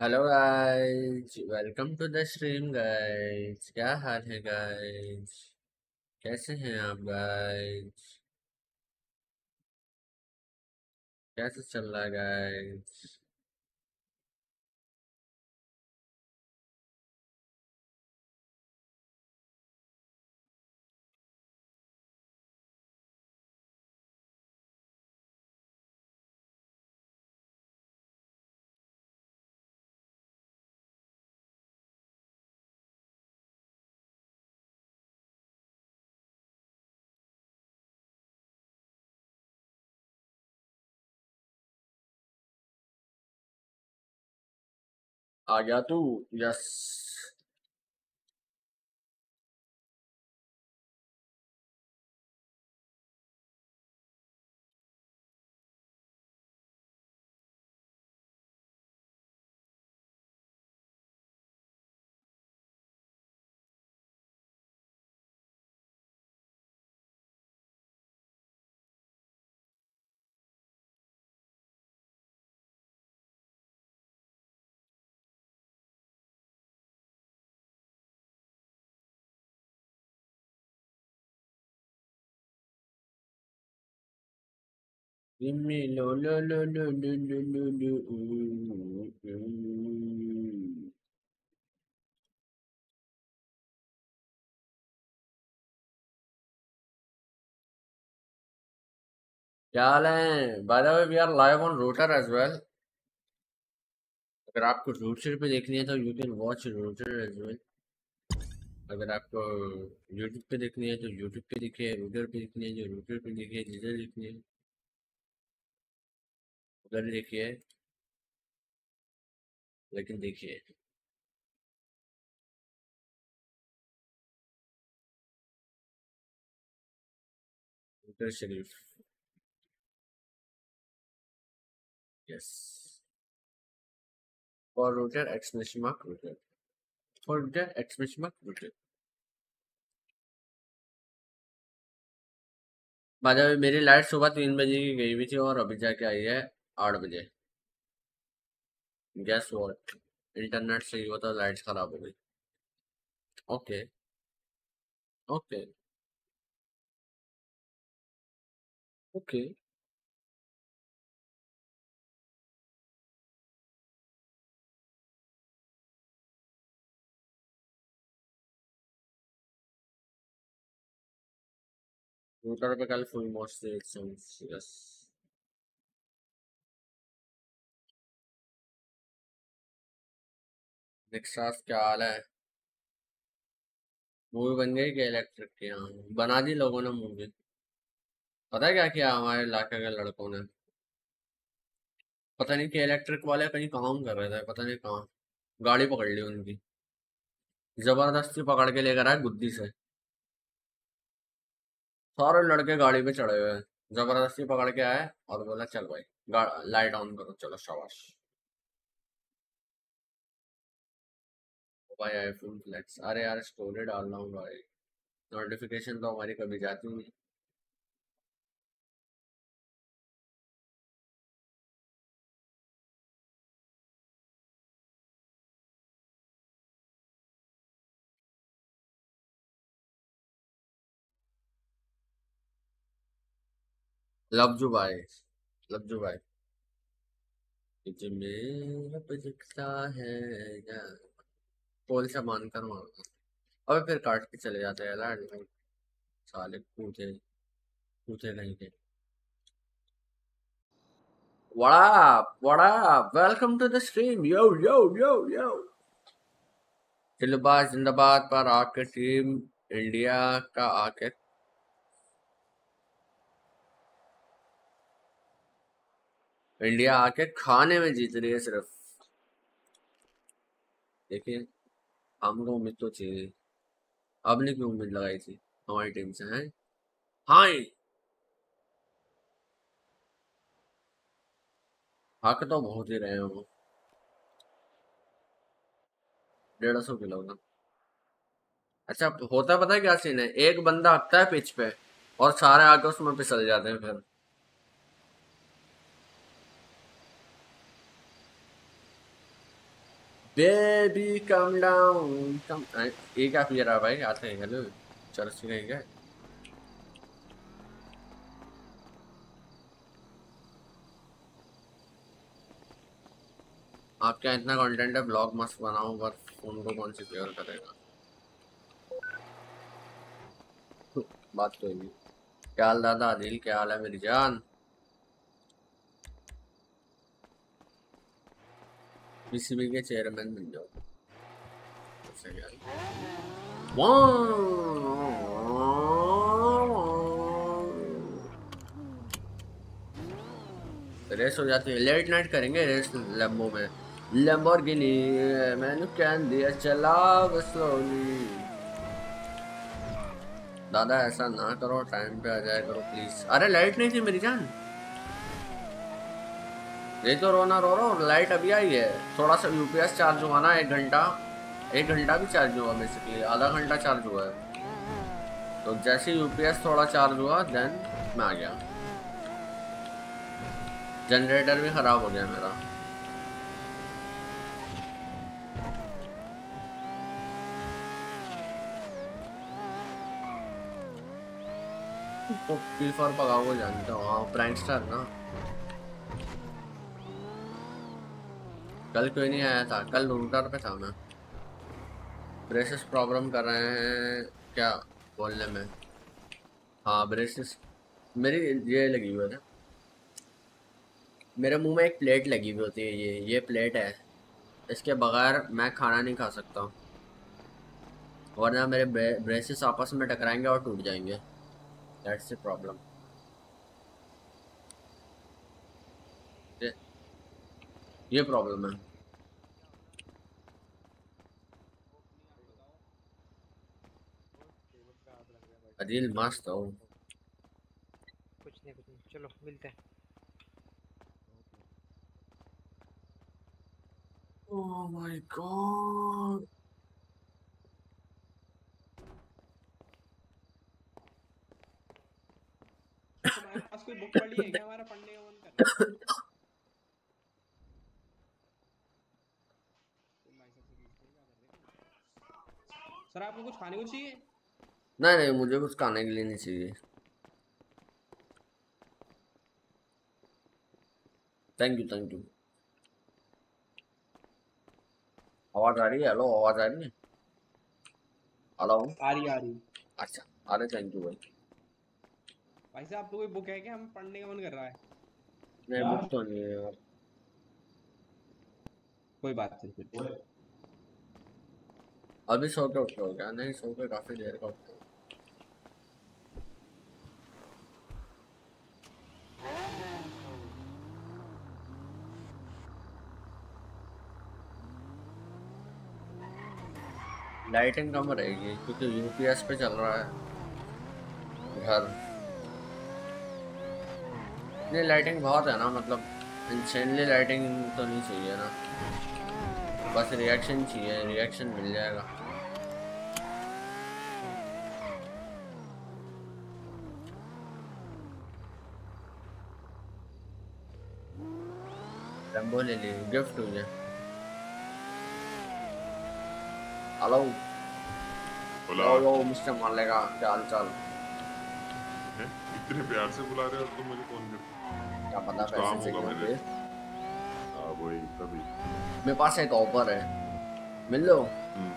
Hello guys welcome to the stream guys क्या हाल है गाइस कैसे हैं आप गाइस कैसे चल रहा है guys Ah, gato, já Gimme lo lo lo lo lo lo lo lo. क्या है? By the way we are live on Rooter as well अगर आपको रूटर पे देखनी है तो you can watch Rooter as well अगर आपको यूट्यूब पे देखनी है तो यूट्यूब पे देखिए रूटर पे देखनी है, जो रूटर पे देखिए, जिधर देखनी है। उधर देखिए। लेकिन देखिए। शरीफ yes. Rooter mark Rooter Rooter mark Rooter बाद मेरी लाइट सुबह तीन बजे की गई हुई थी और अभी जाके आई है। आठ बजे। गैस वॉट इंटरनेट से ही होता लाइट्स खराब हो गई। ओके ओके ओके रूटर पे कल फुल मोस्ट यस निक्सास क्या हाल है? मूवी बन गई क्या इलेक्ट्रिक की? यहाँ बना दी लोगों ने मूवी पता है क्या किया हमारे इलाके के लड़कों ने? पता नहीं कि इलेक्ट्रिक वाले कहीं काम कर रहे थे, पता नहीं कहाँ। गाड़ी पकड़ ली उनकी। ज़बरदस्ती पकड़ के लेकर आए गुद्दी से। सारे लड़के गाड़ी पे चढ़े हुए ज़बरदस्ती पकड़ के आए और बोला, चल भाई लाइट ऑन करो, चलो शाबाश। भाई आईफोन फ्लेक्स अरे यार स्टोरी डाल रहा हूँ भाई। नोटिफिकेशन तो हमारी कभी जाती नहीं। लवजू भाई लवजू भाई तुझ में है या पोल से मान कर मारना अबे फिर काट के चले जाते हैं यार साले कूदे कूदे नहीं What up? What up? Welcome to the stream. Yo, yo, yo, yo. जिंदाबाद जिंदाबाद पर आके टीम इंडिया का आके इंडिया आके खाने में जीत रही है सिर्फ़ देखिए हमको उम्मीद तो चाहिए आपने क्यों उम्मीद लगाई थी? हमारी टीम से, हैं? हाँ हक तो बहुत ही रहे हो डेढ़ सौ किलो का अच्छा होता है पता है क्या सीन है? एक बंदा हकता है पिच पे और सारे आके उसमें फिसल जाते हैं फिर। बेबी कम डाउन कम ये क्या पी रहा भाई, आते हैं, हेलो। चर्च नहीं क्या आप क्या? इतना कंटेंट है ब्लॉग मस्त बनाओ, पर फ़ोन को कौन सी फेयर करेगा? बात तो क्या हाल दादा? दिल क्या हाल है मेरी जान? पीसीबी के चेयरमैन बन जाओ रेस हो जाती है। लेट नाइट करेंगे रेस लम्बो में। लैम्बोर्गिनी मैंने कैन दिया चला स्लोली दादा, ऐसा ना करो टाइम पे आ जाया करो प्लीज़ अरे लाइट नहीं थी मेरी जान। ये तो रोना रो हूँ लाइट अभी आई है। थोड़ा सा यूपीएस चार्ज हुआ ना, एक घंटा। एक घंटा भी चार्ज हुआ बेसिकली आधा घंटा चार्ज हुआ है। तो जैसे यूपीएस थोड़ा चार्ज हुआ देन मैं आ गया। जनरेटर भी खराब हो गया मेरा। तो पगाओ जानता हाँ। प्रैंकस्टर ना। कल कोई नहीं आया था, कल रूटर पे था ना ब्रेसेस प्रॉब्लम कर रहे हैं, क्या बोलने में? हाँ ब्रेसेस, मेरी ये लगी हुई है ना। मेरे मुँह में एक प्लेट लगी हुई होती है, ये ये प्लेट है। इसके बगैर मैं खाना नहीं खा सकता। हूँ वरना मेरे ब्रेसेस आपस में टकराएँगे और टूट जाएँगे। That's the problem. ये प्रॉब्लम है। अदिल मस्त हो। कुछ नहीं कुछ नहीं। चलो मिलते हैं। Oh my god. कोई बुक पढ़ी है क्या? हमारा पढ़ने का मन कर सर आपको कुछ खाने को चाहिए? नहीं नहीं मुझे कुछ खाने के लिए नहीं चाहिए। थैंक यू थैंक यू आवाज़ आ रही है? हेलो आवाज़ आ रही है? हेलो आ रही आ रही अच्छा अरे थैंक यू भाई। भाई साहब तो कोई बुक है क्या? हम पढ़ने का मन कर रहा है। नहीं बुक तो नहीं है यार। कोई बात नहीं फिर। अभी सो के उठे हो क्या? नहीं सो के काफ़ी देर का लाइटिंग कम रहेगी क्योंकि यूपीएस पे चल रहा है। घर। नहीं लाइटिंग बहुत है ना मतलब इंसेनली लाइटिंग तो नहीं चाहिए ना। बस रिएक्शन चाहिए रिएक्शन मिल जाएगा। ले ली गिफ्ट हो गया हेलो हेलो मिस्टर मालेगा क्या हाल चाल। इतने प्यार से बुला रहे हो तो मुझे कौन गिफ्ट? क्या पता पैसे से क्यों पे हाँ वही तभी। मेरे पास एक ऑफ़र है। मिल लो। हम्म।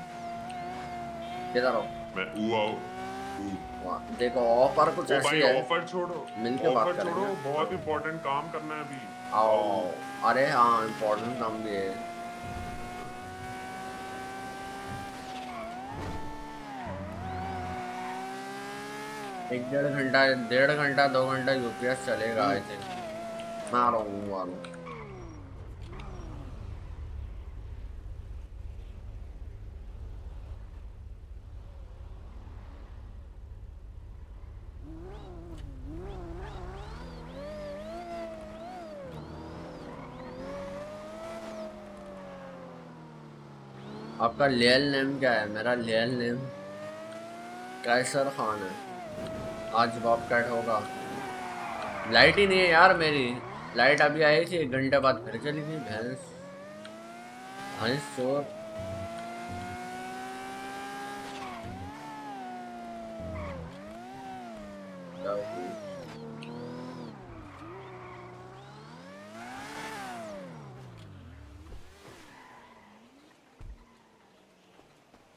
किधर हो? मैं ऊ आओ। देखो ऑफ़र कुछ ऐसी है। ऑफ़र छोड़ो। मिलके बात करेंगे। बहुत इंपॉर्टेंट काम करना है अभी। आओ। अरे हाँ इम्पोर्टेंट काम भी है। एक डेढ़ घंटा डेढ़ घंटा दो घंटा यूपीएस चलेगा आई थिंक मैं आ रहा आ रहा हूँ। आपका लेल नेम क्या है? मेरा लेल नेम कैसर खान है। आज बॉब कैट होगा लाइट ही नहीं है यार मेरी लाइट अभी आई थी, एक घंटे बाद फिर चली गई भैंस? क्या हुआ?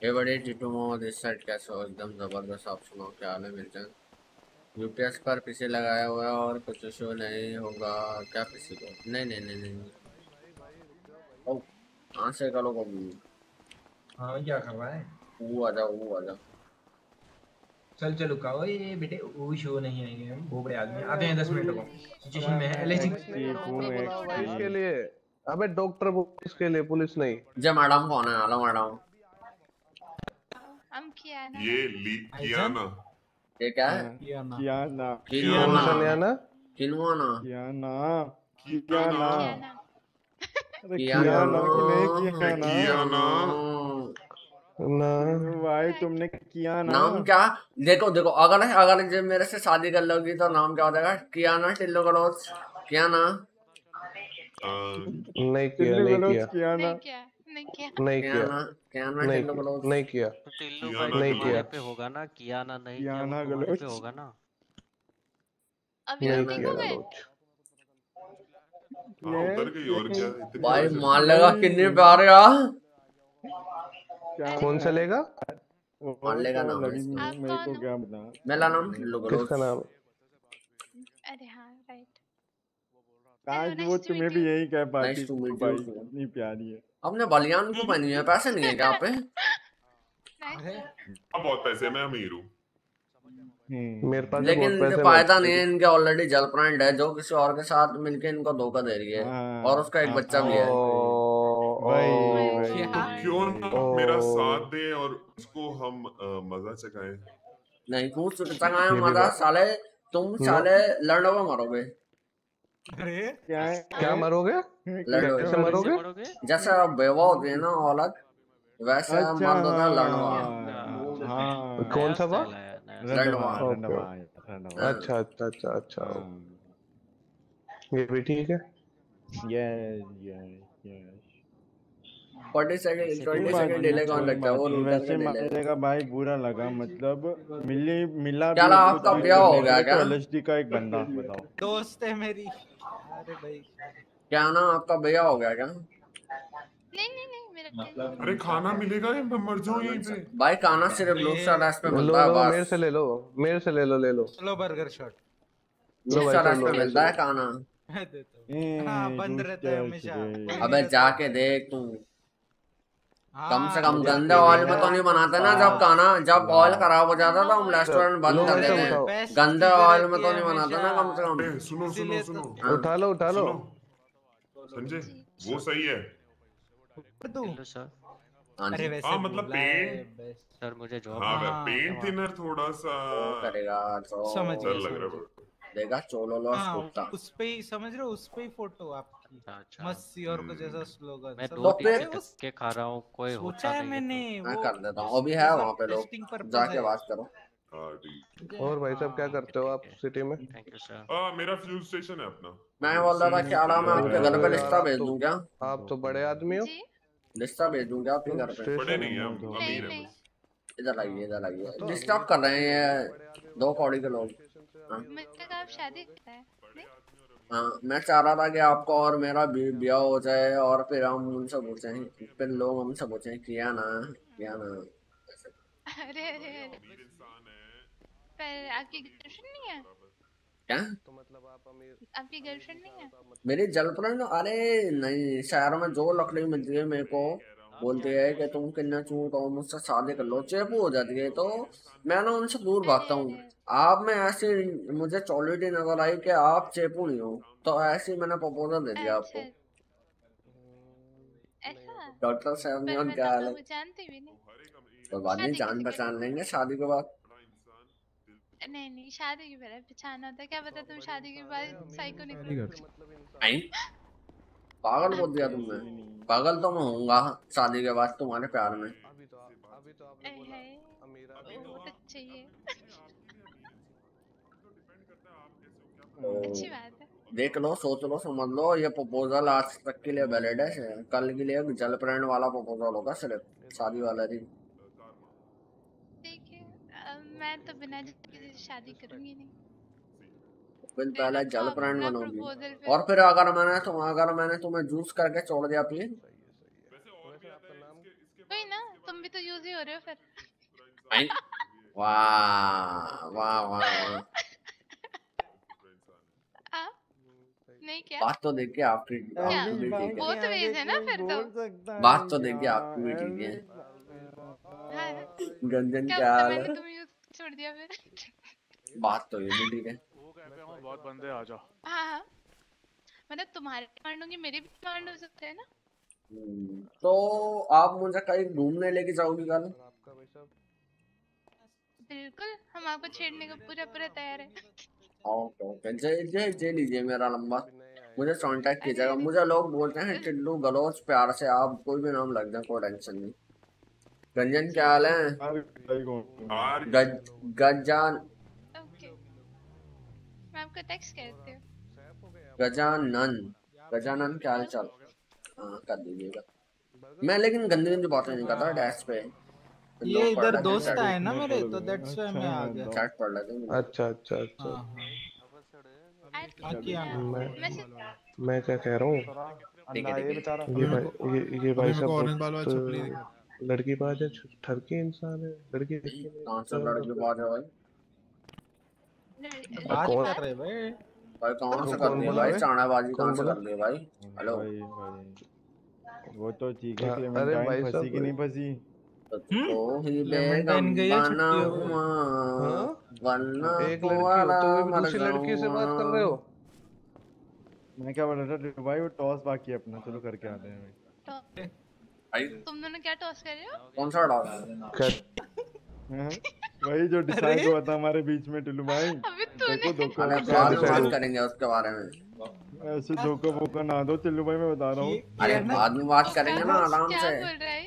ये बड़े टिटू मोहम्मद इस साइड कैसे हो एकदम ज़बरदस्त, आप सुनाओ, क्या हाल है मिलते यूपीएस पर पीछे लगाया हुआ है और कुछ शो नहीं होगा। क्या पीछे को नहीं नहीं नहीं नहीं। ओ कहाँ से करो कभी हाँ क्या कर रहा है? वो आ जाओ वो आ जाओ चल चल रुका। ओए बेटे वो शो नहीं आएँगे। हम वो बड़े आदमी आते हैं दस मिनट को सिचुएशन में है। एलएसी पुलिस के लिए? अबे डॉक्टर पुलिस के लिए? पुलिस नहीं। जय मैडम कौन है? Hello madam. हम किया ना? ये ली किया ना। ये क्या? है। कियाना। ना किनवाना कियाना। किया ना किया ना अरे कियाना। कियाना कियाना। ना। ना भाई तुमने किया ना नाम क्या? देखो देखो अगर अगर जब मेरे से शादी कर लोगी तो नाम क्या हो जाएगा? कियाना टिल्लो करोज कियाना। हाँ, नहीं किया टिल्लू नहीं गलोच किया कियाना। नहीं किया। नहीं किया। नहीं किया। कियाना कियाना नहीं किया। तो किया भाई ना नहीं किया। पे होगा ना किया ना नहीं किया किया ना वो पे होगा ना। अभी नहीं हाँ उधर गई और क्या? भाई लेगा कितने प्यारे आ क्या कौन सा लेगा मान लेगा नाम मेरे को क्या बता मेरा नाम किसका नाम? अरे हाँ। काश वो तुम्हें भी यही कह पाती भाई इतनी प्यारी है। आपने बलियान क्यों पहनी है पैसे नहीं है क्या पे? नाइस हाँ, बहुत पैसे मैं अमीर हूँ। हम्म। मेरे पास लेकिन इनके फ़ायदा नहीं है इनके ऑलरेडी गर्लफ्रेंड है जो किसी और के साथ मिलके इनको धोखा दे रही है हाँ, और उसका एक हाँ, बच्चा भी है। भाई भाई तो क्यों? ना मेरा साथ दे और उसको हम मज़ा चखाएँ नहीं कुछ चंगा मज़ा साले तुम साले लड़ोगे मरोगे। क्या है? क्या मरोगे? लड़ो कैसे मरोगे? जैसे बेवा होती है ना औरत वैसे अच्छा। मर्द होता है लड़वा। हाँ, कौन सा नया बा? style आया, नया रंडवा। रंडवा ओके। रंडवा रंडवा अच्छा अच्छा अच्छा अच्छा। हाँ। ये भी ठीक है? Yes yes yes. Forty second twenty कोई बात सेकंड डिले कौन लगता है? वो बात वैसे का का भाई बुरा लगा मतलब मिली मिला क्या भी ला, कुछ आपका ब्याह हो गया क्या? तो LSD का एक बंदा बताओ। दोस्त है मेरी। अरे भाई। क्या ना आपका? भैया हो गया क्या? नहीं नहीं नहीं मेरा अरे खाना मिलेगा या मैं मर जाऊँ यहीं पे? भाई खाना सिर्फ़ लोग सालास पे मिलता है बस। मेरे से ले लो मेरे से ले लो ले लो। चलो बर्गर शॉट लो सालास पे मिलता है खाना। हूँ हाँ, बंद रहता है हमेशा। अबे जाके देख तू। कम से कम हाँ, गंदे ऑयल में तो नहीं बनाते ना जब खाना जब ऑयल खराब हो जाता था हम रेस्टोरेंट बंद कर देते हैं। गंदे ऑयल में तो है नहीं बनाते ना कम से कम। सुनो सुनो सुनो। तो- हाँ। उठा लो उठा लो। संजय वो सही है। तू। सर। हाँ अरे वैसे हाँ, मतलब पेंट- सर मुझे जॉब हाँ हाँ, पेंट थिनर थोड़ा सा करेगा तो समझ लग रहा है देगा चोलो लो हाँ, कुत्ता। उस पे ही समझ रहे हो उस पे ही फ़ोटो आपकी अच्छा अच्छा। मस्त सी और कुछ हम्म। ऐसा स्लोगन मैं दो तो तीन हो? के खा रहा हूँ कोई सोचा है मैंने मैं कर देता हूँ अभी है वहाँ पे लोग जाके बात करो। हाँ और भाई साहब क्या करते हो आप सिटी में? थैंक यू सर हाँ मेरा फ्यूल स्टेशन है अपना। मैं बोल रहा था क्या है आपके घर पे लिस्टा आप भेज तो- दूँ क्या? आप तो बड़े आदमी हो। लिस्टा भेज दूँ क्या आपके घर पे? बड़े नहीं हम अमीर। है इधर आइए इधर आइए डिस्टर्ब कर रहे हैं दो कौड़ी के लोग। मुझे लगा आप शादी करता है? हाँ मैं चाह रहा था कि आपका और मेरा भी- ब्याह हो जाए और फिर हम उनसे पूछें फिर लोग हमसे पूछें किया ना किया ना। अरे अरे पर आपकी गर्लफ्रेंड नहीं है? क्या? तो मतलब आप अमीर आपकी गर्लफ्रेंड नहीं है? मेरी गर्लफ्रेंड अरे नहीं शहर में जो लकड़ी मिलती है मेरे को बोलती है कि तुम किन्ना चूट हो मुझसे शादी कर लो चेपू हो जाती है। तो मैं ना उनसे दूर भागता हूँ। आप में ऐसी मुझे क्वालिटी नज़र आई कि आप चेपू नहीं हो। तो ऐसी मैंने प्रपोजल दे दिया अच्छा। आपको डॉक्टर साहब ने पर क्या तो हाल है? तो बाद में जान पहचान लेंगे शादी के बाद। नहीं नहीं शादी के पहले पहचान होता क्या पता तुम शादी के बाद साइको निकलो? आई पागल बोल दिया तुमने। पागल तो मैं होऊँगा शादी के बाद तुम्हारे प्यार में। अभी तो आप अभी तो आपने बोला है। अमीर हो। तो चाहिए डिपेंड करता है आप कैसे हो क्या तो अच्छी बात है। देख लो सोच लो समझ लो ये प्रपोजल आज तक के लिए वैलिड है कल के लिए जल प्रैंड वाला प्रपोजल होगा सिर्फ़ शादी वाला दिन। मैं तो बिना शादी करूँगी नहीं। फिर पहले तो जल अपना बनोगी। और फिर अगर मैंने तुम अगर मैंने तुम्हें जूस करके छोड़ दिया प्लीज़ कोई ना तुम भी तो यूज़ ही हो रहे हो फिर। वाह वाह वाह वाह आ? नहीं क्या? बात तो देखिए आपकी क्या? आपकी भी ठीक है बहुत वेज है ना फिर तो। बात तो देखिए आपकी भी ठीक है। गंजन क्या हाल है तुम्हें यूज़ छोड़ दिया फिर? बात तो ये भी ठीक है बहुत बंदे आ जाओ हाँ हाँ। मतलब तुम्हारे डिमांड होंगी मेरी भी डिमांड हो सकते हैं ना? हम्म, तो आप मुझे कहीं घूमने लेके जाओगी कल बिल्कुल हम आपको छेड़ने का पूरा पूरा तैयार है। ओके ओके जे जे जे लीजिए मेरा नंबर मुझे कांटेक्ट कीजिएगा। मुझे लोग बोलते हैं टिल्लू गलोच प्यार से आप कोई भी नाम लग जाए कोई टेंशन नहीं। गंजन क्या हाल है? गज गजान। मैं आपको टेक्स्ट करती हूँ। गजानन। गजानन क्या हाल चाल? हाँ कर दीजिएगा। मैं लेकिन गंदी गंदी बातें नहीं करता डैश पे। ये इधर दोस्त आए ना मेरे तो दैट्स व्हाई मैं आ गया। चैट पढ़ लेते हैं अच्छा अच्छा अच्छा। हाँ हाँ। किया। मैं मैं क्या कह रहा हूँ? है है। ये भाई ये ये भाई साहब लड़की बाज है ठरकी इंसान है। लड़की कौन सा लड़की बात है भाई? बात कौन- कर रहे भाई। भाई कौन सा कर बोला भाई? है? चाणाबाजी कौन सा? कर दिया भाई? हेलो वो तो ठीक है हाँ, अरे भाई फंसी कि नहीं फंसी? तो ही लड़की तो लड़की से बात कर रहे हो। मैं क्या बोल रहा था भाई वो टॉस बाकी है अपना चलो करके आते हैं भाई। भाई। तुम दोनों क्या टॉस कर रहे हो? कौन सा क्या हाँ, वही जो डिसाइड हुआ था हमारे बीच में टुल्लू भाई। देखो धोखा। बात करेंगे उसके बारे में। ऐसे धोखा वोखा ना दो टिल्लू भाई मैं बता रहा हूँ। अरे बाद में बात करेंगे ना आराम क्या से। बोल रहा है?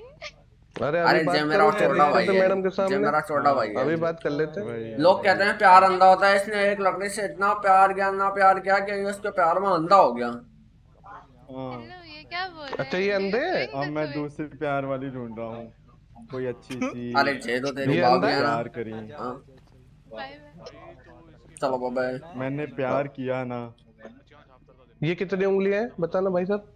अरे अरे अभी जे बात मेरा छोटा भाई तो है। मैडम के सामने। मेरा छोटा भाई अभी बात कर लेते हैं। लोग कहते हैं प्यार अंधा होता है इसने एक लकड़ी से इतना प्यार किया इतना प्यार किया कि उसके प्यार में अंधा हो गया। हाँ। हेलो ये क्या बोल रहा अच्छा, ये अंधे? हैं? अब मैं दूसरी प्यार वाली ढूंढ रहा हूँ। कोई अच्छी सी अरे जे तो तेरी? ना। प्यार करी। हाँ, बाय बाय। चलो बाबा मैंने प्यार किया ना। ये कितनी उंगलियाँ हैं? बताना भाई साहब।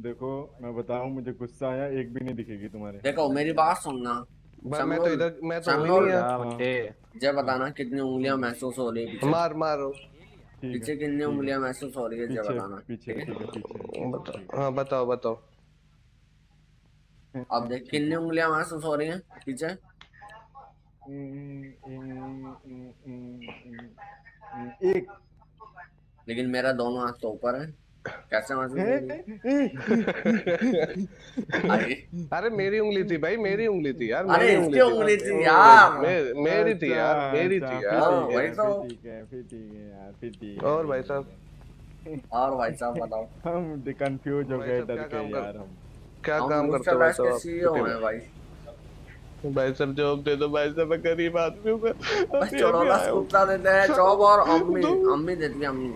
देखो मैं बताऊँ मुझे गुस्सा आया एक भी नहीं दिखेगी तुम्हारे। देखो मेरी बात सुनना मैं तो इधर मैं तो नहीं हाँ, जय बताना कितनी उंगलियाँ महसूस हो रही है पीछे। मार मारो। पीछे कितनी उंगलियाँ महसूस हो रही है जय बताना। पीछे हाँ बताओ बताओ। अब देख कितनी उंगलियाँ महसूस हो रही हैं पीछे? एक। लेकिन मेरा दोनों हाथ तो ऊपर है। कैसे अरे अरे मेरी उंगली थी भाई मेरी उंगली थी यार अरे मेरी इसकी उंगली थी ओ, यार। मेरी थी यार। अच्छा, मेरी अच्छा, थी यार। वही तो। ठीक है फिर ठीक है यार फिर ठीक है। और भाई साहब? और भाई साहब बताओ। हम कंफ्यूज हो गए डर क्या के काम यार हम। क्या काम करते हो भाई साहब? भाई। भाई साहब जॉब दे दो भाई साहब मैं गरीब आदमी हूँ। मैं चलो बस कुत्ता देते हैं जॉब और अम्मी। अम्मी देती है अम्मी।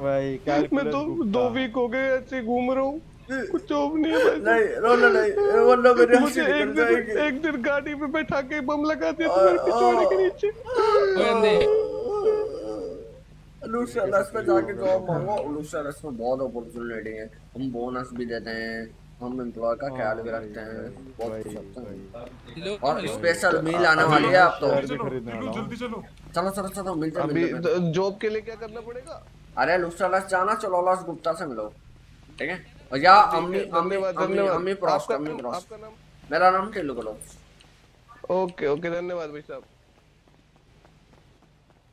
भाई मैं कैलकुलस दो वीक हो गए ऐसे घूम रहा हूँ। कुछ जॉब नहीं है। नहीं रोना नहीं वरना मेरी मुझे एक दिन एक दिन गाड़ी में बैठा के बम लगा दिया तो मेरे पिछवाड़े के नीचे। लूसरस पे जाके जॉब मांगो। लूसरस में बहुत अपॉर्चुनिटी है। हम बोनस भी देते हैं। हम एम्प्लॉय का ख्याल भी रखते हैं। बहुत कुछ होता है। और स्पेशल मील आने वाली है आप तो। हूँ। जल्दी चलो। चलो चलो चलो मिलते मिलते जॉब के लिए क्या करना पड़ेगा? अरे लूसरस जाना चलो लॉस गुप्ता से मिलो। ठीक है? और या अम्मी अम्मी अम्मी अम्मी क्रॉस अम्मी क्रॉस नाम? मेरा नाम टिल्लू करो ओके ओके धन्यवाद भाई साहब।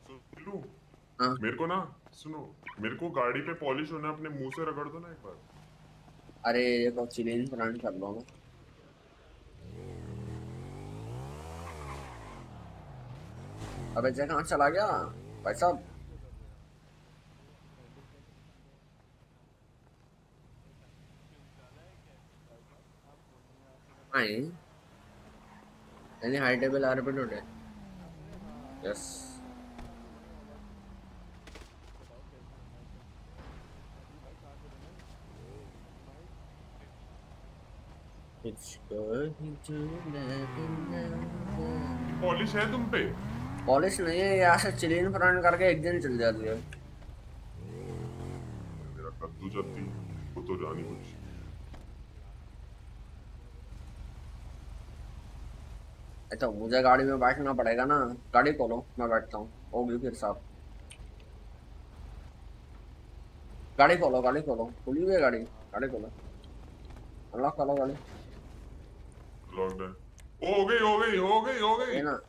टिल्लू, हाँ। मेरे को ना सुनो मेरे को गाड़ी पे पॉलिश होना अपने मुँह से रगड़ दो ना एक बार। अरे ये तो चिलीन फ्रेंड कर लो। अबे जय कहाँ चला गया भाई साहब। fine. Any high table are able to Yes. It's going to polish है तुम पे? पॉलिश नहीं है यहाँ से चिलीन प्राण करके एक दिन चल जाती है। मेरा कद्दू जाती वो तो जानी कुछ। अच्छा मुझे गाड़ी में बैठना पड़ेगा ना। गाड़ी खोलो मैं बैठता हूँ। होगी फिर साहब गाड़ी खोलो गाड़ी खोलो। खुली हुई है गाड़ी? गाड़ी खोलो। अल्लाह खोलो गाड़ी। लॉक्ड है हो गई हो गई हो गई हो गई। ना।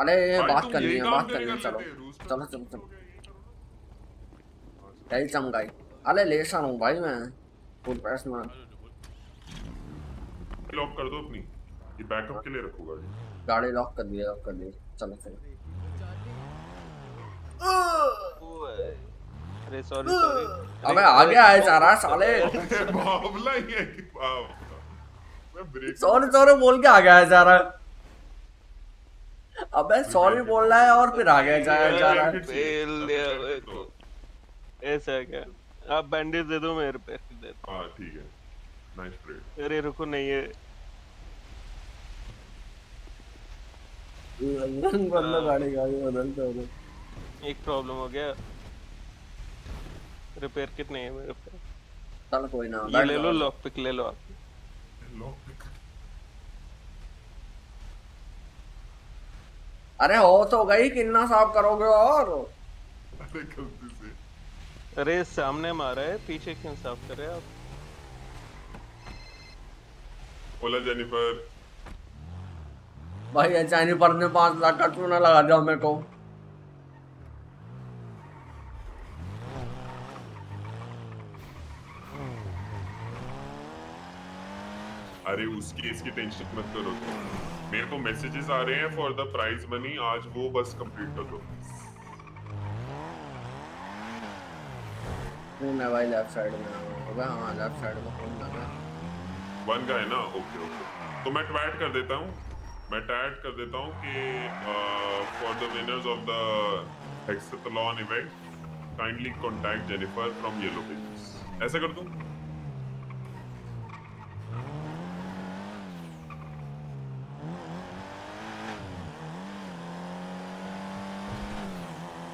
अरे बात करनी है बात करनी है। चलो कर लेते? चलो तो चलो चलो। यही करो। चमकाई। अरे ले हूँ भाई मैं। फुल पैस में लॉक कर दो अपनी। ये बैकअप के लिए रखो गाड़ी गाड़ी लॉक कर दिया लॉक कर दिया। चलो चलो अरे सॉरी सॉरी अबे जा रहा है साले। बावला ही है कि बावला मैं ब्रेक सॉरी सॉरी बोल के जा रहा है अबे सॉरी बोल रहा है और फिर आगे जाया जा रहा है फेल दिया को ऐसा क्या? आप बैंडेज दे दो मेरे पे दे दो। हाँ ठीक है। नाइस ट्रेड अरे रुको नहीं है। बंदा गाड़ी गाड़ी बदलते हो। एक प्रॉब्लम हो गया। रिपेयर किट नहीं है? मेरे पे चल कोई ना ये ले लो लॉक पिक ले लो आप। लॉक अरे हो तो गई किन्ना साफ़ करोगे और? अरे गलती से। अरे सामने मारा है पीछे क्यों साफ़ कर रहे हैं आप? बोला जेनिफर भाई ये चाइनी पर ने पाँच लाख का चूना लगा दिया मेरे को। अरे उसकी इसकी टेंशन मत करो मेरे को मैसेजेस आ रहे हैं फॉर द प्राइज मनी आज वो बस कंप्लीट कर दो। फ़ोन है भाई लेफ़्ट साइड में होगा हाँ लेफ़्ट साइड में फ़ोन लगा वन का है ना? ओके ओके तो मैं ट्वैट कर देता हूँ। मैं टैट कर देता हूँ कि for the winners of the hexathlon event kindly contact Jennifer from yellow pages ऐसा कर दूँ?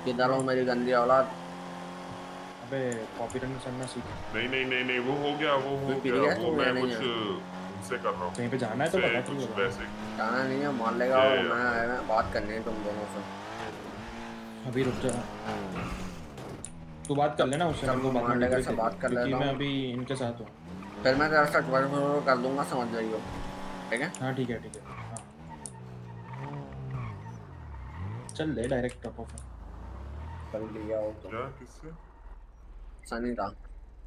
किधर हो मेरी गंदी औलाद? अबे कॉपी रन करना सीख नहीं नहीं नहीं नहीं वो हो गया वो हो पी गया वो मैं कुछ। उनसे कर रहा हूँ। कहीं पे जाना है तो तू कुछ बता। वैसे जाना नहीं है मान लेगा और मैं आया मैं बात करनी है तुम दोनों से। अभी रुक जा। तू बात कर लेना उससे चल, मेरे को मैं बात मांडेगा करनी से बात कर लेता मैं अभी इनके साथ हूँ। फिर मैं तेरा साथ ट्वेल्व कर दूँगा समझ जाइयो ठीक है? हाँ ठीक है ठीक है। हाँ। चल ले डायरेक्ट टॉप ऑफ़ कर लिया हो तो। क्या किससे? सनी था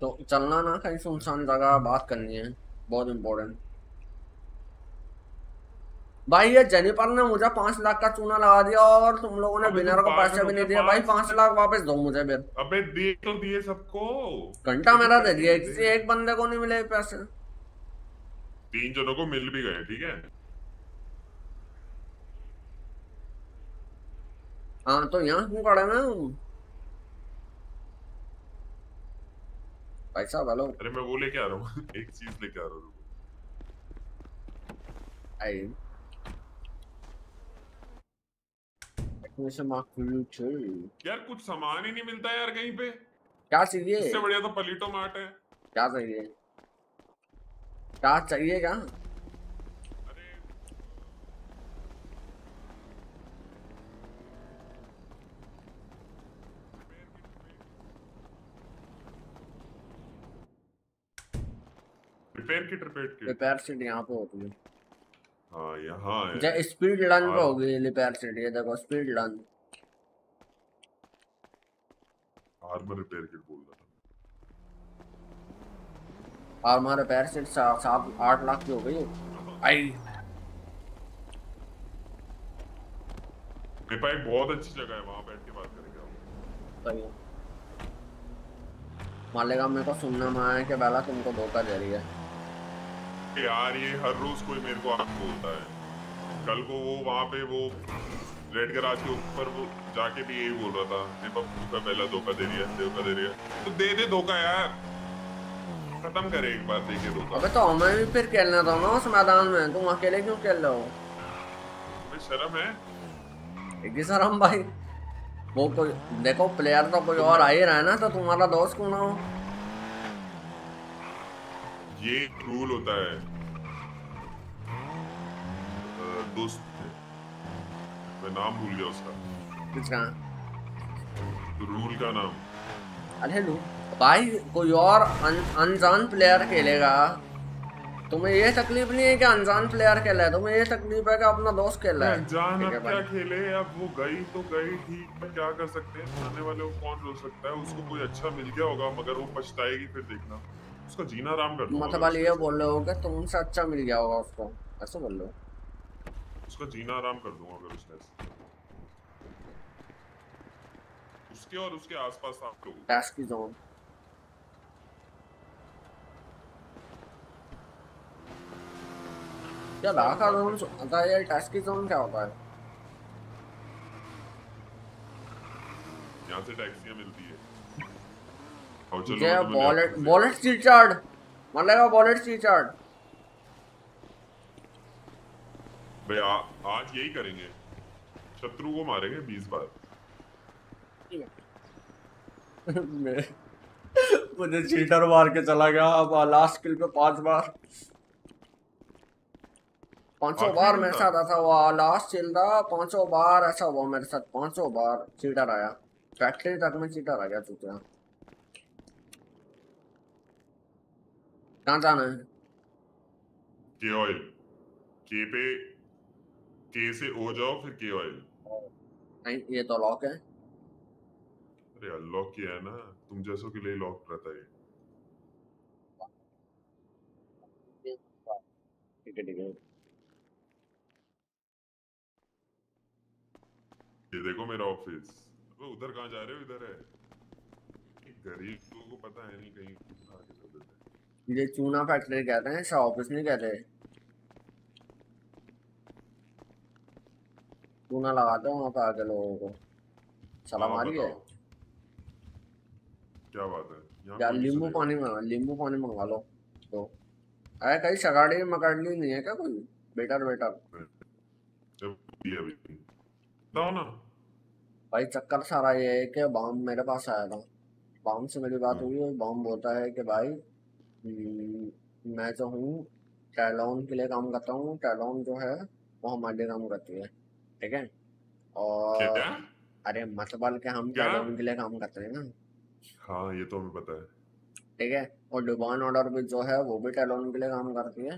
तो चलना ना कहीं सुनसान जगह बात करनी है। बहुत इम्पोर्टेंट भाई ये जेनिफर ने मुझे पाँच लाख का चूना लगा दिया और तुम लोगों ने विनर को पैसे भी नहीं? दिए। भाई पाँच लाख वापस दो मुझे फिर। अबे दे तो दिए सबको। घंटा मेरा दे दिया किसी एक बंदे को नहीं मिले पैसे। तीन जनों को मिल भी गए ठीक है? हाँ तो यहाँ क्यों खड़े हैं भाई साहब हेलो अरे मैं वो लेके आ रहा हूँ। एक चीज़ लेके आ रहा हूँ। यार कुछ सामान ही नहीं मिलता यार कहीं पे। क्या चाहिए? इससे बढ़िया तो पलीटो मार्ट है। क्या चाहिए? क्या चाहिए क्या? Repair kit repair kit repair seat यहाँ पे होती है। हाँ यहाँ है जय स्पीड पे हाँ। होगी रिपेयर सीट ये देखो स्पीड लन आर्मर रिपेयर किट बोल रहा था और हमारा रिपेयर सीट सा- सात आठ लाख की हो गई। आई। मेरे पास एक बहुत अच्छी जगह है वहाँ बैठ के बात करेंगे हम। सही है। मालेगा मेरे को सुनने में आया कि बेला तुमको धोखा दे रही है। यार ये हर रोज कोई मेरे को आके बोलता है। कल को वो वहाँ पे वो रेड गराज के ऊपर वो जाके भी यही बोल रहा था दीपक धोखा पहला धोखा दे रही है धोखा दे रही है। तो दे दे धोखा यार। खत्म करे एक बार देखे दो अबे तो हमें भी फिर खेलना था ना उस मैदान में। तुम अकेले क्यों खेल रहे हो? तुम्हें शर्म है? एक शर्म भाई। वो कोई देखो प्लेयर तो कोई और आ ही रहा है ना तो तुम्हारा दोस्त क्यों ना हो? ये एक रूल होता है। दोस्त। मैं नाम भूल गया उसका। किसका रूल का नाम। अरे लू भाई कोई और अनजान प्लेयर खेलेगा। तुम्हें ये तकलीफ़ नहीं है कि अनजान प्लेयर खेल रहा है? तुम्हें ये तकलीफ़ है कि अपना दोस्त खेल रहा है? जान ठीक अब क्या खेले? अब वो गई तो गई ठीक है क्या कर सकते हैं? आने वाले को कौन रोक सकता है? उसको कोई अच्छा मिल गया होगा मगर वो पछताएगी फिर देखना। उसका जीना आराम कर दूँगा मतलब ये बोल रहे हो कि तुमसे अच्छा मिल गया होगा उसको। ऐसे बोल रहे हो? उसका जीना आराम कर दूँगा अगर उसने उसके और उसके आसपास आप लोग। टैक्स की जोन क्या लाखा जोन होता है ये टैक्स की जोन क्या होता है? यहाँ से टैक्सियाँ मिलती है चलो वॉलेट वॉलेट रिचार्ड मतलब वॉलेट रिचार्ड भाई आ, आज यही करेंगे। शत्रु को मारेंगे बीस बार। मैं- मुझे चीटर मार के चला गया। अब लास्ट किल पे पाँच बार। पाँचों बार मेरे साथ ऐसा हुआ। लास्ट किल था पाँचों बार ऐसा हुआ मेरे साथ। पाँचों बार चीटर आया। फैक्ट्री तक में चीटर आ गया चुतिया कहाँ जाना है के ऑयल के पे के से ओ जाओ फिर के ऑयल नहीं ये तो लॉक है। अरे अनलॉक किया है ना। तुम जैसों के लिए लॉक रहता है ठीक है ठीक है। ये देखो मेरा ऑफ़िस अबे उधर कहाँ जा रहे हो? इधर है। गरीब लोगों को पता है नहीं कहीं। ये चूना फैक्ट्री कहते हैं ऐसा ऑफ़िस नहीं कहते चूना लगाते हैं वहाँ पे आके लोगों को। सलाम हाँ, आ रही है क्या बात है? यार नींबू पानी मंगा नींबू पानी मंगा लो। तो अरे कहीं सगाड़ी मकाड़ी नहीं है क्या कोई? बेटर बेटर बताओ ना। भाई चक्कर सारा ये है कि बाम मेरे पास आया था। बाम से मेरी बात हुई और बाम बोलता है कि भाई मैं जो हूँ टैलोन के लिए काम करता हूँ। टैलोन जो है वो हमारे लिए काम करती है ठीक है? और अरे मतबल के हम? टैलोन के लिए काम करते हैं ना। हाँ ये तो हमें पता है। ठीक है? और डिवाइन ऑर्डर भी जो है वो भी टैलोन के लिए काम करती है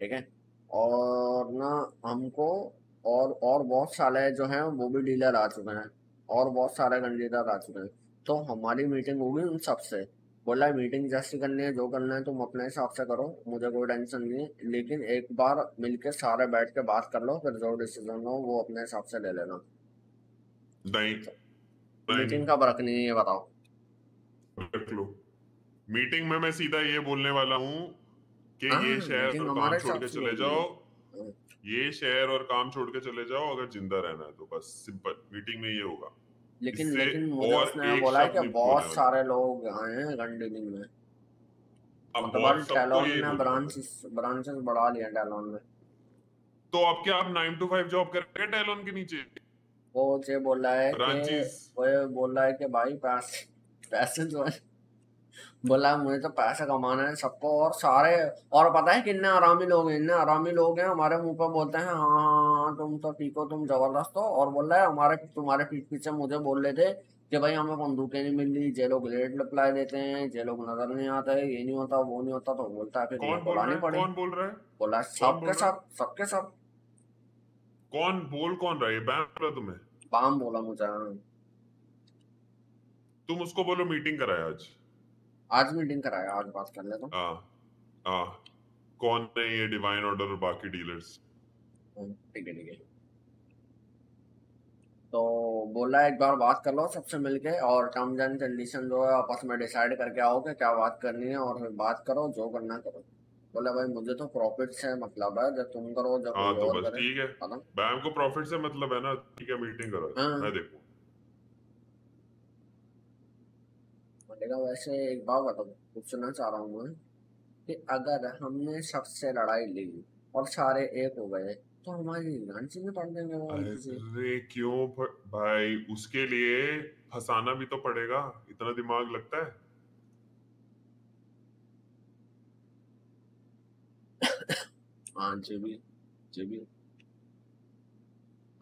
ठीक है? और ना हमको और और बहुत सारे जो हैं वो भी डीलर आ चुके हैं और बहुत सारे कैंडिडेट आ चुके हैं। तो हमारी मीटिंग होगी उन सबसे। बोला मीटिंग जैसी करनी है जो करना है तुम अपने हिसाब से करो मुझे कोई टेंशन नहीं है। लेकिन एक बार मिलके सारे बैठ के बात कर लो फिर जो डिसीज़न हो वो अपने हिसाब से ले लेना। नहीं मीटिंग कब रखनी है ये बताओ। मीटिंग में मैं सीधा ये बोलने वाला हूँ कि हाँ, ये शहर और काम छोड़ के चले जाओ। हाँ। ये शहर और काम छोड़ के चले जाओ अगर ज़िंदा रहना है तो बस सिंपल मीटिंग में ये होगा। लेकिन लेकिन मुझे उसने बोला है कि बहुत सारे लोग आए हैं गन डीलिंग में। अब मतलब टैलोन ने बोलना है। ब्रांचेस ब्रांचेस बढ़ा लिया टैलोन में तो अब क्या आप नाइन टू फाइव जॉब करेंगे टैलोन के नीचे? वो ये बोल रहा है कि वो बोल रहा है कि भाई पैसे पैसे जो है बोला मुझे तो पैसे कमाना है सबको और सारे और पता है कितने आरामी लोग हैं? इतने आरामी लोग हैं हमारे मुँह पर बोलते हैं हाँ हाँ हाँ तुम तो ठीक हो तुम ज़बरदस्त हो। और बोल रहा है हमारे तुम्हारे पीठ पीछे मुझे बोल रहे थे कि भाई हमें बंदूकें नहीं मिल रही जे लोग रेड रिप्लाई देते हैं जे लोग नज़र नहीं आते ये नहीं होता वो नहीं होता। तो बोलता है फिर कौन बोल रहा है? पड़ी। कौन बोल रहा है? बोला सबके सब सबके सब। कौन बोल कौन रहा है? ये बैन तुम्हें? बाम बोला मुझे हाँ। तुम उसको बोलो मीटिंग कराए आज। आज मीटिंग कराया आज बात कर लेता हूँ हाँ हाँ। कौन है ये डिवाइन ऑर्डर और बाकी डीलर्स? ठीक है ठीक है। तो बोला एक बार बात कर लो सबसे मिलके और टर्म्स एंड कंडीशन जो है आपस में डिसाइड करके आओ कि क्या बात करनी है और फिर बात करो जो करना करो। बोला भाई मुझे तो प्रॉफिट से मतलब है जब तुम करो जब हाँ तो बस ठीक है। बैम को प्रॉफिट से मतलब है ना ठीक है मीटिंग करो। हाँ। मैं देखूँ। बोलेगा वैसे एक बात बताओ पूछना चाह रहा हूँ मैं कि अगर हमने सबसे लड़ाई ली और सारे एक हो गए तो हमारी गांची में पड़ देंगे वो अरे क्यों भाई उसके लिए फंसाना भी तो पड़ेगा इतना दिमाग लगता है? हाँ जी भी जी भी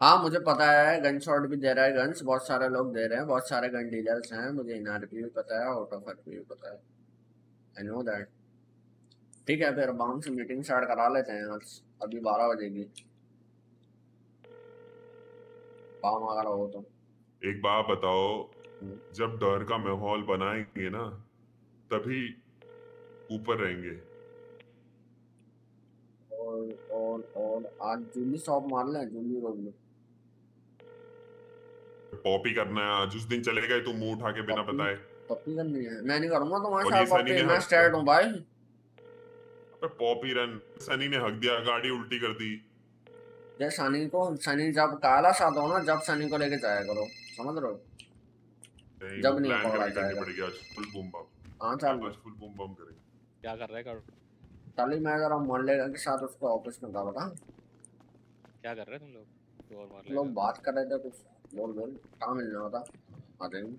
हाँ मुझे पता है गन शॉट भी दे रहा है गन्स बहुत सारे लोग दे रहे हैं बहुत सारे गन डीलर्स हैं मुझे इनआरपी भी पता है आउट ऑफ़ आरपी भी पता है। आई नो दैट ठीक है फिर बाउंस मीटिंग स्टार्ट करा लेते हैं आज अभी बारह बजेगी। काम अगर हो तो एक बात बताओ जब डर का माहौल बनाएँगे ना तभी ऊपर रहेंगे। और और और आज जूली शॉप मार लें जूली रोड में। पॉपी करना है आज उस दिन चले गए तुम मुँह उठा के बिना बताए। पप्पी करनी है। मैं नहीं करूँगा तुम्हारे साथ ने मैं हूँ भाई। अबे पॉपी रन सनी ने हक दिया गाड़ी उल्टी कर दी। जब सनी को सनी जब काला साथ हो ना जब सनी को लेके जाया करो समझ रहे हो? जब नहीं पकड़ा जाएगा। फुल बूम बम हाँ चल। आज फुल बूम बम करेंगे। क्या कर रहा है कर चली मैं जरा मोहल्ले के साथ उसको ऑफ़िस में था बता। क्या कर रहे हैं तुम लोग? तो और मार लोग बात कर रहे थे कुछ बोल बोल। कहाँ मिलना होता? आ जाएँगे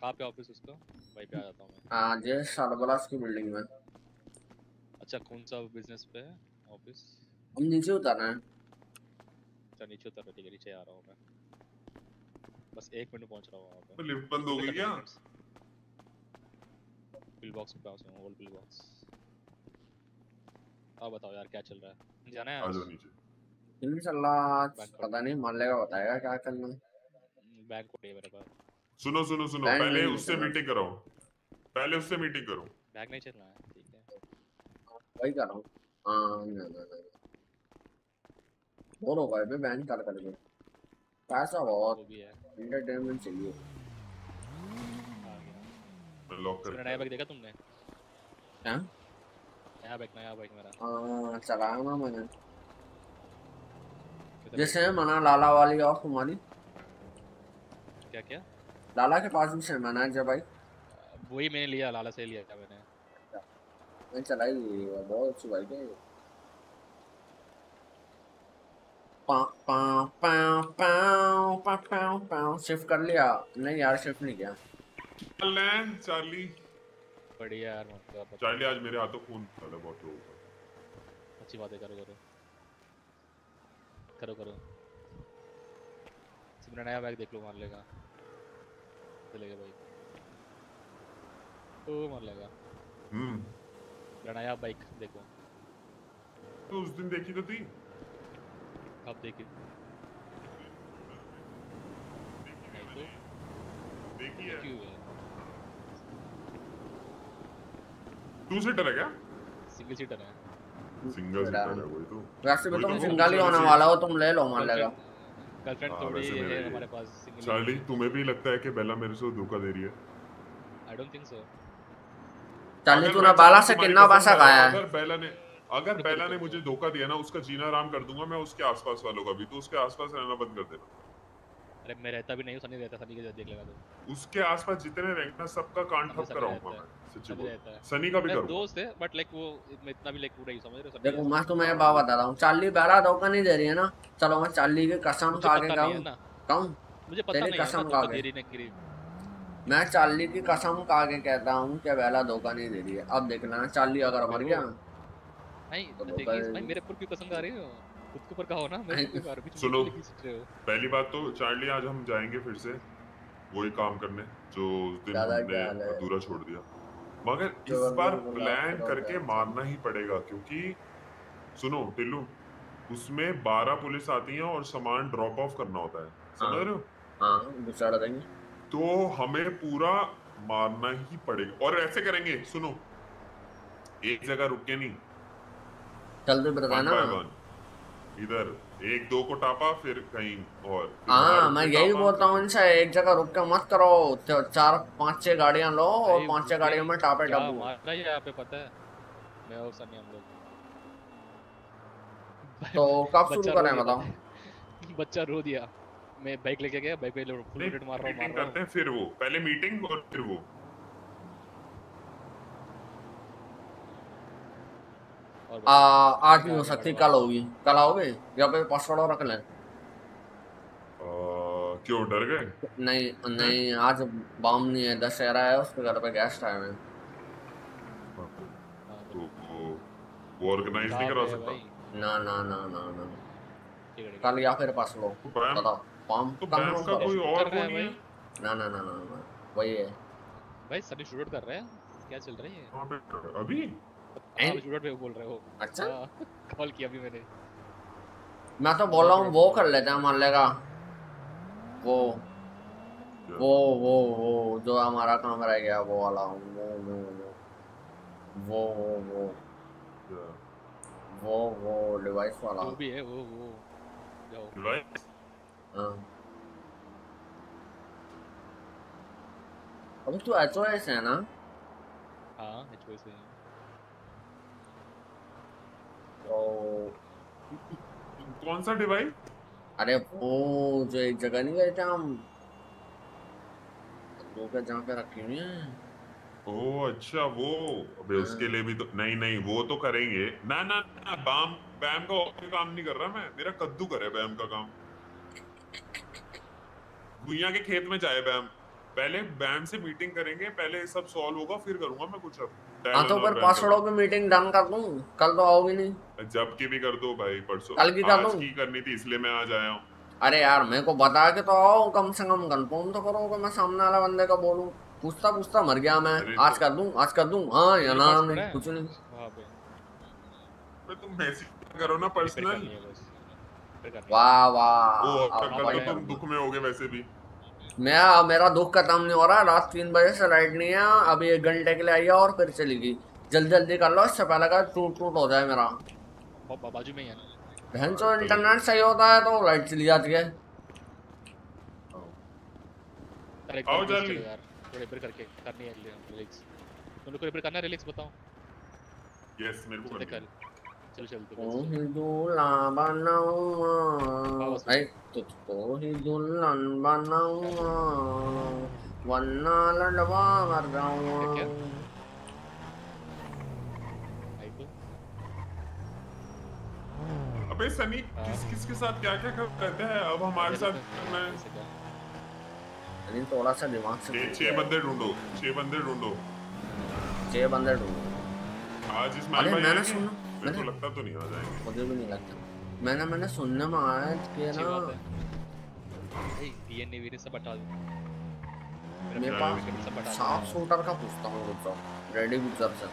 कहाँ पे ऑफ़िस उसका? वहीं पे आ जाता हूँ मैं। हाँ जे सालबलास की बिल्डिंग में। अच्छा कौन सा बिज़नेस पे है? ऑफ़िस हम नीचे उतर रहे हैं। अच्छा नीचे उतर रहा ठीक है नीचे आ रहा हूँ मैं। बस एक मिनट में पहुँच रहा हूँ वहाँ पे। तो लिफ्ट बंद हो गई क्या? पिल बॉक्स में पास हूँ ओल्ड पिल बॉक्स अब बताओ यार क्या चल रहा है? जाना है आ जाओ नीचे। फ़िल्म चल रहा पता नहीं मोहल्ले का बताएगा क्या करना है। बैग को मेरे पास। सुनो सुनो सुनो पहले उससे मीटिंग कराओ। पहले उससे मीटिंग करो। बैग नहीं चलना है ठीक है। वही कर रहा हूँ। हाँ ना ना ना। बोर हो गए बे बैन कर करके पैसा बहुत है। एंटरटेनमेंट चाहिए। आ गया लॉक कर नया बैग देखा तुमने? क्या नया बैग नया बैग मेरा। हाँ चलाया ना मैंने जैसे मना लाला वाली और तुम्हारी। बैग? क्या क्या लाला के पास भी सेमन है जब भाई वही मैंने लिया लाला से लिया था मैंने मैं चलाई बहुत अच्छी बाइक है ये। पाँ पाँ पाँ पाँ पाँ पाँ पाँ शिफ्ट कर लिया नहीं यार शिफ्ट नहीं किया चल चार्ली बढ़िया यार मतलब चार्ली आज मेरे हाथों खून निकला बहुत लोगों अच्छी बातें करो करो करो करो सिमरन नया बैग देख लो मार लेगा चलेगा भाई ओ मार लेगा हम्म मेरा नया बाइक देखो तो उस दिन देखी तो थी कब देखी नहीं तो देखी है टू सीटर है क्या? सिंगल सीटर है। सिंगल सीटर है। वही तो। वैसे भी तुम तो। सिंगल ही होने वाला हो तुम ले लो मान लेगा। गर्लफ्रेंड हाँ, थोड़ी है हमारे पास सिंगल चार्ली तुम्हें भी लगता है कि बेला मेरे से धोखा दे रही है? आई डोंट थिंक सो अगर तूने बाला से कितना कसम पैसा खाया है। अगर बेला ने अगर बेला ने मुझे धोखा दिया ना उसका जीना आराम कर दूँगा मैं उसके आसपास वालों का भी तो उसके आसपास रहना बंद कर देना। अरे मैं रहता भी नहीं हूँ सनी रहता सनी के देख लेगा तो उसके आसपास जितने रहेंगे ना सबका कान ठप कराऊँगा मैं सच्ची सनी बोल सनी का भी करूँगा दोस्त है बट लाइक वो मैं इतना भी लाइक पूरा ही समझ रहे हो देखो मैं तुम्हें एक बात बता रहा हूँ चार्ली बेला धोखा नहीं दे रही है ना? चलो मैं चार्ली की कसम खा के है कहूँ ना मुझे पता नहीं कसम खा के। दे रही नहीं गिरी मैं चार्ली की कसम खा के कहता हूँ कि बेला धोखा नहीं दे रही है। अब देखना चार्ली अगर मर गया नहीं तो देखिए भाई मेरे ऊपर क्यों पसंद आ रही हो? खुद के ऊपर कहो ना मैं क्यों कर बीच सुनो। पहली बात तो चार्ली आज हम जाएँगे फिर से वही काम करने जो उस दिन हमने अधूरा छोड़ दिया। मगर इस बार प्लान करके मारना ही पड़ेगा क्योंकि सुनो टिल्लू उसमें बारह पुलिस आती हैं और सामान ड्रॉप ऑफ़ करना होता है। समझ हाँ। रहे हो? हाँ तो हमें पूरा मारना ही पड़ेगा। और ऐसे करेंगे सुनो एक जगह रुक के नहीं जल्दी वन बताना इधर एक दो को टापा फिर कहीं और। हाँ मैं यही बोलता हूँ इनसे एक जगह रुक के मत करो। तो चार पाँच छह गाड़ियाँ लो और पाँच छह गाड़ियों में टापे टापू यहाँ पे पता है? मैं और सनी हम लोग। तो कब शुरू बच्चा रो करें दिया। बताओ? बच्चा रो दिया। मैं बाइक लेके गया बाइक पे फुल नहीं रेट मार रहा हूँ मार मीटिंग रहा करते हैं फिर वो। पहले मीटिंग और फिर वो। और आ, आज नहीं हो सकती कल होगी। कल आओगे? या फिर पासवर्ड और रख लें? क्यों डर गए? नहीं नहीं आज बम नहीं है दशहरा है उसके घर पे गेस्ट आए हैं। तो वो वो ऑर्गेनाइज नहीं करा सकता? ना ना ना ना ना। कल या फिर पास लो बताओ बम तो कल का तो कोई और कर रहा वो नहीं भाई। है ना ना ना ना ना। वही है। भाई सनी शूट कर रहे हैं? क्या चल रहा है? पे अभी? हाँ, अच्छा? हाँ, मैं तो बोल रहा हूँ। वो कर लेते हैं मोहल्ले का वो वो वो वो जो हमारा काम रह गया वो वाला वो वो वो। वो वो वो। वो वो वो डिवाइस वाला। वो भी है वो वो। डिवाइस हाँ। अभी तो तू एचओएस है ना? हाँ एचओएस है। कौन सा डिवाइस अरे वो जो एक जगह नहीं गए थे हम वो क्या जहाँ पे रखी हुई है ओ अच्छा वो अबे उसके लिए भी तो नहीं नहीं वो तो करेंगे ना ना ना बाम बैम का और काम नहीं कर रहा मैं मेरा कद्दू करे बैम का काम भुइया के खेत में जाए बैम पहले बैम से मीटिंग करेंगे पहले सब सॉल्व होगा फिर करूँगा मैं कुछ अब हाँ तो बैम पासवर्डों की मीटिंग डन कर दूँ? कल तो आओगी नहीं। जब की भी कर दो भाई परसों। कल की कर आज दूँ? की करनी थी इसलिए मैं आज आया हूँ। अरे यार मेरे को बता के तो आओ कम से कम कंफर्म तो करो कि मैं सामने वाले बंदे का बोलूँ। पूछता पूछता मर गया मैं। आज कर दूँ आज कर दूँ? हाँ या ना नहीं कुछ नहीं। अबे तुम मैसेज करो ना पर्सनल है है वाह वाह। तो तुम दुख में होगे वैसे भी। मैं मेरा दुख खत्म नहीं हो रहा। रात तीन बजे से लाइट नहीं है। अभी एक घंटे के लिए आई है और फिर चली गई। जल्दी जल्दी कर लो इससे पहले का टूट टूट हो जाए मेरा। बाजू में ही है ना? बहन चो इंटरनेट सही होता है तो लाइट चली जाती है। आओ जल्दी। यार। रिपेयर करके करनी है रिलैक्स। तुम लोग को रिपेयर करना है? रिलैक्स बताओ। यस मेरे को करनी कल। चलो चलते ओ ही दुल्हन बनाऊँगा बस। तुझको ही दुल्हन बनाऊँगा वरना लड़वा मर जाऊँगा अबे सनी किस किस के साथ क्या क्या कर रहते हैं? अब हमारे साथ है नहीं थोड़ा सा दिमाग से छह। बंदे ढूंढो छह बंदे ढूंढो। छह बंदे ढूंढो। आज इस अरे भाई मैंने सुना मेरे को लगता तो नहीं आ जाएँगे। मुझे भी नहीं लगता। मैंने मैंने सुनने में आया है कि ना डीएनए वीरे सब हटा दो। मेरे पास साफ़ शूटर का पूछता हूँ रुक जाओ रेडी बुजर से।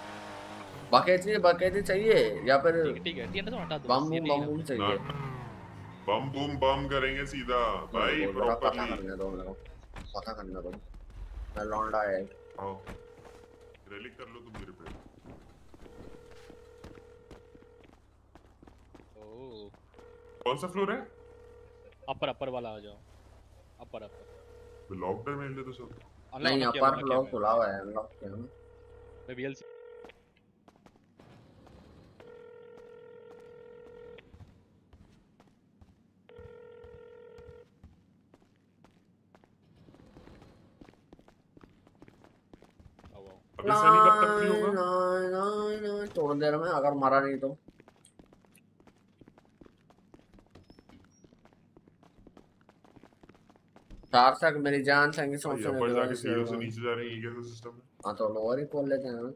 बकेटी बकेटी चाहिए या फिर ठीक है ठीक है। तो हटा दो। बम बम है। बूम ना। चाहिए बम बूम बम करेंगे सीधा। भाई प्रॉपरली करने दो मेरे को पता करने दो। मैं लौंडा है। आओ। रेलिक कर लो तुम मेरे पे ओह कौन सा फ्लोर है अपर अपर वाला आ जाओ अपर अपर लॉकडाउन में ले तो सब नहीं अपर लॉक खुला हुआ है अनलॉक किया ना मैं वीएलसी आओ आओ सनी कब तक फ्री होगा नहीं, नहीं, नहीं, थोड़ी देर में अगर मरा नहीं तो चार तक मेरी जान संगी भाई सोचने ऊपर जाके सीढ़ियों से नीचे जा रहे हैं ये कैसा सिस्टम है? हाँ तो लोअर ही खोल लेते हैं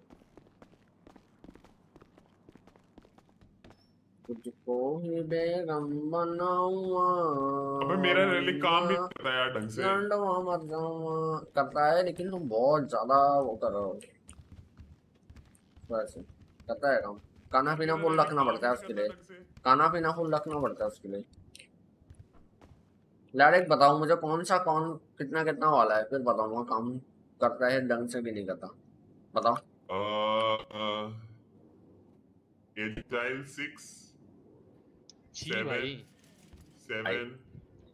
तुझको ही बेगम बनाऊँगा। अबे मेरा रेलिक काम नहीं करता यार ढंग से। लंडवा मर जाऊँगा। करता है लेकिन तुम बहुत ज़्यादा वो कर रहे हो। वैसे करता है काम। खाना पीना फुल रखना पड़ता है उसके लिए। खाना पीना फुल रखना पड़ता है उसके लिए। डायरेक्ट बताओ मुझे कौन सा कौन कितना कितना वाला है? फिर बताऊँगा काम करता है ढंग से भी नहीं करता। बताओ। एजाइल सिक्स सेवन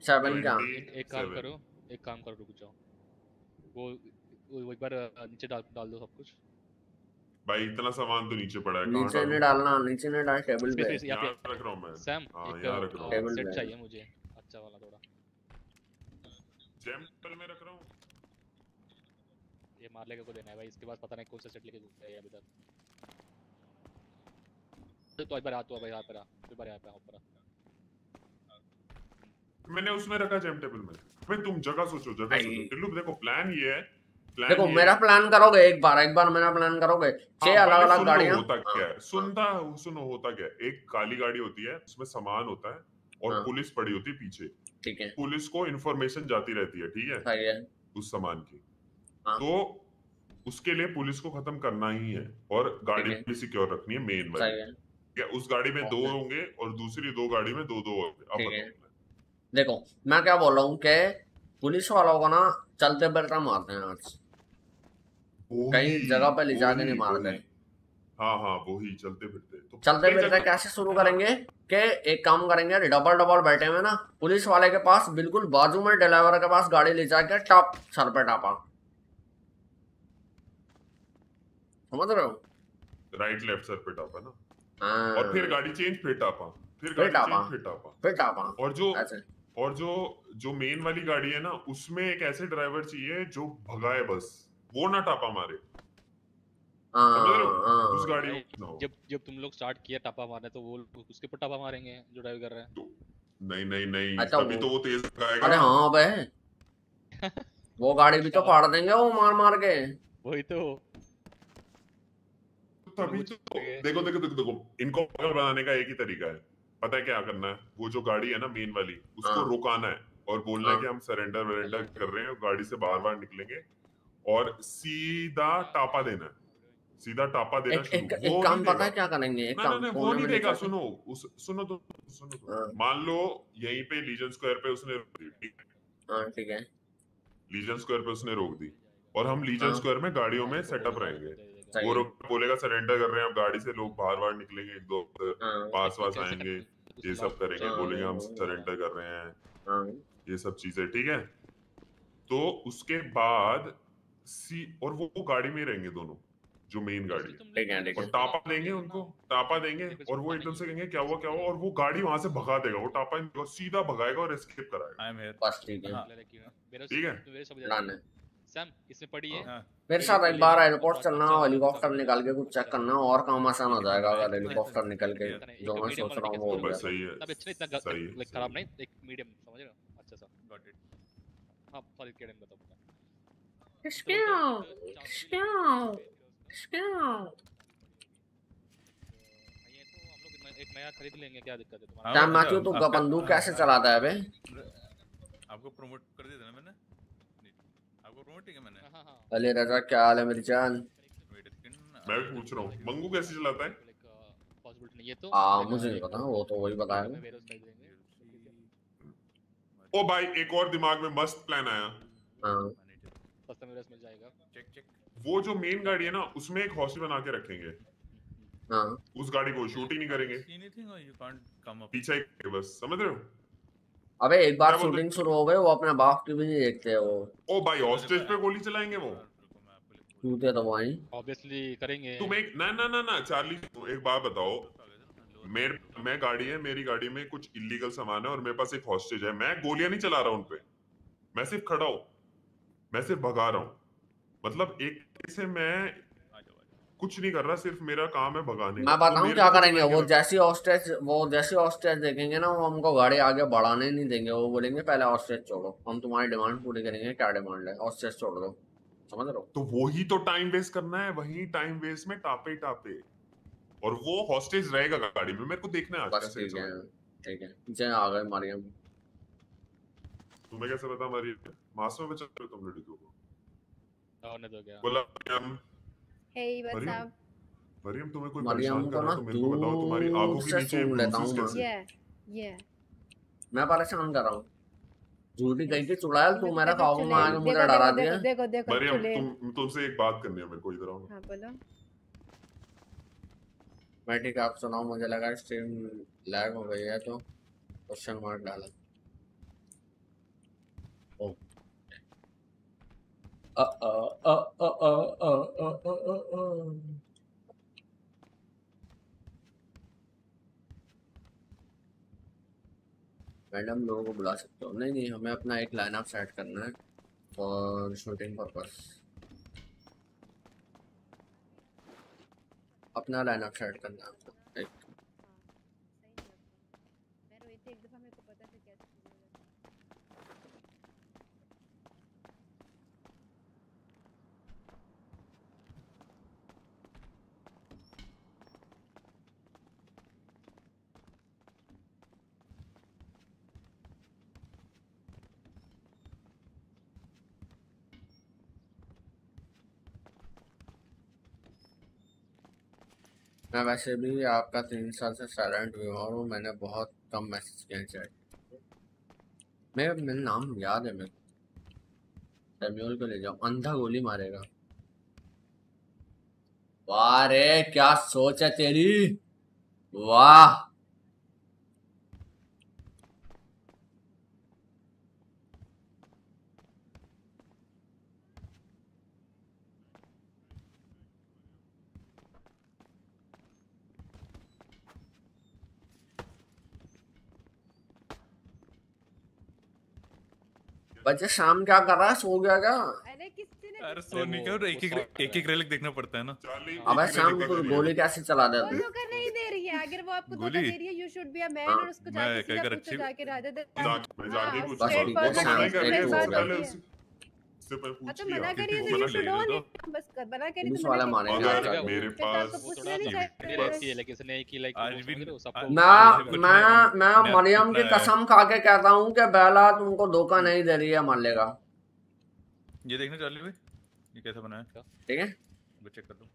सेवन क्या? एक एक काम करो एक काम करो रुक जाओ। वो वो एक बार नीचे डाल डाल दो सब कुछ। भाई इतना सामान तो नीचे पड़ा है नीचे नहीं डालना नीचे नहीं डाल टेबल पे। स्पेस यहाँ रख रहा हूँ मैं। सैम हाँ एक यहाँ रख रहा हूँ। टेबल सेट चाहिए मुझे अच्छा वाला थोड़ा। जैम्पल में रख रहा हूँ। ये मार लेगा को देना है भाई इसके बाद पता नहीं कौन सा सेट लेके घूमता है अभी तक। तो एक बार आ तो भाई यहाँ पर आ एक बार यहाँ पे ऊपर आ। मैंने उसमें रखा जेम टेबल में। भाई तुम जगह सोचो जगह सोचो। टिल्लू देखो प्लान ये है। प्लान देखो मेरा प्लान करोगे एक बार एक बार मेरा प्लान करोगे? छह हाँ, अलग अलग गाड़ियाँ। होता क्या है सुनता सुनो होता क्या है। एक काली गाड़ी होती है उसमें सामान होता है और हाँ। पुलिस पड़ी होती है पीछे। ठीक है। पुलिस को इन्फॉर्मेशन जाती रहती है ठीक है? है उस सामान की। हाँ। तो उसके लिए पुलिस को खत्म करना ही है और गाड़ी भी सिक्योर रखनी है मेन वाली। है। क्या उस गाड़ी में दो होंगे और दूसरी दो गाड़ी में दो दो होंगे है। देखो मैं क्या बोल रहा हूँ कि पुलिस वालों को ना चलते फिरते मारते हैं आज। कहीं जगह पे ले जाके नहीं मारते। वही। हाँ वो ही चलते फिरते। तो चलते फिरते कैसे शुरू करेंगे कि एक काम करेंगे डबल डबल बैठे हुए ना पुलिस वाले के पास बिल्कुल बाजू में ड्राइवर के पास गाड़ी ले जाके टॉप सर पे टापा। समझ रहे हो? राइट लेफ़्ट सर पे टापा ना? हाँ, और फिर गाड़ी चेंज फिर टापा। फिर गाड़ी टापा। चेंज फिर टापा। फिर टापा। और जो ऐसे। और जो जो मेन वाली गाड़ी है ना उसमें एक ऐसे ड्राइवर चाहिए जो भगाए बस। वो ना टापा मारे। हाँ, हो हाँ। उस गाड़ी में ना हो जब जब तुम लोग स्टार्ट किया टापा मारने तो वो उसके ऊपर टापा मारेंगे जो ड्राइव कर रहे हैं। नहीं नहीं नहीं अच्छा, तभी तो वो तेज भगाएगा अरे हाँ बे वो गाड़ी भी तो फाड़ देंगे वो मार मार के। वही तो। तभी तो देखो देखो देखो देखो इनको पागल बनाने का एक ही तरीका है। पता है क्या करना है? वो जो गाड़ी है ना मेन वाली उसको हाँ। रुकाना है और बोलना है हाँ। कि हम सरेंडर वरेंडर कर रहे हैं गाड़ी से बार बार निकलेंगे और सीधा टापा देना है। सीधा टापा देना एक एक, शुरू एक काम पता। है क्या करेंगे? एक काम वो नहीं देगा सुनो उस सुनो तो सुनो तो। हाँ। मान लो यहीं पे लीजन स्क्वायर पे उसने रोक दी ठीक? है? हाँ ठीक है। लीजन स्क्वायर पे उसने रोक दी। और हम लीजन हाँ। स्क्वायर में गाड़ियों में सेटअप रहेंगे। वो रोक बोलेगा सरेंडर कर रहे हैं अब गाड़ी से लोग बाहर बाहर निकलेंगे एक दो हाँ, पास वास आएँगे ये सब करेंगे। हाँ, बोलेंगे हम हाँ, सरेंडर कर रहे हैं। हाँ, ये सब चीज़ें ठीक है? तो उसके बाद सी और वो, वो गाड़ी में ही रहेंगे दोनों। जो मेन गाड़ी है। है और टापा देंगे उनको टापा देंगे और वो एकदम से कहेंगे क्या हुआ क्या हुआ? और वो गाड़ी वहाँ से भगा देगा वो टापा सीधा भगाएगा और एस्केप कराएगा। ठीक है। ठीक है। है। सैम इसमें पड़ी है? मेरे साथ एक बार एयरपोर्ट चलना हेलीकॉप्टर निकाल के कुछ चेक करना और काम आसान हो जाएगा अगर हेलीकॉप्टर निकल के जो मैं सोच रहा हूँ वो हो। तो सही है। तब अच्छा इतना सही है खराब नहीं एक मीडियम समझ रहे हो? अच्छा सा गॉट इट हाँ सॉरी केडन बताओ तो हम लोग न- एक नया खरीद लेंगे क्या दिक्कत है तुम्हारा तू? बंदूक कैसे चलाता है बे? आपको प्रमोट कर दिया था ना मैंने? आपको प्रमोट किया मैंने? हाँ हाँ अली रजा क्या हाल है मेरी जान? मैं पूछ रहा हूँ। मंगू कैसे चलाता है? पॉसिबिलिटी नहीं है तो। आ मुझे नहीं पता वो तो वही बताएगा वेरोस ओ भाई एक और दिमाग में मस्त प्लान आया। हाँ। सस्ता में वेरोस मिल जाएगा। चेक चेक वो जो मेन गाड़ी है ना उसमें एक हॉस्टल बना के रखेंगे। हाँ। उस गाड़ी को शूट ही नहीं करेंगे। एनीथिंग और यू कांट कम अप पीछे ही बस समझ रहे हो? अबे एक बार शूटिंग शुरू हो गई वो अपने बाप की भी नहीं देखते वो। ओ भाई हॉस्टेज पे गोली चलाएँगे वो? टूटे तो वहीं ऑब्वियसली करेंगे। तुम एक ना ना ना ना चार्ली एक बात बताओ। मेरे मैं गाड़ी है मेरी गाड़ी में कुछ इलीगल सामान है और मेरे पास एक हॉस्टेज है। मैं गोलियाँ नहीं चला रहा हूँ उनपे। मैं सिर्फ़ खड़ा हूँ। मैं सिर्फ़ भगा रहा हूँ। मतलब एक से मैं कुछ नहीं कर रहा सिर्फ़ मेरा काम है भगाने। मैं तो बताऊँ मेरे क्या करेंगे? वो। जैसी हॉस्टेज वो जैसी हॉस्टेज देखेंगे ना वो हमको गाड़ी आगे बढ़ाने नहीं देंगे। वो बोलेंगे पहले हॉस्टेज छोड़ो। हम तुम्हारी डिमांड पूरी करेंगे। क्या डिमांड है? हॉस्टेज छोड़ दो। समझ रहे हो? तो वही तो टाइम वेस्ट करना है। वही टाइम वेस्ट में टापे टापे। और वो हॉस्टेज रहेगा गाड़ी में। मेरे को देखना है आज ठीक है। ठीक है। जय आ गए मरियम तुम्हें कैसे पता हमारी मास में बचा रहे हो तुम लड़कियों को। होने दो गया बोला मरियम तुम्हें कोई परेशान कर रहा है तो मेरे को बताओ तुम्हारी आँखों के नीचे लेता हूँ bruises मैं परेशान कर रहा हूँ। झूठी कहीं की चुड़ैल तू मेरा मुझे डरा दिया। देखो देखो मरियम तुम तुमसे एक बात करनी है मेरे को इधर आओ। हाँ बोलो। मैं ठीक आप सुनाओ मुझे लगा स्ट्रीम लैग हो गई है तो क्वेश्चन मार्क डाला। मैडम लोगों को बुला सकते हो। नहीं नहीं, हमें अपना एक लाइनअप सेट करना है फॉर शूटिंग पर्पस अपना लाइनअप सेट करना है। मैं वैसे भी आपका तीन साल से साइलेंट व्यूअर हूँ मैंने बहुत कम मैसेज किए चैट मैं मेरा नाम याद है मेरे सैम्यूल को ले जाओ, अंधा गोली मारेगा। वाह रे, क्या सोच है तेरी? वाह। बच्चे शाम क्या कर रहा है? सो गया क्या? अरे किसी ने अरे सो नहीं कर एक एक एक एक रेलिक देखना पड़ता है ना। अबे शाम को गोली कैसे चला दे? वो कर नहीं दे रही है अगर वो आपको धोखा? दे रही है you should be a man और उसको जाके राजा दे। जाके- जाके हाँ, है, शाम होगा। होती है। से मैं हाँ पूछ तो लिया मना करिए तू तो मना यू शुड दो। बस कर- मना करिए तो वाला मना मारेंगे अगर मेरे तो पास है इसने लाइक सबको मैं मैं मैं मैं मरियम की कसम खा के कहता हूँ कि बेला तुमको धोखा नहीं दे रही है मान लेगा। ये देखना चालू भाई ये कैसा बना है? ठीक है। वो चेक कर दो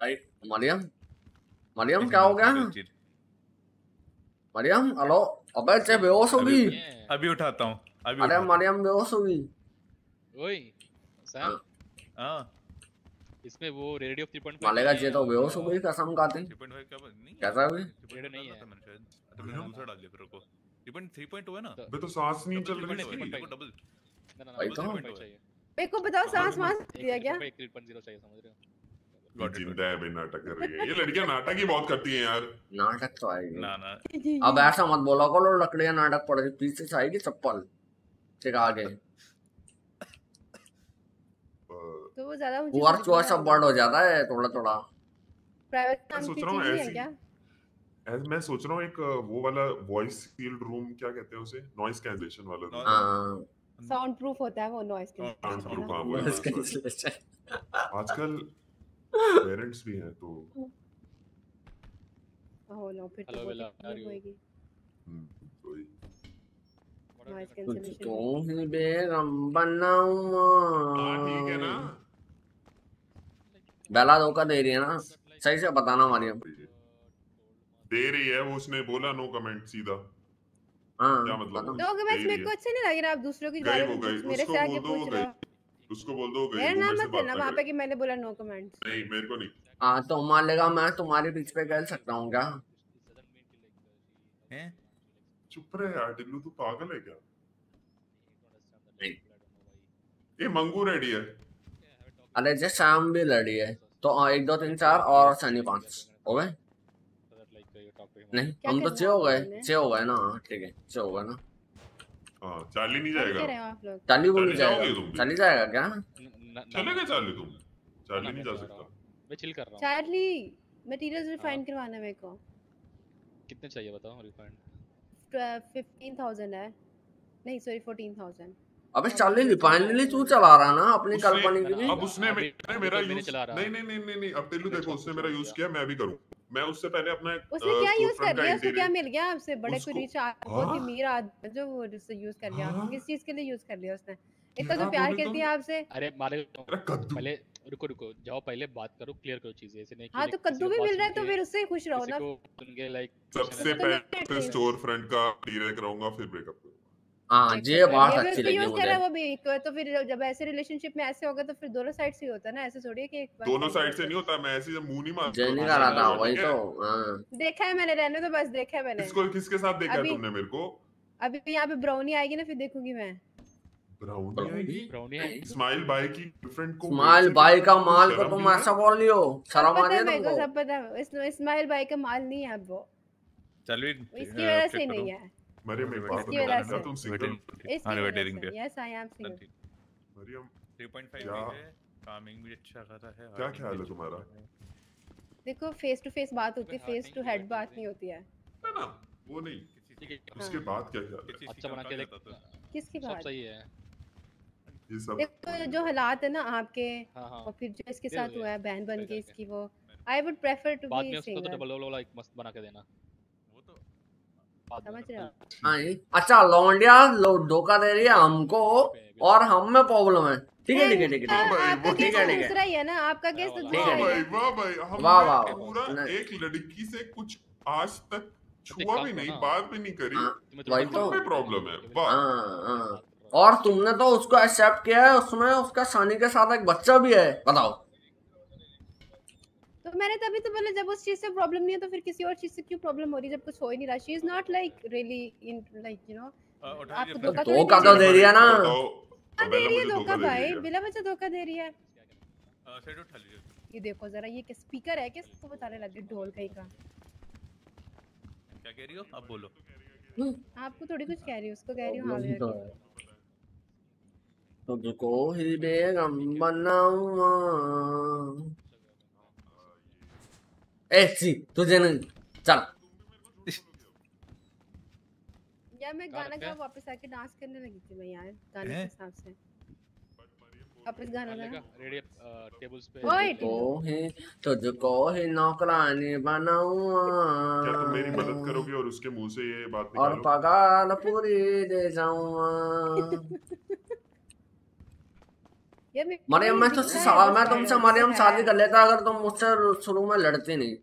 भाई मरियम मरियम क्या हो गया? मरियम हेलो अबे से बेहोश होगी? अभी उठाता हूँ अभी अरे मरियम बेहोश होगी? ओए सैम। हाँ। इसमें वो रेडियो 3.5 मान लेगा ये तो बेहोश हो गई कसम खाती 3.5 क्या नहीं। कैसा हुई रेडियो नहीं है। मैंने शायद तो मैंने दूसरा डाल दिया फिर को 3.3.2 है ना? बे तो सांस नहीं चल रही इसकी डबल ना ना भाई तो- 3.5 चाहिए। मेरे को बताओ सांस वांस दिया क्या? 3.0 चाहिए समझ रहे हो? ज़िंदा है बे नाटक कर रही है। ये लड़कियाँ नाटक ही बहुत करती हैं यार। नाटक तो आएगी। ना ना। अब ऐसा मत बोला करो लकड़ियाँ नाटक पड़ पीछे से आएगी चप्पल। ठीक आगे। तो वो ज़्यादा ऊँची वर्ड चॉइस ऑफ़ वर्ड हो जाता है थोड़ा थोड़ा प्राइवेट मैं सोच की रहा हूँ चीज़ है क्या? ऐसे मैं सोच रहा हूँ एक वो वाला वॉइस फ़ील्ड रूम क्या कहते हैं उसे? नॉइस कैंसलेशन वाला। हाँ। साउंड प्रूफ होता है वो नॉइस के Sound proof, हाँ, है। आजकल पेरेंट्स भी हैं तो हो लो फिर तो हम्म, वही। नॉइस कैंसलेशन तो ही बेगम बनाऊँ हाँ ठीक है ना? बेला धोखा दे रही है ना। सही से बताना मरियम दे रही है वो उसने बोला नो कमेंट सीधा। हाँ क्या मतलब? मेरे को। अच्छा नहीं लग रहा आप दूसरों के मेरे से पूछ रहे हो। उसको बोल दो गई मेरा नाम मत लेना वहाँ। पे कि मैंने बोला नो कमेंट्स नहीं मेरे को नहीं। हाँ तो मान लेगा मैं तुम्हारे बीच पे खेल सकता हूँ क्या? हैं? चुप रहे यार टिल्लू तू पागल है क्या? नहीं। ये मंगू रेडी है। अरे जे शाम भी लड़ी है तो हाँ, एक दो तीन चार और सनी पाँच हो गए? नहीं हम तो छह हो गए? छह हो गए ना हाँ, ठीक है छह हो गए ना। हाँ चार्ली नहीं जाएगा। रहे चाली नहीं जाएगा? चली जाएगा क्या? चलेगा चार्ली तुम। चार्ली नहीं जा सकता। मैं चिल कर रहा हूँ। चार्ली मटेरियल्स रिफाइन करवाना है मेरे को। कितने चाहिए बताओ रिफाइंड फिफ्टीन थाउज़ेंड है। नहीं सॉरी फोर्टीन थाउज़ेंड अबे चाली रिफाइनली तू चला रहा ना अपनी कंपनी की अब उसने मेरा तो यूज़ चला रहा नहीं नहीं नहीं नहीं अब टिल्लू देखो उसने मेरा यूज़ किया मैं भी करूँ। मैं उससे पहले अपना उसने क्या यूज़ कर का लिया? उसको क्या मिल गया आपसे बड़े कोई उसको- रिच आदमी बहुत ही? हाँ? अमीर आदमी जो वो उससे यूज़ कर लिया। हाँ? किस चीज़ के लिए यूज़ कर लिया उसने? इतना तो प्यार कर दिया आपसे। अरे मारे पहले रुको रुको जाओ पहले बात करो क्लियर करो चीज़ें ऐसे नहीं कि हाँ तो कद्दू भी मिल रहा है तो फिर उससे खुश रहो ना। को सुन के लाइक सबसे तो पहले स्टोर फ्रंट का डील कराऊँगा फिर ब्रेकअप करूँगा। हाँ देखो, ये बात अच्छी लगी है मुझे। वो भी तो तो फिर जब ऐसे रिलेशनशिप में ऐसे होगा तो फिर दोनों साइड से ही होता है ना ऐसे थोड़ी है कि दोनों साइड से नहीं होता मैं ऐसे जब मुँह नहीं मारता जय नहीं हूँ, कर रहा था वही तो हाँ? देखा है मैंने रहने तो बस देखा है मैंने। किसको किसके साथ देखा है तुमने मेरे को? अभी यहाँ पे ब्राउनी आएगी ना फिर देखूँगी मैं। ब्राउनी आएगी? ब्राउनी है स्माइल बाय की गर्लफ्रेंड को माल वैसे भाई का माल को तुम नहीं है? ऐसा बोल हो सब शर्म आ रही है है को तुमको। सब पता है। इस्माइल भाई का माल नहीं है अब वो। चल इसकी वजह से नहीं है। मरियम एक बात से। तुम सिंगल हाँ। वेटिंग पे yes I am single Mariam 3.5 क्या- भी है। कामिंग भी अच्छा खाता है क्या ख्याल है तुम्हारा? देखो फेस टू फेस बात होती है फेस टू हेड बात नहीं। होती है। है ना वो नहीं। उसके हाँ। बाद क्या ख्याल है? अच्छा बना के देख। किसकी सब सही है। ये सब देखो जो हालात है ना आपके हाँ हाँ। और फिर जो इसके साथ हुआ है बहन बन के इसकी वो आई वुड प्रेफर टू बाद में उसको तो सिंगल डबल डबल एक मस्त बना के देना। में समझ रहे हो? हाँ जी अच्छा लौंडिया धोखा दे रही है हमको और हम में प्रॉब्लम है। ठीक है ठीक है ठीक है ठीक है। ठीक है तो है। दूसरा ही है ना? आपका केस तो दूसरा है वाह वाह। पूरा एक लड़की से कुछ आज तक छुआ भी नहीं बात भी नहीं करी। हाँ, वही तो। प्रॉब्लम है हाँ हाँ। और तुमने तो उसको एक्सेप्ट किया है उसमें उसका सानी के साथ एक बच्चा भी है। बताओ। तो मैंने तभी तो बोला जब उस चीज़ से प्रॉब्लम नहीं है तो फिर किसी और चीज़ से क्यों प्रॉब्लम हो रही है? जब कुछ हो ही नहीं रहा। She is not like really in like you know आपको धोखा धोखा दे तो रही दे रही है ना? है दे रही है धोखा धोखा भाई। है। बिना वजह धोखा दे रही है। साइड उठा लीजिए ये देखो जरा ये क्या स्पीकर है? क्या इसको बताने लगे ढोल कहीं का? क्या कह रही हो? अब बोलो। आपको थोड़ी कुछ कह रही हूँ उसको कह रही हूँ हाँ तो है। तुझको ही बेगम बनाऊँगा। ए सी तुझे नहीं। चल। यार मैं गाना गा वापस आके डांस करने लगी थी मैं यार गाने के हिसाब से। वापस गाना टेबल्स पे ओए तुझको ही तुझको ही नौकरानी बनाऊँगा। क्या तुम मेरी मदद करोगे और उसके मुँह से ये बात और पगार पूरी दे जाऊँगा। मैं मरियम मैं तुझसे सवाल मैं तुमसे मरियम शादी कर लेता अगर तुम मुझसे शुरू में लड़ती नहीं।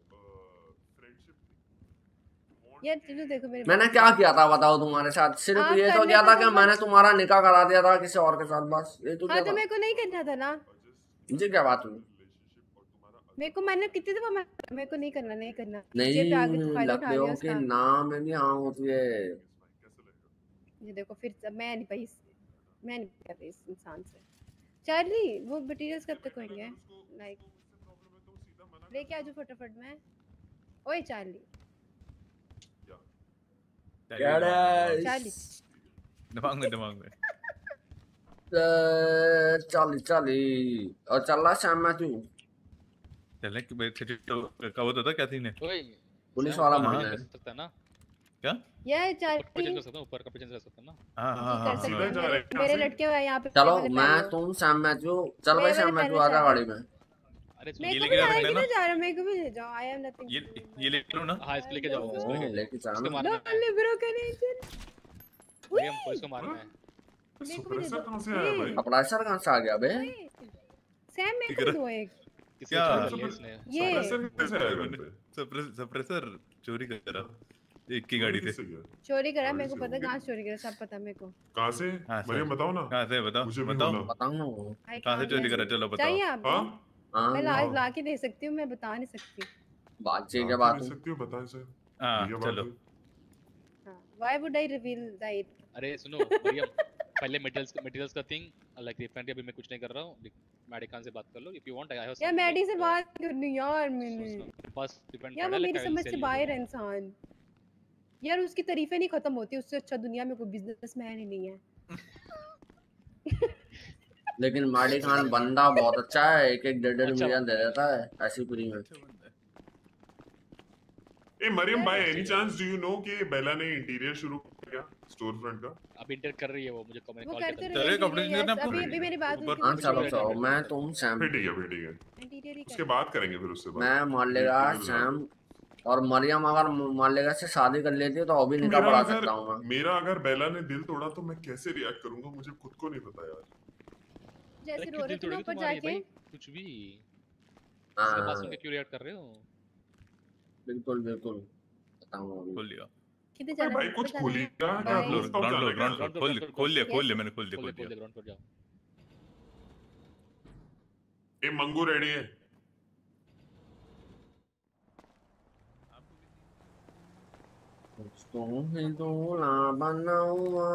देखो मैंने क्या किया था बताओ तुम्हारे साथ? सिर्फ़ ये तो किया था तो कि मैंने तुम्हारा निकाह करा दिया था किसी और के साथ बस ये तो हाँ क्या तो था। मेरे को नहीं करना था ना। मुझे क्या बात हुई? मेरे को मैंने कितनी दफ़ा मेरे को नहीं करना नहीं करना। नहीं तो लड़कियों के नाम में भी हाँ होती है। ये देखो फिर मैं नहीं भाई मैं नहीं कर रही इस इंसान से। चार्ली वो मटेरियल्स कब तक होंगे? लाइक लेके आ जाओ फटाफट में। ओए चार्ली। चार्ली। दिमाग में चाली चाली और चल रहा शाम में तू? चले कि मेरे छोटे का वो तो था क्या थी ने पुलिस वाला है। सकता है ना? क्या? यार ऊपर चार्ली चेंज कर सकता हूँ ऊपर का चेंज कर सकता ना? हाँ हाँ कर हाँ सकते सीधा हैं। जा रहे मेरे हैं यहाँ मेरे? लटके हुए हैं पे चलो मैं तुम शाम में तू चल भाई शाम में आजा चार्ली। गाड़ी में। अरे सुन, ये लेके जा आए सकते ना जा रहा मेरे को भी ले जाओ आई एम नथिंग ये ये ले लो ना। हाँ इसको लेके जाओ। इसको लेके लेके इसको मारना है। डोंट ब्रो कनेक्शन भैया हमको इसको मारना है। मेरे को भी दे दो। कहाँ से आया भाई? अपराइसर कहाँ से आ गया बे? सैम मेरे को दो एक। क्या? ये। सुप्रेसर चोरी करा एक की गाड़ी से चोरी करा मेरे को पता। कहाँ से चोरी करा सब पता मेरे को। कहाँ से? हाँ, मरियम बताओ ना। कहाँ से बताओ। मुझे बताओ। बोलो। बताऊँ ना वो? I कहाँ से चोरी करा? चलो बताओ। चाहिए आपको हाँ? हाँ मैं ला हाँ। ला के दे सकती हूँ मैं बता नहीं सकती। बातचीत के आप बाद तो सकती हो बताएँ सर। हाँ है, बात चलो। Why would I reveal that अरे सुनो भैया पहले मटेरियल्स मटेरियल्स का थिंग लाइक रिफाइनरी अभी मैं कुछ नहीं कर रहा हूँ। मेडिकन से बात कर लो if you want I have यार मैडी से बात करनी यार मैंने। फ़र्स्ट डिपेंड यार मेरी समझ से बाहर है इंसान। यार उसकी तारीफें नहीं खत्म होती उससे अच्छा दुनिया में कोई बिजनेसमैन ही नहीं है। लेकिन माडी खान बंदा बहुत अच्छा है एक एक डेढ़ डेढ़ अच्छा मिलियन दे देता है ऐसी पूरी में। ए मरियम भाई any chance do you know कि बेला ने इंटीरियर शुरू किया स्टोर फ्रंट का? अब इंटर कर रही है वो मुझे कमेंट कॉल करते कर चलो, नहीं करना। आपको? अभी अभी मेरी बात ऊपर- हाँ हुई चलो चलो मैं तुम सैम। फिर ठीक है फिर ठीक है। इंटीरियर ही उसके बाद करेंगे फिर उससे बात। मैं मान लेगा सैम। और मरियम अगर मान से शादी कर लेती है तो अभी निकाह मेरा पढ़ा सकता हूँ मैं। मेरा अगर बेला ने दिल तोड़ा तो मैं कैसे रिएक्ट करूँगा? मुझे खुद को नहीं पता यार। जैसे रो रहे थे ऊपर जाके। कुछ भी। इसके पास में क्यों रिएक्ट कर रहे हो? बिल्कुल बिल्कुल। बताऊँगा खोल लिया। जाना भाई कुछ है. ग्राउंड फ्लोर ग्राउंड फ्लोर खोल खोल लिया खोल लिया मैंने खोल दिया खोल दिया ग्राउंड पर जाओ। ए मंगू रेडी है। तुम दूल्हा बनाऊँगा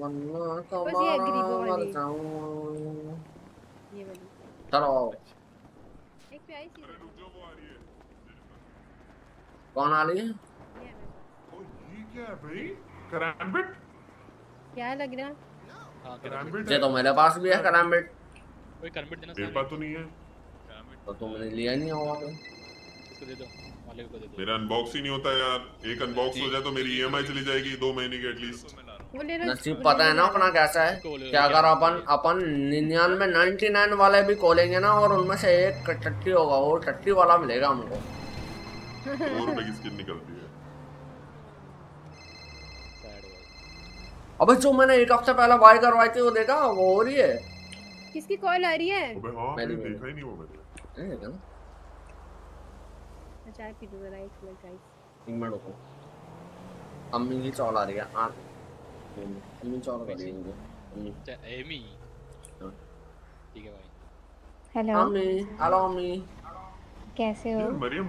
गरीबों कबार वाली। जाऊँगा ये वाली चलो एक पे आई सी है कौन आ रही है ये है मेरे क्या है भाई करैम्बिट क्या लग रहा हाँ करैम्बिट ये तो मेरे पास भी है करैम्बिट कोई करमिट देना तेरे पास तो नहीं है तो तुमने लिया नहीं होगा तो इसको दे दो मेरा अनबॉक्स ही नहीं होता यार। एक अनबॉक्स हो जाए तो मेरी ईएमआई चली जाएगी दो महीने की एटलीस्ट नसीब पता है ना अपना कैसा है? कि अगर अपन अपन निन्यानवे नाइनटी नाइन वाले भी खोलेंगे ना और उनमें से एक टट्टी होगा वो टट्टी वाला मिलेगा हमको। है? अबे जो मैंने एक हफ़्ते पहले बाय करवाई थी वो देखा? वो हो रही है। किसकी कॉल आ रही है? अबे हाँ मैंने देखा। ही नहीं वो मैंने। देखा ना। मैं चाय पी दो जरा एक मिनट गाइस एक मिनट रुको अम्मी की चौल आ रही है आ अम्मी चौल कर रही है अम्मी अच्छा एमी। ठीक है भाई। हेलो अम्मी हेलो अम्मी कैसे हो? मरियम।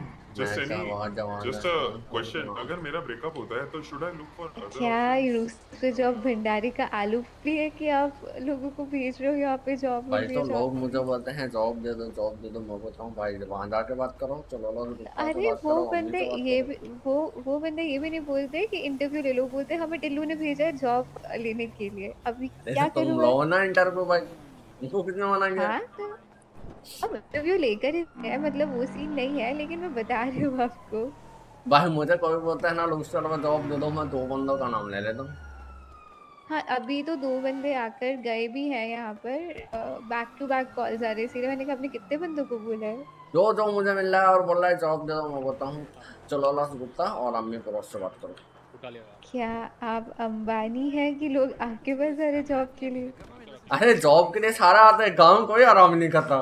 अगर मेरा ब्रेकअप होता है तो should I look for other क्या जॉब भंडारी का आलू भी है कि आप लोगों को भेज रहे हो यहाँ पे जॉब भाई में तो भेजा? लोग मुझे बोलते हैं जॉब दे दो जॉब दे दो। मैं बोलता हूँ भाई वहाँ जाके बात करो चलो लोग गुप्ता से अरे वो बंदे ये। भी वो वो बंदे ये भी नहीं बोलते कि इंटरव्यू ले लो बोलते हमें टिल्लू ने भेजा है जॉब लेने के लिए। अभी क्या तुम करूँ लो ना इंटरव्यू भाई। इनको कितने मना किया अब इंटरव्यू लेकर है मतलब वो सीन नहीं है लेकिन मैं बता रही हूँ आपको। भाई मुझे कोई बोलता है ना लूस्टर में जॉब दे दो मैं दो बंदों का नाम ले लेता हूँ। हाँ अभी तो दो बंदे आकर गए भी हैं यहाँ पर बैक टू बैक कॉल्स आ रही है इसीलिए मैंने कहा आपने कितने बंदों को बोला है? जो जो मुझे मिल रहा है और बोल रहा है जॉब दे दो मैं बोलता हूँ चलो लस गुप्ता और अम्मी पड़ोस से बात करो। क्या आप अंबानी है कि लोग आपके पास आ रहे जॉब के लिए? अरे जॉब के लिए सारा आते हैं गाँव कोई आराम नहीं करता।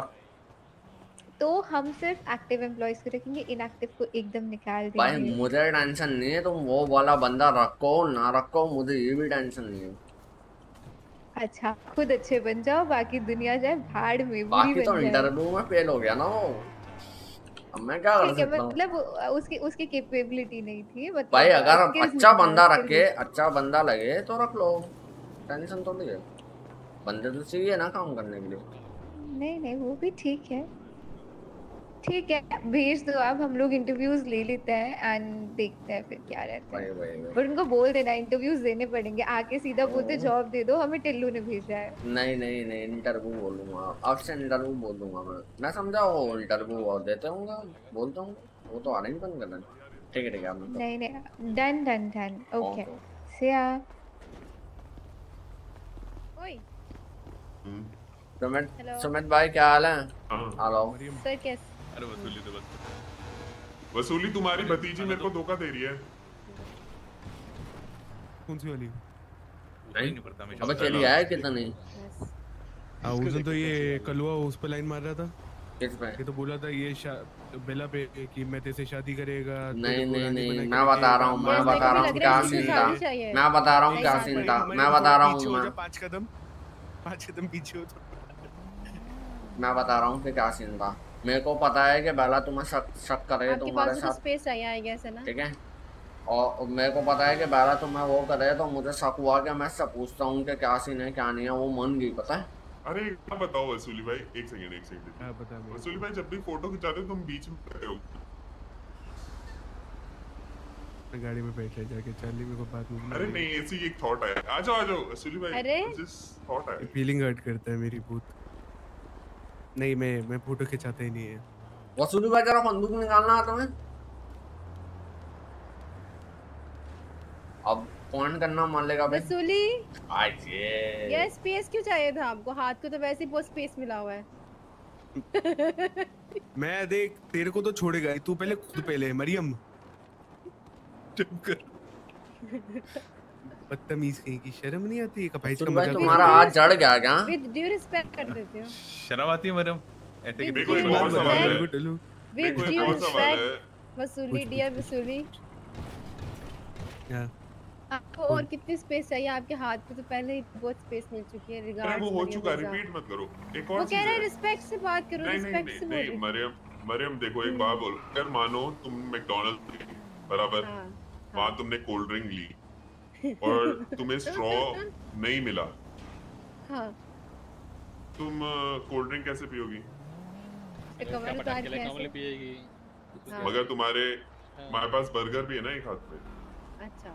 तो हम सिर्फ़ एक्टिव एम्प्लॉयज़ को रखेंगे इनएक्टिव को एकदम निकाल देंगे। भाई मुझे टेंशन नहीं है तुम वो वाला बंदा रखो ना रखो मुझे ये भी टेंशन नहीं है। अच्छा खुद अच्छे बन जाओ बाकी दुनिया जाए भाड़ में बाकी तो इंटरव्यू में फेल हो गया ना वो। अब मैं क्या कर सकता हूँ? मतलब उसकी उसकी कैपेबिलिटी नहीं थी मतलब भाई अगर अच्छा बंदा रखे अच्छा बंदा लगे तो रख लो। टेंशन तो नहीं है। बंदे तो चाहिए ना काम करने के लिए। नहीं नहीं वो भी ठीक है। ठीक है भेज दो आप हम लोग इंटरव्यूज़ ले लेते हैं एंड देखते हैं फिर क्या रहता है। पर उनको बोल देना इंटरव्यूज़ देने पड़ेंगे आके सीधा बोलते जॉब दे दो हमें टिल्लू ने भेजा है। नहीं नहीं नहीं इंटरव्यू बोल दूँगा से इंटरव्यू बोल दूँगा मैं। मैं समझा वो इंटरव्यू और देते होंगे बोलता हूँ वो तो ही बंद कर ठीक है ठीक है नहीं नहीं done done done okay. Siya ओए। सुमित सुमित भाई क्या हाल है? हाँ। हेलो सर कैसे? अरे वसूली तो बस। वसूली तुम्हारी भतीजी मेरे को धोखा दे रही है। कौन सी वाली? नहीं पड़ता हमेशा। अबे चली आया कितनी हाँ उस दिन तो ये कलुआ उस पे लाइन मार रहा था? किस पे? ये तो बोला था ये बेला पे कि मैं तेरे से शादी करेगा नहीं नहीं नहीं मैं बता रहा हूँ मैं बता रहा हूँ क्या सीन था। मैं बता रहा हूँ क्या सीन था। मैं बता रहा हूँ मैं पाँच कदम। पाँच कदम पीछे हो तो। मैं बता रहा हूँ कि क्या सीन था। मेरे को पता है कि बेला तुम्हें शक शक करे तुम्हारे पास तो साथ। स्पेस चाहिए आई गेस है ना? ठीक है? और मेरे को पता है कि बेला तुम्हें वो करे तो मुझे शक हुआ कि मैं सब पूछता हूँ कि क्या सीन है क्या नहीं है वो मन गई पता है? अरे क्या बताओ वसूली भाई? एक सेकंड एक सेकंड हाँ। वसूली भाई जब भी फ़ोटो खिंचाते हो तुम बीच में खड़े हो। मैं गाड़ी में बैठ ले जाके चार्ली मेरे को बात नहीं अरे नहीं ऐसी एक थॉट आया। आ जाओ आ जाओ वसूली भाई अरे? थॉट आया। फीलिंग हर्ट करता है मेरी भूत। नहीं मैं मैं फ़ोटो खिंचाता ही नहीं है। वसूली भाई जरा बंदूक निकालना है तुम्हें? अब पॉइंट करना मान लेगा भाई? वसूली। आइए ये स्पेस क्यों चाहिए था आपको? हाथ को तो वैसे ही बहुत स्पेस मिला हुआ है। मैं देख तेरे को तो छोड़ेगा ही, तू पहले खुद पहले मरियम। चुप कर बदतमीज कहीं की शर्म नहीं आती? एक भाई वसूली भाई तुम्हारा हाथ जड़ गया क्या? विद ड्यू रिस्पेक्ट कर देते हो। शर्म आती है मैडम ऐसे एक due और सवाल है। विद ड्यू है रिस्पेक्ट वसूली डियर वसूली। क्या आपको और कितनी स्पेस चाहिए? आपके हाथ को तो पहले ही बहुत स्पेस मिल चुकी है अरे रिगार्ड्स वो हो चुका रिपीट मत करो। एक और वो कह रहा है है। रिस्पेक्ट से बात करो नहीं नहीं रिस्पेक्ट से बोल। नहीं मरियम मरियम देखो एक बात बोल। अगर मानो तुम मैकडॉनल्ड बराबर? हाँ, वहाँ तुमने कोल्ड ड्रिंक ली। और तुम्हें स्ट्रॉ नहीं मिला। हाँ। तुम कोल्ड ड्रिंक कैसे पियोगी? हाँ। मगर तुम्हारे हमारे पास बर्गर भी है ना एक हाथ में अच्छा।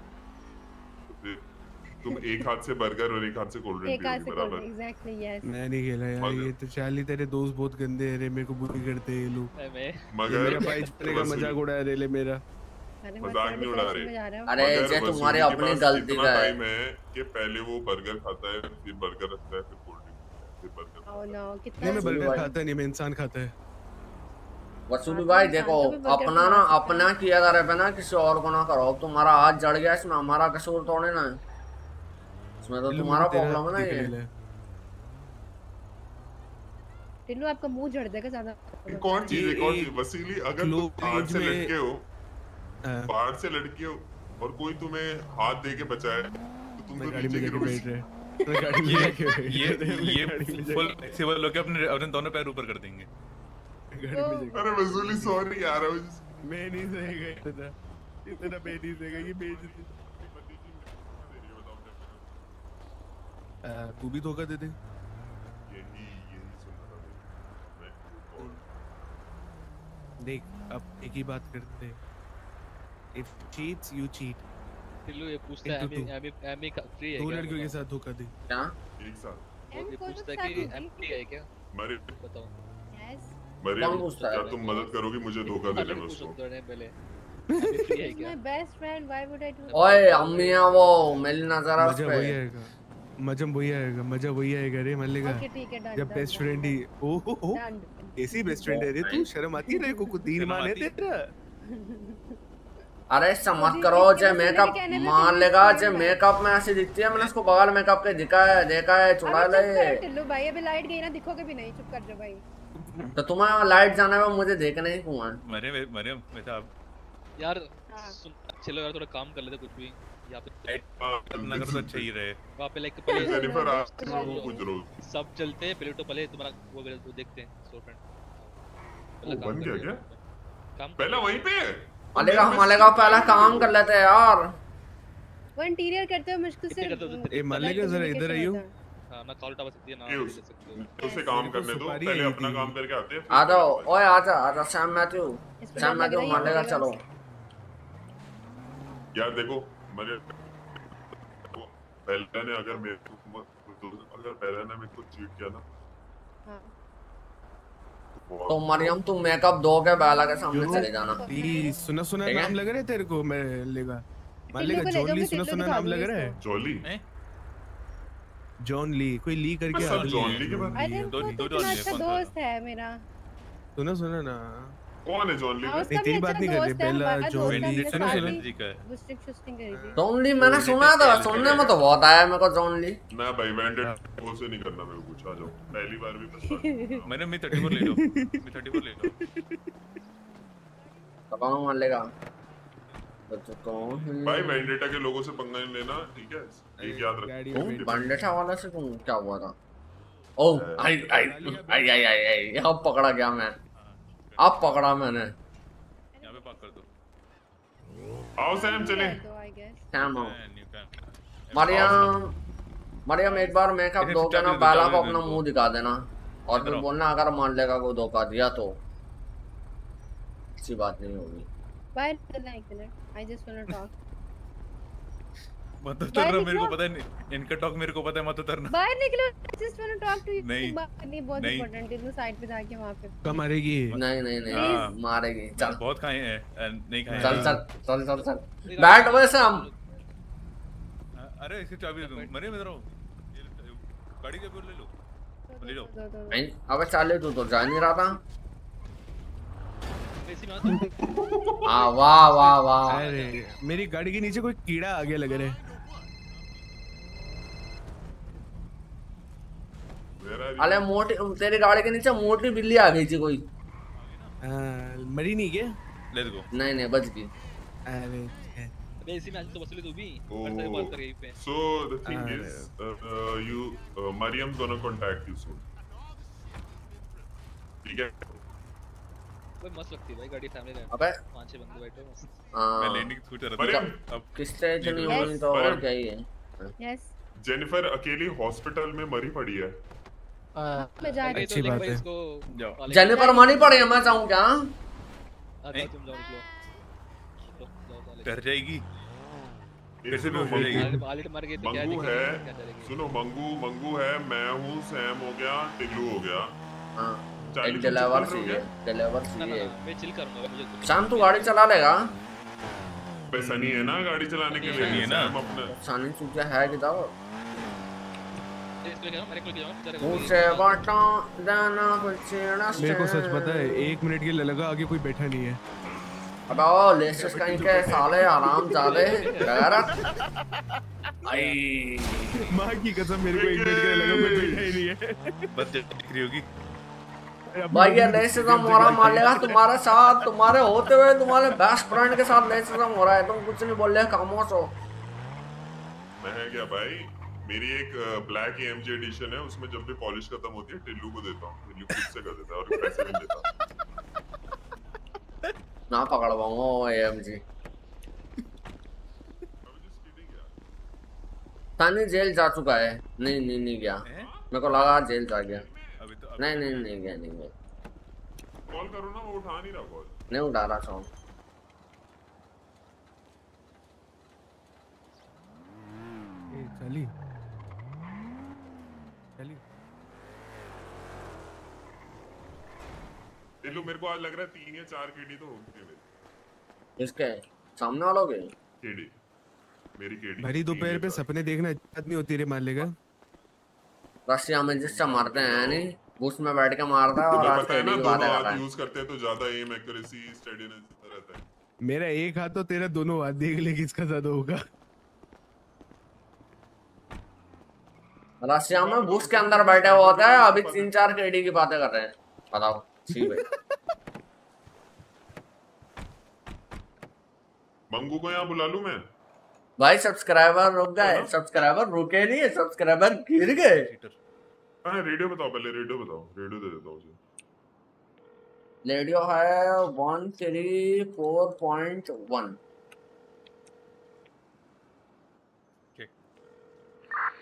तुम एक हाथ से बर्गर और एक हाथ से कोल्ड ड्रिंक पियोगी बराबर? एग्जैक्टली यस मैं नहीं खेला यार ये तो चार्ली तेरे दोस्त बहुत गंदे हैं रे मेरे को बुरी करते हैं ये लोग। मगर मेरा भाई का मज़ाक उड़ा रहे ले मेरा। मज़ाक नहीं उड़ा रहे। अरे ये तुम्हारी के अपनी पास गलती का है। टाइम है कि पहले वो बर्गर खाता है फिर बर्गर रखता है फिर कोल्ड ड्रिंक फिर बर्गर ओह नो नहीं मैं बर्गर खाता नहीं मैं इंसान खाता है। वसूली भाई देखो तो अपना ना अपना किया करे पे ना किसी और को ना करो तुम्हारा हाथ जड़ गया इसमें हमारा कसूर तोड़े ना। इसमें तो तुम्हारा प्रॉब्लम है ना ये। टिल्लू आपका मुँह झड़ जाएगा ज़्यादा। कौन चीज़ है कौन चीज़? वसीली अगर तुम रेंज से में- लटके हो हाँ, बाहर से लटके हो और कोई तुम्हें हाथ दे के बचाए तो तुम तो नीचे गिरोगे। ये ये ये फुल फ्लेक्सिबल होके अपने अपने दोनों पैर ऊपर कर देंगे। अरे वसूली सॉरी यार मैं नहीं सहेगा इतना इतना मैं नहीं सहेगा ये बेइज्जती तू भी धोखा दे दे। देख अब एक ही बात करते हैं। If cheats you cheat. Tillu ये पूछता है एमी. एमी एमी फ्री है दो क्या? लड़कियों के। साथ धोखा दे। क्या? एक साथ। ये कौन पूछता सा है कि एमी? फ्री है क्या? मरे। बताओ। यस मरियम कौन क्या तुम मदद करोगी? मुझे धोखा देने में उसको। पहले। एमी फ्री क्या? My best friend why would I do ओए अम्मिया वो मेरी नज़र है मज़ा वही आएगा। मज़ा वही आएगा मज़ा वही आएगा रे मल्लिका। ओके ठीक है डन जब बेस्ट फ्रेंड ही ओ हो हो ऐसी बेस्ट फ्रेंड है रे तू शर्म आती है रे को? कुछ तीन शर्म मान आती? तेरा? अरे समझ करो जे मेकअप मेरे मान लेगा जे मेकअप में ऐसी दिखती है मैंने उसको बगल मेकअप के दिखा है देखा है अबे ले। टिल्लू भाई अभी लाइट गई ना दिखोगे भी नहीं चुप कर जाओ भाई। तो तुम्हें लाइट जाने में मुझे देखना ही क्यों है? मरियम मरियम मैं तो आप यार हाँ। सुन चलो यार थोड़ा काम कर लेते कुछ भी यहाँ पे इतना कर तो अच्छा ही रहे। वहाँ पे लाइक पहले सब चलते हैं पहले तो पहले तुम्हारा वो वो देखते हैं सो फ्रेंड ओ, बन गया क्या? काम पहला वहीं पे? है मलेगा मलेगा पहला काम कर लेते हैं यार। वो इंटीरियर करते हो मुश्किल से कितने करते हो? ए मल्लिका जरा इधर आइयो। हाँ। ना कॉल उठा सकती है ना उस- सकते हो। उसे काम करने दो पहले अपना काम करके आते हैं। आ जाओ ओए आ जा आ जा सैम मैथ्यू इस पे सैम लग मैथ्यू रही मलेगा मलेगा चलो। यार देखो मेरे पहले ने अगर मेरे को तो अगर पहले ने मेरे को चीट किया ना हाँ। तो मरियम तुम मेकअप दो के बेला के सामने चले जाना। प्लीज़ सुना सुना नाम लग रहा है तेरे को मैं लेगा। मान लेगा जॉन ली सुना सुना नाम लग रहा है? Jolly John Lee. कोई ली करके आ गया जॉन ली के है। वो दो- तो दो अच्छा दोस्त है मेरा। सुना सुना ना। कौन है जॉन ली हाँ, नहीं, तेरी बात अच्छा नहीं कर रहे, दोस्त है, बेला, हमारा जॉन दोस्त है, ली, हमने सुनो, सुनो। जी का बुस्टिंग शुस्टिंग करी थी। जॉन ली मैंने सुना था सुनने में तो बहुत आया मेरे को जॉन ली ना भाई वेंडेड वो से नहीं करना मेरे को कुछ आ जाओ। पहली बार भी बस मैंने मैं 34 ले लो। मैं 34 ले लो। तो तो कौन है? भाई वेंडेटा के लोगों से पंगा नहीं लेना ठीक है? एक याद रखो। में वाला से क्या हुआ था? ओ आई आई आई आई आई आई अब पकड़ा गया मैं। अब पकड़ा मैंने। यहाँ पे कर दो। आओ सैम चले। सैम आओ। मरियम मरियम एक बार मेकअप दो के ना बाला को अपना मुँह दिखा देना। और फिर बोलना अगर मान लेगा को धोखा दिया तो। अच्छी बात नहीं होगी। Bye like minute I just want to talk मत उतरना मेरे को पता है नहीं इनका टॉक मेरे को पता है मत उतरना। बाहर निकलो just want to talk to you नहीं, बात करनी बहुत इंपॉर्टेंट है तू साइड पे जाके वहाँ पे। कब मारेगी? नहीं नहीं नहीं हाँ। मारेगी। चल। बहुत खाए हैं नहीं खाए चल चल चल चल चल। बैठ वैसे हम। हाँ, अरे इसकी चाबी दे। दूँ मरे मैं रहा ये ले- गाड़ी के बोल ले लो। ले लो। अबे चाले तू तो जा नहीं रहा था। तो हाँ वाह वाह वाह। अरे मेरी गाड़ी के नीचे कोई कीड़ा आगे लग रहा है। अरे मोटी तेरी गाड़ी के नीचे मोटी बिल्ली आ गई थी कोई। हाँ, मरी नहीं क्या? लेट्स गो नहीं नहीं बच गई। अरे इसी तो तू भी. पर से कर पे। Uh, uh. ठीक है? कोई मस्त लगती है भाई गाड़ी सामने रहना अबे। पाँच छह बंदे बैठे हो। मैं हाँ लैंडिंग सोच रहा था। अब किस्ते इतनी Yes. हुई तो और। क्या ही है? यस जेनिफर अकेली हॉस्पिटल में मरी पड़ी है। मैं जा रही तो अच्छी बात भाई है। इसको जाओ। कॉलेज- जाने पर मानी पड़ी है मैं चाहूँ क्या? तुम जाओ निकलो डर जाएगी। कैसे सुनो भी हो जाएगी? मर तो मंगू है? सुनो मंगू मंगू है मैं हूँ सैम हो गया टिल्लू हो गया। हाँ। एक डिलीवर चिल रहे हो चाहिए डिलीवर ना चाहिए। मैं चिल करूँगा मुझे शाम तू गाड़ी चला लेगा। पैसा नहीं है ना गाड़ी चलाने के नहीं लिए है ना। सैम अपने। सानी चूतिया है किताब मेरे को जाओ, मेरे को सच पता है एक मिनट के लिए लगा आगे कोई बैठा नहीं है। अबे ओ लेसेस कहीं के साले आराम जादे गैरत। आई। माँ की कसम मेरे को एक मिनट के लिए लगा कोई बैठा ही नहीं है। बस दिख रही होगी। भाई ये रेसिज्म हो रहा मान लेगा तुम्हारे साथ तुम्हारे होते हुए तुम्हारे बेस्ट फ्रेंड के साथ रेसिज्म हो रहा है तुम कुछ नहीं बोल रहे खामोश हो। मैं क्या भाई? मेरी एक ब्लैक एमजी एडिशन है उसमें जब भी पॉलिश खत्म होती है टिल्लू को देता हूँ। टिल्लू खुद से कर देता है और पैसे नहीं देता ना पकड़वाऊँगा एएमजी तानी जेल जा चुका है। नहीं नहीं नहीं गया। मेरे को लगा जेल जा गया। नहीं नहीं नहीं गया नहीं गया कॉल करो ना वो उठा नहीं रहा कॉल। नहीं उठा रहा था। ए, चली। चली। टिल्लू मेरे को आज लग रहा है तीन या चार केडी तो होंगे मेरे। किसके? सामने वालों के? केडी मेरी केडी भरी दोपहर पे सपने देखना इज़्ज़त नहीं होती रे मालेगा रशिया में जिससे मारते हैं नहीं? बुश में बैठ के मारता है और आज पता है ना दोनों हाथ है। यूज़ करते हैं तो ज़्यादा एम एक्यूरेसी स्टेडीनेस रहता है। मेरा एक हाथ तो तेरा दोनों हाथ देख ले किसका ज़्यादा होगा। रशिया में बुश के अंदर बैठे हुए होते हैं अभी तीन चार केडी की बातें कर रहे हैं। बताओ ठीक है मंगू को यहाँ बुला लूँ मैं? भाई सब्सक्राइबर रुक गए सब्सक्राइबर रुके नहीं है सब्सक्राइबर गिर गए। हाँ रेडियो बताओ पहले रेडियो बताओ रेडियो दे देता हूँ उसे। रेडियो है one three four point one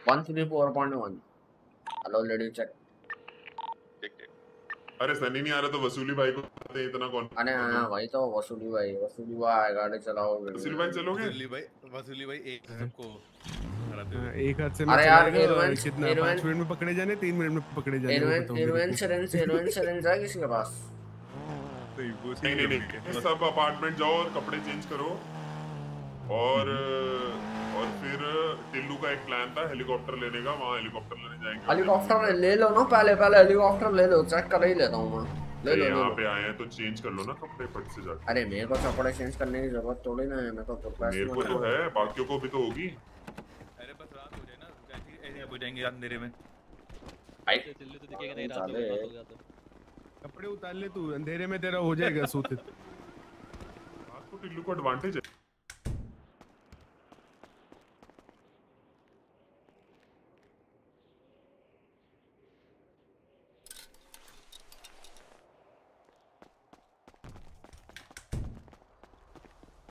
one three four point one hello radio check अरे सनी नहीं आ रहा तो वसूली भाई को बताते इतना कौन अरे हाँ भाई तो वसूली भाई वसूली भाई गाड़ी चलाओ वसूली भाई चलोगे? वसूली भाई वसूली भाई एक सबको हाँ, एक हाथ से अरे यार, कितना? हीरोइन- मिनट में पकड़े जाने तीन मिनट में पकड़े जाने को। सिरेंज हीरोइन सिरेंज है किसी के पास? नहीं नहीं नहीं सब अपार्टमेंट जाओ और कपड़े चेंज करो। और और फिर टिल्लू का एक प्लान था हेलीकॉप्टर लेने का वहाँ हेलीकॉप्टर लेने जाएँगे। हेलीकॉप्टर ले लो ना पहले पहले हेलीकॉप्टर ले लो चेक कर ही लेता हूँ मैं। ले लो ले यहाँ पे आए हैं तो चेंज कर लो ना कपड़े फट से जाकर अरे मेरे को कपड़े चेंज करने की ज़रूरत थोड़ी ना है मैं तो मेरे को तो है। बाकियों को भी तो होगी। अरे बस रात हो जाए ना ऐसे ऐसे हो जाएँगे अंधेरे में। भाई। दिल्ली तो दिखेगा नहीं रात हो हो गया तो। कपड़े उतार ले तू अंधेरे में तेरा हो जाएगा सूत। रात को टिल्लू को एडवांटेज है।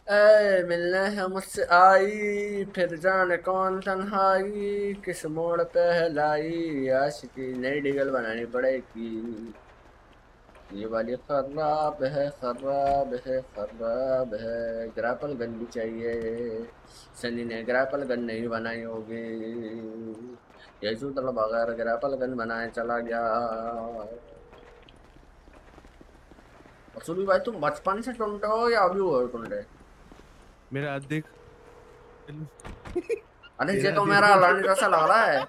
ए मिलने है मुझसे आई, फिर जाने कौन तन्हाई, किस मोड़ पे है लाई आशिकी नई डिगल बनानी पड़ेगी। ये वाली खराब है खराब है खराब है, ग्रैपल गन भी चाहिए। सनी ने ग्रैपल गन नहीं बनाई होगी। ये चूतल बगैर ग्रैपल गन बनाए चला गया। असुली भाई, तुम बचपन से टुंटे हो या अभी हो? टुंटे मेरा हाथ देख अरे ये तो मेरा लाने जैसा लग रहा है।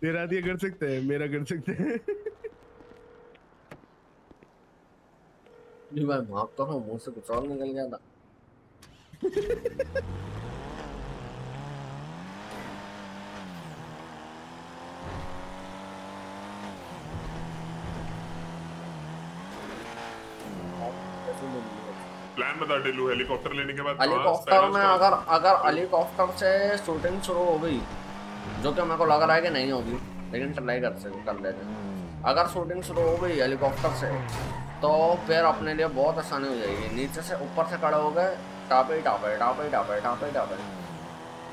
तेरा दिया कर सकते हैं मेरा कर सकते हैं। नहीं भाई माफ़ करो मुँह से कुछ और निकल गया था। बता हेलीकॉप्टर लेने के बाद हेलीकॉप्टर में अगर अगर हेलीकॉप्टर से शूटिंग शुरू हो गई जो कि मेरे को लग रहा है कि नहीं होगी लेकिन ट्राई कर सकते कर लेते हैं। अगर शूटिंग शुरू हो गई हेलीकॉप्टर से तो फिर अपने लिए बहुत आसानी हो जाएगी। नीचे से ऊपर से खड़े हो गए टापे ही टापे टापे ही टापे टापे ही टापे।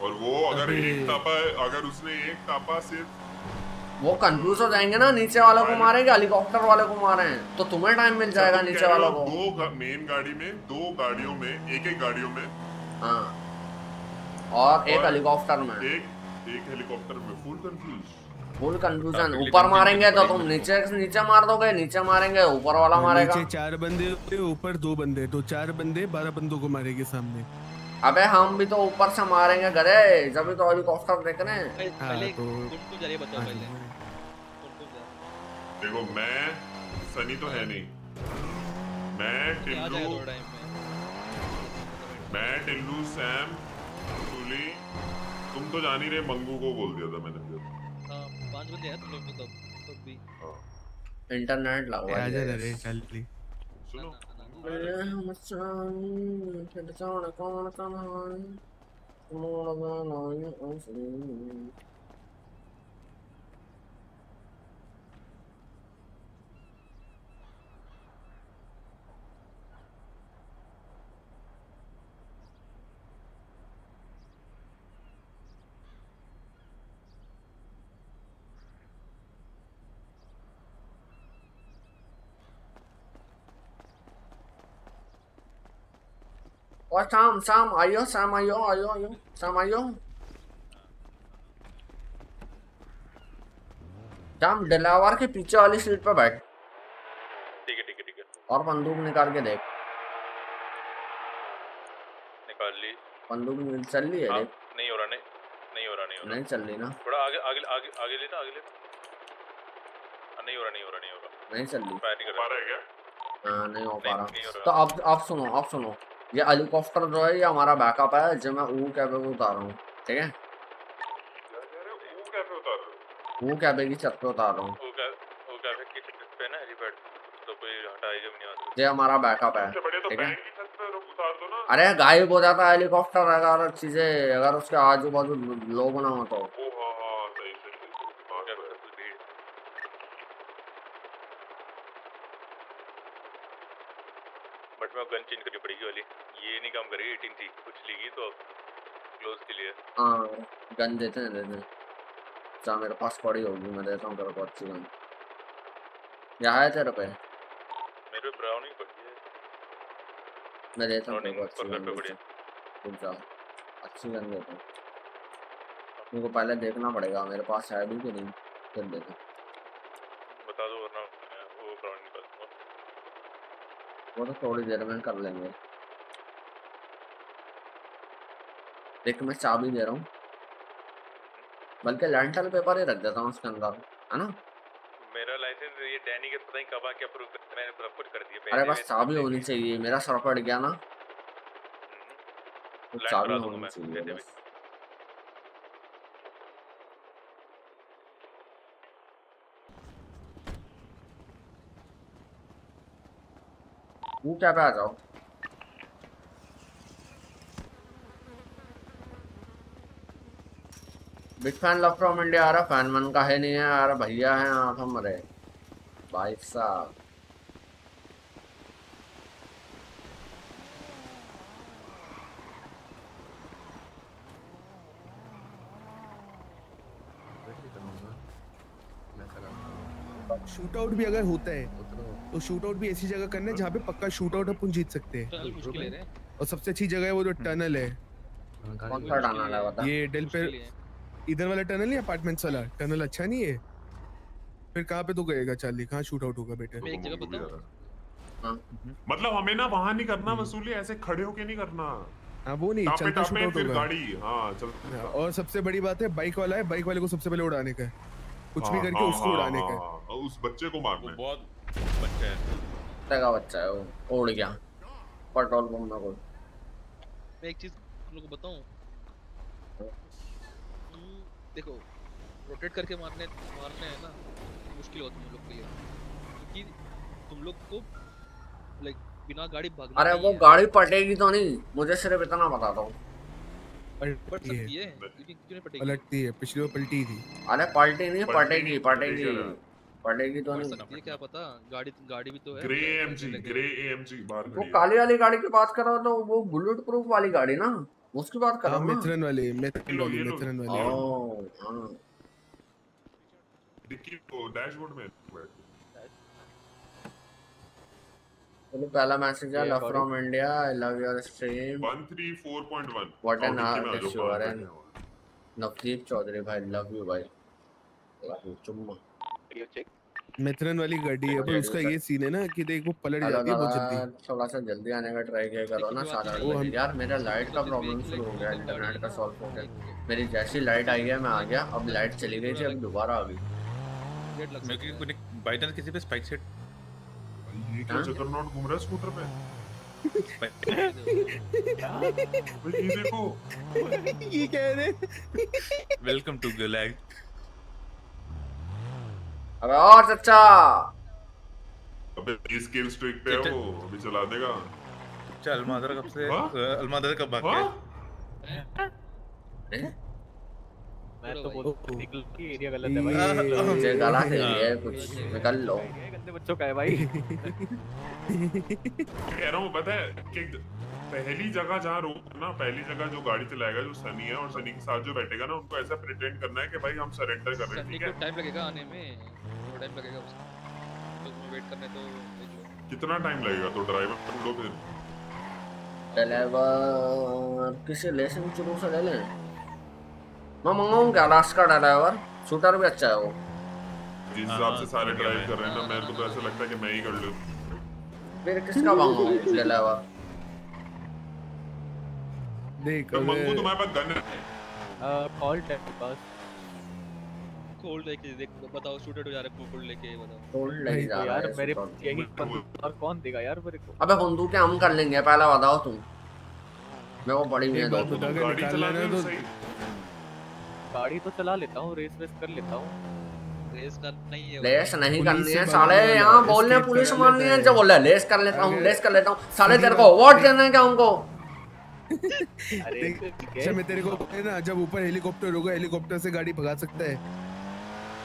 और वो अगर एक टापा अगर उसने एक टापा सिर्फ़ वो कंफ्यूज हो जाएँगे ना नीचे वालों को मारेंगे हेलीकॉप्टर वाले को मारे हैं तो तुम्हें टाइम मिल जाएगा नीचे वालों को। दो मेन गाड़ी में दो गाड़ियों में एक एक गाड़ियों में। हाँ। और एक हेलीकॉप्टर में। एक एक हेलीकॉप्टर में फुल कंफ्यूज फुल कंफ्यूजन हाँ, ऊपर मारेंगे तो तुम नीचे नीचे मार दोगे नीचे मारेंगे ऊपर वाला मारेगा। नीचे चार बंदे होते ऊपर दो बंदे तो चार बंदे बारह बंदों को मारेंगे सामने। अबे हम भी तो ऊपर से मारेंगे गधे जब भी तो हेलीकॉप्टर देख रहे हैं देखो मैं सनी तो है नहीं। मैं है? आ टिल्लू में। टिल्लू सैम टूली तुम तो जान ही रहे मंगू को बोल दिया था मैंने। हाँ बंदे हैं तुम लोग तो तब तब भी। इंटरनेट लगवा आजा दिया रे जल्दी सुनो। और शाम शाम आइयो शाम आइयो आइयो आइयो शाम आइयो शाम डिलावर के पीछे वाली सीट पे बैठ ठीक है ठीक है ठीक है और बंदूक निकाल के देख निकाल ली बंदूक चल रही है हाँ, नहीं हो रहा नहीं नहीं हो रहा नहीं हो रहा नहीं चल रही ना थोड़ा आगे आगे आगे आगे लेना आगे हाँ, नहीं हो रहा नहीं हो रहा नहीं हो रहा नहीं चल रही फायर नहीं कर रहा क्या हाँ नहीं हो पा हो रहा। तो अब अब सुनो अब सुनो ये हेलीकॉप्टर जो है ये हमारा बैकअप है जो मैं ऊ कैबे को उतार रहा हूँ ठीक है? वो हो ऊ कैबे की छत पे उतार रहा हूँ। तो ये हमारा बैकअप है तो ठीक है? बैंक की छत पे रुक उतार दो ना। अरे गायब हो जाता है हेलीकॉप्टर अगर चीज़ें अगर उसके आजू बाजू लोग ना हो तो ओ हाँ हाँ सही सही सही हाँ, क्या सही। पता कोई भीड़ बट मैं गन चेंज करनी पड़ेगी वाली ये नहीं काम करेगी 18 थी कुछ लेगी तो क्लोज के लिए हाँ गन देते हैं देते हैं जा मेरे पास पड़ी होगी मैं देता हूँ तेरे को अच्छी गन यहाँ है तेरे पे? मेरे पे पड़ी है। मैं देता हूँ तेरे Browning को अच्छी गन रुक अच्छी गन देता हूँ। को पहले देखना पड़ेगा मेरे पास है भी कि नहीं फिर देता बता दो वरना वो दूँगा। वो तो थोड़ी देर में कर लेंगे। देख मैं चाबी दे रहा हूँ। बल्कि लैंटल पेपर ही रख देता हूँ उसके अंदर है ना? मेरा लाइसेंस ये डैनी के पता नहीं कब आके अप्रूव कर मैंने सब कुछ कर दिया अरे बस चाबी होनी चाहिए मेरा सर पड़ गया ना। तो चाबी होनी चाहिए क्या पे आ जाओ? Big fan love from India आ रहा फ़ैन मन का है नहीं है यार। भैया है आप हमारे। भाई साहब। शूट आउट भी अगर होता है तो शूट आउट भी ऐसी जगह करना है जहाँ पे पक्का शूट आउट अपन जीत सकते हैं। टनल है और सबसे अच्छी जगह है वो जो टनल है। कौन सा डाना है ये डेल पे है। इधर वाला टनल नहीं अपार्टमेंट्स वाला? टनल अच्छा नहीं है? फिर कहाँ पे तो गएगा चार्ली कहाँ शूट आउट होगा बेटे? एक जगह बताऊँ मतलब हमें ना वहाँ नहीं करना वसूली ऐसे खड़े होके नहीं करना। हाँ वो नहीं टापे चलता शूट आउट फिर होगा। गाड़ी हाँ चल। हाँ, और सबसे बड़ी बात है बाइक वाला है बाइक वाले को सबसे पहले उड़ाने का कुछ भी हाँ, करके हाँ, उसको हाँ, उड़ाने का है। हाँ, हाँ, उस बच्चे को मारना है। बहुत बच्चा है। कुत्ते बच्चा है वो उड़ गया। पेट्रोल पंप में कोई। मैं एक चीज़ तुम लोग को बताऊँ? हम्म, देखो रोटेट करके मारने मारने है ना मुश्किल होता है तुम लोग के लिए। क्योंकि तुम लोग को लाइक बिना गाड़ी भागना अरे वो गाड़ी पटेगी तो नहीं मुझे सिर्फ़ इतना बता दो पलट पलटती है सकती लेकिन क्यों पटेगी? पलटती पिछली बार पलटी थी। अरे पलटी नहीं पलटेगी, पटेगी पटेगी। पलटेगी। पटेगी तो नहीं। है क्या पता? गाड़ी गाड़ी भी तो है ग्रे पलटने एमजी लगे। ग्रे एमजी बाहर वो काली वाली गाड़ी की बात कर रहा तो वो बुलेट प्रूफ वाली गाड़ी ना? उसकी बात कर हाँ रहा हूँ ना। मिथुन वाली मिथुन वाली ये मिथुन वाली। ओ, हाँ। डिक्की को डैशबोर्ड में चलो पहला मैसेज है love from India I love your stream 134.1 What an आओ, डिक्की में आ artist जाओ, you are, बाहर and- बैठे हो। नवदीप चौधरी भाई लव यू भाई। Love you, चुम्मा मिथुन वाली गाड़ी है पर उसका ये सीन है ना कि देख वो पलट जाती है बहुत जल्दी। थोड़ा सा जल्दी आने का ट्राई किया करो ना हम- यार मेरा लाइट का प्रॉब्लम शुरू हो गया इंटरनेट का सॉल्व हो गया। मेरी जैसी लाइट आई है मैं आ गया अब लाइट चली गई थी अब दोबारा आ गई। मैं है। बाई चांस किसी पे स्पाइक सेट ये क्या हाँ? जगरनॉट घूम रहा है स्कूटर पे। ये देखो। ये कह रहे वेलकम टू गुलैग अबे और चचा अबे ये स्किल स्ट्रिक पे है वो अभी चला देगा। अच्छा मदर कब से हाँ? अ, कब भाग हाँ? गया मैं तो बोल हूँ निकल की एरिया गलत है हाँ, हाँ, भाई मुझे गला से हाँ। है कुछ निकल लो। गंदे बच्चों का है भाई। कह रहा हूँ पता है कि पहली जगह जहाँ रोक ना पहली जगह जो गाड़ी चलाएगा जो सनी है और सनी के साथ जो बैठेगा ना उनको ऐसा प्रिटेंड करना है कि भाई हम सरेंडर कर रहे हैं ठीक है? टाइम लगेगा आने में थोड़ा टाइम लगेगा उसको। तो वेट करने तो कितना टाइम लगेगा तो ड्राइवर ढूंढो फिर? ड्राइवर किसी लेसन शुरू से ले लें? मैं मंगाऊं क्या लास्ट का ड्राइवर शूटर भी अच्छा है वो। जिस हिसाब से सारे ड्राइव कर रहे हैं ना मेरे को तो ऐसा लगता है कि मैं ही कर लूँ। फिर किसका मंगाऊं ड्राइवर देख तो मंगू तुम्हारे पास गन है। कॉल टैप के पास। कोल्ड लेके देख बताओ शूटर हो जा रहा है कोल्ड लेके बताओ। कोल्ड लेके जा तो रहा यार मेरे यही और कौन देगा यार मेरे को? अबे बंदूकें हम कर लेंगे? पहला बताओ तुम। मेरे को पड़ी हुई है। दो गाड़ी निकाल चला लेना दे तो गाड़ी तो चला लेता हूँ रेस वेस कर लेता हूँ। रेस कर नहीं है लेस नहीं करनी है साले यहाँ बोलने पुलिस मारनी है। जब बोल रहा है लेस कर लेता हूँ लेस कर लेता हूँ। साले तेरे को अवार्ड देना है क्या उनको? ठीक अच्छा मैं तेरे को है ना जब ऊपर हेलीकॉप्टर होगा हेलीकॉप्टर से गाड़ी भगा सकता है।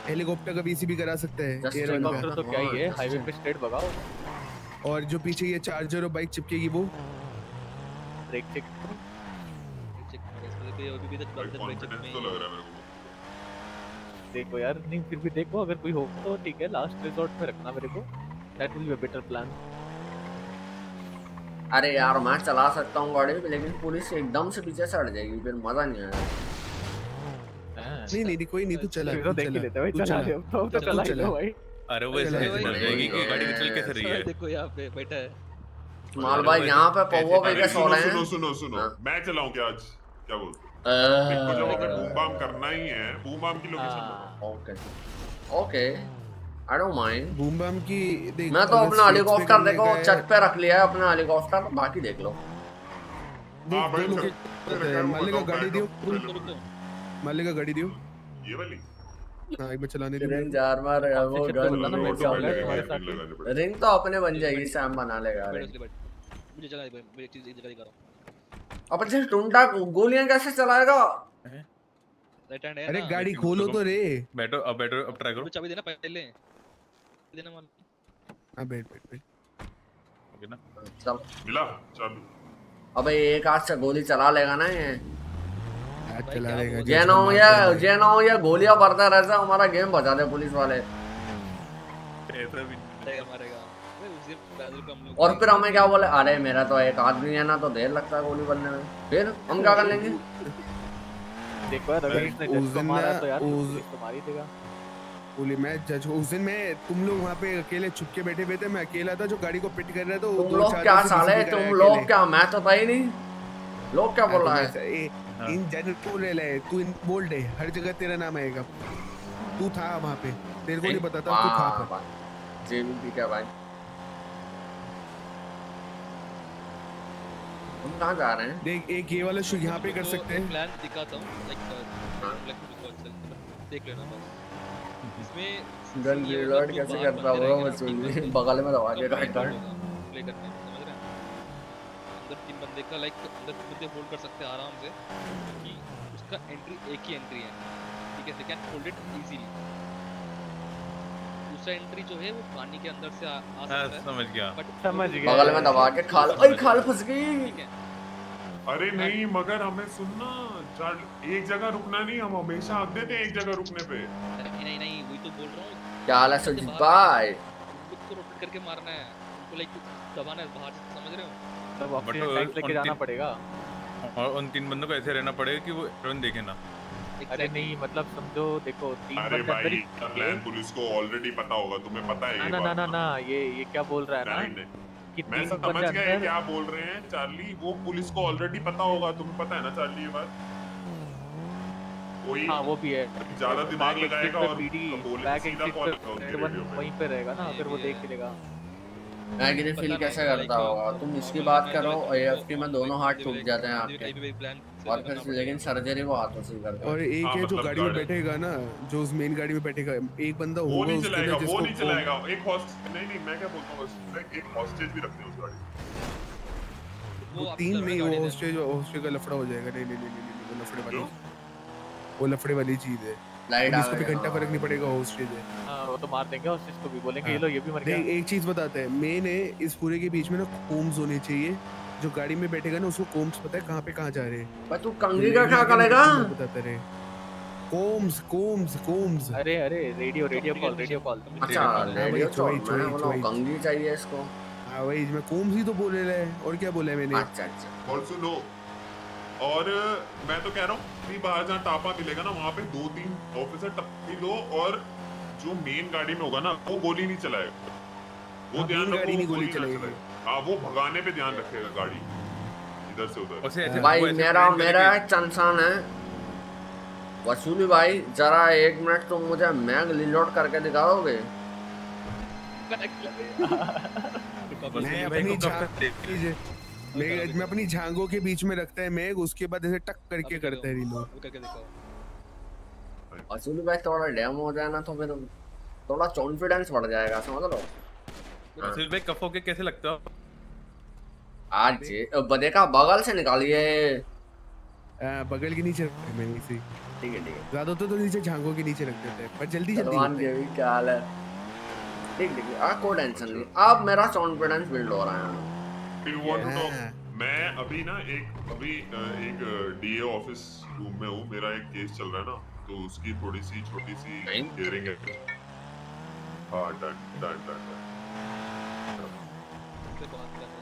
हेलीकॉप्टर का पीसी भी करा सकता है हेलीकॉप्टर तो क्या ही है हाईवे पे स्ट्रेट भगाओ। और जो पीछे ये चार्जर और बाइक चिपकेगी वो? Brake check brake check race पे अभी भी तक ब्रेक चेक में तो लग रहा है मेरे को देखो यार नहीं फिर भी देखो अगर कोई हो तो ठीक है लास्ट रिजॉर्ट पे रखना मेरे को। That will be better plan अरे यार मैं चला सकता हूँ गाड़ी लेकिन पुलिस एकदम से पीछे से हट जाएगी फिर मज़ा नहीं आएगा। नहीं नहीं नहीं, कोई नहीं तू चला तो देख ही चला लेते भाई चला अब तो तो चला ही लो भाई। अरे वो ऐसे भाई। डर जाएगी कि गाड़ी की चल कैसे रही है। देखो यहाँ पे बैठा है। माल भाई यहाँ पे पौवा पे के सो सुनो रहे सुनो हैं सुनो सुनो। हाँ। मैं चलाऊं क्या आज? क्या बोलते हो? मेरे जब बूम बाम करना ही है बूम बाम की लोकेशन हाँ okay okay I don't mind boom bomb की देख मैं तो अपना हेलीकॉप्टर देखो छत पे रख लिया है अपना हेलीकॉप्टर बाकी देख लो। देख हाँ भाई दो चल, लोकेशन चल, चल, मालिक का गाड़ी दियो। बैठो, रुको रुको मालिक का गाड़ी दियो। ये वाली? हाँ एक बार चलाने दो। रिंग जार मार वो गन ही। रिंग तो अपने बन जाएगी सैम बना लेगा। मुझे चला एक चीज़ एक जगह दिखा रहा हूँ। अपन से टुंडा गोलियाँ कैसे चलाएगा? राइट हैंड है अरे गाड़ी खोलो तो रे। बैठो अब बैठो अब ट्राई करो। चाबी देना पहले। देना मान हाँ बैठ बैठ बैठ। ओके ना? चल। मिला चाबी। अबे एक हाथ से गोली चला लेगा ना ये। हाथ चला रहेगा जे ना या जे ना या गोलियाँ भरता रहता हमारा गेम बचा दे पुलिस वाले। ऐसा भी। मारेगा। और फिर हमें क्या बोले? अरे मेरा तो एक आदमी है ना तो देर लगता है गोली बनने में। फिर हम क्या कर लेंगे? देखो अगर इसने जज को मारा तो यार तो मार ही देगा। बोली मैं जज उस दिन मैं तुम लोग वहाँ पे अकेले छुप के बैठे हुए थे मैं अकेला था जो गाड़ी को पिट कर रहा था तुम दो लोग क्या साले? तुम लोग क्या? मैं तो था ही नहीं। लोग क्या बोल रहा है? हाँ, इन जनरल बोल रहे है तू इन बोल्ड है हर जगह तेरा नाम आएगा। तू था वहाँ पे तेरे को नहीं पता था तू था वाह, वाह। जेबीपी का भाई? हम कहाँ जा रहे हैं? देख एक ये वाला शो यहाँ पे कर सकते हैं। प्लान दिखाता हूँ लाइक लाइक देख लेना बस। इसमें गन रीलोड कैसे करता हुआ मैं सुन ली बगल में दबा के काट काट प्ले करते हैं समझ रहे हैं? अंदर तीन बंदे का लाइक अंदर तीन बंदे होल्ड कर सकते हैं आराम से कि उसका एंट्री एक ही एंट्री है। ठीक है they can hold it easily दूसरा एंट्री जो है वो पानी के अंदर से आ, आ हाँ सकता है। समझ गया। समझ गया। बगल में दबा के खाल ओए खाल फंस गई। अरे नहीं मगर हमें सुनना चार एक जगह रुकना नहीं हम हमेशा आग देते हैं एक जगह रुकने पे। नहीं नहीं नहीं वही तो बोल रहा हूँ। क्या हाल है सुजीत भाई? खुद को रोटेट करके मारना है। उनको लाइक दबाना है बाहर समझ रहे हो? तब अपने टैंक लेके उन जाना तीन- पड़ेगा। और उन तीन बंदों को ऐसे रहना पड़ेगा कि वो टर्न देखे ना। अरे नहीं मतलब समझो देखो तीन अरे भाई ही प्लान पुलिस को ऑलरेडी पता होगा तुम्हें पता है ना ये ना ना ना ना ये ये क्या बोल रहा है ना? कि मैं समझ गया ये क्या बोल रहे हैं चार्ली वो पुलिस को ऑलरेडी पता होगा तुम्हें पता है ना चार्ली ये बात? कोई हाँ वो भी है। ज़्यादा दिमाग लगाएगा और बोले बैक सीधा कॉल वहीं पे रहेगा ना फिर वो देख लेगा। मैं फील कैसे करता होगा तुम इसकी बात करो और एएफटी में दोनों हाथ टूट जाते हैं आपके। और फिर लेकिन सर्जरी वो हाथों से करते और एक हाँ, जो मतलब गाड़ी में बैठेगा ना जो उस मेन गाड़ी में बैठेगा एक बंदा वो नहीं चलाएगा वो नहीं चलाएगा एक हॉस्ट नहीं नहीं मैं क्या बोलता हूँ बस एक हॉस्टेज भी रखते हैं उस गाड़ी वो तीन नहीं वो हॉस्टेज हॉस्टेज का लफड़ा हो जाएगा। नहीं नहीं नहीं वो लफड़े वाली वो लफड़े वाली चीज़ है। लाइट इसको भी घंटा। फ़र्क नहीं पड़ेगा हॉस्टेज है हाँ वो तो मार देंगे और इसको भी बोलेंगे ये हाँ। लो ये भी मर गया। एक चीज़ बताते हैं। मेन है इस पूरे के बीच में ना होम्स होने चाहिए। जो गाड़ी में बैठेगा ना उसको कोम्स पता है कहाँ पे कहाँ जा रहे हैं। तू कंघी का क्या करेगा? बताते रहे। कोम्स कोम्स कोम्स अरे अरे radio radio call radio call. अच्छा रेडियो वही, मैंने बोला वही। चाहिए इसको। हाँ वही मैं कोम्स ही तो बोल रहा है। और क्या बोला मैंने? अच्छा अच्छा। और सुनो और मैं तो कह रहा हूँ कि बाहर जहाँ टापा मिलेगा ना वहाँ पे दो तीन ऑफिसर टप्पी लो और जो मेन गाड़ी में होगा ना वो गोली नहीं चलाएगा। वो हाँ, ध्यान रखो नहीं गोली ना चलाएगी। हाँ वो भगाने पे ध्यान रखेगा गाड़ी। इधर से उधर। भाई मेरा मेरा एक चंसान है। वसूली भाई जरा एक मिनट तुम मुझे मैग रिलोड करके दिखाओगे? मैं अपनी मैं मैं अपनी झांगों के बीच में रखता है मैग उसके बाद ऐसे टक करके करता है रिलोड करके वसूली भाई थोड़ा डैम हो जाए ना तो फिर थोड़ा कॉन्फिडेंस बढ़ जाएगा समझ लो। सिर्फ़ भाई कफो के कैसे लगते हो? आज जे बदे का बगल से निकालिए बगल के नीचे रखते हैं इसे ठीक है ठीक है। ज़्यादा तो, तो नीचे झांगों के नीचे रख देते हैं पर जल्दी जल्दी है। के भी क्या हाल है। ठीक ठीक आ कोई टेंशन नहीं। अब मेरा कॉन्फिडेंस बिल्ड हो रहा है। Want to हाँ। talk? मैं अभी ना एक अभी एक डीए ऑफ़िस रूम में हूँ। मेरा एक केस चल रहा है ना तो उसकी थोड़ी सी छोटी सी हियरिंग है। हाँ डन डन डन से बात कर रहे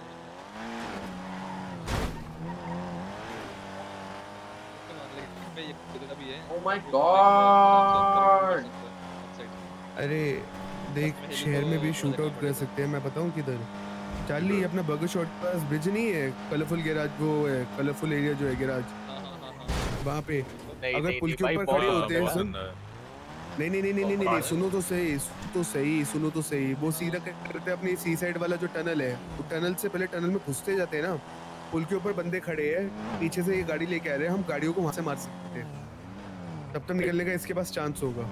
हैं Oh my God! अरे देख शहर में भी शूट आउट कर सकते हैं मैं बताऊँ किधर? चार्ली अपना बर्गर शॉट पास ब्रिज नहीं है कलरफुल गैराज वो है कलरफुल एरिया जो है गैराज वहाँ पे अगर पुल के ऊपर खड़े होते हैं सुन। नहीं नहीं नहीं नहीं नहीं सुनो तो सही तो सही सुनो तो सही। वो सीधा करते हैं अपनी सी साइड वाला जो टनल है वो टनल से पहले टनल में घुसते जाते हैं ना पुल के ऊपर बंदे खड़े हैं पीछे से ये गाड़ी लेके आ रहे हैं हम गाड़ियों को वहाँ से मार सकते हैं। तब तक निकलने का इसके पास चांस होगा।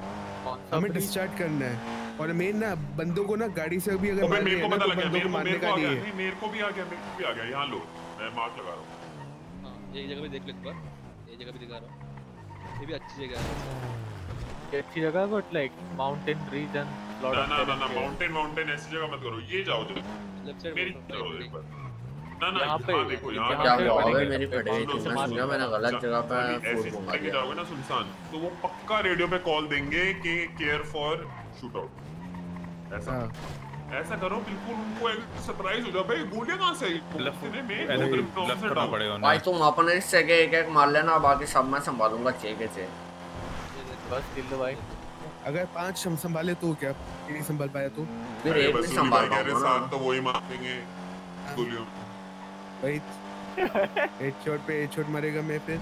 हमें डिस्चार्ज करना है। और मेन ना बंदों को ना गाड़ी से भी अगर अबे मार को पता तो लग गया मेरे को मारने मेरे को नहीं है। नहीं मेरे को भी आ गया मेरे को भी आ गया यहाँ लो मैं मार्क लगा रहा हूँ। हाँ ये जगह भी देख लो एक बार ये जगह भी दिखा रहा हूँ। ये भी अच्छी जगह है। ये अच्छी जगह बट लाइक माउंटेन रीजन ना ना ना ना माउंटेन माउंटेन ऐसी जगह मत करो ये जाओ जो लेफ़्ट साइड मेरी एक बार। ना ना यहाँ पे- देखो यहाँ क्या हुआ? यहाँ मेरी पे- फट गई थी, मैं समझा मैंने गलत जगह पे फ़ूड दिया। जाओगे ना सुनसान तो वो पक्का रेडियो पे कॉल देंगे कि केयर फॉर शूट आउट ऐसा ऐसा करो बिल्कुल उनको सरप्राइज़ हो जाओ। भाई गोलियाँ कहाँ से आई में करना पड़ेगा भाई तुम अपने हिस्से के एक एक मार लेना बाकी सब मैं संभालूँगा छे के छे बस दिल दो भाई। अगर पाँच हम संभाले तो क्या? नहीं संभाल पाया तो? फिर एक भी संभाल भाई पाऊँगा तो वही मारेंगे गोलियों भाई हेडशॉट पे हेडशॉट मारेगा मैं फिर।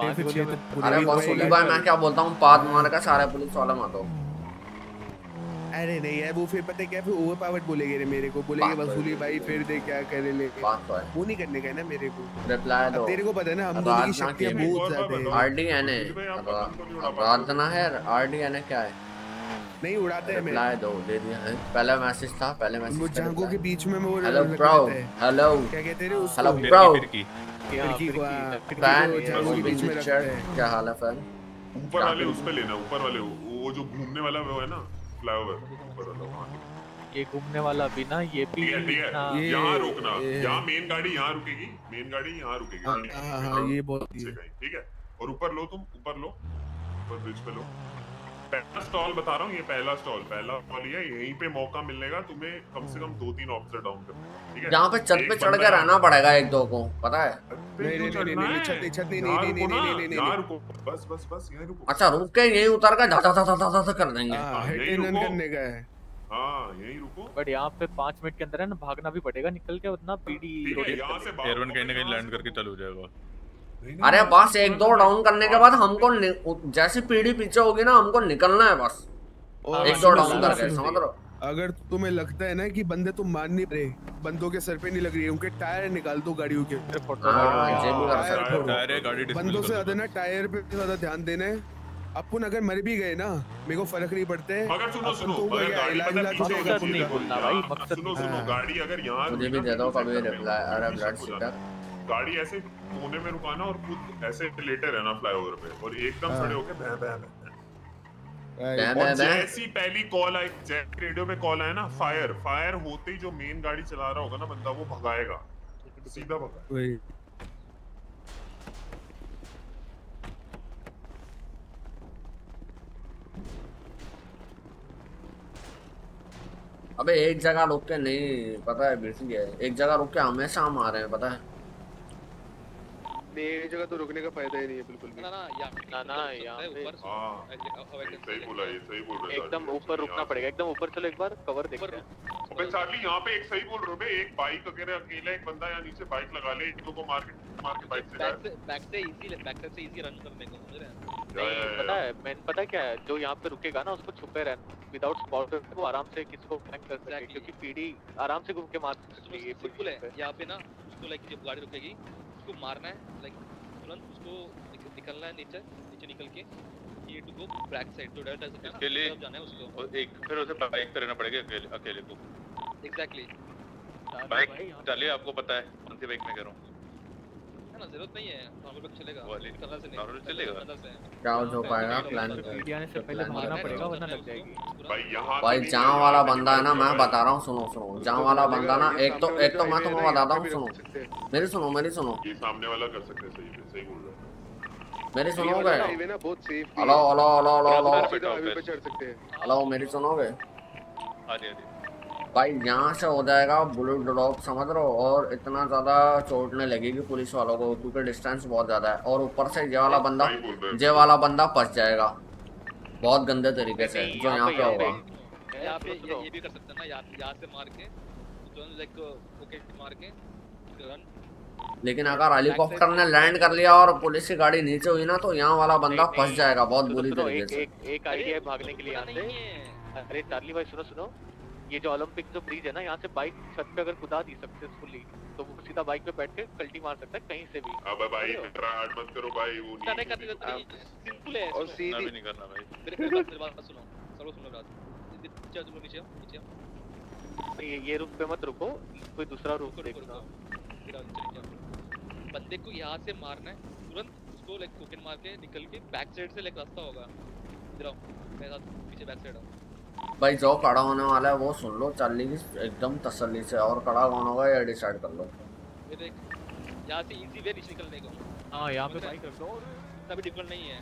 अरे वसूली होएगा। भाई मैं क्या बोलता हूँ पाद मार का सारे पुलिस वाले मारो। अरे नहीं यार वो फिर पता है क्या फिर ओवर पावर्ड बोलेंगे रे मेरे को। बोलेंगे वसूली भाई फिर दे क्या करे ले। बात तो है वो नहीं करने का है ना मेरे को। रिप्लाई दो। तेरे को पता है ना हम दोनों की शक्तियाँ बहुत ज़्यादा है। आरडीएन है आराधना है आरडीएन है क्या है? नहीं उड़ाते हैं मैं रिप्लाई दो दे दिया है। पहला मैसेज था पहले वो मैसेज जांगों के बीच में वो हेलो ब्रो हेलो क्या कहते हैं रे उसको? हेलो ब्रो फ़ैन को जांगों के बीच में रखते हैं। क्या हाल है फ़ैन ऊपर वाले उस पे लेना ऊपर वाले वो वो जो घूमने वाला वो है ना फ्लाईओवर ऊपर वाला वहाँ ये घूमने वाला भी ना ये भी यहाँ रुकना। यहाँ मेन गाड़ी यहाँ रुकेगी। मेन गाड़ी यहाँ रुकेगी। हाँ, हाँ, हाँ, ये बहुत ठीक है। और ऊपर लो तुम ऊपर लो। ऊपर ब्रिज पे लो। पहला स्टॉल बता रहा हूँ ये पहला स्टॉल पहला स्टॉल ये है, यहीं पे मौका मिलेगा तुम्हें कम से कम दो तीन ऑफिसर डाउन करने ठीक है? यहाँ पे छत पे चढ़ बंदा के रहना पड़ेगा एक दो को पता है? नहीं नहीं नहीं नहीं छत नहीं छत नहीं नहीं नहीं नहीं नहीं नहीं नहीं। रुको बस बस बस यहीं रुको। अच्छा रुक के यहीं उतर कर धा धा धा धा कर देंगे। हाँ यहीं हेड एंड रुको। करने का है। हाँ यहीं रुको। बट यहाँ पे पाँच मिनट के अंदर है ना भागना भी पड़ेगा निकल के उतना पीडी यहाँ से एयरवन कहीं ना कहीं लैंड करके चालू हो जाएगा। अरे बस एक दो डाउन करने के बाद हमको जैसी पीढ़ी पीछे होगी ना हमको निकलना है बस। एक दो डाउन करके समझ रहे अगर तुम्हें लगता है ना कि बंदे तुम मान नहीं रहे बंदों के सर पे नहीं लग रही है उनके टायर निकाल दो गाड़ियों के। हाँ, हो। है, बंदों से ज़्यादा ना टायर पे ज़्यादा ध्यान देना है। अपन अगर मर भी गए ना मेरे को फ़र्क नहीं पड़ता है। मगर सुनो सुनो तो मगर गाड़ी। बोलना भाई सुनो सुनो हाँ। गाड़ी अगर यहाँ मुझे भी दे दो कभी रिप्लाई अरे ब्लड शीटर गाड़ी ऐसे कोने में रुकाना और खुद ऐसे लेटे रहना फ्लाईओवर पे और एकदम हाँ। खड़े होके मैं और मैं मैं जैसी पहली कॉल आई जैक रेडियो में कॉल आया ना फायर फायर होते ही जो मेन गाड़ी चला रहा होगा ना बंदा वो भगाएगा। सीधा भगा। अबे एक जगह रुक के नहीं पता है बेटी है। एक जगह रुक के हमेशा हम आ रहे हैं पता है? नहीं एक जगह तो रुकने का फ़ायदा ही नहीं है बिल्कुल भी। ना ना या ना ना यहाँ पे हाँ। सही बोला ये सही बोल रहे हो एकदम ऊपर रुकना पड़ेगा एकदम ऊपर चलो एक बार कवर देखते हैं। अबे चार्ली यहाँ पे एक सही बोल रहे हो बे एक बाइक अगर अकेला एक बंदा यहाँ नीचे बाइक लगा ले एक को मार के मार के बाइक से बैक से बैक से इजी बैक से इजी रन करने को समझ रहे हैं? पता है मैंने पता है क्या है जो यहाँ पे रुकेगा ना उसको छुपे रहना विदाउट स्पॉट वो आराम से किसी को फ्लैंक कर सके क्योंकि पीडी आराम से घूम के मार सकती है ये सिंपल है यहाँ पे ना उसको लाइक जब गाड़ी रुकेगी उसको मारना है लाइक तुरंत उसको निक- निकलना है नीचे नीचे निकल के ये टू गो बैक साइड तो डेल्टा से अकेले जाना है उसको। और एक फिर उसे बाइक पे रहना पड़ेगा अकेले अकेले को। एग्जैक्टली बाइक चलिए आपको पता है कौन सी बाइक में करूँ? रहा हूँ है ना ज़रूरत नहीं है। नॉर्मल चलेगा। कलर से नहीं। नॉर्मल चलेगा। हो पाएगा? प्लान आने से पहले मारना पड़ेगा वरना लग जाएगी। भाई यहाँ भाई जहाँ वाला बंदा है ना मैं बता रहा हूँ सुनो सुनो। जहाँ वाला बंदा ना एक तो एक तो मैं तुम्हें बताता हूँ सुनो। मेरी सुनो मेरी सुनो। ये सामने वाला कर सकते सही पे सही बोल रहे हो। मेरी सुनोगे hello hello hello hello hello हैं। हेलो भाई यहाँ से हो जाएगा बुलेट ड्रॉप समझ रहे हो? और इतना ज़्यादा चोटने लगेगी पुलिस वालों को क्योंकि डिस्टेंस बहुत ज़्यादा है। और ऊपर से ये वाला बंदा। ये वाला बंदा फंस जाएगा। बहुत गंदे तरीके से जो यहाँ पे होगा। यहाँ पे ये, ये भी कर सकते हैं ना यहाँ यहाँ से मार के तुरंत लाइक ओके मार के लेकिन अगर हेलीकॉप्टर ने लैंड कर लिया और पुलिस की गाड़ी नीचे हुई ना तो यहाँ वाला बंदा फंस जाएगा बहुत बुरी तरीके से। एक एक आइडिया भागने के लिए अरे चार्ली भाई सुनो सुनो। ये जो ओलंपिक जो ब्रिज है ना यहाँ से बाइक छत पे अगर कुदा दी सक्सेसफुली तो वो सीधा बाइक पे बैठ के कल्टी मार सकता है कहीं से भी। अबे भाई इतना हार्ड मत करो भाई वो नहीं करते सिंपल है और सीधी भी नहीं करना भाई। मेरे मेरे बात सुनो चलो सुनो नीचे आओ तुम नीचे नीचे ये ये रुक पे मत रुको कोई दूसरा रुक देखना। बंदे को यहाँ से मारना है तुरंत उसको लाइक कोकेन मार के निकल के बैक साइड से लाइक रास्ता होगा। इधर आओ मेरे साथ पीछे बैक साइड आओ। भाई जो खड़ा होने वाला है वो सुन लो। चार्ली की एकदम तसल्ली से और खड़ा कौन होगा ये डिसाइड कर लो। यहाँ से इजी वे निकलने को। हाँ यहाँ पे बाइक रख दो। तभी डिफरेंट नहीं है।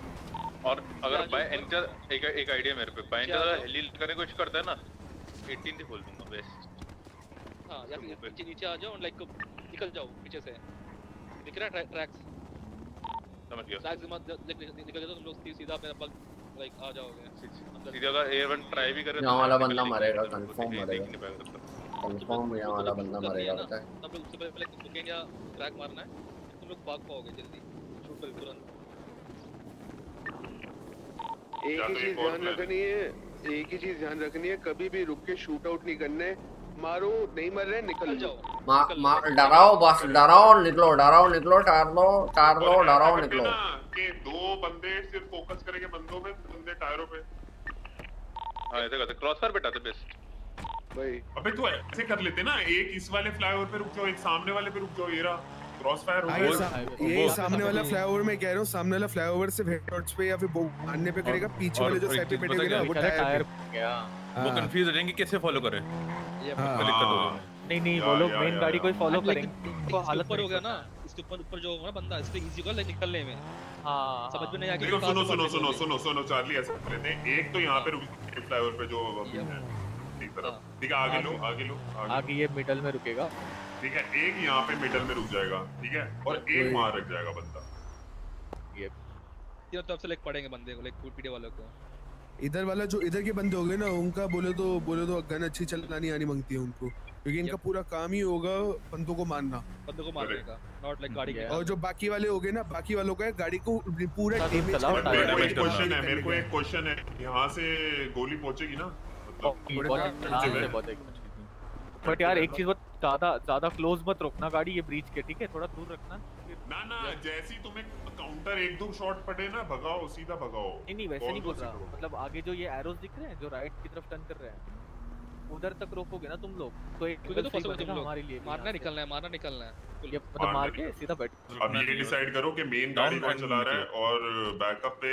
और अगर बाय एंटर एक एक आइडिया मेरे पे। बाय एंटर अगर हेली करने की कोशिश करता है ना 18 से खोल दूँगा बेस्ट हाँ या फिर नीचे नीचे आ जाओ लाइक निकल जाओ पीछे से। दिख रहा है ट्रैक्स समझ गया। ट्रैक्स मत निकल निकल जाओ तुम लोग सीधा मेरा पग लाइक आ जाओगे। अंदर सीधा अगर एयर वन ट्राई भी करे यहाँ वाला बंदा मरेगा कंफर्म मरेगा। कंफर्म यहाँ वाला बंदा मरेगा पता है तब लोग उससे पहले बुकिंग या ट्रैक मारना है तुम लोग भाग पाओगे जल्दी। शूट कर तुरंत। एक ही तो चीज़ ध्यान रखनी है एक ही चीज़ ध्यान रखनी है कभी भी रुक के शूट आउट नहीं करना। है मारो नहीं मर रहे निकल जाओ। मा, मा, डराओ बस डराओ निकलो डराओ निकलो टार लो टार लो डराओ निकलो। के दो बंदे सिर्फ़ फोकस करेंगे बंदों पे बंदे टायरों पे। हाँ ये देखो क्रॉस फायर तो बेस्ट भाई। अबे तू ऐसे कर लेते ना एक इस वाले फ्लाईओवर पे रुक जाओ एक सामने वाले पे रुक जाओ ये रहा। क्रॉस फायर हो हाँ, गया ये सामने वाला फ्लाईओवर में कह रहा हूँ सामने वाला फ्लाईओवर सिर्फ़ हेडशॉट्स पे या फिर वो मारने पे करेगा पीछे वाले जो साइड पे बैठे हुए ना वो टायर वो हाँ। कंफ्यूज हो जाएँगे कैसे फॉलो करें? ये हाँ। नहीं नहीं वो लोग मेन गाड़ी। को फॉलो करेंगे। इसके हालत ऊपर हो गया ना इसके ऊपर ऊपर जो होगा ना बंदा इसलिए इजी होगा निकलने में। हाँ। समझ में नहीं आया देखो सुनो सुनो सुनो सुनो सुनो चार्ली ऐसे कर लेते हैं। एक तो यहाँ पे रुक फ्लाईओवर पे जो है? एक तरफ़ ठीक है आगे लो आगे। लो आगे आगे ये मिडल में रुकेगा। ठीक है? एक यहाँ पे मिडल में रुक जाएगा ठीक है? और एक वहाँ रख जाएगा बंदा। ये तीनों तरफ़ से लाइक पड़ेंगे बंदे को लाइक पीटे वालों को। इधर वाला जो इधर के बंदे हो गए ना उनका बोले तो बोले तो गन अच्छी चलानी आनी मांगती है उनको। क्योंकि इनका पूरा काम ही होगा बंदों को मारना। बंदों को मारने का नॉट लाइक गाड़ी के और जो बाकी वाले हो गए ना बाकी वालों का गाड़ी को पूरा डैमेज क्वेश्चन है मेरे को एक क्वेश्चन है। यहाँ से गोली पहुंचेगी ना? बट यार एक चीज़ बत ज़्यादा ज़्यादा क्लोज मत रोकना गाड़ी ये ब्रीच के ठीक है? थोड़ा दूर रखना। ना ना जैसे ही तुम्हें काउंटर एक दो शॉट पड़े ना भगाओ सीधा भगाओ। नहीं नहीं वैसे नहीं बोल रहा। मतलब आगे जो ये एरोस दिख रहे हैं जो राइट की तरफ़ टर्न कर रहे हैं उधर तक रोकोगे ना तुम लोग तो एक तो विकल्प फंसोगे तुम लोग हमारे लिए मारना निकलना है मारना निकलना है। ये मतलब मार के सीधा बैठ अब ये डिसाइड करो कि मेन गाड़ी कौन चला रहा है और बैकअप पे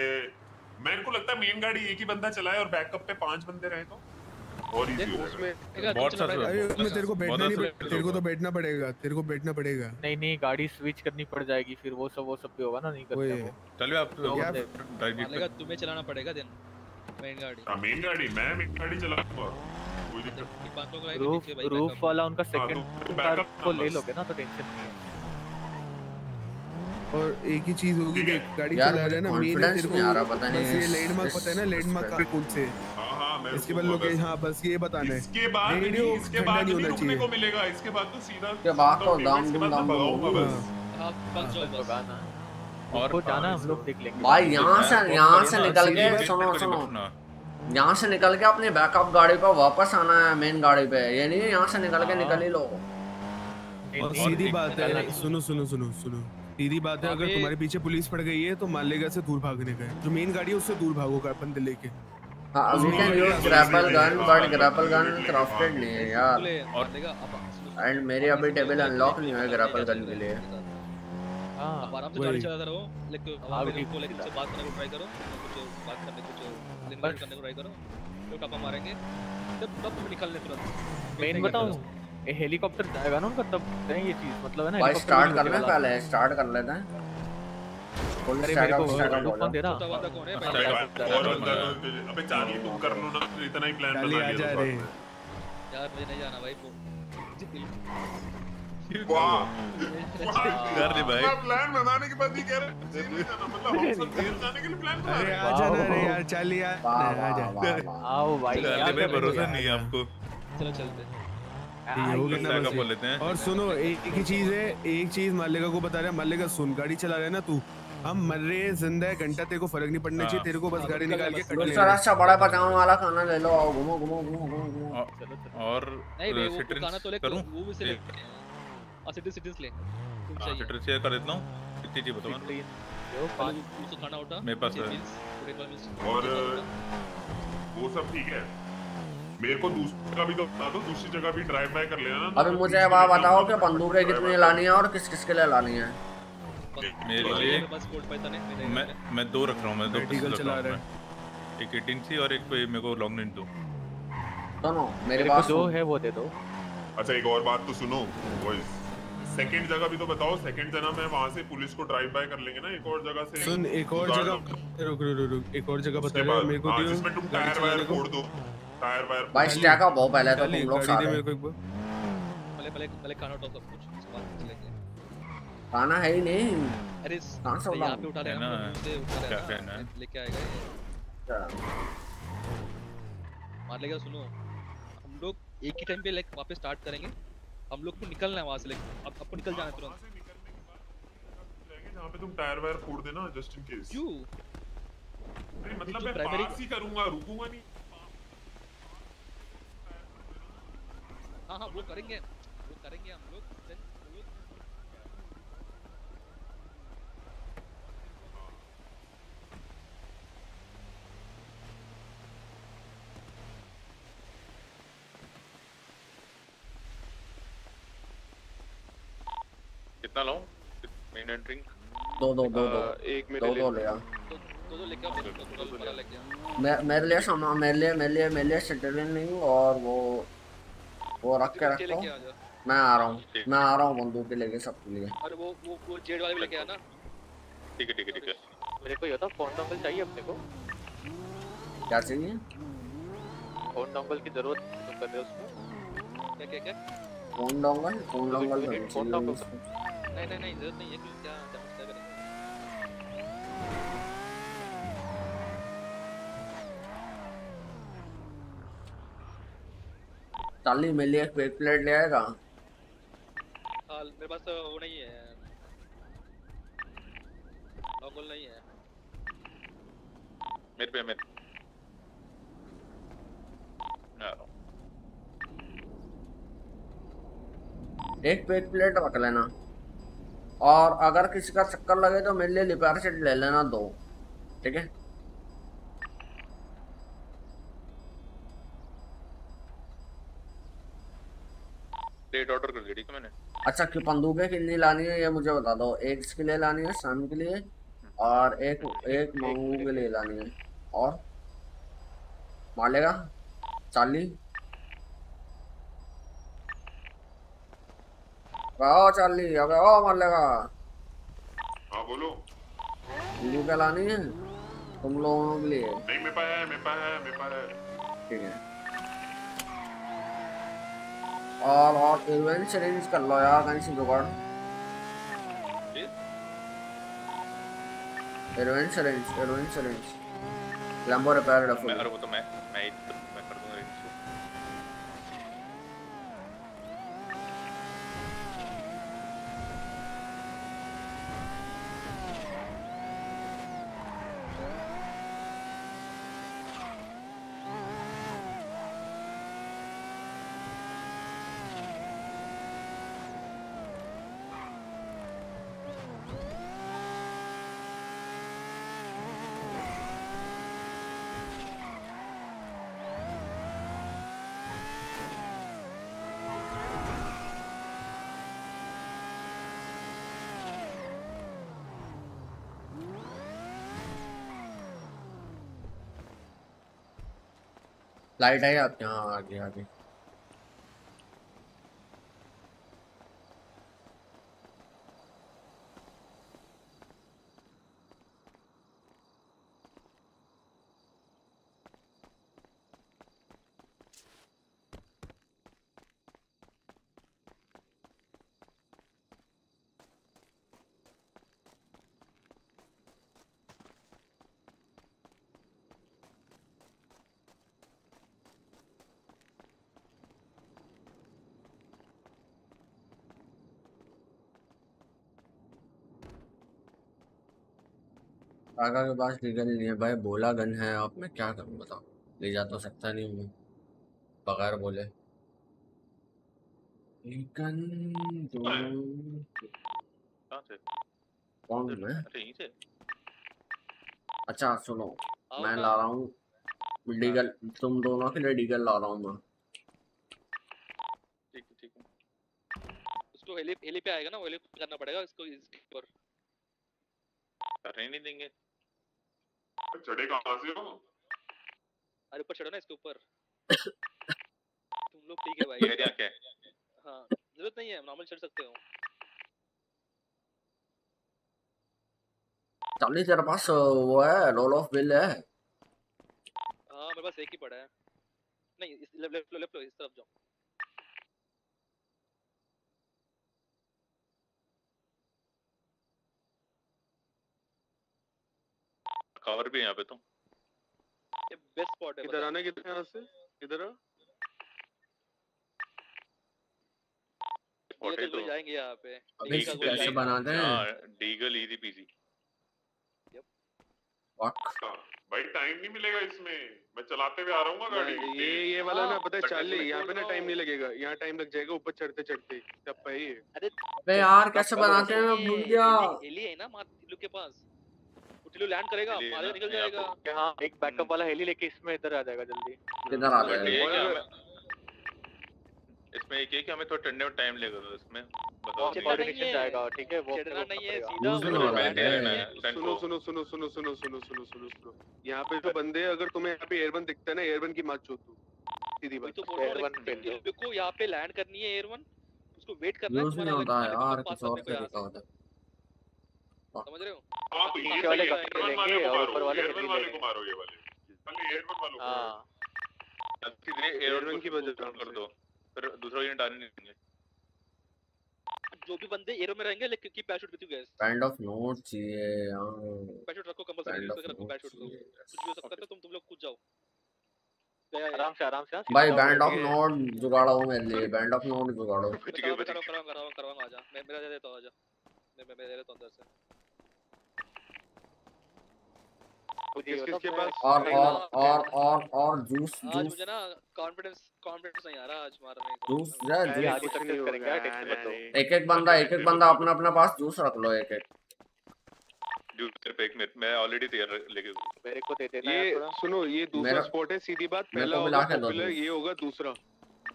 मेरे को लगता है मेन गाड़ी एक ही बंदा चलाए और बैकअप पे पाँच बंदे रहे तो। और इजी हो। जाएगा बहुत अरे उसमें तेरे को बैठना नहीं तेरे को तो बैठना पड़ेगा तेरे को बैठना पड़ेगा। नहीं नहीं गाड़ी स्विच करनी पड़ जाएगी फिर वो सब वो सब भी होगा ना नहीं करते वो। चलिए आप तो तुम्हें चलाना पड़ेगा दिन मेन गाड़ी। हाँ मेन गाड़ी मैं मेन गाड़ी चलाऊँगा। कोई दिक्कत नहीं। पाँच लोग रहेंगे रूफ नीचे भाई रूफ backup। वाला उनका हाँ, सेकंड तो कार backup को ले लोगे ना तो टेंशन नहीं है। और एक ही चीज़ होगी देख गाड़ी चला रहा है ना मेन तेरे को आ रहा, पता नहीं बस ये लैंडमार्क पता है ना लैंडमार्क कहाँ कौन से। हाँ हाँ मैं इसके बाद लोग हाँ बस ये बताना। है इसके बाद इसके बाद नहीं रुकने को मिलेगा इसके बाद तो सीधा के बाद तो दाम इसके दाम भगाऊँगा बस। हाँ बस जाओ बस। और को जाना हम लोग देख लेंगे। भाई यहाँ से यहाँ से ना, निकल के सुनो सुनो। यहाँ से निकल के अपने बैकअप गाड़ी पर वापस आना है मेन गाड़ी पे। ये नहीं यहाँ से निकल के निकल ही लो। और सीधी बात है सुनो सुनो सुनो सुनो। सीधी बात है अगर तुम्हारे पीछे पुलिस पड़ गई है तो मालेगा से दूर भागने का है। जो मेन गाड़ी है उससे दूर भागोगा बंदे लेके हाँ we can use grapple gun but grapple gun crafted नहीं है यार। बोले एंड मेरी अभी टेबल अनलॉक नहीं हुआ ग्रैपल गन के लिए। हाँ आप आराम से गाड़ी चलाते रहो लेकिन हाँ, लेकिन से बात करने को ट्राई करो। कुछ बात करने कुछ लिंगर करने को ट्राई करो। तो टप्पा मारेंगे? जब तब निकलने तुरंत। मेन बताऊँ? हेलीकॉप्टर जाएगा ना उनका तब है ये चीज़ मतलब है ना भाई स्टार्ट कर ले पहले स्टार्ट कर लेते हैं। पुलिस अरे मेरे को कौन दे रहा। कौन है? बार और तो- अबे चार्ली तुम कर लो ना इतना ही प्लान बना जा तो रे। यार मुझे नहीं जाना भाई वाह। कर दे भाई। प्लान बनाने के बाद ही कह रहा है मतलब हम सब देर जाने के लिए प्लान बना रहे हैं। आ जाना रे यार आ वाह आ जा। आओ भाई हो भरोसा नहीं है आपको। चलो चलते हैं। हो। लेते हैं। और सुनो एक एक ही चीज़ है एक चीज़ मालेगा को बता रहा है मालेगा सुन गाड़ी चला रहा है ना तू। हम मर रहे हैं ज़िंदा है घंटा तेरे को फ़र्क नहीं पड़ना चाहिए हाँ। तेरे को बस गाड़ी निकाल के कट दूसरा रास्ता बड़ा पचाने वाला खाना ले लो आओ घूमो घूमो घूमो घूमो और- सिट्रिन गाना तो ले करूँ? वो भी से ले। और सिटी सिटीज़ ले। तुम हाँ चाहिए। सिट्रिन शेयर कर देता हूँ। कितनी चाहिए बताओ? यो, पहले उसको खाना उठा मेरे पास है। और वो सब ठीक है। मेरे को दूसरी जगह भी तो बता दो दूसरी जगह भी ड्राइव बाय कर लेना ना। अभी मुझे अब बताओ कि बंदूकें कितनी लानी है और किस किस के लिए लानी है? मेरे लिए बस कोड पैसा नहीं मैं मैं दो रख रहा हूँ मैं दो पिस्टल चला रहा हूँ। एक 18 सी और एक मेरे को लॉन्ग रेंज दो। दोनों मेरे पास जो हो। वो दे दो। अच्छा एक और बात तो सुनो बॉयज़ सेकंड जगह भी तो बताओ सेकंड जना में वहाँ से पुलिस को ड्राइव बाय कर लेंगे ना एक और जगह से। सुन एक और जगह रुक रुक रुक एक और जगह बता मेरे को हाँ, दियो जिसमें तुम टायर वायर फोड़ दो। टायर वायर भाई स्टैक अप हो पहले तो तुम लोग सारे। मेरे को एक बार। पहले पहले पहले खाना उठाओ सब कुछ उसके बाद चलेंगे खाना है ही नहीं। अरे कहाँ से यहाँ पे उठा है लेना उठा क्या कहना है? लेके आएगा ये अच्छा, मान लेगा सुनो। हम लोग एक ही टाइम पे लाइक वापस स्टार्ट करेंगे। हम लोग को निकलना है वहाँ से लाइक अब आपको निकल जाना है तुरंत। जहाँ पे तुम टायर वायर फोड़ देना जस्ट इन केस क्यों? मतलब मैं पास ही करूँगा रुकूँगा नहीं। हाँ हाँ वो करेंगे वो करेंगे हम लोग कितना लाऊं? मेन एंट्रिंग दो दो दो दो। एक दो मेरे दो लिए ले आ। दो दो दो लेके आओ दो दो मैं मेरे लिए सामान मेरे लिए मेरे लिए मेरे लिए सिटीजन नहीं और वो वो रख के रखो। मैं आ रहा हूँ। मैं आ रहा हूँ बंदूक के लेके सबके लिए। और वो वो वो जेड वाले भी लेके आना। ठीक है ठीक है ठीक है। मेरे को ये था फ़ोन चाहिए अपने को? क्या चाहिए? फ़ोन डोंगल की ज़रूरत तो कर रहे उसको क्या क्या क्या? फ़ोन डोंगल फ़ोन डोंगल तो फ़ोन चाहिए नहीं नहीं नहीं ज़रूरत नहीं है। ताली मिली है प्लेट प्लेट ले आएगा। मेरे पास तो वो नहीं है। नॉकल नहीं है। मेरे पे मेरे एक पे प्लेट रख लेना। और अगर किसी का चक्कर लगे तो मेरे लिए लिपार सेट ले लेना दो। ठीक है? अच्छा कि बंदूकें कितनी लानी है ये मुझे बता दो। एक इसके लिए लानी है शाम के लिए और एक एक मंगू के लिए लानी है। और? मालेगा? चाली? आओ चाली अबे ओ मालेगा। हाँ बोलो। बंदूक लानी है तुम लोगों के लिए। नहीं मेरे पास है मेरे पास है मेरे पास है। ठीक है। और और इवेंट चैलेंज कर लो यार कहीं से जुगाड़। Event challenge event challenge Lambo repair मैं डफल अरे वो तो मैं मैं मैं कर दूँगा arrange। लाइट है आपके यहाँ आगे आगे काका के पास लीगल नहीं है। भाई बोला गन है। अब मैं क्या करूँ बताओ। ले जा तो सकता नहीं हूँ बगैर बोले। गन दो से? कौन अच्छा सुनो। मैं ला रहा हूँ। लीगल तुम दोनों के लिए लीगल ला रहा हूँ मैं। ठीक है ठीक है। उसको हेली हेली पे आएगा ना वो हेली करना पड़ेगा इसको इसके ऊपर। करने नहीं देंगे। चढ़े कहाँ से हो अरे ऊपर चढ़ो ना इसके ऊपर तुम लोग ठीक है भाई ये क्या क्या है हाँ ज़रूरत नहीं है नॉर्मल चढ़ सकते हो चालीस तेरे पास वो है रोल ऑफ़ बिल है हाँ मेरे पास एक ही पड़ा है नहीं इस लेफ़्ट लेफ़्ट लेफ़्ट इस तरफ़ जाओ कवर भी यहाँ पे तो। ये बेस्ट स्पॉट है किधर आना है यहाँ से? किधर आ तो। जाएँगे यहाँ पे। डीगल का कैसे बनाते हैं। हाँ डीगल इजी पीजी भाई टाइम नहीं मिलेगा इसमें। मैं चलाते हुए आ रहा हूँ गाड़ी। ये ये वाला ना पता है हाँ, यहाँ पे ना टाइम नहीं लगेगा। यहाँ टाइम लग जाएगा ऊपर चढ़ते चढ़ते। तब पे अरे यार कैसे बनाते हैं? मैं भूल गया। हेली है ना मार के पास। वो लैंड करेगा मारे निकल जाएगा। हाँ एक बैकअप वाला हेली लेके इसमें इधर आ जाएगा जल्दी। किधर आ गया? इसमें एक है कि हमें थोड़ा ठंडे में टाइम लगेगा तो इसमें। बताओ। नहीं जाएगा ठीक है वो चढ़ना नहीं है सीधा। सुनो सुनो सुनो सुनो सुनो सुनो सुनो सुनो सुनो। यहाँ पे जो बंदे हैं, अगर तुम्हें यहाँ पे एयरवन दिखता है ना एयरवन की मात चो तू सीधी बात। तो हूँ Air one पे को यहाँ पे लैंड करनी है एयर वन उसको वेट करना है तुम्हारे है यार कुछ और होता है। समझ रहे हो? हाँ तो ये वाले है वाले को ऊपर वाले वाले को। मारो ये वाले। पहले वालों को हाँ मारो सीधे एयरवन की वजह कर दो फिर दूसरा यूनिट आने नहीं देंगे। जो भी बंदे एरो में रहेंगे लेकिन keep parachute with you guys kind of note चाहिए हाँ पैराशूट रखो कंपलसरी रखो पैराशूट को चाहिए। कुछ भी हो सकता है तुम तुम लोग कूद जाओ। आराम से आराम से हाँ, भाई बैंड ऑफ़ है। नोट जुगाड़ो मेरे लिए बैंड ऑफ़ नोट जुगाड़ो। कराऊं कराऊं कराऊं कराऊं आजा मैं मेरा दे देता हूँ आजा मैं मैं मैं दे देता हूँ अंदर से। मुझे ये किसके मैं पास? और और और और और जूस आज जूस। मुझे ना कॉन्फिडेंस कॉन्फिडेंस नहीं आ रहा आज मारने को। जूस जा अरे जूस। आगे सक्सेस करेंगे यार टेंशन मत लो एक एक बंदा एक एक बंदा अपना अपना पास जूस रख लो एक एक जूस सिर्फ़ एक मिनट मैं ऑलरेडी तैयार लेके मेरे को दे देना ये सुनो ये दूसरा स्पॉट है सीधी बात पहला होगा पॉपुलर ये होगा दूसरा।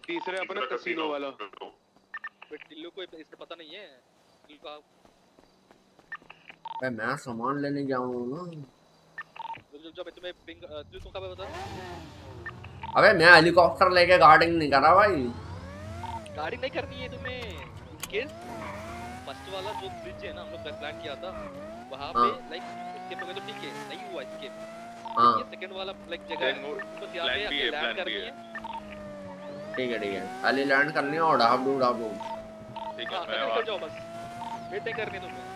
तीसरा अपना कसिनो वाला। बट टिल्लू को इसका पता नहीं है। टिल्लू का मैं सामान लेने गया हूँ ना। अबे मैं हेलीकॉप्टर लेके गार्डिंग नहीं कर रहा भाई। गाड़ी नहीं करनी है तुम्हें केस फ़र्स्ट वाला जो ब्रिज है ना हम लोग प्लान किया था वहाँ पे। लाइक हो गया तो ठीक है नहीं हुआ escape हाँ। ये सेकंड वाला लाइक जगह है। बस यहाँ पे लैंड करनी है। ठीक है ठीक है। अली लैंड करनी है और डाब डाबडू डाबडू ठीक हाँ है मैं निकल वहाँ- जाओ बस। वेट नहीं करनी तुम्हें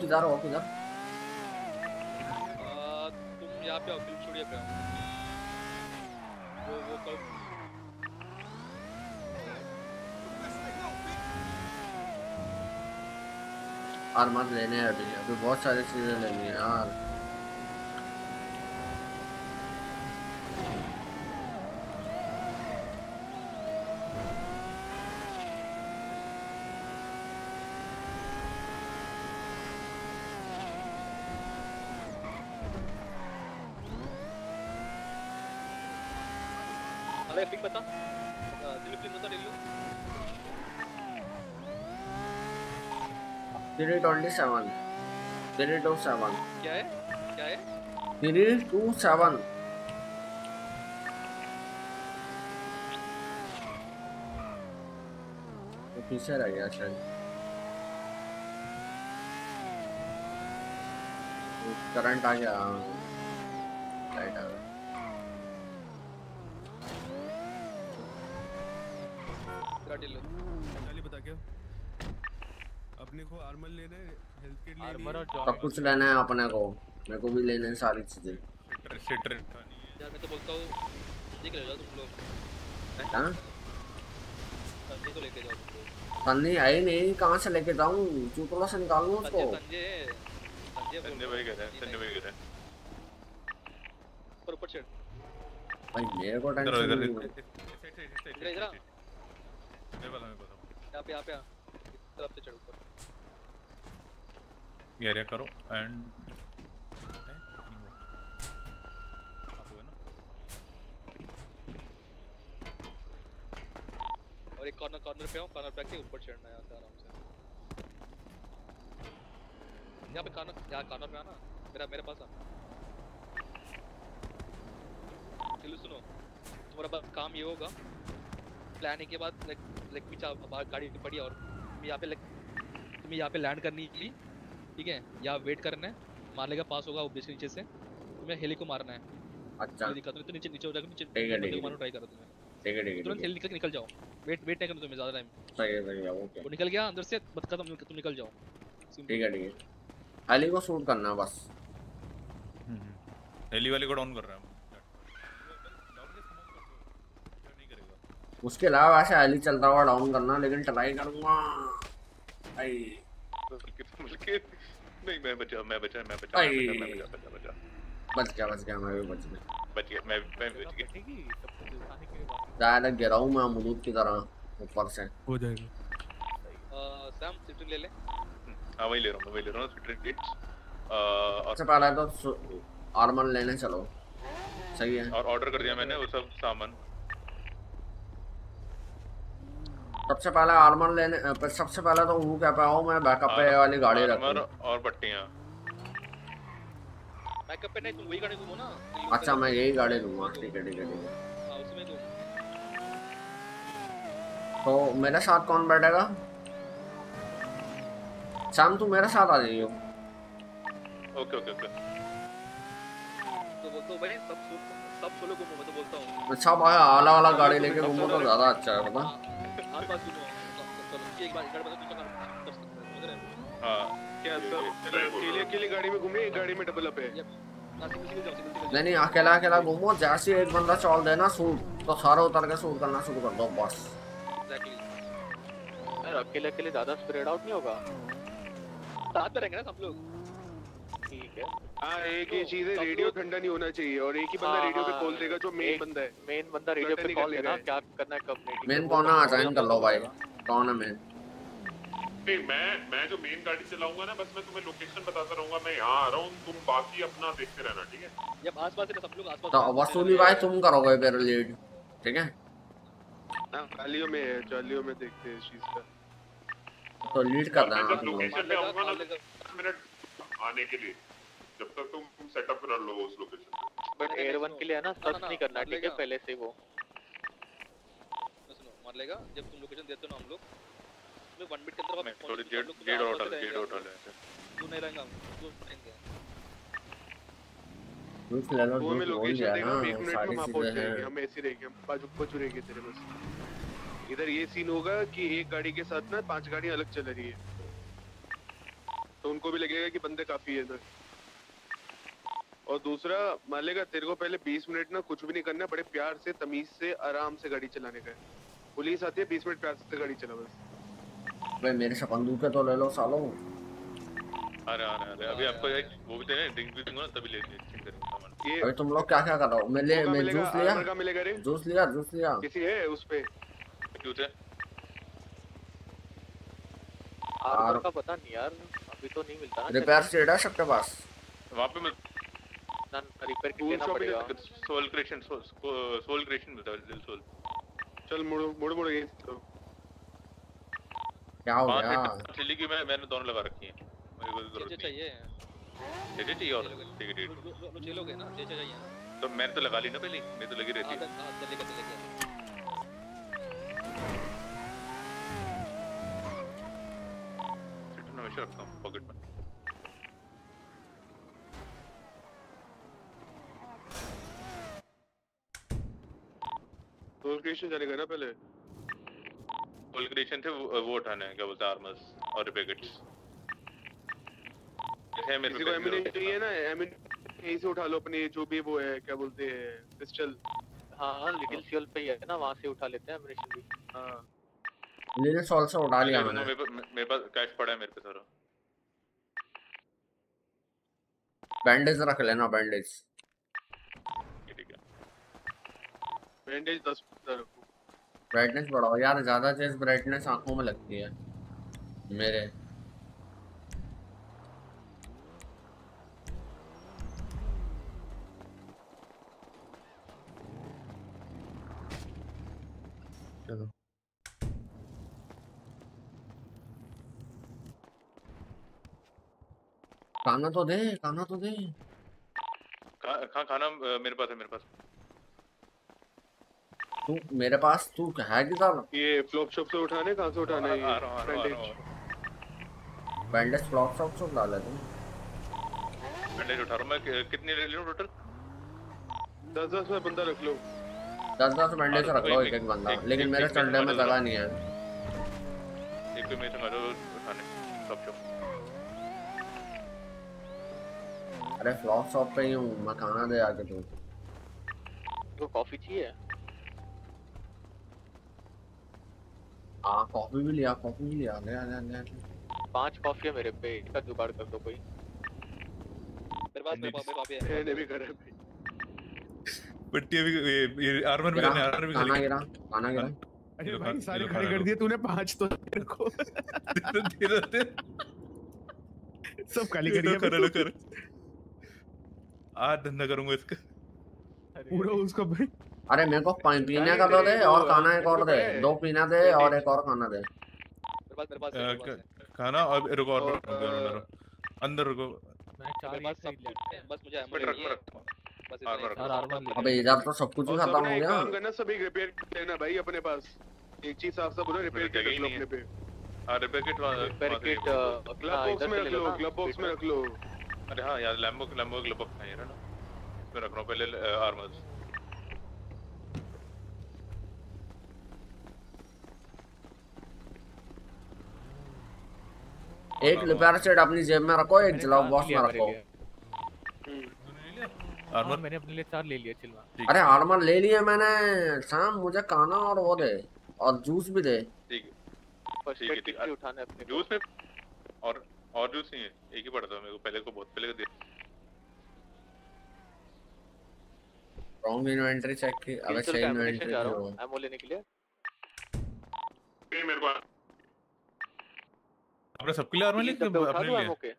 किधर किधर आ, तुम यहाँ पे स्टूडियो पे वो वो कल मत लेने हैं अभी अभी बहुत सारी चीज़ें लेनी है यार। अरे पिक बता आ, दिल्ली प्लीज़ बता Delhi three twenty seven three two seven क्या है? क्या है? थ्री टू सेवन तो पीछे रह गया शायद। करंट आ गया लाइट आ गया तेरा दिल्ली चाली बता क्या अपने को आर्मर लेना है हेल्थ किट लेनी आर्मर है। और सब कुछ लेना है अपने को। मेरे को भी लेने हैं सारी चीज़ें। सिटर यार मैं तो बोलता हूँ देख ले जाओ तुम लोग। हाँ? संजय को लेके जाओ सन्नी है नहीं कहाँ से लेके जाऊँ? चूतला से निकालूँ उसको? संजय संजय संजय भाई कह रहे हैं संजय भाई कह रहे हैं। ऊपर ऊपर चढ़ भाई मेरे को इधर टेंशन इधर नहीं है। इधर इधर आ। मैं पता मैं पता यहाँ पे यहाँ पे आ इस तरफ़ से चढ़ ऊपर। ये एरिया करो एंड और एक कॉर्नर कॉर्नर पे आओ कॉर्नर पे आके ऊपर चढ़ना है यहाँ से आराम से। यहाँ पे कॉर्नर यहाँ कॉर्नर पे आना। मेरा मेरे पास आ चलो सुनो तुम्हारा बस काम ये होगा। प्लान के बाद लाइक लाइक पीछे बाहर गाड़ी पड़ी और तुम्हें यहाँ पे लाइक तुम्हें यहाँ पे लैंड करने के लिए ठीक है यहाँ वेट करना है। मार लेगा पास होगा ऑब्वियसली नीचे से। तुम्हें हेली को मारना है। अच्छा। दिक्कत नहीं तो नीचे नीचे हो जाएगा नीचे ठीक है, ठीक है, मारना ट्राई करो तुम्हें। ठीक है ठीक है तुरंत हेली निकल निकल जाओ। वेट वेट नहीं करना तुम्हें ज़्यादा टाइम सही है सही है ओके। वो निकल गया अंदर से बस खत्म तुम निकल जाओ। ठीक है ठीक है। अली को शूट करना है बस। हेली वाले को डाउन कर रहे हैं। उसके अलावा ऐसे अली चलता हुआ डाउन करना लेकिन ट्राई करूँगा। भाई नहीं मैं बचा मैं बचा मैं बचा मैं बचा मैं बचा बचा। बचा बच गया बच गया मैं भी बच गया। बच गया मैं मैं बच गया। डायरेक्ट गिरा हूँ मैं अमरूद की तरह ऊपर से। हो जाएगा। सैम सिटी ले ले। हाँ वही ले रहा हूँ मैं वही ले रहा हूँ स्ट्रीट किट्स और पहले तो आर्मर लेने चलो। सही है। और ऑर्डर कर दिया मैंने वो सब सामान। सबसे पहले आर्मर लेने पर सबसे पहले तो वो क्या पे आओ मैं? बैकअप पे वाली गाड़ी आर्मर और पट्टियाँ बैकअप पे नहीं तुम वही गाड़ी घूमो ना? अच्छा मैं यही गाड़ी लूँगा ठीक है ठीक है ठीक है। हाँ उसमें घूम तो मेरे साथ कौन बैठेगा? शाम तू मेरे साथ आ जाइयो। Okay okay okay. तो वो तो भाई सब सब सोलो घूमो मैं तो बोलता हूँ। अच्छा भाई आला वाला गाड़ी लेके घूमो तो ज़्यादा अच्छा है पता एक बार बता तू हो हाँ क्या सब अकेले अकेले गाड़ी में घूमे एक गाड़ी में डबल अप है नहीं नहीं अकेला अकेला घूमो जैसे एक बंदा चौल देना शूट तो सारे उतर के शूट करना शुरू कर दो बस। एग्जैक्टली अकेले अकेले ज़्यादा स्प्रेड आउट नहीं होगा? साथ में रहेंगे ना सब लोग। ठीक है। हाँ एक ही चीज़ है रेडियो ठंडा नहीं होना चाहिए और एक ही बंदा रेडियो पे कॉल देगा जो मेन बंदा है। मेन बंदा रेडियो पे कॉल देना क्या करना है कब मेन कौन है? असाइन कर लो भाई। कौन है मेन नहीं मैं मैं जो मेन गाड़ी चलाऊँगा ना बस मैं तुम्हें लोकेशन बताता रहूँगा। मैं यहाँ आ रहा हूँ तुम बाकी अपना देखते रहना ठीक है? जब आसपास है सब लोग आसपास तो वसूली भाई तुम करोगे फिर लीड ठीक है? हाँ चालियों में है चालियों में देखते हैं इस चीज़ का। तो लीड कर मैं देना जब तुम लोग। लोकेशन पे आऊँगा ना दस मिनट आने के लिए। जब तक तुम सेटअप कर लो उस लोकेशन बट एयर वन के लिए है ना सर्च नहीं करना ठीक है? पहले से वो। सुनो मार लेगा जब तुम लोकेशन देते हो ना हम लोग मैं वन मिनट के अंदर वापस थोड़ी पहुँच जेड जेड आ जेड आ तू नहीं रहेगा तू रहेंगे। दूस ले लो वो हमें दूस बोल लोकेशन देगा ना हम एक मिनट में वहाँ पहुँच जाएँगे हम ऐसे रहेंगे हम बाजू बचू रहेंगे तेरे बस। इधर ये सीन होगा कि एक गाड़ी के साथ ना पाँच गाड़ियाँ अलग चल रही है। तो उनको भी लगेगा कि बंदे काफ़ी है इधर। और दूसरा मान लेगा तेरे को पहले 20 मिनट ना कुछ भी नहीं करना बड़े प्यार से तमीज से आराम से गाड़ी चलाने का पुलिस आती है 20 मिनट प्यार से गाड़ी चला बस। भाई मेरे से बंदूकें तो ले लो सालों। आ रहे आ रहे आ रहे अभी आपको एक वो भी देना ड्रिंक भी दूँगा तभी ले ले चिल करेंगे ये अभी तुम लोग क्या क्या कर रहे हो? मैं ले मैं जूस लिया। मिलेगा रे। जूस लिया जूस लिया। किसी है उस पे? क्यों थे? आर्मर का पता नहीं यार। अभी तो नहीं मिलता। ना रिपेयर स्टेट है सबके पास। वहाँ पे मिल ना रिपेयर किट टूल लेना पड़ेगा। सोल क्रिएशन सोल क्रिएशन मिलता है दिल सोल चल मुड़ो मुड़ मुड़ ये क्या हो गया? चिल्ली की मैं मैंने दोनों लगा रखी है। मेरे को ज़रूरत चाहिए। है जे चाहिए और ठीक है ठीक लो लोग हैं ना? जे चाहिए तो मैंने तो लगा ली ना पहले मैं तो लगी रहती है हाँ। चलेगा चलेगा सिस्टम में हमेशा रखता हूँ पॉकेट में सोल क्रिएशन चलेगा ना पहले? सोल क्रिएशन थे वो वो उठाने हैं क्या बोलते हैं आर्मर्स और रिपेयर किट्स मेरे किसी को एमिनेट चाहिए ना? एमिनेट यहीं से उठा लो अपनी जो भी वो है क्या बोलते हैं पिस्टल हाँ हाँ लिटिल फ्यूल पे ही है ना वहाँ से उठा लेते हैं एमिनेशन भी। हाँ। लीने सॉल से उठा लिया मेरे मैंने। पास मेरे पास कैश पड़ा है मेरे पे सारा। बैंडेज रख लेना बैंडेज ठीक है। बैंडेज दस रखो। ब्राइटनेस बढ़ाओ। यार ज़्यादा चेस ब्राइटनेस आँखों में लगती है। मेरे चलो खाना तो दे खाना तो दे। खा, खा खाना मेरे पास है मेरे पास। तू मेरे पास? तू है किधर ये फ्लॉप शॉप से उठाने कहाँ से उठाना? है आ आ बैंडेज बैंडेज फ्लॉप शॉप से डाल तुम बैंडेज उठा रहा हूँ मैं कि- कितनी ले लूँ टोटल दस दस में बंदा रख लो। दस दस बैंडेज रख लो एक- एक बंदा। लेकिन मेरे एक में चंडे में तुम्हारा जगह नहीं है। एक पे मेरे मारो उठाने सब शॉप अरे फ्लॉप शॉप पे ही हूँ मैं खाना दे आके तू। तो कॉफ़ी चाहिए? हाँ कॉफ़ी भी लिया कॉफ़ी भी लिया ले ले ले ले। पाँच कॉफ़ी है मेरे पे इसका जुगाड़ कर दो कोई। मेरे पास मेरे पास मेरे पास भी है। मैंने भी करा भाई। पट्टी अभी ये, ये आर्मर भी करने आर्मर भी खाना गिरा खाना गिरा अरे भाई सारे खड़े कर दिए तूने पाँच तो तेरे को। धीरे धीरे सब खाली लो कर कर लो कर। आज धंधा करूँगा इसका। पूरा उसको भाई। अरे मेरे को पानी पीने का तो दे और खाना एक और दे। दो पीना दे और एक और खाना दे। खाना? और रुको और रुको, रुको, रुको, रुको। अंदर रुको। मैं चार बस मुझे आर्मर ले अबे इधर तो सब कुछ खत्म हो गया। काम करना सभी रिपेयर लेना भाई अपने पास। एक चीज़ साफ़ साफ़ बोलो रिपेयर किट रख लो अपने पे। हाँ रिपेयर किट रिपेयर किट हाँ बॉक्स में रख लो ग्लव बॉक्स में रख लो। अरे हाँ यार लैम्बो लैम्बो ग्लब बॉक्स है ना इसमें रख रहा हूँ पहले आर्मर्स एक रिपेयर सेट अपनी जेब में रखो एक चार बॉक्स में रखो। लिए। आर्मर हाँ, मैंने अपने लिए चार ले लिया चिलवा अरे आर्मर ले लिया मैंने। शाम मुझे खाना और वो दे और जूस भी दे। ठीक। है ठीक है ठीक। है उठाना अपने जूस में और और नहीं है एक ही पड़ा था मेरे को पहले को बहुत पहले को दिया रॉन्ग इन्वेंटरी चेक की अगर सही इन्वेंटरी जा रहा हूँ एमओ लेने के लिए। नहीं मेरे को आपने सबके लिए आर्मर ली तीन अपने लिए। एमओ के।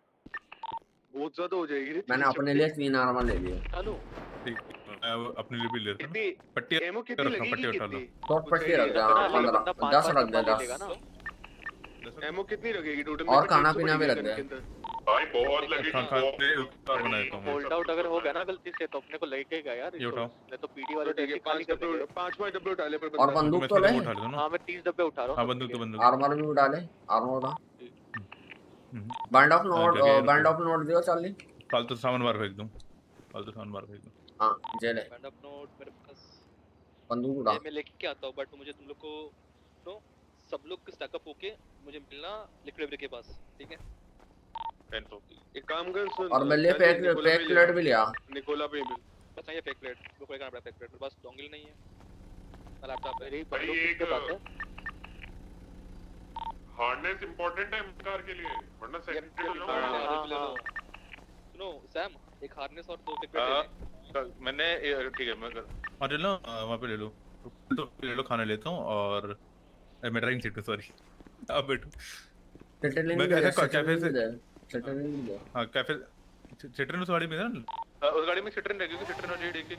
बहुत ज़्यादा हो जाएगी रे मैंने अपने लिए तीन आर्मर ले लिए। उठा लूँ? ठीक मैं अपने लिए भी ले रहा हूँ। पट्टी एमओ कितनी पट्टी लगेगी उठा लो। कितनी? दो पट्टी रख दे हाँ, पंद्रह दस रख दे दस एमओ कितनी लगेगी? टोटल और खाना पीना भी रख दे भाई बहुत लगेगी ले हूँ होल्ड आउट अगर हो गया ना गलती से तो अपने को लगेगा यार ये उठाओ। नहीं तो पीडी वाले ठीक है टैक्सी पाँच कर डब्बे पाँच पाँच डब्बे उठा ले पर और बंदूक तो ले उठा हूँ हाँ मैं तीस डब्बे उठा रहा हूँ हाँ बंदूक तो बंदूक। आर्मर भी उड़ा ले। आर्मर हम्म। बैंड ऑफ़ हाँ, नोट बैंड ऑफ़ नोट दियो चार्ली फालतू सामान बाहर फेंक दूँ। फालतू सामान बाहर फेंक दूँ। हाँ जे ले बैंड अप नोट मेरे पास बंदूक ये मैं लेके आता हूँ बट मुझे तुम लोग को तो सब लोग स्टैकअप होके मुझे मिलना लिक्विड के पास ठीक है? एक काम कर सुन और मैं ले पैक पैक प्लेट भी लिया निकोला पे मिल। बस नहीं फेक प्लेट वो कोई करना पड़ा फेक प्लेट मेरे पास डोंगल नहीं है। लैपटॉप है। भाई एक पास है? हार्डनेस इंपॉर्टेंट है कार के लिए वरना हो हाँ, हाँ, ले। लो। हाँ। सुनो सैम एक हार्नेस और दो हाँ, प्लेट तो मैंने ठीक है मैं कर- और ले लो वहाँ पे ले लो। तो ले लो खाना लेता हूँ और मैं ड्राइविंग सीट पे सॉरी आप बैठो। मैं कैसे कैफ़े से हाँ कैफ़े उस गाड़ी में था ना? हाँ, उस गाड़ी में सिट्रन रहेगी सिट्रन और जेड एक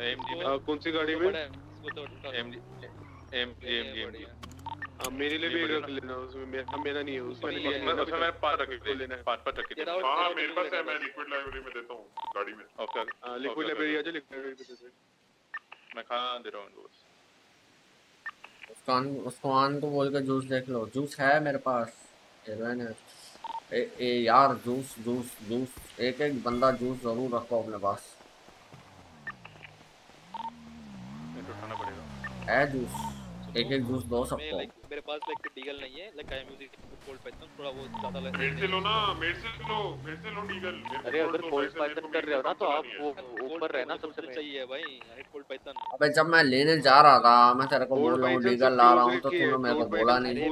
एमजी में। हाँ, कौन सी गाड़ी में? है तो। एमजी एमजी एमजी हाँ मेरे लिए भी रख लेना उसमें मेरा मेरा नहीं है उसमें लिया है उसमें मैंने पाँच रखे लेना है पाँच पाँच रखे out, हाँ हाँ मेरे पास है मैं लिक्विड लाइब्रेरी में देता हूँ गाड़ी में। ओके हाँ लिक्विड लाइब्रेरी आ जा लिक्विड लाइब्रेरी दे मैं खाना दे रहा हूँ बस। उसकान उसकान को बोल के जूस देख लो। जूस है मेरे पास। हेरोइन है ए, ए यार जूस जूस जूस। एक एक बंदा जूस ज़रूर रखो अपने पास। पड़ेगा। है जूस। एक एक जूस दो सबको। लाइक मेरे पास लाइक डीगल नहीं है like I am using Colt Python थोड़ा वो ज़्यादा लग मेरे से लो ना मेरे से लो मेरे से लो डीगल अरे अगर कोल्ड पाइथन कर रहे हो ना तो आप वो ऊपर रहना सबसे चाहिए भाई आई कोल्ड पाइथन अबे जब मैं लेने जा रहा था मैं तेरे को बोल रहा हूँ डीगल ला रहा हूँ तो तूने मेरे को बोला नहीं।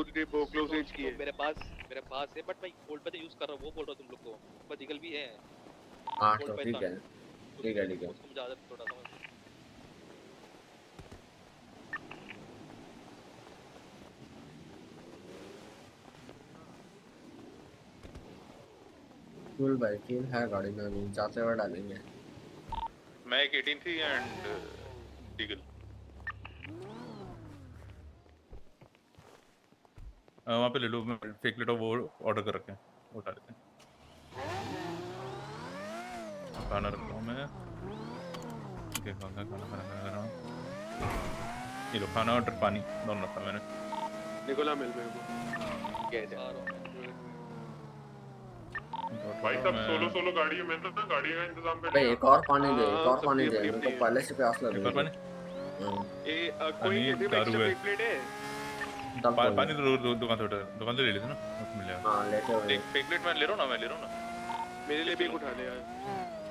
range मेरे पास मेरे पास है बट मैं कोल्ड पाइथन यूज़ कर रहा हूँ वो बोल रहा हूँ तुम लोग को। पर डीगल भी है। हाँ तो ठीक है ठीक है ठीक है। उसको मुझे आदत थोड़ा समझ फ्यूल भाई फ्यूल है गाड़ी में अभी जाते हुए डालेंगे। मैं एक 18 थी एंड डीगल वहाँ पे ले लो मैं फेक प्लेट वो ऑर्डर कर रखे हैं वो उठा लेते हैं। खाना रख रहा हूँ मैं। ओके खाना खाना खाना खाना खाना। ये लो खाना और पानी दोनों रखा मैंने। निकोला मिल मेरे को क्या है। भाई सब सोलो सोलो गाड़ी है मैं तो ना गाड़ी का इंतज़ाम कर भाई एक और पानी दे हाँ, एक और पानी दे मेरे को पहले से प्यास लग रही है। हाँ, ए कोई पानी, दारू है। है? पानी तो दु- दु- दुकान से दुकान से ले लेते ना मिल जाएगा। हाँ लेटे हुए एक फेक मैं ले रहा हूँ ना मैं ले रहा हूँ ना। मेरे लिए भी एक उठा ले यार।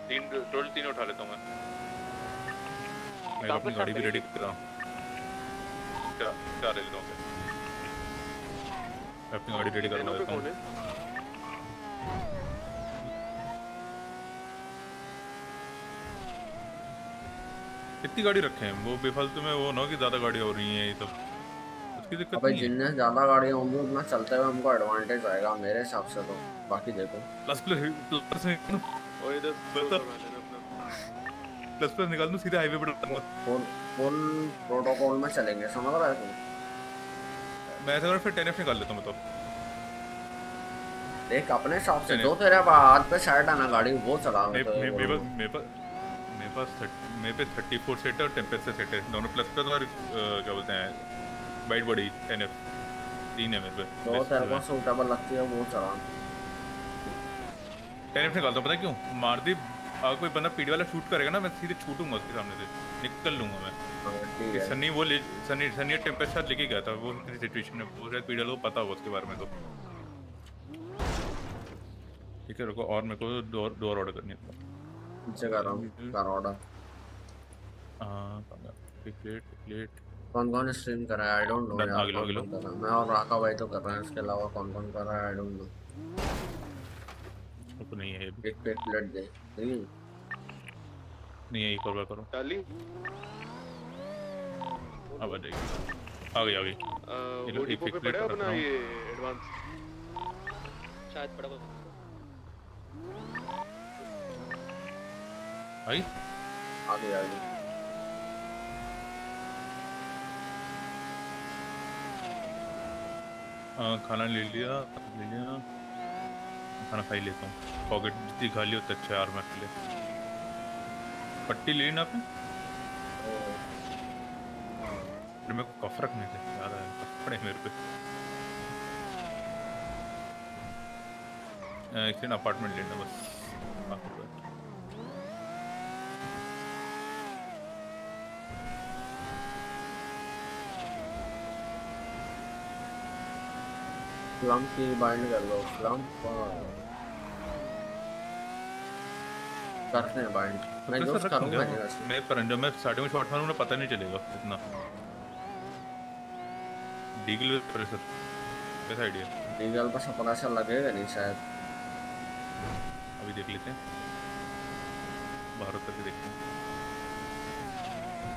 तीन टोटल तीन उठा लेता हूँ मैं। मैं अपनी गाड़ी भी रेडी कर। रहा हूँ चार चार ले लेता हूँ। मैं अपनी गाड़ी रेडी करवा पे देता हूँ? कितनी गाड़ी रखे हैं? वो बेफालतू में वो ना कि ज़्यादा गाड़ी हो रही है ये सब। उसकी दिक्कत अबे नहीं है। ज़्यादा गाड़ियाँ होंगी उतना चलते हुए हमको एडवांटेज आएगा मेरे हिसाब से तो। बाकी देखो। प्लस प्लस प्लस और इधर प्लस प्लस निकाल दूँ? सीधे हाईवे पे डालूँगा फुल फुल प्रोटोकॉल में चलेंगे समझ रहा है तू? मैं ऐसा फिर टेन एफ़ निकाल लेता हूँ मैं तो। देख अपने हिसाब से जो तेरे हाथ पे साइड आना गाड़ी वो चला मे- तो मे- मेरे पास मेरे पास मेरे मेरे पे थर्टी फोर सेट है और टेम्पेस्ट सेट है दोनों प्लस प्लस और क्या बोलते हैं बाइट बॉडी टेन एफ़ तीन है। मेरे पे जो तेरे को सूटेबल लगती है वो चला। टेन एफ़ निकालता हूँ पता क्यों? मारदीप अगर कोई बंदा पीडी वाला शूट करेगा ना मैं सीधे छूटूँगा उसके सामने से निकल लूँगा मैं। ठीक है। सनी वो ले सनी सनी टेम्पेस्ट साथ लेके गया था वो किसी सिचुएशन में वो शायद पीडी वाले को पता होगा उसके बारे में तो। ठीक है रुको और मेरे को दो दो और ऑर्डर करनी है। नीचे कर रहा हूँ कर ऑर्डर हाँ प्लेट प्लेट कौन कौन स्ट्रीम कर रहा है? आई डोंट नो यार आगे लो, कौन आगे लो। कौन कर रहा है मैं और राका भाई तो कर रहे हैं इसके अलावा कौन कौन कर रहा है? आई डोंट नो तो नहीं है एक पे प्लेट दे। नहीं। नहीं है एक और बार करो। चार्ली अब आ जाएगी। आ गई आ गई। ये लो, वो एक डिपो पे पड़ा है अपना ये एडवांस शायद पड़ा आई आ गई आ गई खाना ले लिया ले लिया। खाना खा ही लेता हूँ। पॉकेट जितनी खा ली उतना अच्छा आर्मर के लिए पट्टी ली ना आपने? अरे मेरे को कफ रखने थे याद आया कफ पड़े मेरे पे। एक अपार्टमेंट लेना बस। तो- की बाइंड कर लो स्लम्प करते हैं बाइंड मैं मैं जो करूँगा मैं पर जब मैं स्टार्टिंग में शॉट मारूँगा पता नहीं चलेगा इतना। डीगल प्रेशर कैसा आइडिया डीजल पर सपना सा लगेगा नहीं शायद। अभी देख लेते हैं। बाहर उतर के देखते हैं।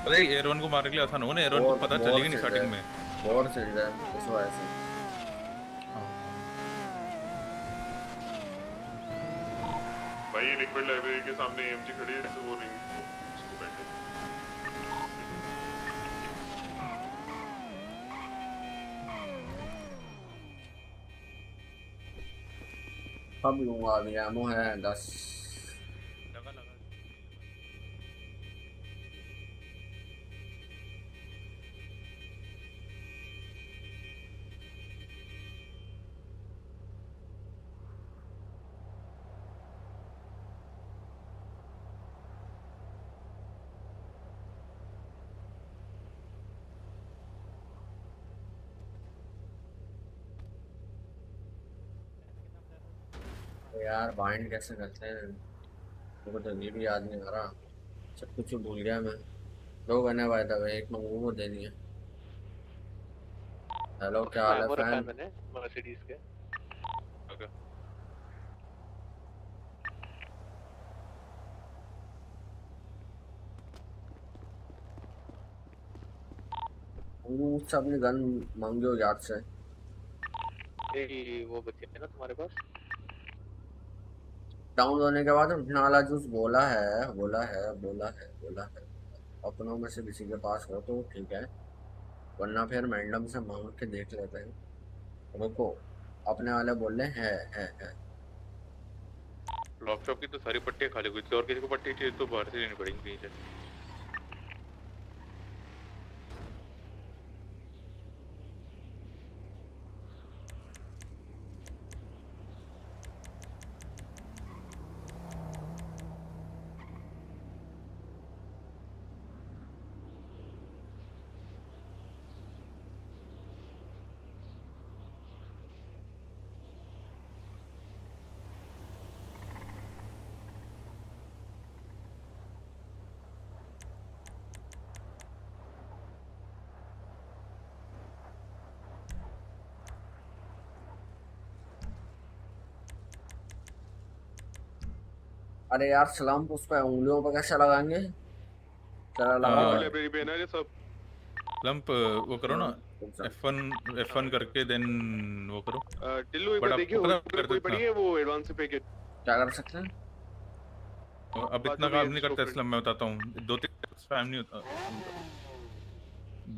अरे एयर वन को मारने के लिए आसान होगा ना। एयर वन को पता चलेगी नहीं स्टार्टिंग में। है, बहुत चल है इस वजह से। लिक्विड लाइब्रेरी के सामने एम जी खड़ी है वो रिंग अब लूँगा अभी एमओ है, दस। यार बाइंड कैसे करते हैं? मुझे तो ये भी याद नहीं आ रहा। सब कुछ भूल गया मैं। दो गने बाय द वे एक मंगू को देनी है हेलो क्या हाल है वो है फ़ैन मैंने मर्सिडीज के। मुझसे अपनी गन मांगियो याद से। ए वो बच्चे है ना तुम्हारे पास? डाउन होने के बाद वाला जूस बोला है बोला है बोला है बोला है, अपनों में से किसी के पास हो तो ठीक है, वरना फिर मैंडम से मांग के देख लेते हैं। रुको, अपने वाले बोल रहे हैं, है है। लॉक शॉप की तो सारी पट्टियाँ खाली हुई थी, और किसी को पट्टी चाहिए तो बाहर से लेनी पड़ेगी, कहीं अरे यार सलाम उस पे उंगलियों पे कैसे लगाएँगे? चला लगा हाँ। लाइब्रेरी पे ना ये सब। लंप वो करो ना F1 F1 करके देन वो करो। टिल्लू एक बार देखिए कोई पड़ी है वो एडवांस पे के क्या कर सकते हैं? अब इतना काम नहीं करता इसलिए मैं बताता हूँ। दो तीन टाइम नहीं होता।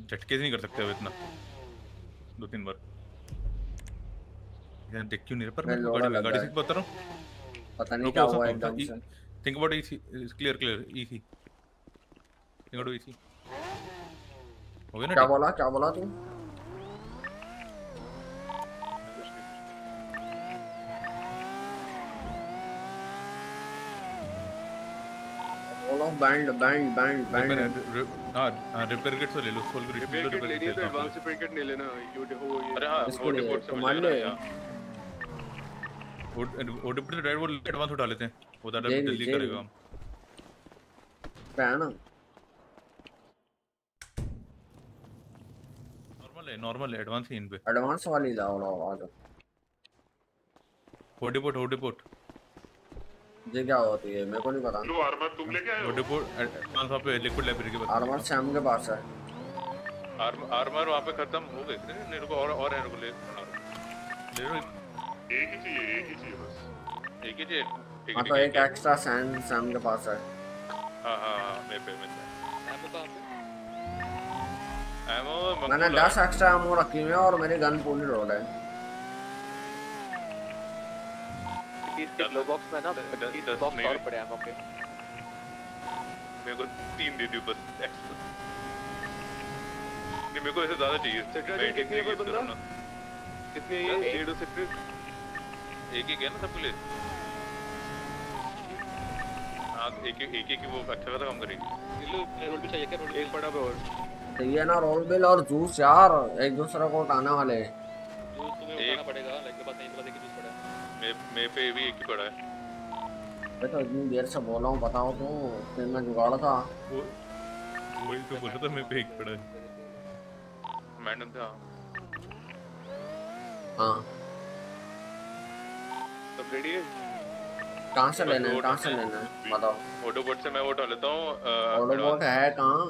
झटके से नहीं कर सकते अब इतना। दो तीन बार। यार देख क्यों नहीं रहा? पर गाड़ी गाड़ी से बता रहा हूँ। पता नहीं क्या हुआ एकदम से। think about easy clear clear easy think about easy हो गया ना क्या बोला क्या बोला तू? बोलो बैंड बैंड बैंड बैंड हाँ हाँ रिपेयर किट तो ले लो सोल ग्रिड ले रिपेयर किट लेनी है तो एडवांस रिपेयर किट नहीं लेना यू ये अरे हाँ इसको वो ले डिपोर्ट से तो मान ले। वो डिप्टी राइड वो एडवांस उठा लेते हैं। वो ज़्यादा जल्दी करेगा। हम पे है। ना नॉर्मल है नॉर्मल है एडवांस है इन पे। एडवांस वाली लाओ लाओ आ जाओ। होडिपोट होडिपोट ये क्या होती है मेरे को नहीं पता। लो आर्मर तुम लेके आए हो? होडिपोट एडवांस वहाँ पे लिक्विड लाइब्रेरी के पास। आर्मर सैम के पास है। आर्मर आर्मर वहाँ पे खत्म हो गए। थे मेरे को और और है को ले ले लो एक ही चाहिए एक ही चाहिए बस एक ही चाहिए हाँ तो एक एक्स्ट्रा सैम सैम के पास है। है हाँ हाँ हाँ। मेरे पे एमओ कहाँ एमो मैंने मंगोला दस एक्स्ट्रा एमो रखी हुई है और मेरी गन पूरी लोड है। इसके ग्लो बॉक्स में ना पच्चीस बॉक्स और पड़े हैं मौके मेरे को तीन दे दियो बस एक्स्ट्रा नहीं मेरे को ऐसे ज़्यादा चाहिए। मैं कितने पर बंदा? कितने ये डेढ़ सेक्टर एक ही गया ना सबके लिए? हाँ एक एक एक एक वो अच्छा खासा काम करेगी? लो रोल भी चाहिए क्या? रोल एक पड़ा पे और? चाहिए ना रोल बिल और जूस यार एक दूसरे को उठाने वाले। जूस तुम्हें उठाना पड़ेगा लाइक के पास नहीं पता कि जूस पड़ा है। मेरे मेरे पे भी एक ही पड़ा है। मैं तो इतनी देर से बोला हूँ बताओ तो फिर मैं जुगाड़ था। वही तो बोला था मैं पे एक पड़ा है। मैडम था। हाँ। सब रेडी है। कहाँ से लेना है? कहाँ से लेना है? बताओ। ऑटोबोट से मैं वो उठा लेता हूँ ऑटोबोट है कहाँ?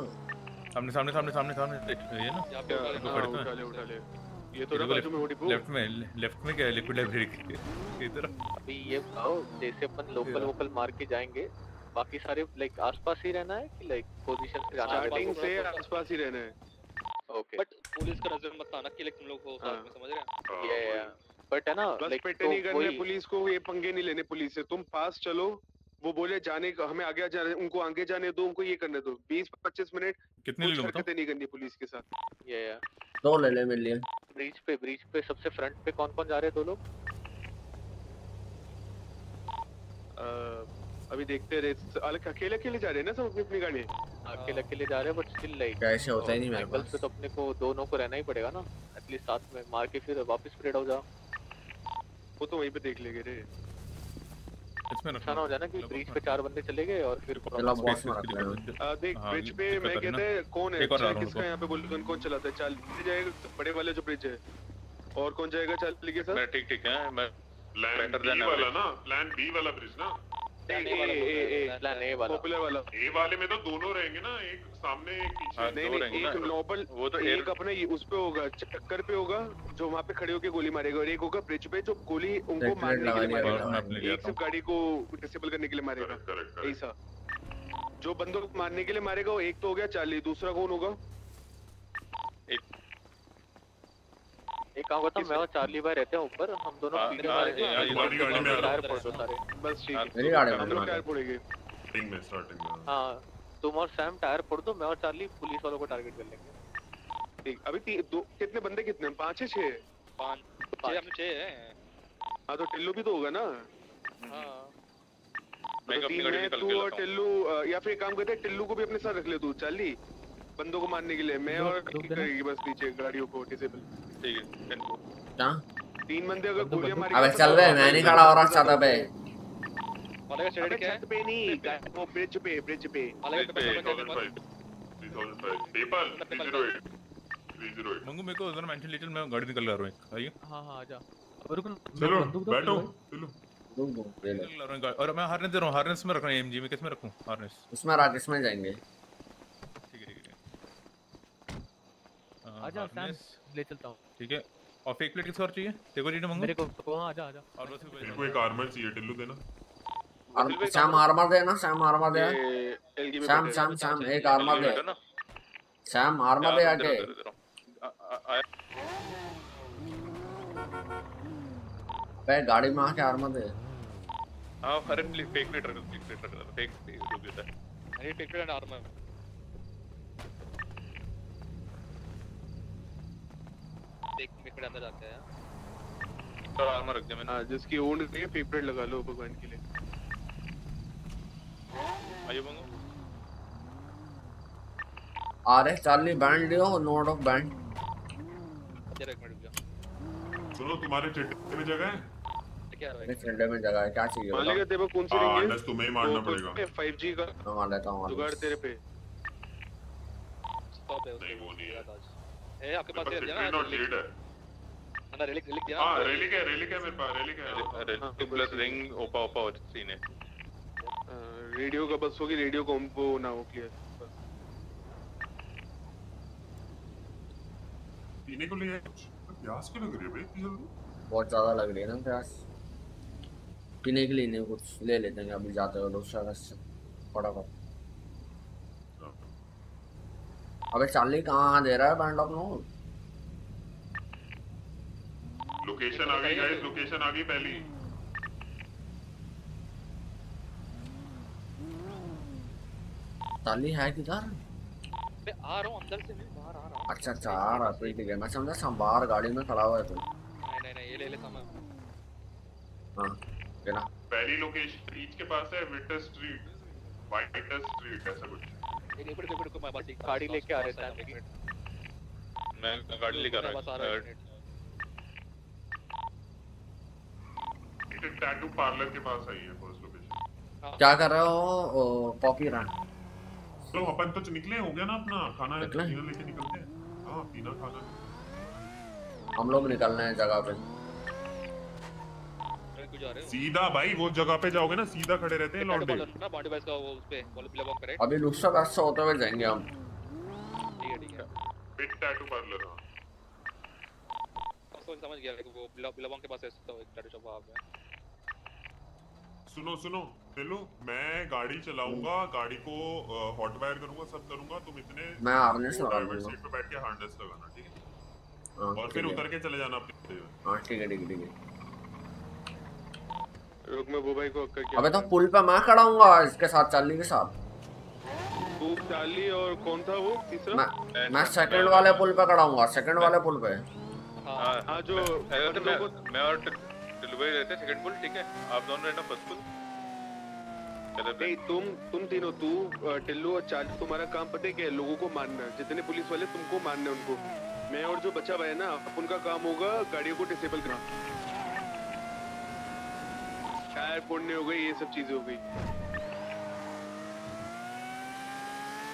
सामने सामने सामने सामने सामने ये ना। यहाँ उठा ले, देखो हाँ, खड़े तो उठा ले। ये तो बाजू में लेफ़्ट में लेफ़्ट में क्या है? लिक्विड लाइब्रेरी इधर। अभी ये बताओ जैसे अपन लोकल वोकल मार के जाएँगे बाकी सारे लाइक आसपास ही रहना है कि लाइक पोजीशन से जाना स्टार्टिंग से आसपास ही रहना है। ओके बट पुलिस का नज़र मत आना कि लाइक तुम लोग हो साथ में समझ रहे हैं? ये बट है ना बस लाइक पेटे नहीं करने पुलिस को ये पंगे नहीं लेने पुलिस से। तुम पास चलो वो बोले जाने का हमें आगे जाने उनको आगे जाने दो उनको ये करने दो। 20 25 मिनट कितने हरकतें नहीं करनी पुलिस के साथ। ये दो ले ले मिल लिए। ब्रिज पे ब्रिज पे सबसे फ्रंट पे कौन कौन जा रहे हैं दो लोग? अ, अभी देखते रहे अलग अकेले अकेले जा रहे हैं ना सब अपनी अपनी गाड़ी? अकेले अकेले जा रहे हैं बट स्टिल लाइक कैसे होता ही नहीं मेरे व्हीकल्स पे तो अपने को दोनों को रहना ही पड़ेगा ना। एटलीस्ट साथ में मार के फिर वापस स्प्रेड हो जाओ। वो तो वहीं पे देख लेंगे रे। इसमें रखना। हो जाना कि ब्रिज पे चार बंदे चले गए और फिर चला बॉस में रख लेना देख हाँ, ब्रिज पे मैं कहते हैं कौन है? हूँ किसका यहाँ पे बोल कौन कौन चलाता है? चाल जाएगा बड़े वाले जो ब्रिज है। और कौन जाएगा चल के साथ? मैं ठीक ठीक है मैं प्लान बी वाला ना प्लान बी वाला ब्रिज ना। ए ए ए ए प्लान वाला। पॉपुलर वाला। ए वाले में तो दोनों रहेंगे ना एक सामने एक पीछे। हाँ, नहीं नहीं एक ना। वो तो एक अपने उस पे होगा चक्कर पे होगा जो वहाँ पे खड़े होके गोली मारेगा और एक होगा ब्रिज पे जो गोली उनको मारने के लिए मारेगा। एक सिर्फ़ गाड़ी को डिसेबल करने के लिए मारेगा। ऐसा। जो बंदों को मारने के लिए मारेगा वो एक तो हो गया चार्ली दूसरा कौन होगा? एक काम करता हूँ मैं और चार्ली भाई रहते हैं ऊपर हम दोनों हाँ, पीछे हाँ, ये- ये तुम्हारी गाड़ी में आ रहा टायर हूँ। फोड़ दो सारे। बस ठीक हाँ, है मेरी गाड़ी में हम लोग टायर फोड़ेंगे। स्टार्टिंग में स्टार्टिंग में। हाँ तुम और सैम टायर फोड़ दो मैं और चार्ली पुलिस वालों को टारगेट कर लेंगे। ठीक अभी ती, दो कितने बंदे कितने हैं? पाँच है छह? है? पाँच। छह हम छह हैं। हाँ तो टिल्लू भी तो होगा ना? हाँ। मैं तो अपनी गाड़ी में निकल के और लाता हूँ। टिल्लू या फिर एक काम करते हैं टिल्लू को भी अपने साथ रख ले तू चार्ली। बंदों को मारने के लिए मैं और। करेगी बस नीचे गाड़ियों को डिसेबल ठीक है क्या तीन बंदे अगर गोलियाँ मारी अबे चल बे मैं नहीं खड़ा हो रहा छत पे वाले का स्टेट क्या है? छत पे नहीं वो ब्रिज पे ब्रिज पे। वाले का पे- पैसा क्या 3005 3005 पेपल 308 308 मंगू मेरे को जरा मेंशन लिटिल मैं गाड़ी निकल रहा हूँ एक आइए। हाँ हाँ आजा। रुको चलो बैठो। चलो। और मैं हार्नेस दे रहा हूँ हार्नेस में रख रहा हूँ एमजी में। किसमें रखूँ? हार्नेस इसमें रख इसमें जाएँगे ठीक है ठीक है हाँ, आजा सैम ले चलता हूँ। ठीक है। और फेक प्लेट किस और चाहिए? देखो जी मंगू मेरे को वहाँ आजा आजा। और बस मेरे को एक आर्मर चाहिए टिल्लू देना। सैम आर्मर देना सैम आर्मर दे सैम सैम सैम एक आर्मर दे। सैम आर्मर दे आके। बे गाड़ी में आके आर्मर दे। हाँ अरे फेक प्लेट रख फेक प्लेट रख फेक है। अरे टिकट एंड आर्मर देख मिनट अंदर जाते हैं। तो आर्मर रख दिया मैंने। हाँ जिसकी ओन नहीं है फेवरेट लगा लो भगवान के लिए। आइए मंगू अरे चार्ली बैंड लियो नोट ऑफ़ बैंड। जरा एक मिनट रुक सुनो तुम्हारे चिट्टे में जगह है? क्या है? मेरे में जगह है क्या चाहिए मान लेगा तेरे को कौन सी हाँ, रिंग harness तुम्हें ही मारना पड़ेगा। 5G का मैं मार लेता हूँ जुगाड़ तेरे पे। स्टॉप है नहीं वो नहीं है। है आपके पास ये ना और लीड है। है ना रेलिक रेलिक दिया हाँ? रेलिक है रेलिक है मेरे पास रेलिक है। रेलिक प्लस रिंग ओपा ओपा और सीन है। रेडियो का बस होगी रेडियो को हमको ना हो क्लियर पीने को लिए प्यास क्यों लग रही है भाई इतनी जल्दी? बहुत ज़्यादा लग रही है ना प्यास। पीने के लिए नहीं कुछ ले लेते हैं अभी जाते हो दूसरा रास्ते फटाफट अबे चार्ली कहाँ दे रहा है बैंड अपनों लोकेशन आ गई गाइस लोकेशन आ गई पहली। चार्ली है किधर? मैं आ रहा हूँ अंदर से मैं बाहर आ रहा हूँ। अच्छा अच्छा आ रहा है ठीक है। मैं समझा सब बाहर गाड़ी में खड़ा हुआ है तो। नहीं नहीं नहीं ये ले ले सामान हाँ क्या पहली लोकेशन बीच के पास है विटर स्ट्रीट वाइटर स्ट्रीट ऐसा कुछ। एक एक मिनट एक मैं बस गाड़ी लेके आ रहे थे मैं गाड़ी लेकर आ मैं बस आ रहा रहा हूँ टैटू पार्लर के पास आई है फ़र्स्ट लोकेशन क्या कर रहे हो कॉफ़ी रन? तो अपन तो निकले हो गया ना अपना खाना लेके निकलते हैं। हाँ पीना खाना। हम लोग निकलना है जगह पे। क्यों जा रहे हो? सीधा भाई वो जगह पे जाओगे ना सीधा खड़े रहते हैं लौंडे ना बॉडी वाइज का वो उस पे बॉल करे। अभी दूसरा रास्ता होते हुए जाएँगे हम। ठीक है ठीक है। बिग टैटू पार्लर हाँ समझ समझ गया वो बिलोंग के पास है तो एक टैटू शॉप वहाँ पे सुनो सुनो मैं गाड़ी चलाऊँगा गाड़ी को हॉट वायर करूँगा सब करूँगा तुम इतने मैं harness लगा दूँगा। सीट पे बैठ के हार्नेस लगाना ठीक है? हाँ, और फिर उतर के चले जाना अपने हाँ ठीक है ठीक है ठीक है। रुक मैं वो भाई को करके अबे तो पुल पे मैं खड़ा हूँ इसके साथ चार्ली के साथ। तू चार्ली और कौन था वो? तीसरा? मैं मैं सेकंड वाले पुल पे खड़ा हूँ सेकंड वाले पुल पे। हाँ हाँ जो तो मैं मैं और डिलीवरी रहते सेकंड पुल ठीक है? आप दोनों रहना फ़र्स्ट पुल। नहीं तुम तुम तीनों तू टिल्लू और चार्ली तुम्हारा काम पता है क्या है? लोगों को मारना जितने पुलिस वाले तुमको मारना है उनको। मैं और जो बचा हुआ है ना उनका काम होगा गाड़ियों को डिसेबल करना। टायर फोड़ने हो गई ये सब चीज़ें हो गई।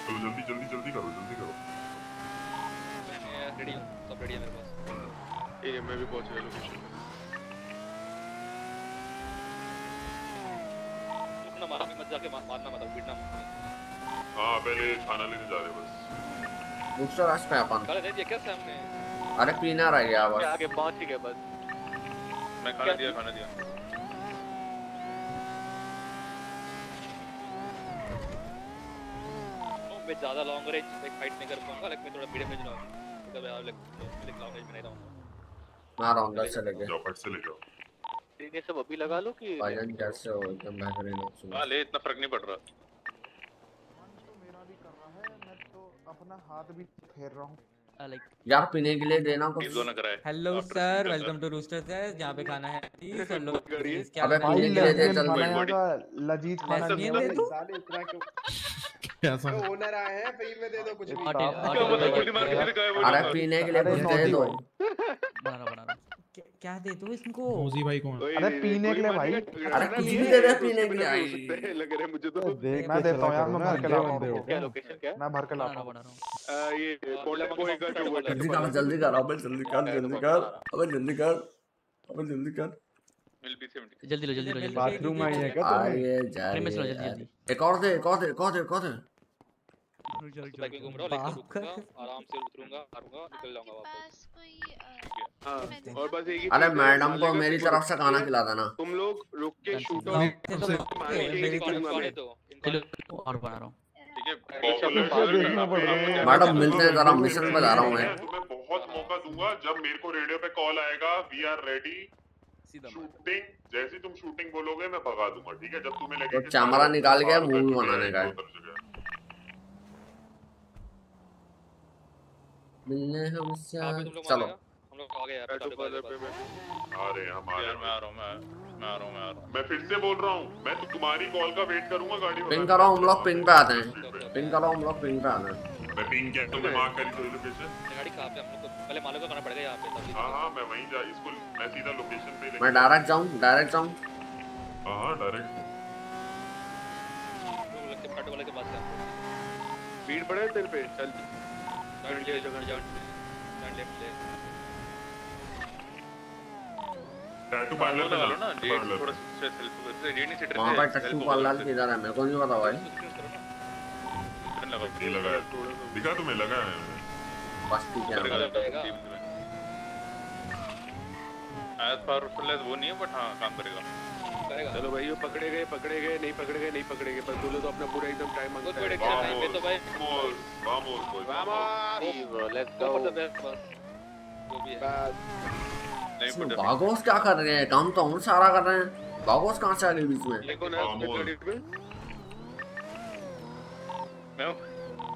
चलो जल्दी जल्दी जल्दी करो जल्दी करो। मैं रेडी हूँ सब रेडी है मेरे पास। ठीक है मैं भी पहुँच गया लोकेशन रुकना मारा मत जाके मारना मत पीटना मत। हाँ पहले खाना लेने जा रहे बस। दूसरा रास्ता है अपन। गाड़ी दे क्या सामने? अरे पीना रह गया बस। आगे पहुँच ही गए बस मैं खाना दिया खाना दिया। मैं ज़्यादा लॉन्ग रेंज लाइक फाइट नहीं कर पाऊँगा। लाइक मैं थोड़ा मीडियम रेंज रहूँगा मतलब यार लाइक लाइक लॉन्ग रेंज में नहीं रहूँगा मैं हूँ अंदर से लेके। जाओ फट से ले जाओ ठीक है सब अभी लगा लो कि भाईजान कैसे हो एकदम बेहतरीन हो हाँ ले इतना फ़र्क नहीं पड़ रहा। मन तो मेरा भी कर रहा है मैं तो अपना हाथ भी फेर रहा हूँ। यार पीने के लिए देना कुछ? Hello sir welcome to Rooster sir जहाँ पे खाना है। प्लीज़ लोग क्या अबे पीने के लिए दे चल यहाँ लजीज खाना नहीं दे दूँ? साले इतना क्यों? कैसा ओनर आए हैं? फ्री में दे दो कुछ भी। बैठ- अरे पीने के लिए कुछ दे दो। बना क्या- क्या दे दूँ इसको? मौजी भाई कौन? अरे पीने के लिए भाई। अरे भी दे दे पीने के लिए हो है, लग रहा है मुझे तो। मैं देता हूँ यार मैं भर के लाता हूँ। क्या लोकेशन क्या? मैं भर के लाता हूँ। आ, ये बॉय का जो वो जल्दी कर जल्दी कर अबे जल्दी कर जल्दी कर अबे जल्दी कर अबे जल्दी कर। जल्दी लो जल्दी लो जल्दी बाथरूम आई है क्या तुम्हें आइए जा प्रेमिस लो रही जल्दी जल्दी। एक और दे एक और दे एक और दे एक और दे। घूम रहा हूँ आराम से उतरूँगा आऊँगा निकल जाऊँगा वापस हाँ और बस एक ही अरे मैडम को मेरी तरफ़ से खाना खिला देना तुम लोग रुक के शूट हाँ, आउट मार ही चलो और बना रहा हूँ है है मैडम मिलते हैं जरा मिशन जा रहा हूँ मैं तुम्हें बहुत मौका दूँगा जब मेरे को रेडियो पे कॉल आएगा वी आर रेडी शूटिंग जैसे तुम शूटिंग बोलोगे मैं भगा दूँगा ठीक है जब तुम्हें लगे तो कैमरा निकाल के मूवी बनाने का है मिलने हमसे चलो। हम लोग आ गए यार आ रहे हैं हम आ रहे यार हैं। मैं आ रहा हूँ मैं मैं आ रहा हूँ मैं आ रहा हूँ। मैं फिर से बोल रहा हूँ मैं तो तुम्हारी कॉल का वेट करूँगा गाड़ी वाला। करो हम लोग पिंग पे आते हैं। पिंग करो हम लोग पिंग पे आते हैं। मैं पिंग किया तो मैं मार्क करी थोड़ी लोकेशन गाड़ी कहाँ पे हम लोग को पहले मालूम करना पड़ेगा यहाँ पे तभी हाँ हाँ। मैं वहीं जा इसको मैं सीधा लोकेशन पे मैं डायरेक्ट जाऊँ डायरेक्ट जाऊँ। हाँ हाँ डायरेक्ट लोग लगते हैं वाले के पास से भीड़ पड़ा है तेरे पे? चल। पार्लर ना थोड़ा करते रेडी वहाँ पर टट्टू है मेरे को नहीं पता भाई? लगा। नहीं लगा। है। दिखा तुम्हें लगा है पावरफुल वो नहीं है बट हाँ काम करेगा। चलो भाई पकड़े गए पकड़े गए नहीं पकड़े गए नहीं पकड़े गए पर बोलो तो अपना पूरा एकदम टाइम माँगता है। टाइम पे तो भाई। लेट्स गो बस। है। बागोस क्या कर रहे हैं? काम तो हम सारा कर रहे हैं। बागोस कहाँ से आ गई बीच में? देखो ना उसमें गाड़ी पे मैं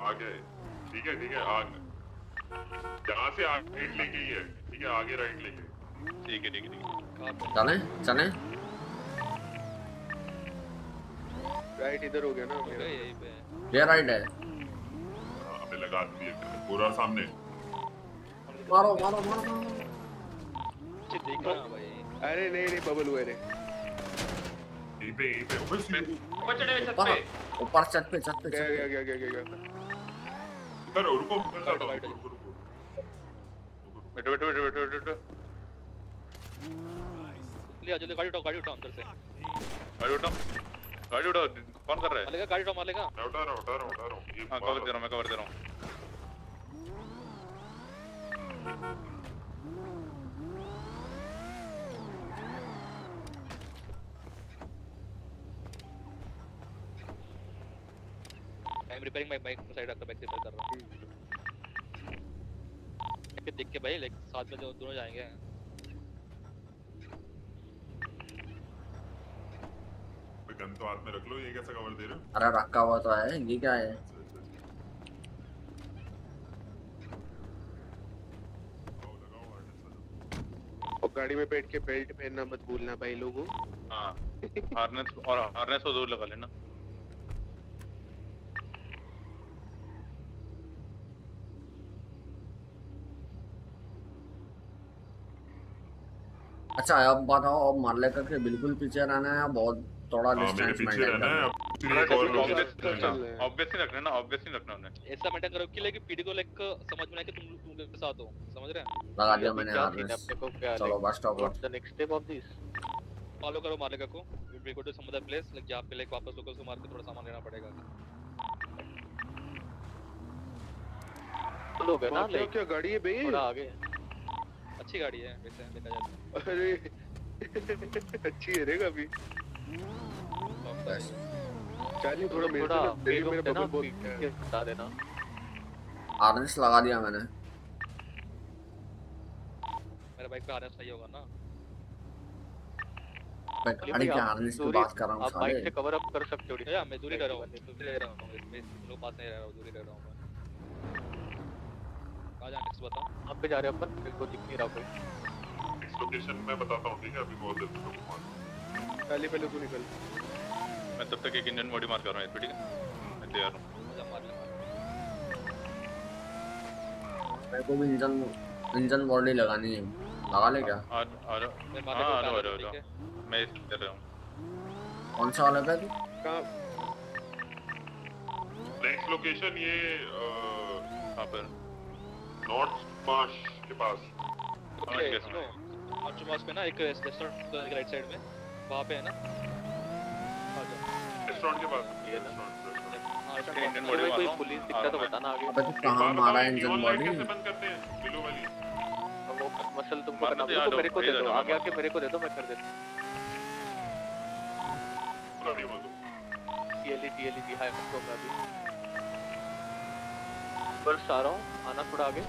आगे। ठीक है ठीक है जहाँ से आगे लेके ही है। ठीक है आगे राइट लेके। ठीक है ठीक है ठीक है। चले चले। राइट इधर हो गया ना मेरा। यहीं पे ये राइट है? हाँ, हमें लगा दिए पूरा सामने। मारो मारो मारो। मुझे देख रहा भाई। अरे नहीं नहीं बबल हुए रे। यहीं पे यहीं पे ऊपर से। ऊपर ऊपर छत पे छत पे गया छत गया पे। गया गया गया इधर रुको ऊपर रुको रुको बैठो बैठो बैठो बैठो बैठो। ले आ जल्दी गाड़ी उठाओ गाड़ी उठाओ अंदर से। गाड़ी उठाओ। गाड़ी उठाओ कौन कर रहा है? मालेगा गाड़ी उठाओ मालेगा मैं उठा रहा हूँ उठा रहा हूँ उठा रहा हूँ। हाँ कवर दे रहा हूँ मैं कवर दे रहा हूँ। I am repairing my bike side आपका बाइक रिपेयर कर रहा हूँ। देख के भाई लाइक साथ में जो दोनों जाएँगे। गन तो हाथ में रख लो ये कैसा कवर दे रहे हो? अरे रखा हुआ तो है ये क्या है? और गाड़ी में बैठ के बेल्ट पहनना मत भूलना भाई लोगों। हाँ हार्नेस और हार्नेस को दूर लगा लेना। अच्छा अब बताओ अब मारले करके बिल्कुल पीछे रहना है बहुत थोड़ा हाँ, डिस्टेंस पीछे मेंटेन रहना है करना ऑब्वियसली रखना ना ऑब्वियसली रखना उन्हें। ऐसा मेंटेन करो कि लाइक पीडी को लाइक समझ में आए कि तुम तुम के साथ हो समझ रहे हैं? लगा दिया मैंने हार्नेस है क्या चलो बस stop what's the next step of this follow करो मालेगा को we go to some other place like जहाँ पे लाइक वापस लोकल्स को मार के थोड़ा सामान लेना पड़ेगा। लोग है ना लाइक क्या गाड़ी है बे थोड़ा आगे। अच्छी गाड़ी है वैसे देखा जाए तो। अरे। अच्छी है रे अभी चार्ली थोड़ा मेरे थोड़ा देना बबल बहुत बता देना। हार्नेस लगा दिया मैंने। मेरा बाइक पे सही होगा ना? मैं की बात कर रहा हूँ आप बाइक से कवर अप कर सकते हो या मैं दूरी रह रहा हूँ। दूरी रह रहा हूँ इसमें लोग पास नहीं रह रहा हूँ दूरी रह रहा हूँ मैं। आ जा नेक्स्ट आप पे जा रहे हैं अपन? मेरे को दिख नहीं रहा कोई। लोकेशन में बताता हूँ ठीक है? अभी बहुत देर तक घुमा चार्ली पहले तू निकल। मैं तब तक एक इंजन बॉडी मार कर रहा हूँ ठीक है? मैं तैयार हूँ। मज़ा मार ले मेरे को भी इंजन इंजन बॉडी लगानी है। लगा ले क्या? आ आ मैं हाँ मार आ जाओ आ ले जाओ आ ठीक जाओ है? मैं कर रहा हूँ। कौन सा वाला पे तू? कहाँ? नेक्स्ट लोकेशन ये कहाँ पर? नॉर्थ मार्श के पास। ओके सुनो और चुमास पे ना एक रेस्टोरेंट राइट साइड में। वहाँ पे है ना? रेस्टोरेंट के पास। इंजन बॉडी कोई हूँ पुलिस दिखता तो बताना आगे। अबे तू कहाँ मारा इंजन बॉडी कैसे बंद करते हैं? बिलो वाली। अब वो मसल तुमको करना तो मेरे को दे दो। आगे आके मेरे को दे दो मैं कर देता पूरा बोल दो। टीएलई टीएलई जी हाय मत मैं अभी। बस आ रहा हूँ आना थोड़ा आगे।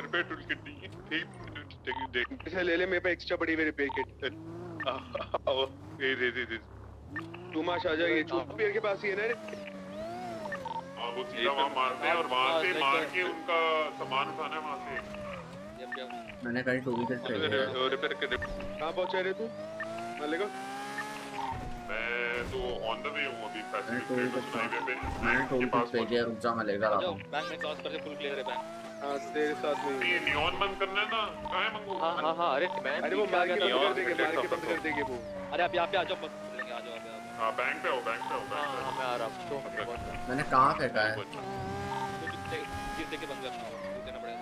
मेरे पे टूल किट नहीं है? ठीक ठीक देख इसे ले ले मेरे पे एक्स्ट्रा बड़ी मेरी पैकेट आओ ये दे दे दे तू माश आ जाएगी चुप पेड़ के पास ही है ना रे। हाँ वो सीधा वहाँ मारते हैं और वहाँ से मार के उनका सामान उठाना है वहाँ से। मैंने कहीं टू विकेट खेले हैं रिपेयर कर कहाँ पहुँचा रे तू? मालेगा मैं तो ऑन द वे हूँ अभी पैसिफिक हाईवे पे टू के पास पे किया रुक जा मैं लेकर आता जाओ बैंक में क्रॉस करके फुल क्लियर है बैंक हाँ तेरे साथ में ये नियॉन बंद करना है ना? कहाँ है मंगू? हाँ हाँ हाँ अरे मैं अरे वो बंद कर देंगे बंद कर देंगे वो। अरे आप यहाँ पे आ जाओ बस लेंगे आ जाओ आप हाँ बैंक पे हो बैंक पे हो बैंक पे हाँ। मैं आ रहा हूँ मैंने कहाँ फेंका है? बंद करना होगा देना पड़ेगा।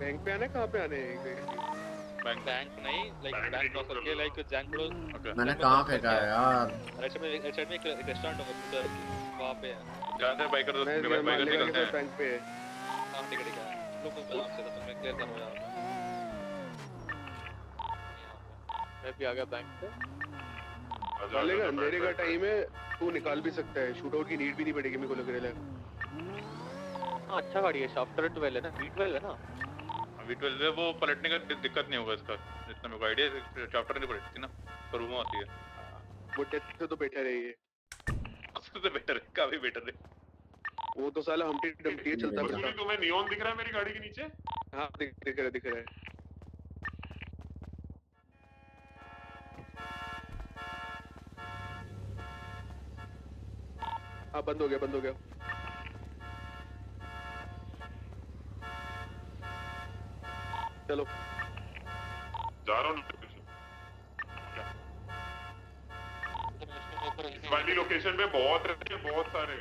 बैंक पे आना कहाँ पे आने हैं? बैंक बैंक नहीं लाइक बैंक क्रॉस करके लाइक रोड मैंने कहाँ फेंका है यार? राइट साइड में राइट साइड में एक रेस्टोरेंट होगा उधर वहाँ पे है। जानते हैं बाइकर दोस्त मैं मेरे भाई बाइकर के निकलते हैं बैंक पे। है हाँ ठीक है ठीक है। लोग को से तो मैं क्लियर करूँ यार मैं भी आ गया बैंक पे। मालिका अंधेरे का टाइम है तू निकाल भी सकता है। शूट आउट की नीड भी नहीं पड़ेगी मेरे को लग रहा है। हाँ अच्छा गाड़ी है शाफ्टर ट्वेल्व है ना बी ट्वेल्व है ना? अभी ट्वेल्व वो पलटने का दि- दिक्कत नहीं होगा इसका। जितना मेरे को आइडिया है चैप्टर नहीं पलटती ना पर वो आती है। वो डेथ से तो बेटर है ये। उससे तो बेटर है काफ़ी बेटर है। वो तो साला हमटी डमटी चलता भी फिरता तुम्हें नियॉन दिख रहा है मेरी गाड़ी के नीचे? हाँ दिख दिख रहा है दिख रहा है। हाँ बंद हो गया बंद हो गया। चलो। जा रहा हूँ वाली लोकेशन पे बहुत रहते हैं बहुत सारे।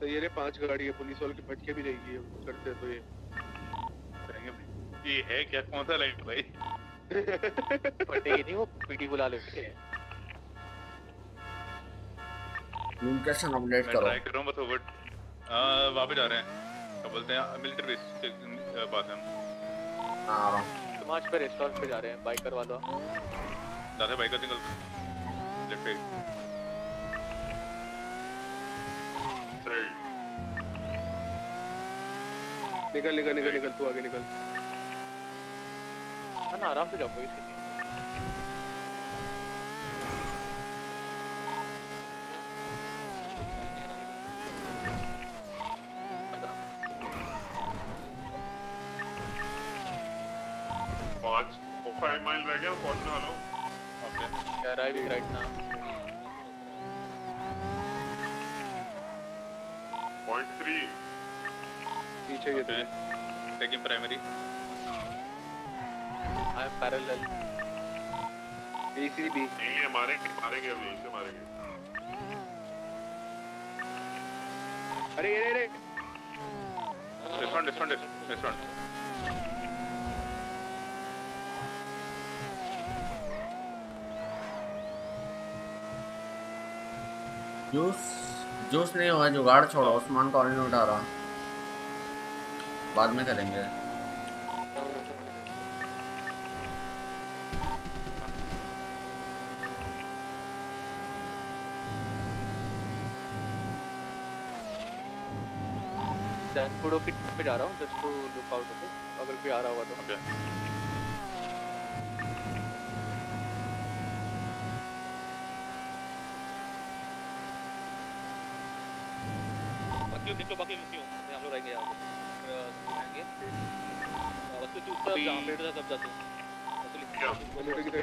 तो ये पाँच गाड़ी है पुलिस वाले की भटके भी रहेगी करते तो ये। ये है क्या? कौन सा लाइन भाई? फटेगी नहीं वो पीटी बुला लेते हैं। लोकेशन अपडेट करो। ट्राई कर रहा हूँ बस ओवर वहाँ पे जा रहे हैं। क्या बोलते हैं? मिलिट्री बेस से बात है हम हाँ। आ रहा हूँ। समाज पे रेस्टोरेंट पे जा रहे हैं। बाइकर वाला दादा बाइकर निकल लेफ़्ट पे निकल निकल निकल निकल। तू आगे निकल। ना आराम से जाओ कोई इशू नहीं पाँच फाइव माइल रह गया पहुँचने वाला हूँ okay arriving right now point three पीछे ये प्राइमरी एम पैरेलल एसीबी नहीं ये मारेंगे मारेंगे अभी इसे मारेंगे। अरे ये रे restaurant restaurant restaurant juice juice नहीं हुआ जुगाड़ छोड़ो उस्मान कॉल नहीं उठा रहा। बाद में करेंगे। की ट्रिप पे जा रहा हूँ just to look out okay अगर कोई आ रहा होगा तो। बाकी देख लो बाकी मिस हूँ। हम लोग रहेंगे यहाँ पे। रहेंगे अ, बस तो सब जहाँ पे सब जाते हैं।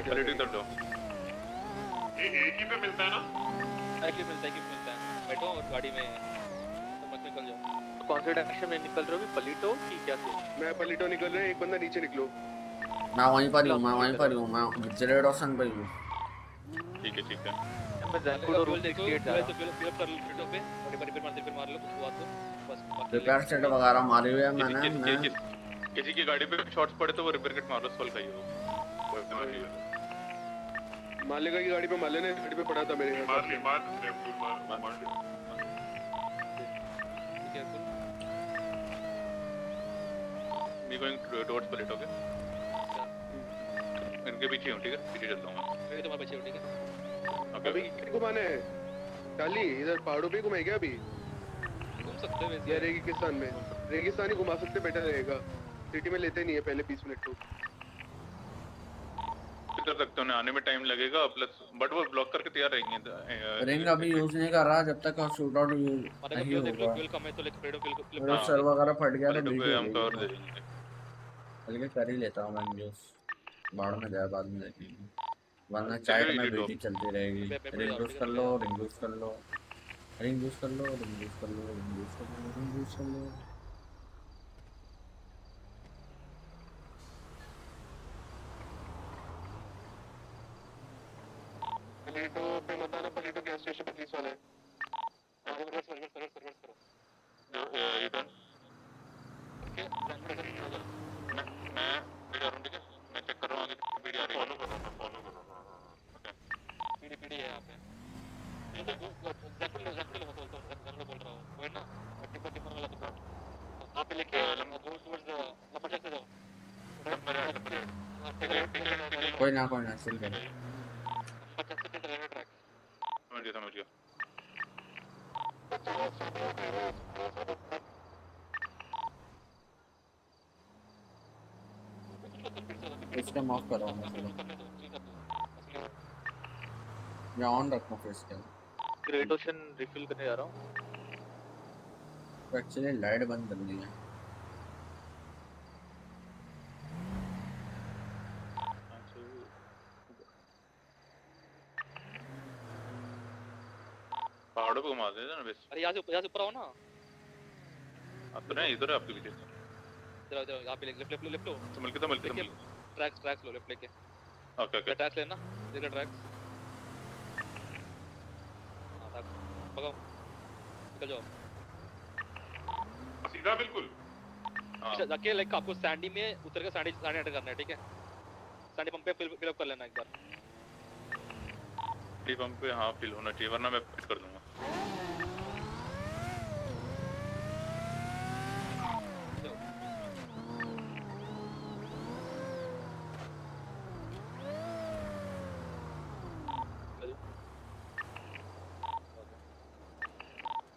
क्वालिटी कर दो ये एक ही पे मिलता है ना? एक ही मिलता है एक ही मिलता है। बैठो और गाड़ी में तो निकल जाओ कौन से डायरेक्शन में निकल रहे हो? अभी पलीटो की क्या से मैं पलीटो निकल रहा है एक बंदा नीचे निकलो। मैं वहीं पर ही हूँ मैं वहीं पर ही हूँ मैं जेड ऑप्शन पर ही हूँ। ठीक है ठीक है। मैं जैनफूडो फ्यूल रूट देखो 68 जा फ्यूल रहा तो फ्यूल फ्यूल कर लो फ्यूल पे। और एक बार रिपेयर मार रिपेयर मार लो कुछ हुआ तो। बस रिपेयर सेट वगैरह मारी हुई है मैंने किसी मैं किसी की गाड़ी पे शॉट्स पड़े तो वो रिपेयर किट मार लो सोल खाइए वो है। मालिका की गाड़ी पे माले ने गाड़ी पे पड़ा था मेरे मार ली मार ली फ्यूल मार मार ली। मी गोइंग टुवर्ड्स पलेट ओके इनके पीछे हूँ ठीक है? पीछे चलता हूँ मैं। ये तुम्हारे बच्चे हो ठीक है? ओके अभी घुमाने हैं? चाली इधर पहाड़ों पे घुमाए क्या अभी? घूम सकते हो वैसे। या रेगिस्तान में? रेगिस्तान ही घुमा सकते बेटर रहेगा। सिटी में लेते नहीं है पहले 20 मिनट को किधर तक तो आने में टाइम लगेगा प्लस बट वो ब्लॉक करके तैयार रहेंगे रिंग अभी यूज़ नहीं कर रहा जब तक शूट आउट नहीं होगा। फ्यूल कम है तो लाइक फ्रीडम फ्यूल फ्लिप मेरा सर वगैरह फट गया तो हो। हम कवर दे देंगे। बल्कि कर ही लेता हूँ मैं यूज़ बाढ़ में जाए बाद में देखेंगे वरना चैट में ले चलती रहेगी। रिंग यूज़ कर लो रिंग यूज़ कर लो। रिंग यूज़ कर लो रिंग यूज़ कर लो रिंग यूज़ कर लो रिंग यूज़ कर लो। पलीटो पे बताना पलीटो गैस स्टेशन पे पुलिस वाले आगे रिवर्स रिवर्स रिवर्स रिवर्स करो जो यू डन ओके मैं मैं वीडियो आ रहा हूँ ठीक है मैं चेक कर रहा हूँ आगे वीडियो आ रही है फॉलो कर रहा हूँ फॉलो कर रहा हूँ पीडी पीडी है यहाँ पे ये तो जैकुल जैकुल मैं बोलता हूँ जैकुल बोल रहा हूँ वो है ना टिपर टिपर वाला दुकान वहाँ पे लेके गो टुवर्ड्स लपट से जाओ कोई ना कोई ना चिल कर समझ गया समझ गया ऑफ़ करो मैं चलो। ऑन रखो फिर इसके ग्रेट ओशन रिफिल करने जा रहा हूँ। एक्चुअली लाइट बंद करनी है। पहाड़ों पे घुमा दे ना बस। अरे यहाँ से यहाँ से ऊपर आओ ना। आप तो नहीं इधर है आपके पीछे। इधर इधर यहाँ पे लेफ़्ट लेफ़्ट लेफ़्ट लो संभल के संभल के ट्रैक्स ट्रैक्स लो लेफ़्ट लेके। ओके ओके ट्रैक्स लेना देखा ट्रैक्स भगाओ निकल जाओ। सीधा बिल्कुल। हाँ। अच्छा, जाके लाइक आपको सैंडी में उतर के सैंडी सैंडी एंटर करना है ठीक है? सैंडी पंप पे फिल फिल अप कर लेना एक बार। टी पंप पे हाँ फिल होना चाहिए वरना मैं फिट कर दूँगा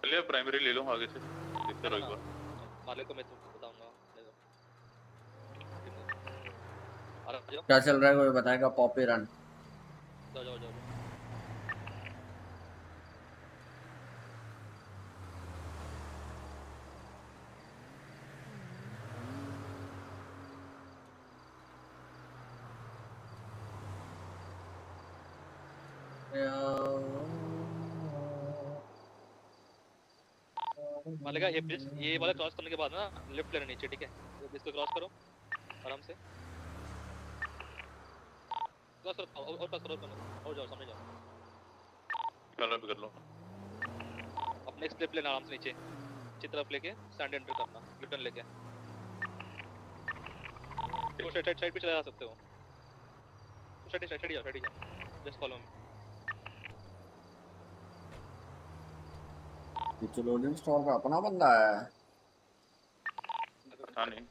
चलिए प्राइमरी ले लो आगे से। देखते रहो एक बार। मालिक को मैं तुमको बताऊँगा। ले लो। क्या चल रहा है? कोई बताएगा पॉपी रन जाओ जाओ जाओ मालिका ये ब्रिज ये वाला क्रॉस करने के बाद ना लेफ़्ट लेना नीचे ठीक है? तो इसको क्रॉस करो आराम से। क्रॉस करो और और क्रॉस करो और जाओ सामने जाओ। कर लो कर लो। अब नेक्स्ट स्टेप लेना आराम से नीचे। नीचे तरफ़ लेके स्टैंड एंटर करना रिटर्न लेके। तो साइड साइड पे चला जा सकते हो। साइड साइड साइड जाओ साइड जाओ। जस्ट फॉलो मी स्टोर का अपना बंदा है। पता नहीं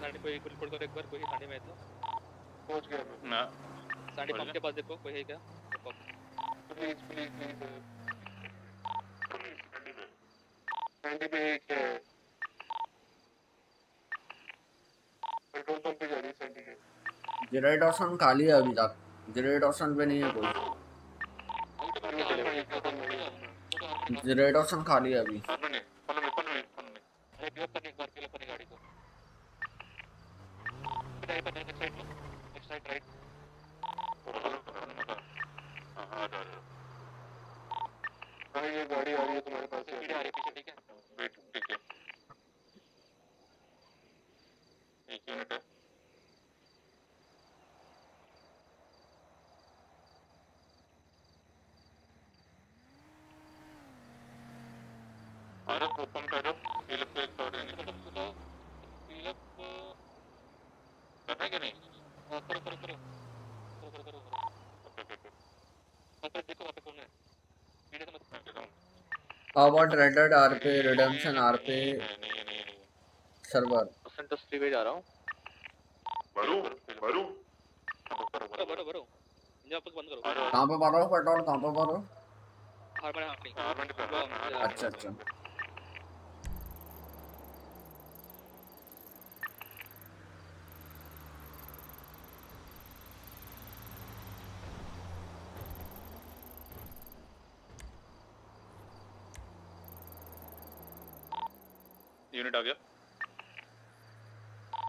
सांडी कोई कोई कोई एक बार कोई सांडी में तो। पहुँच गया ना। सांडी बोल पंप के पास देखो कोई है क्या? Please please please. सैंडी पे एक है। पेट्रोल पंप पे जा रही है सैंडी के। जिरेट ऑप्शन खाली है अभी तक। जिरेट ऑप्शन पे नहीं है कोई। जिरेट ऑप्शन खाली है अभी फॉलो नहीं फॉलो नहीं फॉलो नहीं फॉलो नहीं अरे पिकअप करने एक बार फिल अपनी गाड़ी को राइट पर next side next side right हाँ हाँ आ जा रहा भाई ये गाड़ी आ रही है तुम्हारे पास से आ रही है पीछे ठीक है वेट ठीक है एक यूनिट है अरे ओपन करो ये लोग तो एक और नहीं ये लोग करना है कि नहीं हाँ, करो करो करो करो करो करो करो वहाँ पे देखो वहाँ पे कौन है वीडियो तो मत How about Red Dead RP Redemption RP server? पे जा रहा हूँ। भरो भरो। भरो भरो इंजन पे बंद करो। कहाँ पे भरो? पेट्रोल कहाँ पे भरो? हार्मन हार्मन अच्छा अच्छा यूनिट आ गया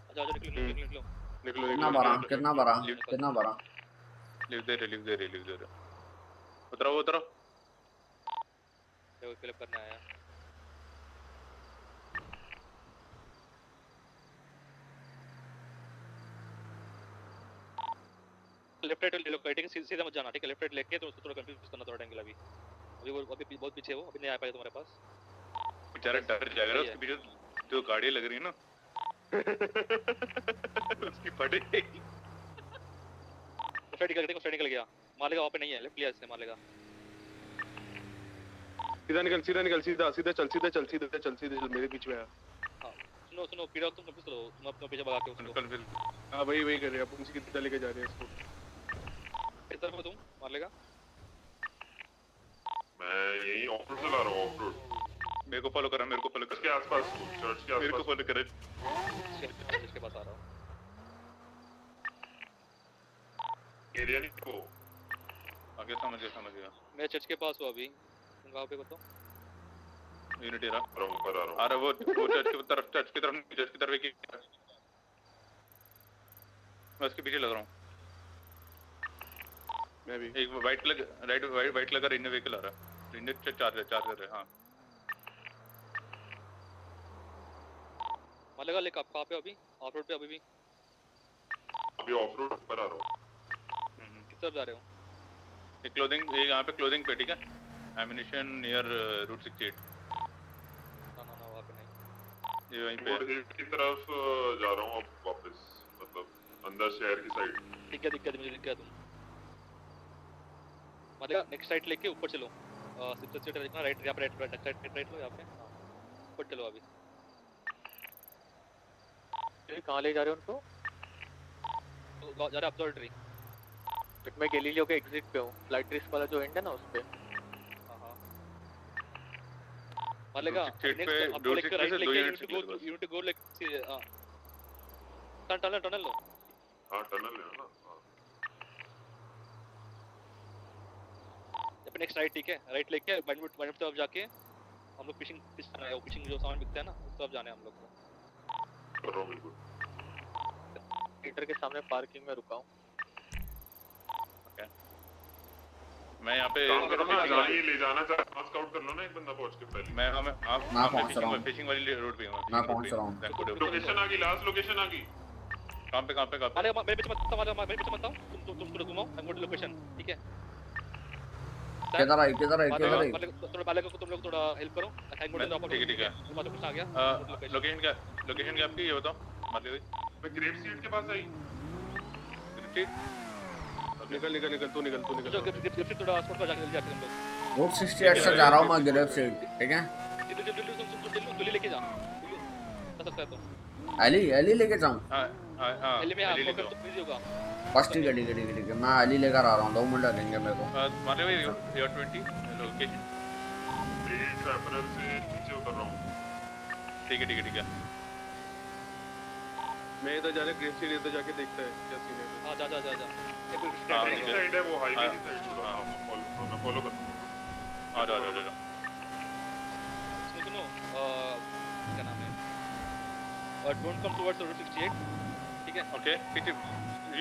अच्छा अच्छा निकलो निकलो। निकलो निकलो कितना भरा कितना भरा कितना भरा? लिव दे रहे लिव दे रहे लिव दे रहे उतरो उतरो। देखो फिलअप करने आया लेफ़्ट राइट ले लो कटिंग सीधा सीधा मत जाना ठीक है? लेफ़्ट राइट लेके तो उसको थोड़ा कंफ्यूज करना थोड़ा एंगल अभी। अभी वो अभी बहुत पीछे है वो अभी नहीं आ पाएगा तुम्हारे पास। बेचारा डर जाएगा उसके पीछे जो गाड़ी लग रही है ना। उसकी फटेगी लेफ़्ट राइट निकल गया निकल गया। मारेगा वहाँ पे नहीं है लेफ़्ट लिया इसने मारेगा सीधा निकल सीधा निकल सीधा सीधा चल सीधा चल सीधा चल सीधा चल मेरे बीच में आ हाँ सुनो सुनो पीड़ा तुम कंफ्यूज करो तुम अपने पीछे भगा के उसको। हाँ वही वही कर रहे हैं अपन उसी की तरह लेके जा रहे हैं इसको। किस तरफ़ तुम मार लेगा मैं यही ऑफ़ रोड चला रहा हूँ ऑफ़ रोड मेरे को फॉलो करा मेरे को फॉलो इसके आसपास चर्च के आसपास मेरे को फॉलो करा। इसके पास आ रहा हूँ एरिया नहीं को आगे समझ गया समझ गया। मैं चर्च के पास हूँ अभी। तुम कहाँ पे बताओ? यूनिट रहा हूँ ऊपर आ रहा हूँ। रहा वो वो चर्च की तरफ़ चर्च की तरफ़ नहीं, चर्च की तरफ़ एक मैं उसके पीछे लग रहा हूँ। मैं भी। एक white colour right white white colour का रेंजर व्हीकल आ रहा है। रेंजर चार्जर चार्जर है हाँ। मार लेगा ले कहाँ पे अभी? ऑफ़ रोड पे अभी भी? अभी ऑफ़ रोड ऊपर आ रहा हूँ। किस तरफ़ जा रहे हो? एक क्लोथिंग ये यहाँ पे क्लोथिंग पे ठीक है? Ammunation near route sixty eight ना ना ना वहाँ पे नहीं। ये वहीं पे रोड एट की तरफ़ जा रहा हूँ अब वापस मतलब अंदर शहर की साइड दिख गया दिख गया मुझे दिख गया तुम। मार नेक्स्ट राइट लेके ऊपर चलो। सिक्स सीटर देखना राइट यहाँ पे राइट राइट राइट राइट लो यहाँ पे। हाँ, ऊपर चलो अभी। ये कहाँ ले जा रहे हो उनको? तो जा रहे ऑब्जर्वेटरी बट मैं गैलीलियो के एग्जिट पे हूँ। फ़्लाइट रिस्क वाला जो एंड है ना उस पे। मार लेगा Street नेक्स्ट लेके राइट लेके units यूनिट गो बस। यूनिट गो हाँ। टनल टनल टनल हाँ। टनल है ना। नेक्स्ट राइट ठीक है। राइट लेके जाके हम लोग फिशिंग फ़िश है वो फिशिंग जो सामान बिकता है ना उस तरफ़ जाना है हम लोग को। कर रहा हूँ बिल्कुल थिएटर के सामने पार्किंग में रुका हूँ मैं यहाँ पे गाड़ी ले जाना चाह पास आउट कर लो ना एक बंदा पहुँच के पहले मैं हमें आप मैं आप पहुँच रहा हूँ। फिशिंग वाली रोड पे हूँ मैं पहुँच रहा हूँ लोकेशन आ गई लास्ट लोकेशन आ गई कहाँ पे कहाँ पे कहाँ पे मारे पीछे मत मारे मेरे पीछे मत आओ तुम तुम तुम थोड़ा घुमाओ आई एम लोकेशन ठीक है किधर आई किधर आई किधर आई। मारे थोड़ा बाले को तुम लोग थोड़ा हेल्प करो। आई एम ड्रॉप ठीक है ठीक है। तुम्हारा लोकेशन आ गया। लोकेशन क्या लोकेशन क्या आपकी? ये बताओ। मान लीजिए मैं ग्रेव सीट के पास आई। निकल निकल निकल तू निकल तू निकल। जो गिफ्ट गिफ्ट थोड़ा स्पॉट पर जाके जल्दी आके तुम लोग। रूट 68 से जा रहा हूँ मैं गिरफ्त से ठीक है? जल्दी जल्दी जल्दी तुम तुम जल्दी दिल्ली लेके जा। जा सकता है तो अली अली लेके जाऊँ? हाँ। हाँ हाँ दिल्ली में आपको लेके तो बिज़ी होगा। बस ठीक है ठीक है ठीक है ठीक है मैं अली लेकर आ रहा हूँ दो मिनट लगेंगे मेरे को। आओ। मान लीजिए योर ट्वेंटी लोकेशन अप्रैल से नीचे उतर रहा हूँ। ठीक है ठीक है ठीक है। मैं इधर जाने ग्रेव सीट इधर जाके देखता है क्या सीन है। हाँ जा जा जा जा। एक हाँ, की है। साइड है। वो हाईवे हाँ। की साइड थोड़ा हाँ, मैं फॉलो मैं फॉलो करता हूँ। आ जाओ आ जाओ सुनो सुनो अ, क्या नाम है? डोंट कम टुवर्ड्स रूट 68 ठीक है। ओके पीछे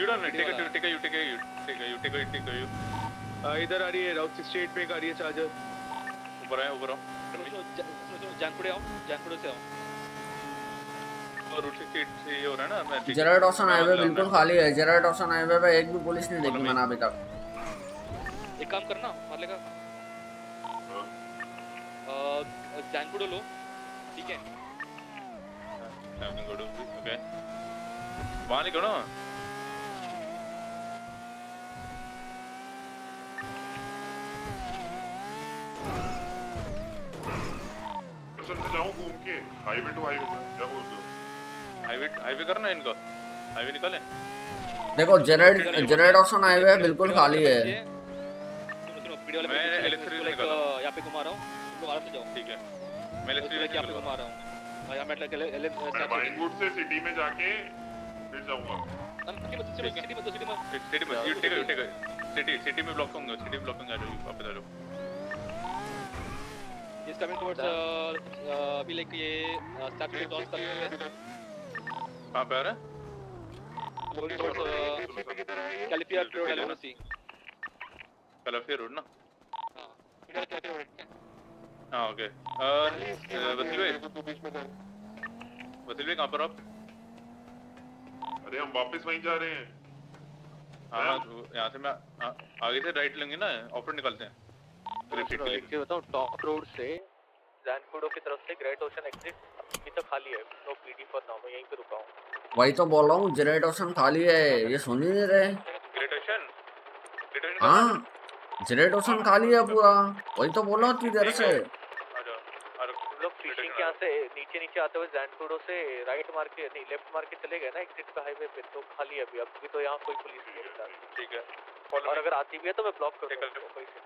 you don't take it take you take you take you take you take you take you रही है राउट 68 पे एक आ रही है चार्जर ऊपर आए ऊपर आओ। सुनो सुनो जा- सुनो सुनो जानपुरे आओ जानपुरे से आओ। और रूट सिक्सटी एट से ये हो रहा है ना मैं डॉसन हाईवे बिल्कुल खाली है। जेरा डॉसन हाईवे पे एक भी पुलिस नहीं देखी मैंने अभी तक एक काम करना मार लेगा। अ जानपुरे लो। ठीक है। Having घूम के हाईवे टू हाईवे क्या बोलते हो हाईवे हाईवे करना इनका हाईवे निकाले देखो ऑप्शन आए बिल्कुल खाली है। मैं लाइक निकाला। यहाँ पे घुमा रहा हूँ। तुम आराम से जाओ ठीक है मैं इलेक्ट्रिक पे घुमा रहा हूँ यहाँ मैं लाइक एल मैं से सिटी में जाके फिर सिटी में में में में में ब्लॉक होंगे सिटी ब्लॉक होंगे आ जाओ वापस आ जाओ इज़ कमिंग टुवर्ड्स अभी लाइक ये स्टैचू के कर रहे हैं कहाँ पे आ रहा है going towards Calafia road LMC Calafia road ना हाँ ओके वसील भाई भाई कहाँ पर आप अरे हम वापस वहीं जा रहे हैं। हाँ हाँ? तो यहाँ से मैं आ- आगे से राइट लेंगे ना ऑफ़ रोड निकलते हैं। चीज़ बताऊँ टॉप रोड से जैनकुडो की तरफ़ से ग्रेट ओशन एग्जिट अभी तक खाली है। नो पीडी फॉर नाउ मैं यहीं पे रुका हूँ। वही तो बोल रहा हूँ जेरेड ऑप्शन खाली है ये सुन ही नहीं रहे। ग्रेट ओशन ग्रेट ओशन हाँ जेरेड ऑप्शन खाली है पूरा। वही तो बोल रहा हूँ इतनी देर से लोग यहाँ से नीचे नीचे आते हुए जैनकुडो से राइट मार के नहीं लेफ़्ट मार के चले गए ना एग्जिट का हाईवे पे तो खाली है अभी। अभी तो यहाँ कोई पुलिस नहीं है। ठीक है। और अगर आती भी है तो मैं ब्लॉक कर दूँगा कोई से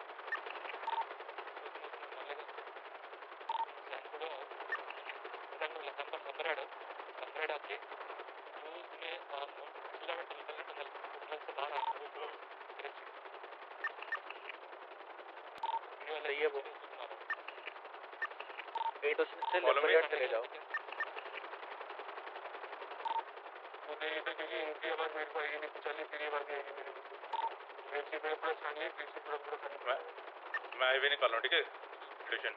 सही है वो ग्रेट ओशन से Follow me. लेफ़्ट चले जाओ मैं मैं हाईवे निकाल रहा हूँ ठीक है? स्टेशन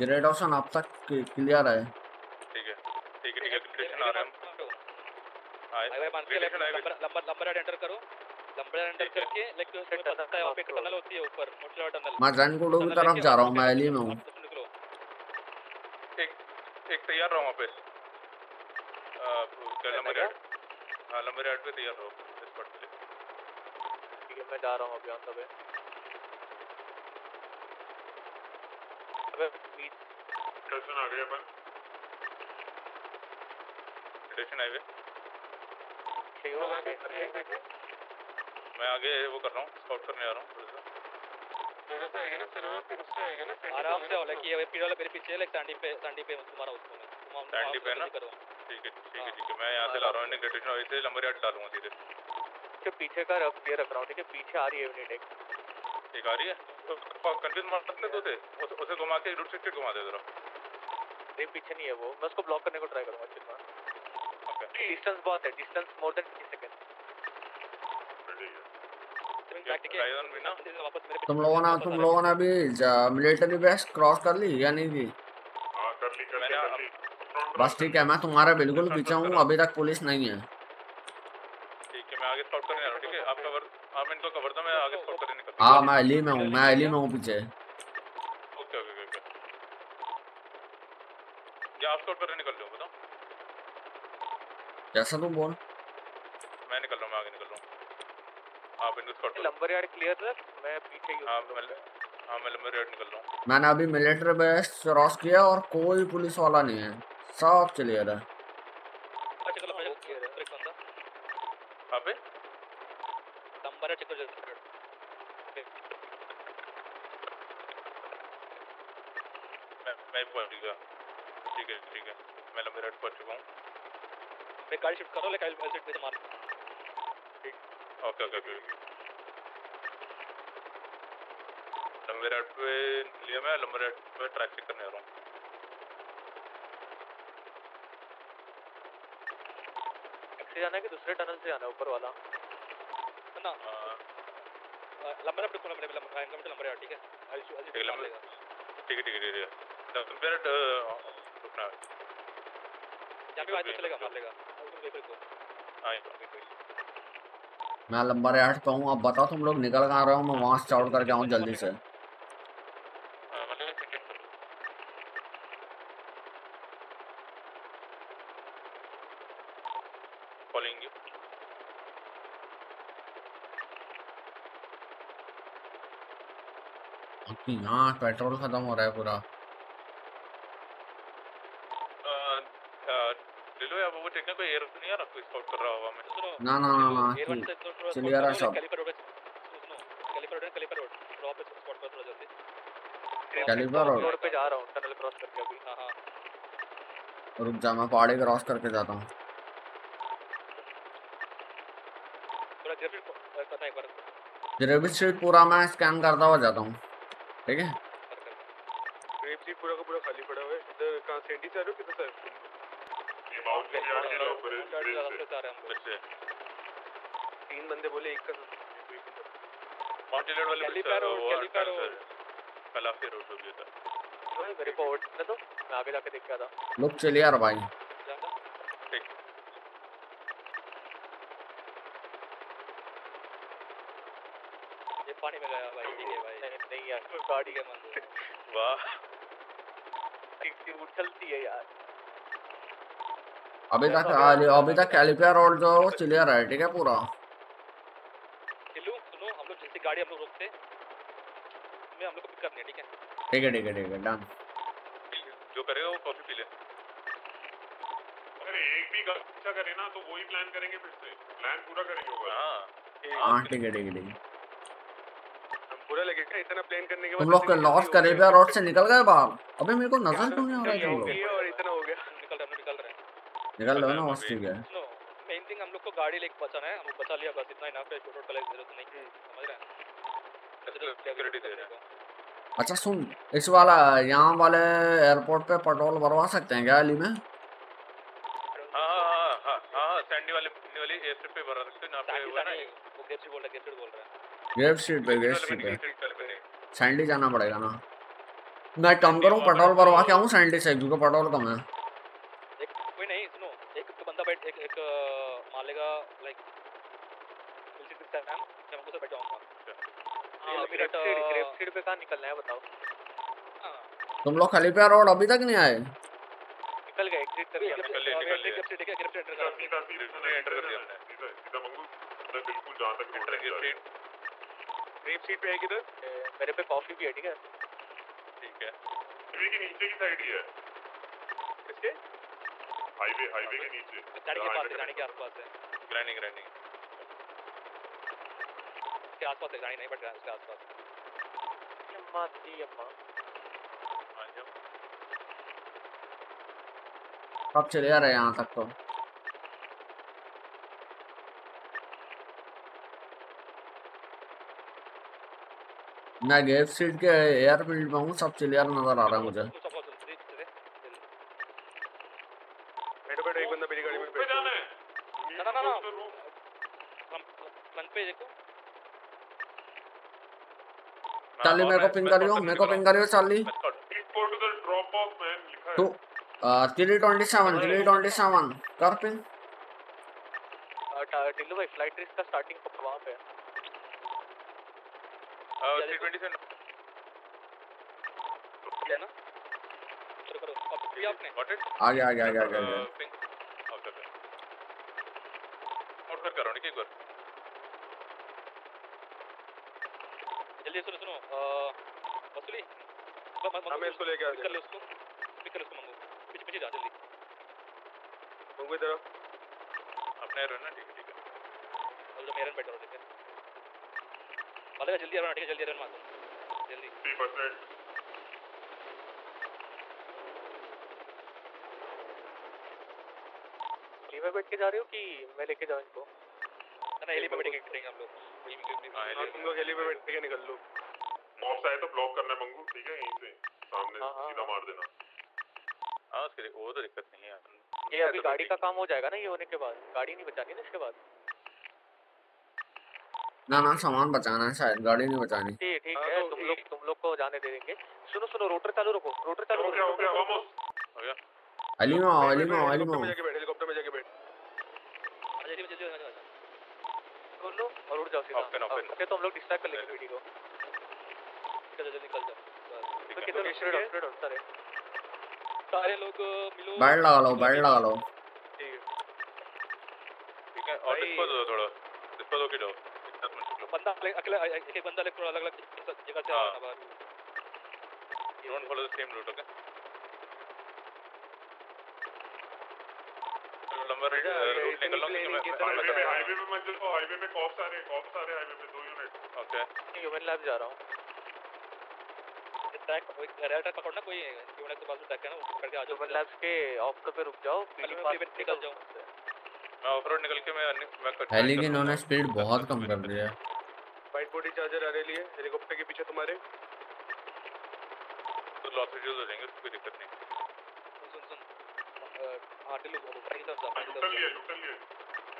जेरेड ऑप्शन अब तक क्लियर है ठीक है ठीक है ठीक है स्टेशन आ रहे हैं हाईवे मान के left highway lumber lumber enter करो। लंबर एंटर करके लाइक तुम्हें पता है वहाँ पे एक टनल होती है ऊपर मोटिला टनल मैं रैनकोडो की तरफ़ जा रहा हूँ मैं एली में हूँ एक एक तैयार रहो वहाँ पे आ, क्या नंबर एट हाँ नंबर एट पे तैयार रहो इस स्पॉट पे ठीक है मैं जा रहा हूँ अभी ऑन द वे अबे बीच स्टेशन आ गए अपन स्टेशन हाईवे सही हो मैं आगे वो कर रहा हूँ स्काउट करने आ रहा हूँ थोड़ा सा आराम से आओ लाइक ये पीड़ वाला मेरे पीछे है लाइक सैंडी पे सैंडी पे तुम्हारा उसको मैं तुम सैंडी पे है ना? ठीक है ठीक है ठीक है। मैं यहाँ से ला रहा हूँ इन्हें ग्रेटेशन वहीं से नंबर एट डालूँगा सीधे। के पीछे का रफ क्लियर रख रहा हूँ ठीक है? पीछे आ रही है यूनिट एक। ठीक आ रही है? तो कंफ्यूज मार सकते तो थे उसे। घुमा के रूट सिक्सटी घुमा दे जरा। नहीं पीछे नहीं है वो। मैं उसको ब्लॉक करने को ट्राई करूँगा चिन्ह डिस्टेंस बहुत है डिस्टेंस मोर देन 30 सेकंड तुम लोगों ने तुम लोगों ने अभी मिलिट्री बेस क्रॉस कर ली या नहीं की हाँ कर ली कर ली कर ली बस ठीक है मैं तुम्हारे बिल्कुल पीछे हूँ अभी तक पुलिस नहीं है। ठीक है मैं आगे स्काउट करने आ रहा हूँ ठीक है? आप कवर आप इनको कवर दो मैं आगे स्काउट करने निकल हाँ। मैं एली में हूँ मैं एली में हूँ पीछे। ओके ओके ओके या आप स्काउट करने निकल लो बताओ। जैसा तुम बोल। मैं निकल रहा हूँ मैं आगे निकल रहा हूँ। आप इनको स्काउट करो। लंबर यार्ड क्लियर मैं पीछे ही हाँ। मैं हाँ मैं लंबे रेड निकल रहा हूँ। मैंने अभी मिलिट्री बेस क्रॉस किया और कोई पुलिस वाला नहीं है। सब क्लियर है अच्छा चलो मैं क्लियर है एक बंदा कहाँ पे नंबर है चेक कर जल्दी मैं मैं भी पहुँच गया ठीक है ठीक है मैं लंबे रेड पहुँच चुका हूँ मैं गाड़ी शिफ्ट करो like I will sit with मार ओके ओके ओके लंबे रेड पे लिया मैं लंबे रेड पे ट्रैक चेक करने आ रहा हूँ से जाना है कि दूसरे टनल से जाना है ऊपर वाला ना लंबर अपने को मेरे लंबर आएगा मुझे लंबर यार ठीक है आई आई ठीक है लंबे ठीक है ठीक है ठीक है लंबे रेड रुकना। यहाँ पे तो चलेगा मार लेगा। हाँ। मैं लंबर आठ पे हूँ अब बताओ तुम लोग निकल कहाँ रहे हो मैं वहाँ से चाउट करके आऊँ जल्दी से। कि यहाँ पेट्रोल खत्म हो रहा है पूरा दिलो या वो टेक्निक को एयर तो नहीं आ रहा कोई स्काउट कर रहा होगा मैं ना ना ना ना क्लियर है सब कैलिपर रोड पे पर जा रहा हूँ टनल क्रॉस करके अभी। हाँ हाँ। रुक जा मैं पहाड़ी क्रॉस करके जाता हूँ। थोड़ा ग्रेविटी पता है एक बार। स्ट्रीट पूरा मैं स्कैन करता हुआ जाता हूँ। ठीक है ग्रेप सीट पूरा का पूरा खाली पड़ा हुआ है इधर कहाँ सेंटी से आ रहे हो किधर से आ रहे हो ये माउंट के यार्ड के ऊपर है गाड़ी ब्रिज रास्ते से से आ रहे हैं हम लोग तीन बंदे बोले एक का माउंट एलियट वाले Calafia road Calafia road Calafia road पे भी था भाई मेरे को ओवर दे दो मैं आगे जाके देख के आता हूँ लुक चलिए यार भाई। पानी में गया भाई ठीक है भाई। नहीं नहीं यार गाड़ी ठीक है वाह। ठीक है यार। अभी तक अभी तक कैलिपर रोड जो है वो क्लियर है ठीक है पूरा। सुनो हम लोग जैसे गाड़ी हम लोग रोकते मैं हम लोग को पिक करनी है ठीक है? ठीक है ठीक है ठीक है डन जो करेगा वो कॉफ़ी पी ले अरे एक भी गलत अच्छा करे ना तो वही प्लान करेंगे फिर से प्लान पूरा करेंगे होगा हाँ ठीक है ठीक है ठीक है हम पूरा लगेगा इतना प्लान करने के तुम लोग लॉस कैलिपर रोड से निकल गए बाहर। अबे मेरे को नज़र क्यों नहीं आ रहा है तुम लोग? और इतना हो गया। निकल रहे निकल रहे। हैं निकल रहे हो ना बस ठीक है मेन थिंग हम लोग को गाड़ी लेके बचाना है। हम लोग बचा लिया बस इतना इनफ है टोटल कलेक्ट ज़रूरत नहीं। समझ रहे हैं? सिक्योरिटी दे रहे हैं। अच्छा सुन इस वाला यहाँ वाले एयरपोर्ट पे पेट्रोल भरवा सकते हैं क्या अली में हाँ हाँ हाँ हाँ हाँ सैंडी वाले सैंडी वाली एयर स्ट्रिप पे भरा सकते हैं ना पे वो है ना वो गेट बोल रहा है गेट बोल है ग्रेव स्ट्रीट पे ग्रेव स्ट्रीट पे सैंडी जाना पड़ेगा ना मैं काम करूँ पेट्रोल भरवा के आऊँ सैंडी से क्योंकि पेट्रोल कम है एक कोई नहीं सुनो एक तो बंदा बैठ एक एक मालेगा लाइक सिट विद सैम मैं हमको से बैठ जाऊँगा हाँ ग्रेप सीड ग्रेप सीड पे कहाँ निकलना है बताओ तुम लोग खलीफा रोड अभी तक नहीं आए निकल गए एग्जिट कर लिया निकल ले निकल ले गेट ठीक है गेट एंटर सीधा सीधा एंटर कर दिया हमने सीधा मंगू बिल्कुल जहाँ तक रोड है ग्रेप सीट पे है किधर? मेरे पे कॉफ़ी भी है ठीक है? ठीक है। हाईवे के नीचे की साइड ही है। किसके? हाईवे हाईवे के नीचे। गाड़ी के पास है गाड़ी के आसपास है। ग्राइंडिंग ग्राइंडिंग उसके आसपास है गाड़ी नहीं बट उसके आसपास अम्मा जी अम्मा हाँ अब चले आ रहे हैं यहाँ तक तो। मैं गेट सीट के एयरफील्ड में हूँ सब क्लियर नज़र आ रहा है मुझे। बैठो बैठो एक बंदा मेरी गाड़ी में पे ना ना ना फ्रंट पे देखो। चार्ली मेरे को पिन करियो मेरे को पिन करियो चार्ली है two three twenty seven three twenty seven कर पिन टिल्लू भाई फ़्लाइट रिस्क का स्टार्टिंग कब वहाँ पे है थ्री ट्वेंटी सेवन है ना चलो करो अब किया आपने गॉट इट आगे आगे आगे आगे आगे पिंग ओके ओके नोट कर कर रहा हूँ एक बार जल्दी सुनो सुनो अ, वसूली म- म- हाँ, मैं इसको लेके आ पिक कर ले उसको पिक कर ले उसको मंगू पीछे पीछे जा जल्दी मंगू इधर आओ। अपने रहना ठीक है ठीक है और जब मेरन बैठा रहो ठीक है मालेगा जल्दी आ रहा ठीक है जल्दी आ रहा मार जल्दी थ्री परसेंट ली में बैठ के जा रहे हो कि मैं लेके जाऊँ इनको? ना ना हेली पे बैठ के करेंगे हम लोग। वही में हाँ, हाँ, तुम लोग हेली पे बैठ के निकल लो। मॉब्स आए तो ब्लॉक करना है मंगू ठीक है? यहीं से सामने सीधा मार देना। हाँ उसके लिए वो तो दिक्कत नहीं है। ये अभी गाड़ी का काम हो जाएगा ना ये होने के बाद? गाड़ी नहीं बचानी ना इसके बाद? ना ना सामान बचाना है शायद गाड़ी नहीं बचानी। ठीक ठीक है तुम लोग तुम लोग को जाने दे देंगे। सुनो सुनो रोटर चालू रखो रोटर चालू हो गया। हो गया रखो वापस हो गया अली में आओ अली में आओ अली में हेलीकॉप्टर में आओ जाके बैठ हेलीकॉप्टर में जाके बैठ जल्दी जल्दी जल्दी आ खोल लो और उड़ जाओ सीधा Open, open. ओके तो हम लोग डिस्ट्रैक्ट कर लेंगे वीडियो को चल जल्दी निकल जाओ तो किधर Location है? सारे सारे लोग मिलो बेल्ट लगा लो बेल्ट लगा लो ठीक है और डिस्पोज हो थोड़ा डिस्पोज होके जाओ बंदा अकेला एक बंदा अलग अलग अलग जगह से आ रहा है बाहर don't follow the same route okay लंबा रूट निकल हूँ मैं हाईवे पे मत जाओ हाईवे पे कॉप्स आ रहे हैं कॉप्स आ रहे हैं हाईवे पे दो यूनिट ओके ह्यूमन लैब जा रहा हूँ ट्रैक कोई रेड ट्रैक पकड़ना कोई ह्यूमन के पास ट्रैक है ना पकड़ के आ जाओ लैब्स के ऑफ़ पे रुक जाओ पीली पास में निकल जाओ मैं ऑफ़ रोड निकल के मैं मैं कट हेली की इन्होंने स्पीड बहुत कम कर दी है। वाइट बॉडी चार्जर आ रही है हेलीकॉप्टर के पीछे तुम्हारे। तो लॉस रिड्यूस हो जाएँगे कोई दिक्कत नहीं। सुन सुन हाँ टिल्लू तरफ़ जा पानी की यूटर्न लिया तरफ़ लिया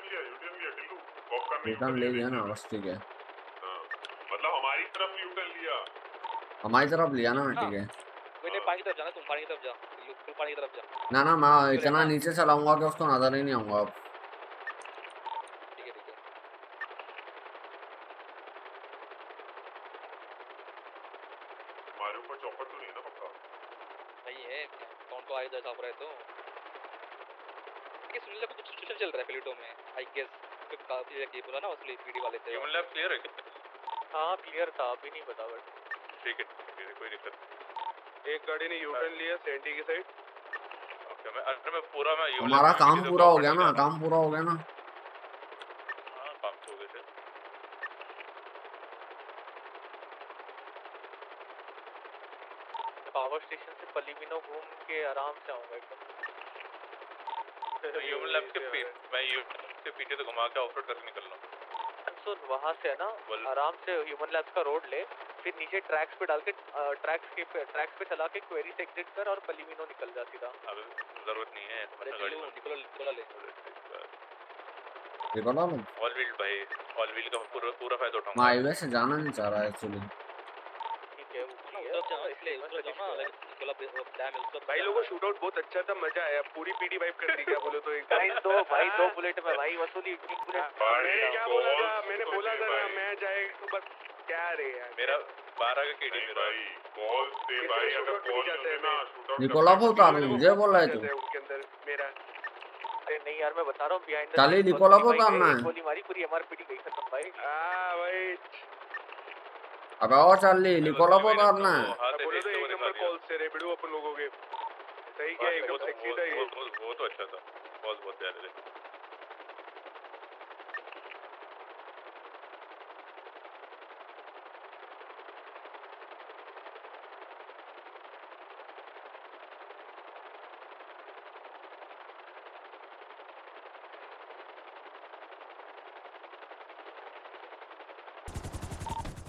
लिया यूटर्न लिया टिल्लू। कॉप करने ले लिया ना बस ठीक है हाँ, मतलब हमारी तरफ़ यूटर्न लिया। हमारी तरफ़ लिया ना ठीक है। कोई नहीं पानी की तरफ़ जाना तुम पानी की तरफ़ जा टिल्लू फुल पानी की तरफ़ जा ना ना मैं इतना नीचे चलाऊँगा कि उसको नज़र ही नहीं आऊँगा अब। ठीक है ठीक है। तो है है तो तो। है बोला ना पीडी वाले थे क्लियर है हाँ क्लियर था अभी नहीं पता बट ठीक है ठीक है कोई दिक्कत नहीं। एक गाड़ी ने यूटर्न लिया सेंटी की साइड ओके मैं अगर मैं पूरा मैं हमारा काम पूरा हो गया ना काम पूरा हो गया ना। हाँ काम तो हो पावर स्टेशन से पलीमिनो घूम के आराम से आऊँगा एकदम। तो ह्यूमन लैब के पी मैं ह्यूमन के पीछे से घुमा के ऑफरोड करके निकल रहा हूँ। सुन वहाँ से है ना आराम से ह्यूमन लैब्स का रोड ले। फिर नीचे ट्रैक्स पे डाल के ट्रैक्स के ट्रैक्स पे चला के क्वेरी से एग्जिट कर और पलीमिनो निकल जा सीधा। अब ज़रूरत नहीं है टिल्लू निकोला निकोला ले। देखो ना मैं। ऑल व्हील भाई ऑल व्हील का पूरा पूरा फ़ायदा मैं उठाऊँगा। हाईवे से जाना नहीं चाह रहा एक्चुअली ठीक है वो जाओ इसलिए उधर जाओ ना लाइक डैम है भाई लोगों शूट आउट बहुत अच्छा था मज़ा आया। पूरी पीडी वाइप कर दी क्या बोले तो एक। भाई दो भाई दो बुलेट में भाई वसूली एक बुलेट मैंने क्या बोला था? मैंने बोला था मैं जाए तो बस क्या रे मेरा बारह का केडी मेरा। भाई कॉल से भाई? अगर कॉल जाते हैं ना शूट निकोला को उतार मुझे बोल रहा है? तू। उनके अंदर मेरा। अरे नहीं यार मैं बता रहा हूँ बिहाइंड चाली निकोला को उतारना है। गोली मारी पूरी एमआरपीडी गई खत्म भाई। हाँ भाई। अबे और चार्ली निकोला को उतारना है। बोले तो एक नंबर कॉल से रे बिड़ू अपन लोगों के। सही क्या एकदम सेक्सी था ये। वो तो अच्छा था। बहुत बहुत प्यारे थे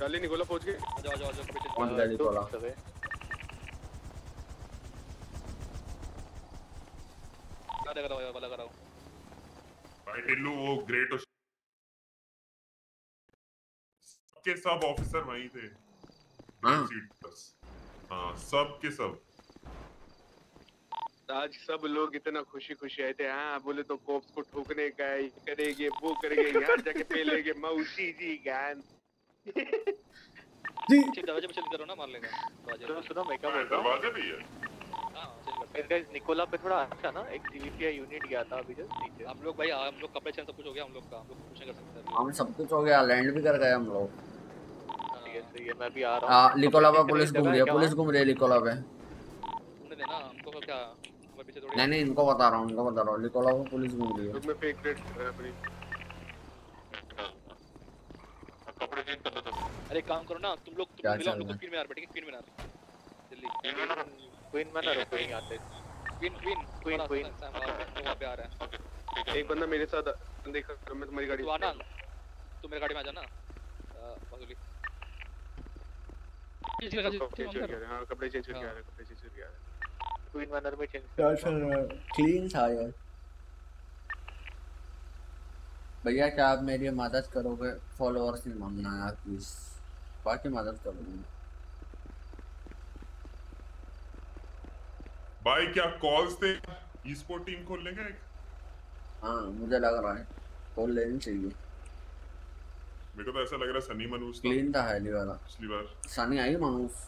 चाली निकोला पहुँच गए। जाओ जाओ जाओ पीछे कौन गया निकोला क्या लग रहा है वाला कर रहा हूँ। भाई टिल्लू वो ग्रेट सबके सब ऑफिसर वहीं थे। हाँ। हाँ सब के सब। आज सब लोग इतना खुशी खुशी आए थे। हाँ बोले तो कोप्स को ठोकने का है, ये करेंगे वो करेंगे यहाँ जाके पेलेंगे मौसी जी गान। ठीक दरवाजे पे चेंज करो ना मार लेगा। दरवाजे सुनो सुनो मैं क्या बोल रहा हूँ दरवाजे भी है हाँ गाइस निकोला पे थोड़ा अच्छा ना एक सीवीपीआई यूनिट गया था अभी जस्ट नीचे। हम लोग भाई हम लोग कपड़े चेंज सब कुछ हो गया हम लोग का हम लोग कुछ कर सकते अभी। हम सब कुछ हो गया लैंड भी कर गए हम लोग। ठीक है सही है मैं भी आ रहा हूँ। लिकोला पे पुलिस घूम रही है है पुलिस घूम रही है लिकोला पे। घूमने देना हमको क्या हमारे पीछे थोड़ी नहीं नहीं इनको बता रहा हूँ इनको बता रहा हूँ लिकोला पे पुलिस घूम रही है। लोग में फेक रेट अपनी कपड़े चेंज कर दो अरे काम करो ना तुम लोग तुम मिलो चल लोग है? क्वीन में यार बैठेंगे क्वीन में ना जल्दी क्वीन मैनर हो क्वीन आते। Queen queen Queen, Queen. वहाँ पे आ रहा है। एक बंदा मेरे साथ देखा मैं तुम्हारी गाड़ी तू आना। तू मेरे गाड़ी में आ जाना। वसूली कपड़े चेंज कर रहे हैं। हाँ कपड़े चेंज करके आ रहे कपड़े चेंज करके आ रहे क्वीन मैनर में चेंज क्या चल क्लीन था यार। भैया क्या आप मेरी मदद करोगे? फॉलोअर्स नहीं मांगना यार प्लीज़ बाकी मदद कर लूँगा भाई क्या कॉल्स थे? ईस्पोर्ट टीम खोल लेंगे एक? हाँ मुझे लग रहा है। खोल लेनी चाहिए। मेरे को तो ऐसा लग रहा है सनी मनूस क्लीन था हैली वाला पिछली बार। सनी आई मानूस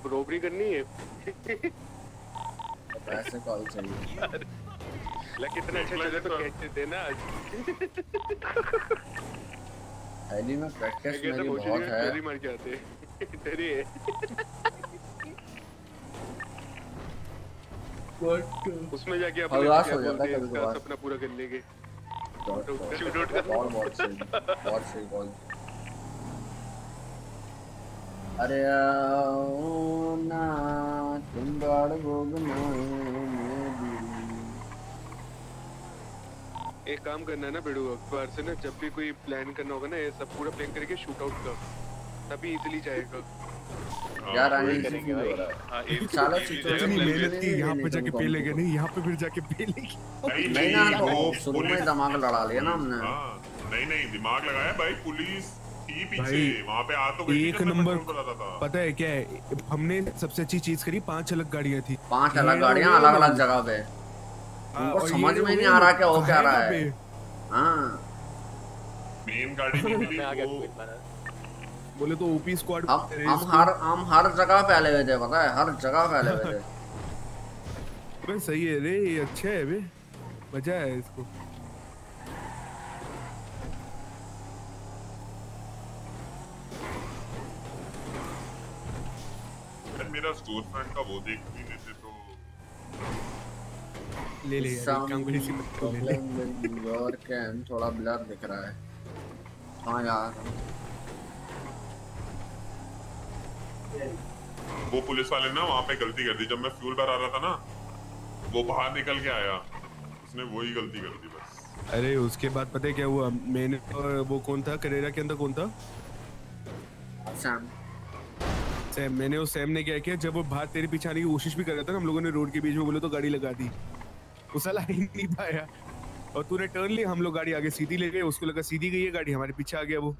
अब रोबरी करनी है। पैसे कॉल चाहिए। लग कितना अच्छा चले तो कैच देना आज? थैली में प्रैक्टिस कहते मेरी बहुत है। चोरी मार के आते डरिए उसमें जाके अपने हलास क्या हो जाता है कभी कभार सपना पूरा कर लेंगे dot- shootout dot- ball बहुत सही बहुत सही बॉल अरे ना एक काम करना है ना बेड़ू अखबार से ना जब भी कोई प्लान करना होगा ना ये सब पूरा प्लान करके शूट आउट का तभी इजीली जाएगा। यार करेंगे भाई। रहा है। हाँ, एक- साला सिचुएशन मेहनत की यहाँ पे जाके पे लेगा नहीं यहाँ पे फिर जाके पे लेगी नहीं ना तो शुरू में दिमाग लड़ा लिया ना हमने। हाँ, नहीं नहीं दिमाग लगाया भाई पुलिस। भाई, पे तो एक नंबर पता है क्या है? हमने सबसे अच्छी चीज़ करी पाँच अलग गाड़ियाँ थी। पाँच अलग गाड़ियाँ अलग अलग जगह पे। हाँ, उनको समझ में नहीं आ रहा क्या हो क्या रहा है है। पे? हाँ। मेन गाड़ी नहीं मिली वो बोले तो ओपी स्क्वाड हम हम हर हम हर जगह फैले हुए थे पता है? हर जगह फैले हुए थे। सही है रे ये अच्छा है बे मज़ा है इसको यार मेरा स्टोर फ्रंट का वो देख भी लेते तो ले ले यार, काम कर इसी बच्चे ले ले। और कैन थोड़ा ब्लर दिख रहा है। हाँ यार। वो पुलिस वाले ने वहाँ पे गलती कर दी। जब मैं फ्यूल भरा रहा था ना वो बाहर निकल के आया। उसने वही गलती कर दी बस। अरे उसके बाद पता है क्या हुआ? मैंने वो कौन था? करेरा के अंदर कौन था? सैम सैम मैंने उस सैम ने क्या किया जब वो बाहर तेरे पीछे आने की कोशिश भी कर रहा था ना हम लोगों ने रोड के बीच में बोले तो गाड़ी लगा दी। वो साला ही नहीं पाया। और तूने टर्न लिया हम लोग गाड़ी आगे सीधी ले गए उसको लगा सीधी गई है गाड़ी हमारे पीछे आ गया वो।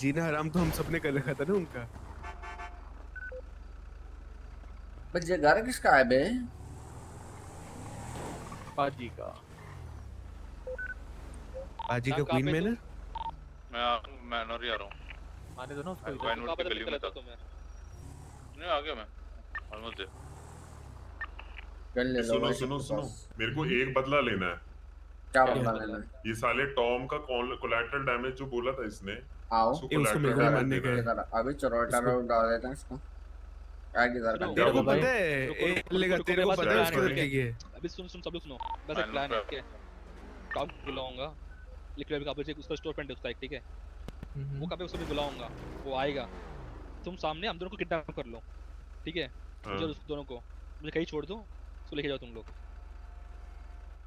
जीना हराम तो हम सबने कर रखा था ना उनका। बस ये घर किसका है बे? पाजी का। आजी का क्वीन में ना? मैं नौरी आ रहा हूँ। आने दो ना उसको इधर। वाइनवुड कहाँ की गली में था नहीं आ गया मैं। ऑलमोस्ट देयर गन ले लो सुनो सुनो सुनो। मेरे को एक बदला लेना है। क्या बदला लेना है? ये साले टॉम का कोलैटरल डैमेज जो बोला था इसने आओ। उसको मेरे को damage का है। अभी चरोटा डाल देते हैं इसको। तेरे को। पता है रुको, ए रुको, लेगा तेरे को पता है उसके अंदर है। क्या है अभी सुन सुन सब लोग सुनो। बस एक प्लान है. ठीक है। टॉम बुलाऊँगा लिक्विड का बजे उसका स्टोर है उसका एक ठीक है। वो कभी उसको भी बुलाऊँगा वो आएगा। तुम सामने हम दोनों को किडनैप कर लो ठीक है? हाँ। मुझे उस दोनों को। मुझे कहीं छोड़ दो उसको लेके जाओ तुम लोग।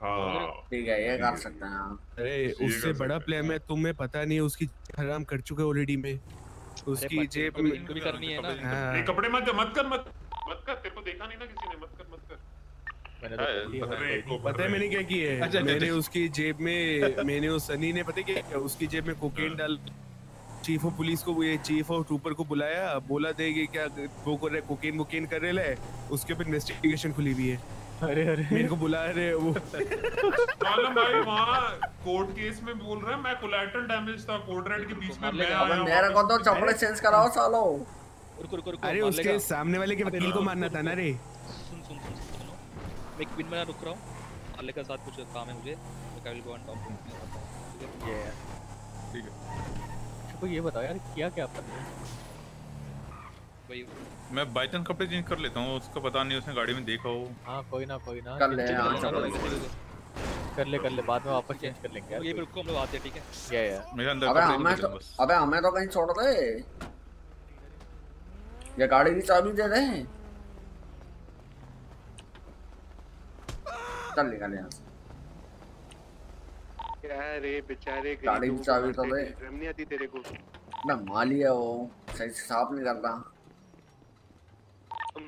हाँ। ठीक है ये कर सकते हैं हाँ। अरे उससे बड़ा है। तुम्हें पता नहीं उसकी हराम कर चुके ऑलरेडी में। उसकी जेब में को भी- करनी है ना। हाँ। नहीं कपड़े मत मत कर मत मत कर तेरे को देखा नहीं ना किसी ने मत कर मत कर। पता है मैंने क्या किया है? अच्छा, अच्छा, मैंने अच्छा। उसकी जेब में मैंने उस सनी ने पता क्या किया? उसकी जेब में कोकेन डाल चीफ ऑफ़ पुलिस को ये चीफ ऑफ़ ट्रूपर को बुलाया बोला देगी क्या वो कर रहे कोकेन वोकेन कर रहे ले उसके ऊपर इन्वेस्टिगेशन खुली हुई है। अरे अरे। मेरे को बुला रहे वो। मालूम भाई वहाँ कोर्ट केस में बोल रहा है मैं कोलैटरल डैमेज था कोर्ट रेड के बीच में मैं आया मेरे को तो चपड़े चेंज कराओ सालो। रुको रुको रुको अरे उसके सामने वाले के वकील को मारना था ना रे। सुन सुन सुन मैं एक मिनट में रुक रहा हूँ। अल्ले के साथ कुछ काम है मुझे। तो I will go on top ठीक है। तो ये बताओ यार किया क्या आपने भाई मैं बाई चांस कपड़े चेंज कर लेता हूँ उसका पता नहीं उसने गाड़ी में देखा हो। हाँ कोई ना कोई ना कर ले, हाँ। कर ले कर ले बाद में वापस चेंज कर लेंगे यार ये भी रुको हम लोग आते हैं ठीक है? या या। मेरे अंदर अबे हमें तो अबे हमें तो कहीं छोड़ दे। ये गाड़ी की चाबी दे दे। चल निकल यहाँ से। क्या रे बेचारे गाड़ी की चाबी तो नहीं आती तेरे को। ना माली है वो सही से साफ़ नहीं करता।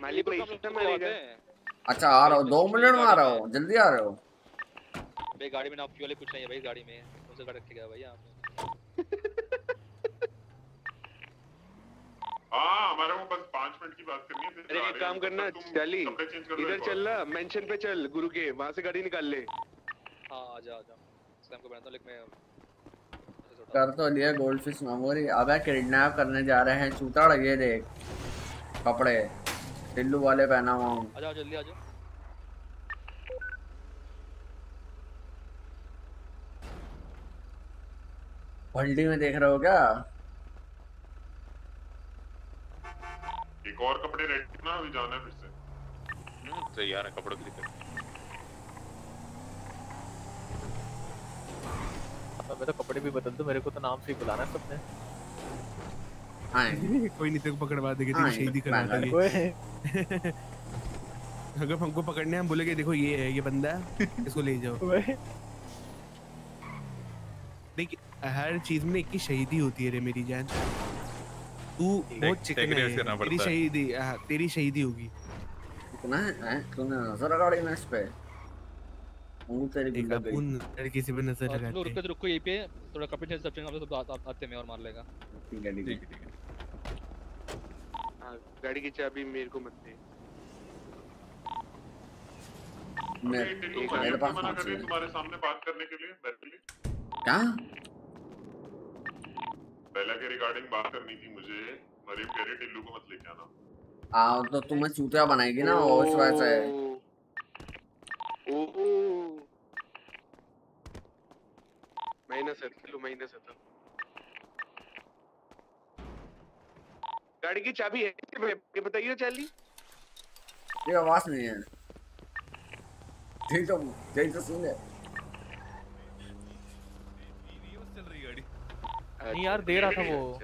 माली इसी मारेगा। अच्छा आ रहा हो दो मिनट में आ रहा हो जल्दी आ रहे हो। भाई गाड़ी में ना फ्यूल कुछ नहीं है भाई गाड़ी में। उनसे गाड़ी रख के गया भाई यहाँ हाँ हमारे को बस पाँच मिनट की बात करनी है अरे एक काम करना चाली लो इधर चल। ना मेंशन पे चल गुरु के वहाँ से गाड़ी निकाल ले। हाँ आ जा आ जा। सैम को बनाता हूँ लेकिन मैं कर तो लिया गोल्ड फ़िश मेमोरी अबे किडनैप करने जा रहे हैं चूताड़ ये देख। कपड़े। टिल्लू वाले पहना हुआ हूँ। आ जाओ जल्दी आ जाओ। बल्टी में देख रहे हो क्या? एक और कपड़े रेडी ना अभी जाना है फिर से। हम्म, तैयार है कपड़ों के लिए। अब मेरे कपड़े भी बदल दो मेरे को तो नाम से ही बुलाना है सबने। कोई नहीं तेरे को पकड़वा देंगे हाँ, तेरी शहीदी करवा मैं- देंगे। अगर हमको पकड़ने हम बोलेंगे देखो ये है ये बंदा है इसको ले जाओ। देख हर चीज़ में एक की शहीदी होती है रे मेरी जान। तू बहुत चिकन है तेरी शहीदी हाँ, तेरी शहीदी होगी। इतना है हैं? तूने नज़र गाड़ी में इस पे। हूँ तेरी भी नज़र और लगाते रुको तो रुको यहीं पे थोड़ा कपड़े चेंज सब चेंज सब आते में और मार लेगा ठीक है ठीक है हाँ गाड़ी की चाबी मेरे को मत दे मैं मेरे पास मना कर है? तुम्हारे सामने बात करने के लिए बैटली क्या पहला के रिगार्डिंग बात करनी थी मुझे मरीम कह रही टिल्लू को मत लेके आना आ तो तुम्हें चूतिया बनाएगी ना वो इस वजह से ओह माइनस है चलो माइनस है तो गाड़ी की चाबी है ये बताइए चार्ली ये आवाज़ नहीं है। ठीक तो ठीक तो सुन चल गाड़ी नहीं यार दे रहा था वो।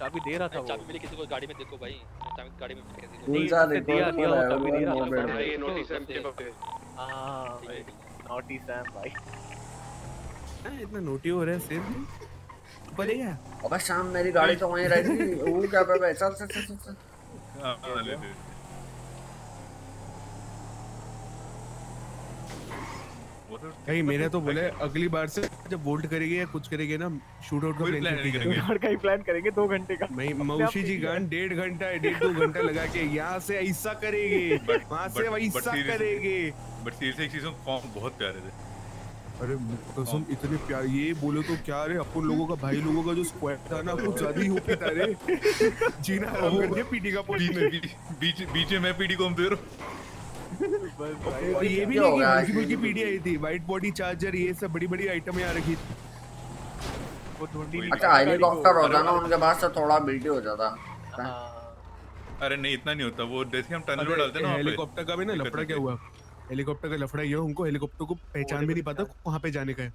चाबी दे रहा था वो चाबी मिली किसी को गाड़ी में देखो भाई। चाबी गाड़ी में किसी को। दिया दिया वो चाबी दे रहा था हाँ, ये नोटिस है हाँ। नॉटी सैम भाई। हाँ, इतना नोटी हो रहा है सिर ऊपर है अबे शाम मेरी गाड़ी तो वहीं रहेगी वो क्या पे पे चल चल चल चल, चल हाँ हाँ, ले ले वो तो कहीं मेरे तो बोले अगली बार से जब वोल्ट करेंगे या कुछ करेंगे ना शूट आउट का प्लान करेंगे। गाड़ का ही प्लान करेंगे दो घंटे का। मैं मौसी जी गान डेढ़ घंटा है डेढ़ दो घंटा लगा के यहाँ से ऐसा करेंगे वहाँ से वैसा करेंगे। बट सीरियसली एक चीज़ फॉर्म बहुत प्यारे थे। अरे कसम इतने प्यार ये बोले तो क्या रे अपन लोगों का भाई लोगों का जो स्क्वाड था ना कुछ ज़्यादा ही हो था रे। जीना हराम कर दिया पीटी का पोस्ट में बीच बीच बीच में मैं पीडी को हम दे रहा और ये भी नहीं कि हल्की आई थी वाइट बॉडी चार्जर ये सब बड़ी बड़ी आइटम यहाँ रखी थी। अच्छा हेलीकॉप्टर होता ना उनके पास से थोड़ा बीटी हो जाता। अरे नहीं इतना नहीं होता। वो जैसे हम टनल में डालते ना हेलीकॉप्टर का भी ना लफड़ा क्या हुआ? हेलीकॉप्टर का लफड़ा ये उनको हेलीकॉप्टर को पहचान भी नहीं पाता कहाँ पे जाने का है।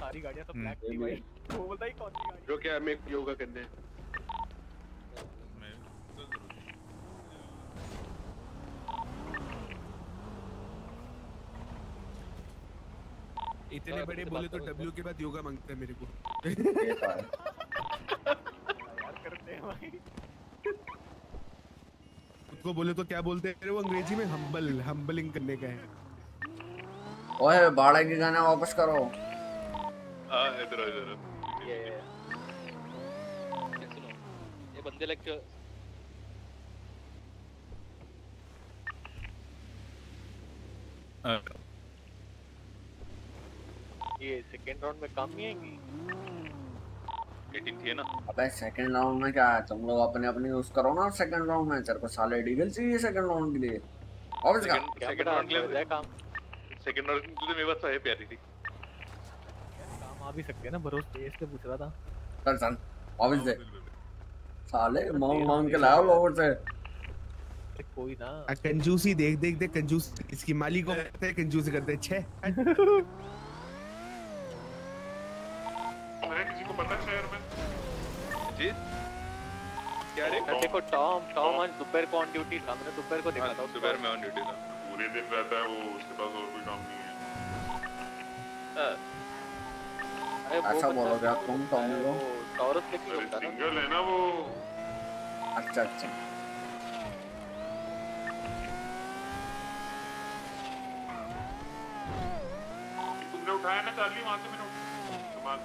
सारी गाड़ियाँ तो हम्म। ब्लैक थी भाई। वो बोलता ही कौन सी गाड़ी जो क्या हमें योगा करने। इतने बड़े बोले तो डब्ल्यू के बाद योगा मांगते हैं मेरे को। करते हैं भाई। उसको बोले तो क्या बोलते हैं वो अंग्रेज़ी में? हम्बल हम्बलिंग करने का है। ओए बाड़ा के गाना वापस करो। हाँ इधर इधर ये ये सुनो ये बंदे लाइक हाँ, ये सेकंड राउंड में काम नहीं आएँगी? थी ना? अबे सेकंड राउंड में क्या है? तुम लोग अपने अपने यूज़ करो ना सेकंड राउंड में। तेरे को साले डीगल चाहिए सेकंड राउंड के लिए। वापस का सेकंड राउंड के लिए काम। सेकंड राउंड के लिए मेरे पास तो है प्यारी थी काम आ भी सकते हैं ना भरोस पे इसलिए पूछ रहा था। चल चल। वापस दे साले मांग मांग के लाओ लोगों से। कोई ना। कंजूसी देख देख देख कंजूस। इसकी माली को कहते हैं कंजूसी करते हैं। छह है किसी को पता है शहर में जी क्या रे देखो? टॉम टॉम आज दोपहर को ऑन ड्यूटी था मैंने दोपहर को देखा था दोपहर में ऑन ड्यूटी था। पूरे दिन रहता है वो उसके पास और कोई काम नहीं है। अरे वो ऐसा बोलोगे आप तुम टॉम को टॉरस लेके घूमता ना? सिंगल है ना वो। अच्छा अच्छा। तुमने उठाया ना चार्ली वहाँ से मैंने उठाया। सामान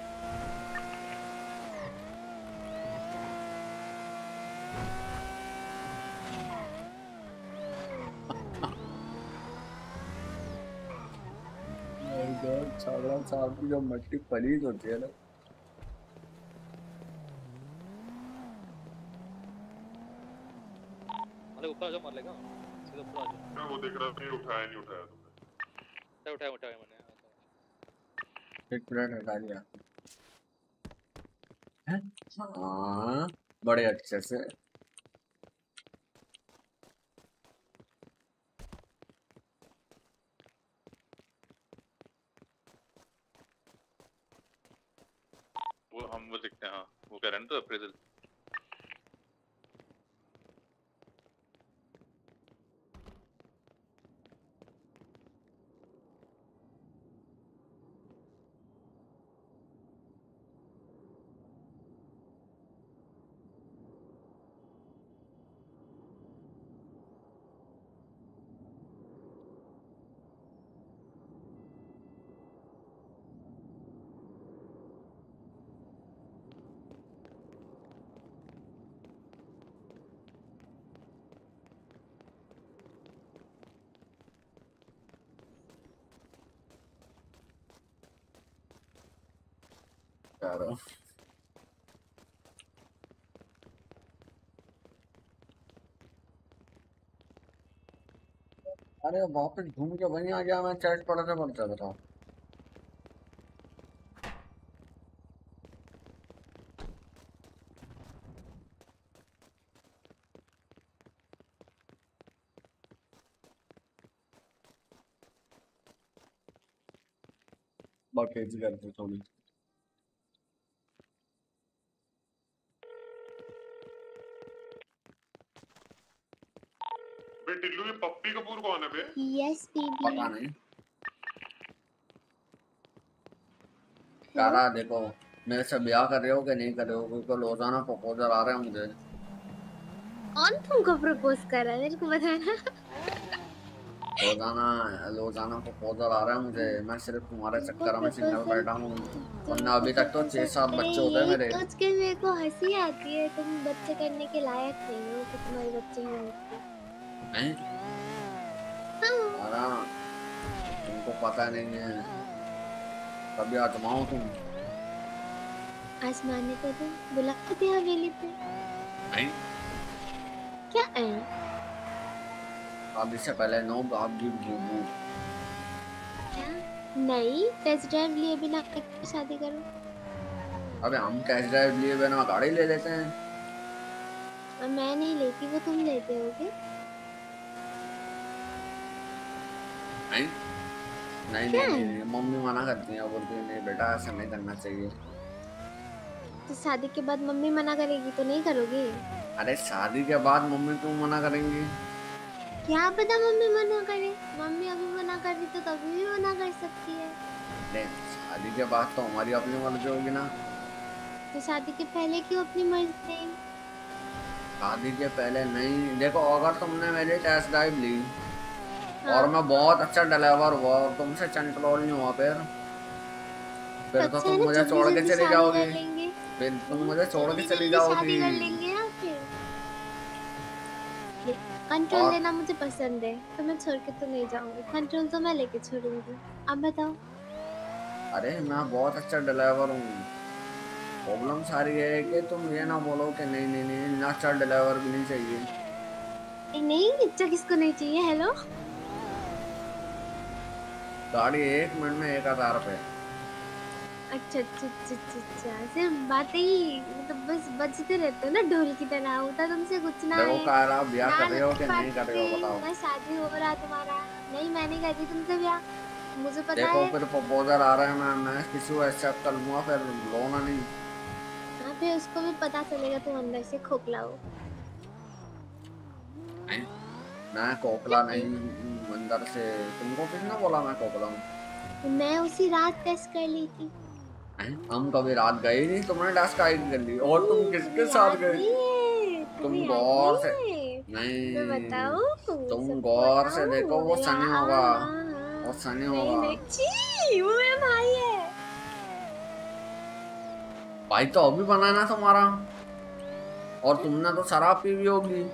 छागड़ा साहब की जो मट्टी पलीद होती है ना। अरे ऊपर आ जाओ मार लेगा? इधर ऊपर आ जाओ। मैं वो देख रहा था ये उठाया नहीं उठाया तुमने। उठाया उठाया उठाया मैंने एक मिनट हटा दिया। हैं? हाँ बड़े अच्छे से। हम वो देखते हैं हाँ वो कह हैं तो अप्रेजल यार अरे वापस घूम के वहीं आ गया मैं चैट पढ़ते पढ़ते बताओ बकेज करते थोड़ी बे टिल्लू ये पप्पी कपूर कौन है बे यस पता नहीं यारा देखो मेरे से ब्याह कर रहे हो कि नहीं कर रहे हो? क्योंकि रोज़ाना प्रपोजल आ रहे हैं मुझे। कौन तुमको प्रपोज कर रहा है? मेरे को बताना। रोज़ाना रोज़ाना प्रपोजल आ रहा है मुझे। मैं सिर्फ़ तुम्हारे चक्कर में सिंगल बैठा हूँ। वरना अभी तक तो छह सात बच्चे होते हैं मेरे। सोच के मेरे को हँसी आती है। तुम बच्चे करने के लायक नहीं हो कि तुम्हारे बच्चे हों? यारा तुमको पता नहीं है। कभी आजमाओ तुम? आसमाने को तुम बुला थे हवेली पे। नहीं। क्या है? अब इससे पहले नो आप गिव गिव क्या? नहीं टेस्ट ड्राइव लिए बिना शादी करो। अबे हम टेस्ट ड्राइव लिए बिना गाड़ी ले लेते हैं। मैं नहीं लेती वो तुम लेते होगे। नहीं? नहीं नहीं, नहीं, नहीं मम्मी मना करती है बोलती है नहीं बेटा ऐसा नहीं करना चाहिए। तो शादी के बाद मम्मी मना करेगी तो नहीं करोगे? अरे शादी के बाद मम्मी क्यों मना करेंगी? क्या पता मम्मी मना करे? मम्मी अभी मना कर रही तो कभी भी मना कर सकती है। नहीं शादी के बाद तो हमारी अपनी मर्ज़ी होगी ना। तो शादी के पहले क्यों अपनी मर्ज़ी नहीं शादी के पहले नहीं। देखो अगर तुमने मेरी टेस्ट ड्राइव ली और मैं बहुत अच्छा ड्राइवर हुआ और तुमसे कंट्रोल नहीं हुआ फिर। फिर तो अच्छा तुम मुझे छोड़ के चली जाओगी। फिर तुम मुझे छोड़ के चली जाओगी कर लेंगे ना फिर। कंट्रोल लेना मुझे पसंद है तो मैं छोड़ के तो नहीं जाऊँगी। कंट्रोल तो मैं लेके छोड़ूँगी। अब बताओ। अरे मैं बहुत अच्छा ड्राइवर हूँ। प्रॉब्लम सारी है कि तुम ये ना बोलो कि नहीं नहीं नहीं इतना अच्छा ड्राइवर भी नहीं चाहिए। नहीं इच्छा किसको नहीं चाहिए? हेलो गाड़ी एक मिनट में एक हज़ार रुपए। अच्छा अच्छा अच्छा अच्छा अच्छा सिर्फ़ बातें ही मतलब बस बजते रहते हो ना ढोल की तरह होता तुमसे कुछ ना देखो कह रहा ब्याह कर रहे हो कि नहीं कर रहे हो बताओ। ना शादी हो रहा तुम्हारा। नहीं मैं नहीं कर रही तुमसे ब्याह। मुझे पता देखो है। फिर प्रपोजल आ रहा है मैं मैं किसी को एक्सेप्ट कर लूँगा फिर रोना नहीं। हाँ फिर उसको भी पता चलेगा तुम अंदर से खोखला हो। मैं कोकला नहीं अंदर से तुमको किसने बोला मैं कोकला हूँ मैं उसी रात टेस्ट कर ली थी। हैं? हम कभी रात गए नहीं तुमने डस्ट आइड कर ली। और तुम किसके साथ गए? तुम गौर से नहीं मैं बताऊँ तुम गौर से देखो वो सनी होगा। वो सनी होगा। वो मेरा भाई है। भाई तो अभी बना ना तुम्हारा। और तुमने तो शराब पी भी होगी।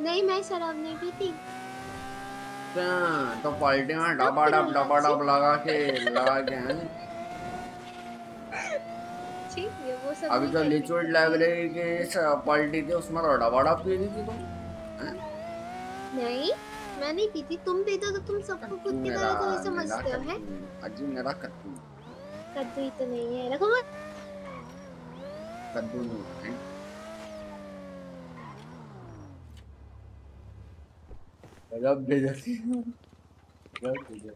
नहीं मैं शराब नहीं पीती? तो पलटी में डबा डब डबा डब लगा के लगा के हैं। अभी तो। लिक्विड लाइब्रेरी की पलटी थी उसमें तो डबा डब पी रही थी तुम नहीं मैं नहीं पीती। तुम पीते तो तुम सबको खुद की तरह तो नहीं समझते हो हैं? अजी मेरा कद्दू। कद्दू ही तो नहीं है। रखो मत। कद्दू नहीं बेइज्जती गजब बेइज्जती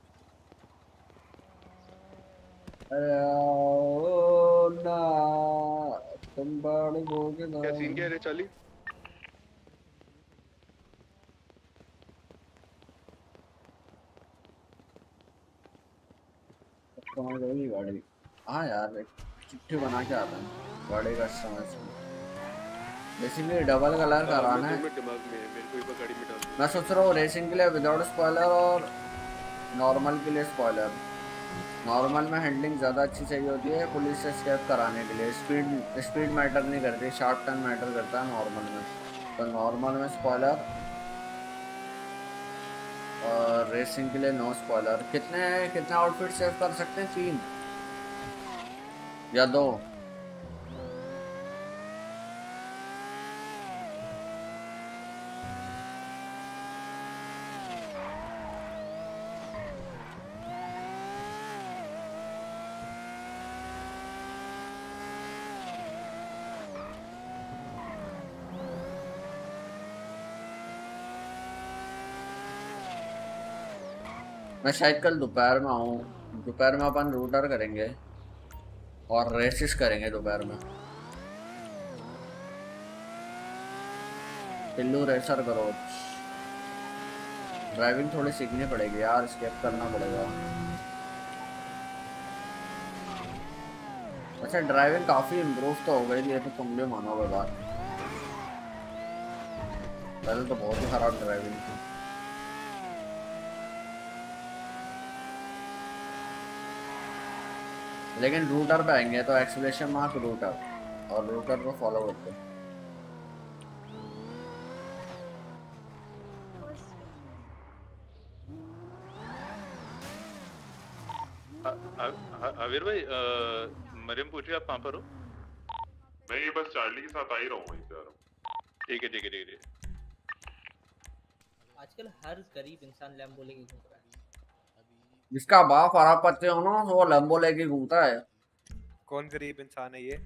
अरे ओ ना तुम बड़ भोगे ना क्या सीन क्या रे चाली? गाड़ी। हाँ यार एक चिट्ठी बना के आता है। गाड़ी का समय बेसिकली डबल कलर कराना है। में सोच रहा हूँ रेसिंग के लिए विदाउट स्पॉइलर और नॉर्मल के लिए स्पॉइलर नॉर्मल में हैंडलिंग ज़्यादा अच्छी चाहिए होती है पुलिस से स्केप कराने के लिए। स्पीड स्पीड मैटर नहीं करती शार्प टर्न मैटर करता है नॉर्मल में। तो नॉर्मल में स्पॉइलर और रेसिंग के लिए नो स्पॉइलर कितने कितने आउटफिट सेव कर सकते हैं? तीन या दो। मैं शायद कल दोपहर में आऊँ। दोपहर में अपन रूटर करेंगे और रेसिस करेंगे दोपहर में। टिल्लू रेसर करो। ड्राइविंग थोड़ी सीखनी पड़ेगी यार स्केप करना पड़ेगा। अच्छा ड्राइविंग काफ़ी इम्प्रूव तो हो गई थी तो तुम भी मानोगे बात। पहले तो बहुत ही खराब ड्राइविंग थी। लेकिन रूटर पे आएँगे तो एक्सप्लेशन मार्क रूटर और रूटर को फॉलो करते हैं। अ- अ- अ- अवीर भाई मरियम पूछ रही है आप कहाँ पर हो? मैं ये बस चार्ली के साथ आ ही रहा हूँ वहीं पे आ रहा हूँ। ठीक है ठीक है ठीक है आजकल हर गरीब इंसान लैम्बो लेके घूम रहा है। जिसका बाप हरा पत्ते हो ना वो लंबो लेके घूमता है। कौन गरीब इंसान है ये?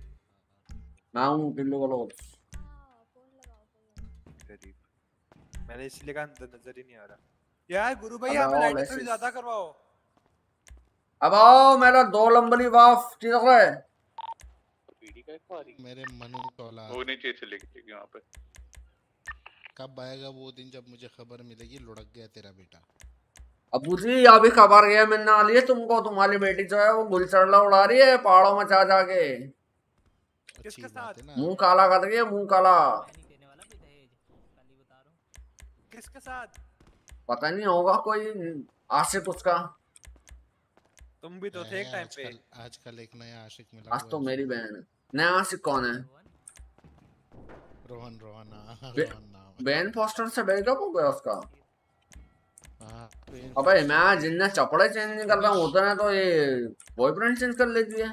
मैं हूँ टिल्लू गलोच गरीब। मैंने इसलिए कहा नज़र ही नहीं आ रहा। यार गुरु भाई अबे यहाँ पे आओ, थोड़ी ज़्यादा करवाओ। अब आओ मेरा दो लंबली बाफ ठीक है। मेरे मनु टोला वो नहीं चाहिए चलेगी ठीक है पे। कब आएगा वो दिन जब मुझे खबर मिलेगी लुढ़क गया तेरा बेटा। अबू जी अभी खबर गया मिलने वाली है तुमको तुम्हारी बेटी जो है वो गुलचड़ला उड़ा रही है पहाड़ों में जा जाके। मुँह काला कर रही है मुँह काला। किसके साथ? पता नहीं होगा कोई आशिक उसका। तुम भी तो थे एक टाइम पे। आजकल एक नया आशिक मिला आज तो मेरी बहन है। नया आशिक कौन है? रोहन रोहन बे- रोहन नाम फॉस्टर से ब्रेकअप हो गया उसका? अबे मैं जिन्ना चपड़े चेंज नहीं कर रहा हूँ उतना तो ये बॉयफ्रेंड चेंज कर लेती है।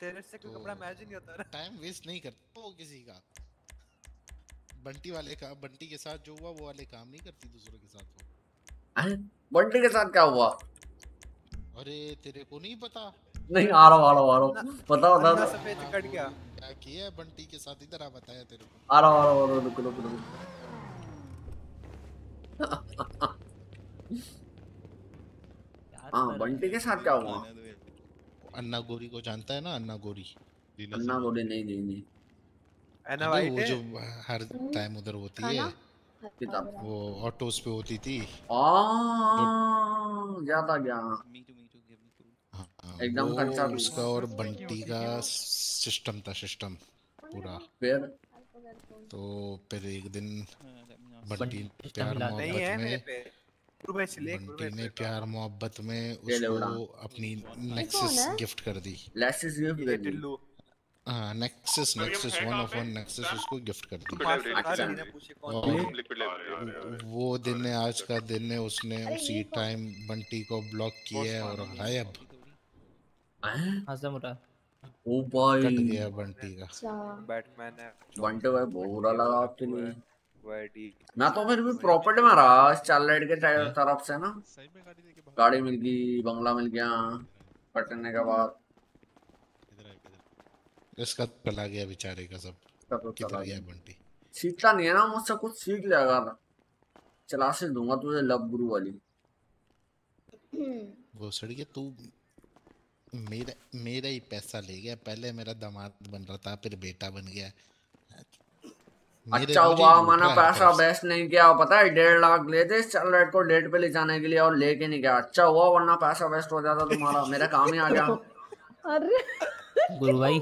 तेरे से कोई कपड़ा मैच नहीं होता ना टाइम वेस्ट नहीं करता वो किसी का। बंटी वाले का बंटी के साथ जो हुआ वो वाले काम नहीं करती दूसरों के साथ वो। बंटी के साथ क्या हुआ? अरे तेरे को नहीं पता? नहीं आ रहा आ रहा हूँ आ रहा हूँ बता। सफ़ेद कट गया। क्या किया बंटी के साथ इधर आ बताया तेरे को। आ रहा आ रहा आ रहा रुक रुक रुक। हाँ बंटी के साथ क्या हुआ? अन्ना गोरी को जानता है ना अन्ना गोरी अन्ना गोरी नहीं नहीं नहीं। अन्ना वाइट वो जो हर टाइम उधर होती है किताब। वो ऑटोस पे होती थी। आ ज़्यादा क्या एकदम कच्चा उसका और बंटी का सिस्टम था सिस्टम पूरा। फिर? तो फिर एक दिन बंटी ने प्यार नहीं है। मोहब्बत मेरे पे बंटी ने प्यार मोहब्बत में। उसको अपनी नेक्सस गिफ्ट कर दी। लेसिस गिफ्ट दे। दी हाँ Nexus Nexus one of one Nexus उसको गिफ्ट कर दी। वो दिन है आज का दिन है उसने उसी टाइम बंटी को ब्लॉक किया है और गायब हजम उड़ा ओ भाई कट गया बंटी का। बैटमैन है। बंटे भाई बुरा लगा आपके लिए। मैं तो फिर भी प्रॉपर्टी में रहा स्टारलाइट के टा- तरफ़ से ना। गाड़ी मिल गई बंगला मिल गया पटने के बाद। इसका चला गया बेचारे का सब। सब तो चला गया। बंटी? सीखता नहीं है ना मुझसे कुछ सीख लिया अगर चला से दूँगा तुझे लव गुरु वाली। वो सड़ गया तू मेरा मेरा ही पैसा ले गया। पहले मेरा दामाद बन रहा था फिर बेटा बन गया। अच्छा हुआ लूट मैंने रहा है पैसा। वेस्ट नहीं किया। पता है डेढ़ लाख ले थे स्टारलाइट को डेट पे ले जाने के लिए और लेके नहीं गया। अच्छा हुआ वरना पैसा वेस्ट हो जाता तुम्हारा। मेरा काम ही आ गया। अरे गुरु भाई।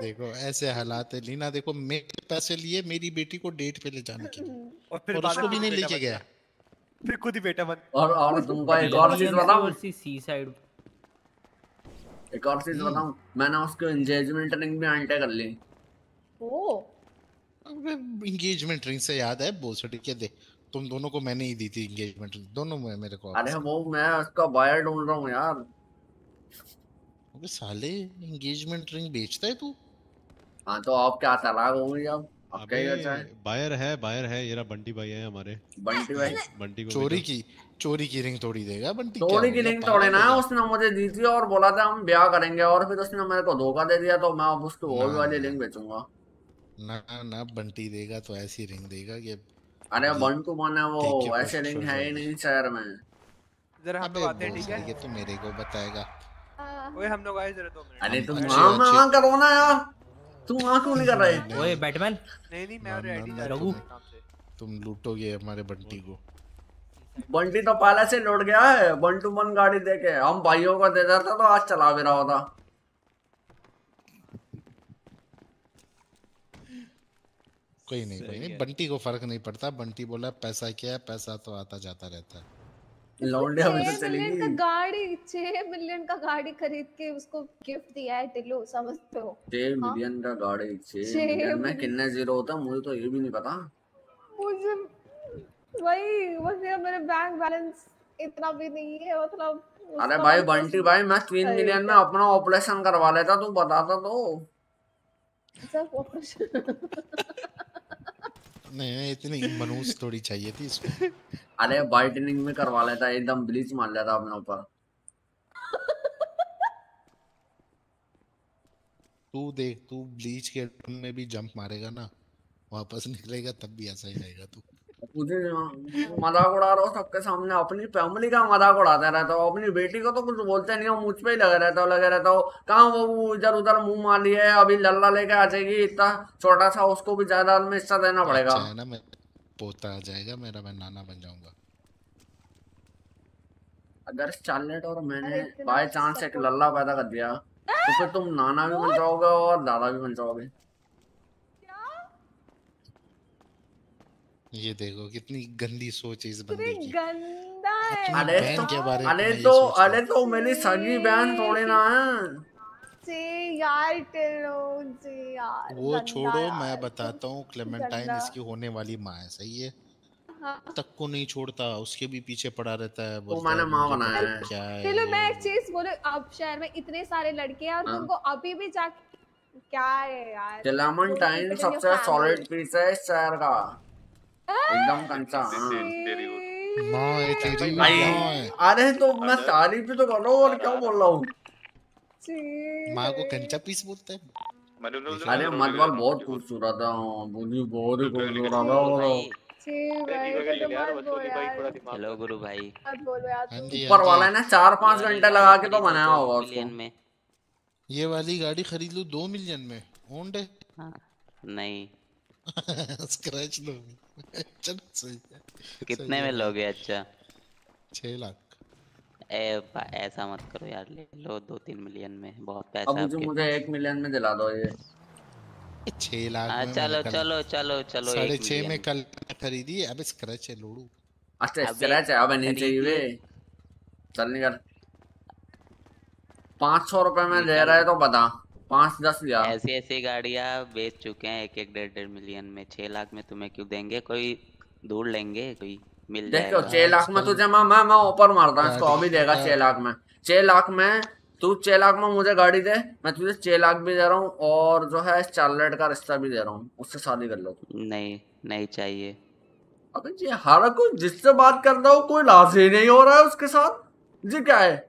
देखो ऐसे हालात है। लीना देखो मेरे पैसे लिए मेरी बेटी को डेट पे ले जाने के लिए। और फिर और उसको भी नहीं लेके गया। फिर खुद ही बेटा बन। और और तुमको एक और चीज़ बताऊँ? सी साइड एक और चीज़ बताऊँ? मैंने उसको एंगेजमेंट रिंग भी आंटे कर ली। ओ एंगेजमेंट रिंग से याद है बोसड़ी के दे। तुम दोनों को मैंने ही दी थी एंगेजमेंट रिंग दोनों में मेरे को अरे वो मैं उसका बायर ढूंढ रहा हूँ यार। अबे साले एंगेजमेंट रिंग बेचता है तू? हाँ तो आप क्या तलाक हो गई अब? अब क्या ही बचा है बायर है बायर है ये रहा बंटी भाई है हमारे। बंटी भाई? बंटी को चोरी की चोरी की रिंग तोड़ी देगा बंटी क्या थोड़ी की पागल तोड़े ना उसने मुझे दी थी और बोला था हम ब्याह करेंगे और फिर उसने मेरे को धोखा दे दिया तो मैं अब उसको वो वाली। लिंक बेचूँगा। ना ना बंटी देगा तो ऐसी रिंग देगा कि अरे वन टू वन है वो ऐसे रिंग है ही नहीं शहर में। जरा हम लोग आते हैं ठीक है? के तो मेरे को बताएगा। ओए हम लोग आए जरा दो मिनट। अरे तुम वहाँ में करो ना यार तुम वहाँ क्यों नहीं कर रहे? ओए बैटमैन। नहीं नहीं मैं आईडी जा रहा हूँ तुम- लूटोगे हमारे बंटी को। बंटी तो पहले से लौट गया है। वन टू वन गाड़ी दे के हम भाइयों को दे देता तो आज चला भी रहा होता। कोई नहीं कोई नहीं। बंटी को फ़र्क नहीं पड़ता। बंटी बोला पैसा क्या है? पैसा तो आता जाता रहता है। लौंडे हमें तो छह का गाड़ी छह मिलियन का गाड़ी खरीद के उसको गिफ्ट दिया है टिल्लू समझते हो? छह हाँ? मिलियन का गाड़ी छह मिलियन में कितने ज़ीरो होता? मुझे तो ये भी नहीं पता। मुझे वही मुझे मेरे बैंक बैलेंस इतना भी नहीं है मतलब अरे भाई बंटी भाई मैं तीन मिलियन में अपना ऑपरेशन करवा लेता तू बताता तो। सब ऑपरेशन नहीं नहीं इतनी मनूस थोड़ी चाहिए थी इसको। अरे बाइटनिंग में करवा लेता एकदम ब्लीच मार लेता अपने ऊपर। तू देख तू ब्लीच के में भी जंप मारेगा ना वापस निकलेगा तब भी ऐसा ही रहेगा तू। तुझे मज़ाक उड़ा रहा हो सबके सामने अपनी फैमिली का मज़ाक उड़ाते रहता हो अपनी बेटी को तो कुछ बोलते नहीं हो मुझ पे ही लगे रहता हो लगे रहता हो कहाँ वो इधर उधर मुँह मार लिए है अभी लल्ला लेके आ जाएगी इतना छोटा सा उसको भी जायदाद में हिस्सा देना पड़ेगा। अच्छा है ना मैं पोता आ जाएगा मेरा मैं नाना बन जाऊँगा। अगर चार्लेट और मैंने बाय चांस एक लल्ला पैदा कर दिया तो फिर तुम नाना भी बन जाओगे और दादा भी बन जाओगे। ये देखो कितनी गंदी सोच है इस बंदे की। गंदा है। अरे तो के बारे अरे तो अरे तो मेरी सगी बहन थोड़ी ना है। जी यार टिल्लू जी यार वो छोड़ो यार, मैं बताता हूँ क्लेमेंटाइन इसकी होने वाली माँ है सही है? हाँ। तक को नहीं छोड़ता उसके भी पीछे पड़ा रहता है तो बोलता मैंने माँ बनाया है क्या है चलो मैं एक चीज़ बोलूँ अब शहर में इतने सारे लड़के हैं और हाँ। तुमको अभी भी जाके क्या है यार? क्लेमेंटाइन सबसे. सॉलिड पीस है इस शहर का। एकदम कंचा हाँ। माँ तेरी माँ अरे तो मैं तारीफ़ ही तो कर रहा हूँ और क्या बोल रहा हूँ? माँ को कंचा पीस बोलते हैं। अरे मतबल बहुत खूबसूरत है हाँ, बुद्धि बहुत ही खूबसूरत है और ये तो हेलो गुरु भाई मत बोलो यार। हाँ ऊपर वाले ने चार पाँच घंटे लगा के तो बनाया होगा उसको। मिलियन में। ये वाली गाड़ी खरीद लो दो मिलियन में होंडे। हाँ, नहीं। स्क्रैच लो। चल सही है। कितने सही में लोगे अच्छा? छह लाख। ए ऐसा मत करो यार ले लो दो तीन मिलियन में बहुत पैसा है मुझे मुझे एक मिलियन में दिला दो ये। छह लाख हाँ में चलो चलो चलो चलो साढ़े छह में कल खरीदी अब स्क्रैच है लोड़ू। अच्छा अबे स्क्रैच है अब नहीं चाहिए। वे चल निकल। पाँच सौ रुपए में ले रहे तो बता। पाँच दस या ऐसी ऐसी गाड़ियाँ बेच चुके हैं एक एक डेढ़ डेढ़ मिलियन में छह लाख में तुम्हें क्यों देंगे? कोई दूर लेंगे कोई मिल देखो छह लाख में तुझे मैं मैं मैं ऊपर मारता हूँ इसको अभी देगा छह लाख में। छह लाख में तू छह लाख में मुझे गाड़ी दे मैं तुझे छह लाख भी दे रहा हूँ और जो है चार्लेट का रिश्ता भी दे रहा हूँ उससे शादी कर लो। नहीं नहीं चाहिए। अबे जी हर कोई जिससे बात कर रहा हो कोई राज़ी नहीं हो रहा है उसके साथ। जी क्या है?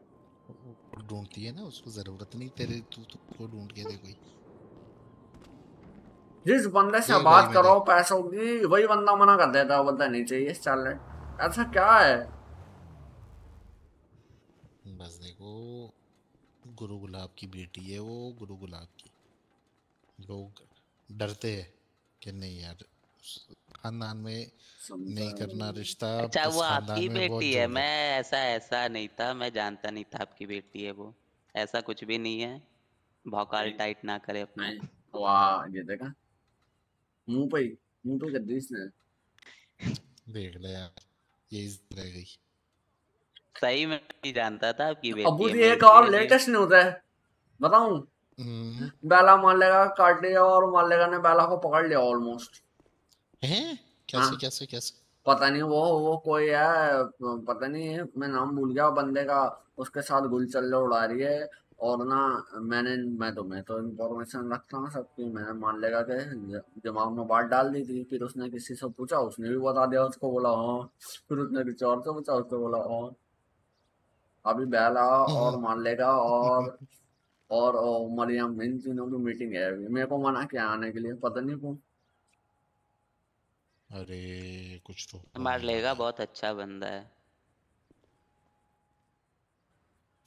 ढूंढती है ना उसको ज़रूरत नहीं तेरे तू तू को ढूंढ के दे कोई जिस बंदे से बात करो पैसों की वही बंदा मना कर देता है बोलता नहीं चाहिए चल ऐसा क्या है? बस देखो गुरु गुलाब की बेटी है वो गुरु गुलाब की। लोग डरते हैं कि नहीं यार खानदान में नहीं करना रिश्ता अच्छा वो आपकी बेटी है मैं ऐसा ऐसा नहीं था मैं जानता नहीं था आपकी बेटी है वो। ऐसा कुछ भी नहीं है भौकाल टाइट ना करे अपना। वाह ये देखा। मुँह पे मुँह पे कर दी इसने। देख ले यार यही रह गई सही में नहीं जानता था आपकी बेटी अबू है जी एक और लेटेस्ट न्यूज़ है बताऊँ? हम्म, बेला मालेगा काट लिया और मालेगा ने बेला को पकड़ लिया ऑलमोस्ट हैं? कैसे हाँ। कैसे कैसे? पता नहीं वो वो कोई है पता नहीं मैं नाम भूल गया बंदे का उसके साथ गुलचल्ले उड़ा रही है और ना मैंने मैं तो मैं तो इन्फॉर्मेशन रखता हूँ सबकी मैंने मान लेगा कि दिमाग में बात डाल दी थी फिर उसने किसी से पूछा उसने भी बता दिया उसको बोला हाँ। फिर उसने किसी और से पूछा उसको बोला हाँ। अभी बेला और मान लेगा और और मरियम इन तीनों की मीटिंग है अभी मेरे को मना किया आने के लिए पता नहीं क्यों। अरे कुछ तो मार लेगा बहुत अच्छा बंदा है।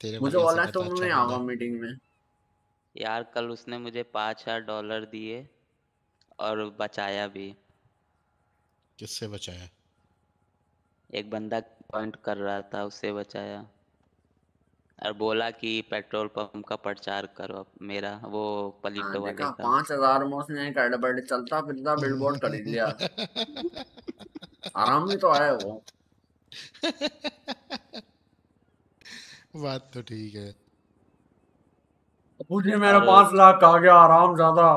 तेरे मुझे तुम अच्छा नहीं आऊँगा मीटिंग में। यार कल उसने मुझे पाँच हज़ार डॉलर दिए और बचाया भी। किससे बचाया? एक बंदा पॉइंट कर रहा था उससे बचाया। और बोला कि पेट्रोल पंप का प्रचार करो मेरा वो हाँ, पलीटो वाले का। पाँच हज़ार में उसने एडवर्ट चलता फिरता बिलबोर्ड खरीद लिया। आराम भी तो है वो। बात तो ठीक है। मुझे मेरा पाँच लाख आ गया आराम ज़्यादा।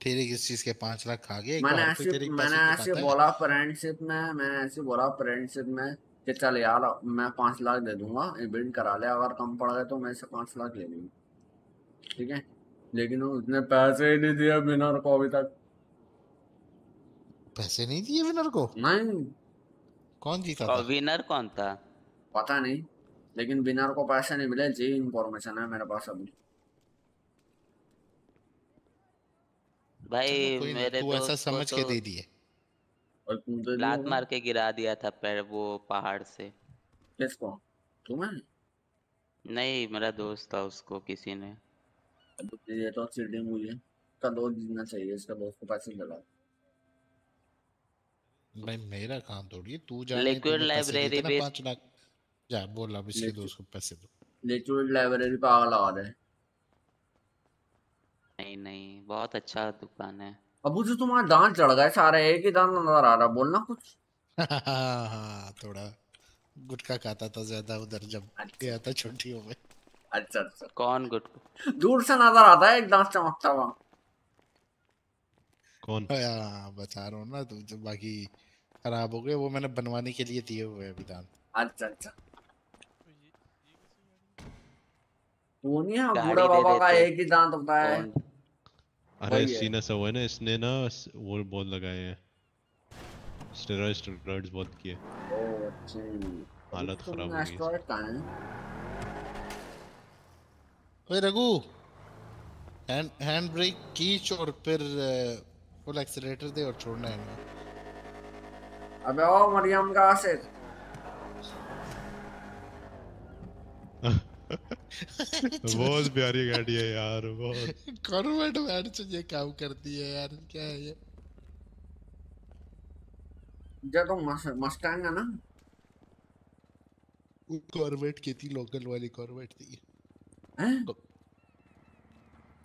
तेरे किस चीज़ के पाँच लाख खा गए मैंने ऐसे मैंने ऐसे बोला फ्रेंडशिप में मैंने ऐसे बोला फ्रेंडशिप में कि चल यार मैं पाँच लाख दे दूँगा बिल्ड करा ले अगर कम पड़ गए तो मैं से पाँच लाख ले लूँगा। ठीक है? लेकिन उसने पैसे ही नहीं दिए विनर को अभी तक। पैसे नहीं दिए विनर को? नहीं। कौन जीता था? विनर कौन था? पता नहीं लेकिन विनर को पैसे नहीं मिले जी इन्फॉर्मेशन है मेरे पास अभी। भाई मेरे तू ऐसा समझ के तो दे दिए। और लात मार के गिरा दिया था पैर वो पहाड़ से। किसको? तुम्हें? नहीं मेरा दोस्त था उसको किसी ने। अब ये तो हुई है। इसका दोस्त जीतना चाहिए इसका दोस्त को पैसे दिलाओ भाई मेरा काम थोड़ी है? तू जाने लिक्विड लाइब्रेरी बेस पाँच लाख। जा बोल अब इसके दोस्त को पैसे दो। लिक्विड लाइब्रेरी पे आग लगा दे नहीं नहीं बहुत अच्छा दुकान है। अबू जो तुम्हारा दांत चढ़ गए सारे एक ही दांत नज़र आ रहा बोलना कुछ। हाँ थोड़ा गुटखा खाता था ज़्यादा उधर जब गया था छुट्टियों में। अच्छा अच्छा। कौन गुट? दूर से नज़र आता है एक दांत चमकता हुआ। कौन? हाँ बता रहा हूँ ना तू जो बाकी खराब हो गए वो मैंने बनवाने के लिए दिए हुए अभी दांत। अच्छा अच्छा। वो नहीं है बूढ़ा बाबा का एक ही दांत होता है। अरे सीना सा हुआ है ना इसने ना वो बहुत लगाए हैं। स्टेरॉइड स्टेरॉइड्स बहुत किए। हालत खराब हो गई है? ओए रघु हैंड हैंड ब्रेक खींच और फिर फुल एक्सीलरेटर दे और छोड़ना है अबे ओ मरियम का आसिफ बहुत प्यारी गाड़ी है यार बहुत। कॉर्वेट बैठ से ये काम करती है यार क्या है ये? जो तो मस्टैंग है ना? कॉर्वेट की थी लोकल वाली कॉर्वेट थी। हैं?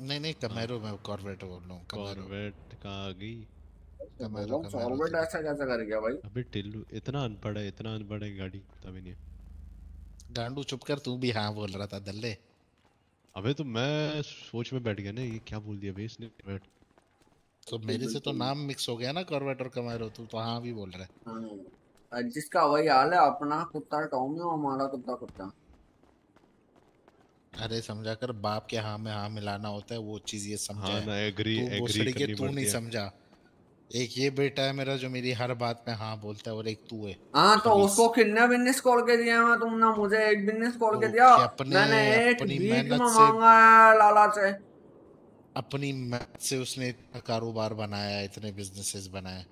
नहीं नहीं कमेरो में कॉर्वेट बोल रहा हूँ कॉर्वेट कहाँ आ गई? कमेरो कमेरो ऐसा कैसे कर गया भाई? अबे टिल्लू इतना अनपढ़ है इतना अनपढ़ है गाड़ी तभी नहीं। गांडू चुप कर तू भी हाँ बोल रहा था दल्ले। अबे तो मैं सोच में बैठ गया ना ये क्या बोल दिया बे इसने? बैठ तो मेरे से तो नाम मिक्स हो गया ना कॉर्वेट और कमेरो तू तो हाँ भी बोल रहा है। हाँ। जिसका वही हाल है अपना कुत्ता टॉमी और हमारा कुत्ता कुत्ता। अरे समझा कर बाप के हाँ में हाँ मिलाना होता है वो चीज़ ये समझा हाँ है। ना एग्री तू एग्री करनी तू नहीं समझा। एक ये बेटा है मेरा जो मेरी हर बात में हाँ बोलता है और एक तू है। हाँ तो उसको कितने बिज़नेस खोल के दिया मैं तुमने मुझे एक बिज़नेस खोल के दिया। अपने- मैंने एक अपनी मेहनत में मांगा है लाला से। अपनी मेहनत से उसने इतना कारोबार बनाया इतने बिजनेसेस बनाए।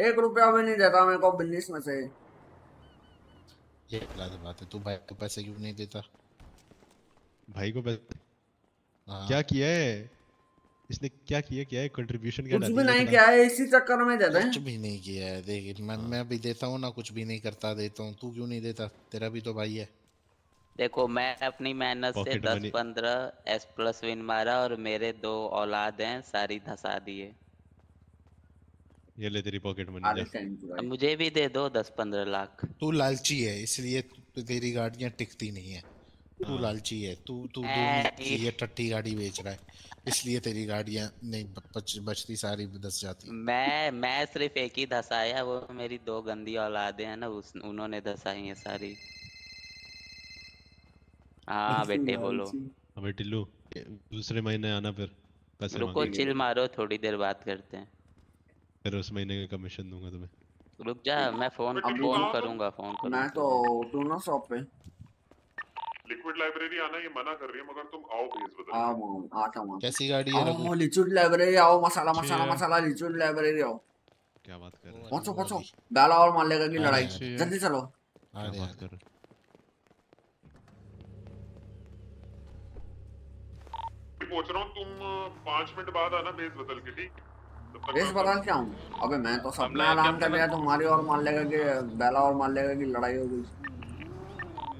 एक रुपया भी नहीं देता मेरे को बिज़नेस में से। ये गलत बात है तू भाई को पैसे क्यों नहीं देता? भाई को पैसे हाँ। क्या किया है? इसने क्या किया क्या है? कंट्रीब्यूशन क्या कुछ भी नहीं किया है? इसी चक्कर में हैं। कुछ भी नहीं किया है। देख मैं मैं भी देता हूँ ना कुछ भी नहीं करता देता हूँ। तू क्यों नहीं देता? तेरा भी तो भाई है। देखो मैं अपनी मेहनत से दस। पंद्रह एस प्लस विन मारा और मेरे दो औलाद हैं सारी धसा दिए। ये ले तेरी पॉकेट मनी मुझे भी दे दो दस पंद्रह लाख। तू लालची है इसलिए तेरी गाड़ियाँ टिकती नहीं है। तू हाँ। लालची है। तू तू ये टट्टी गाड़ी बेच रहा है। इसलिए तेरी गाड़ियाँ नहीं बच, बचती सारी दस जाती। मैं मैं सिर्फ़ एक ही धसाया वो मेरी दो गंदी औलादे हैं ना उस उन्होंने धसाई हैं सारी। हाँ बेटे बोलो। अबे टिल्लू दूसरे महीने आना फिर पैसे रुको चिल मारो थोड़ी देर बात करते हैं। फिर उस महीने का कमीशन दूँगा तुम्हें। रुक जा मैं फ़ोन फ़ोन करूँगा फ़ोन करूँगा। मैं तो टूना शॉप पे। लिक्विड लाइब्रेरी आना ये मना कर रही है मगर तुम आओ भेज बदल आओ आता हूँ। कैसी गाड़ी है आओ लिचुड लाइब्रेरी आओ मसाला मसाला मसाला लिचुड लाइब्रेरी आओ। क्या बात कर रहे हैं? पहुंचो पहुंचो। डाला और मालेगा की हाँ, लड़ाई हाँ। जल्दी चलो। क्या बात कर रहे हैं? पहुँच रहा हूँ तुम अ, पाँच मिनट बाद आना भेज बदल के ठीक? मैं बदल क्या हूँ? अबे मैं तो सपना ऐलान कर दिया तुम्हारी और मान लेगा कि बेला और मान लेगा की लड़ाई हो गई।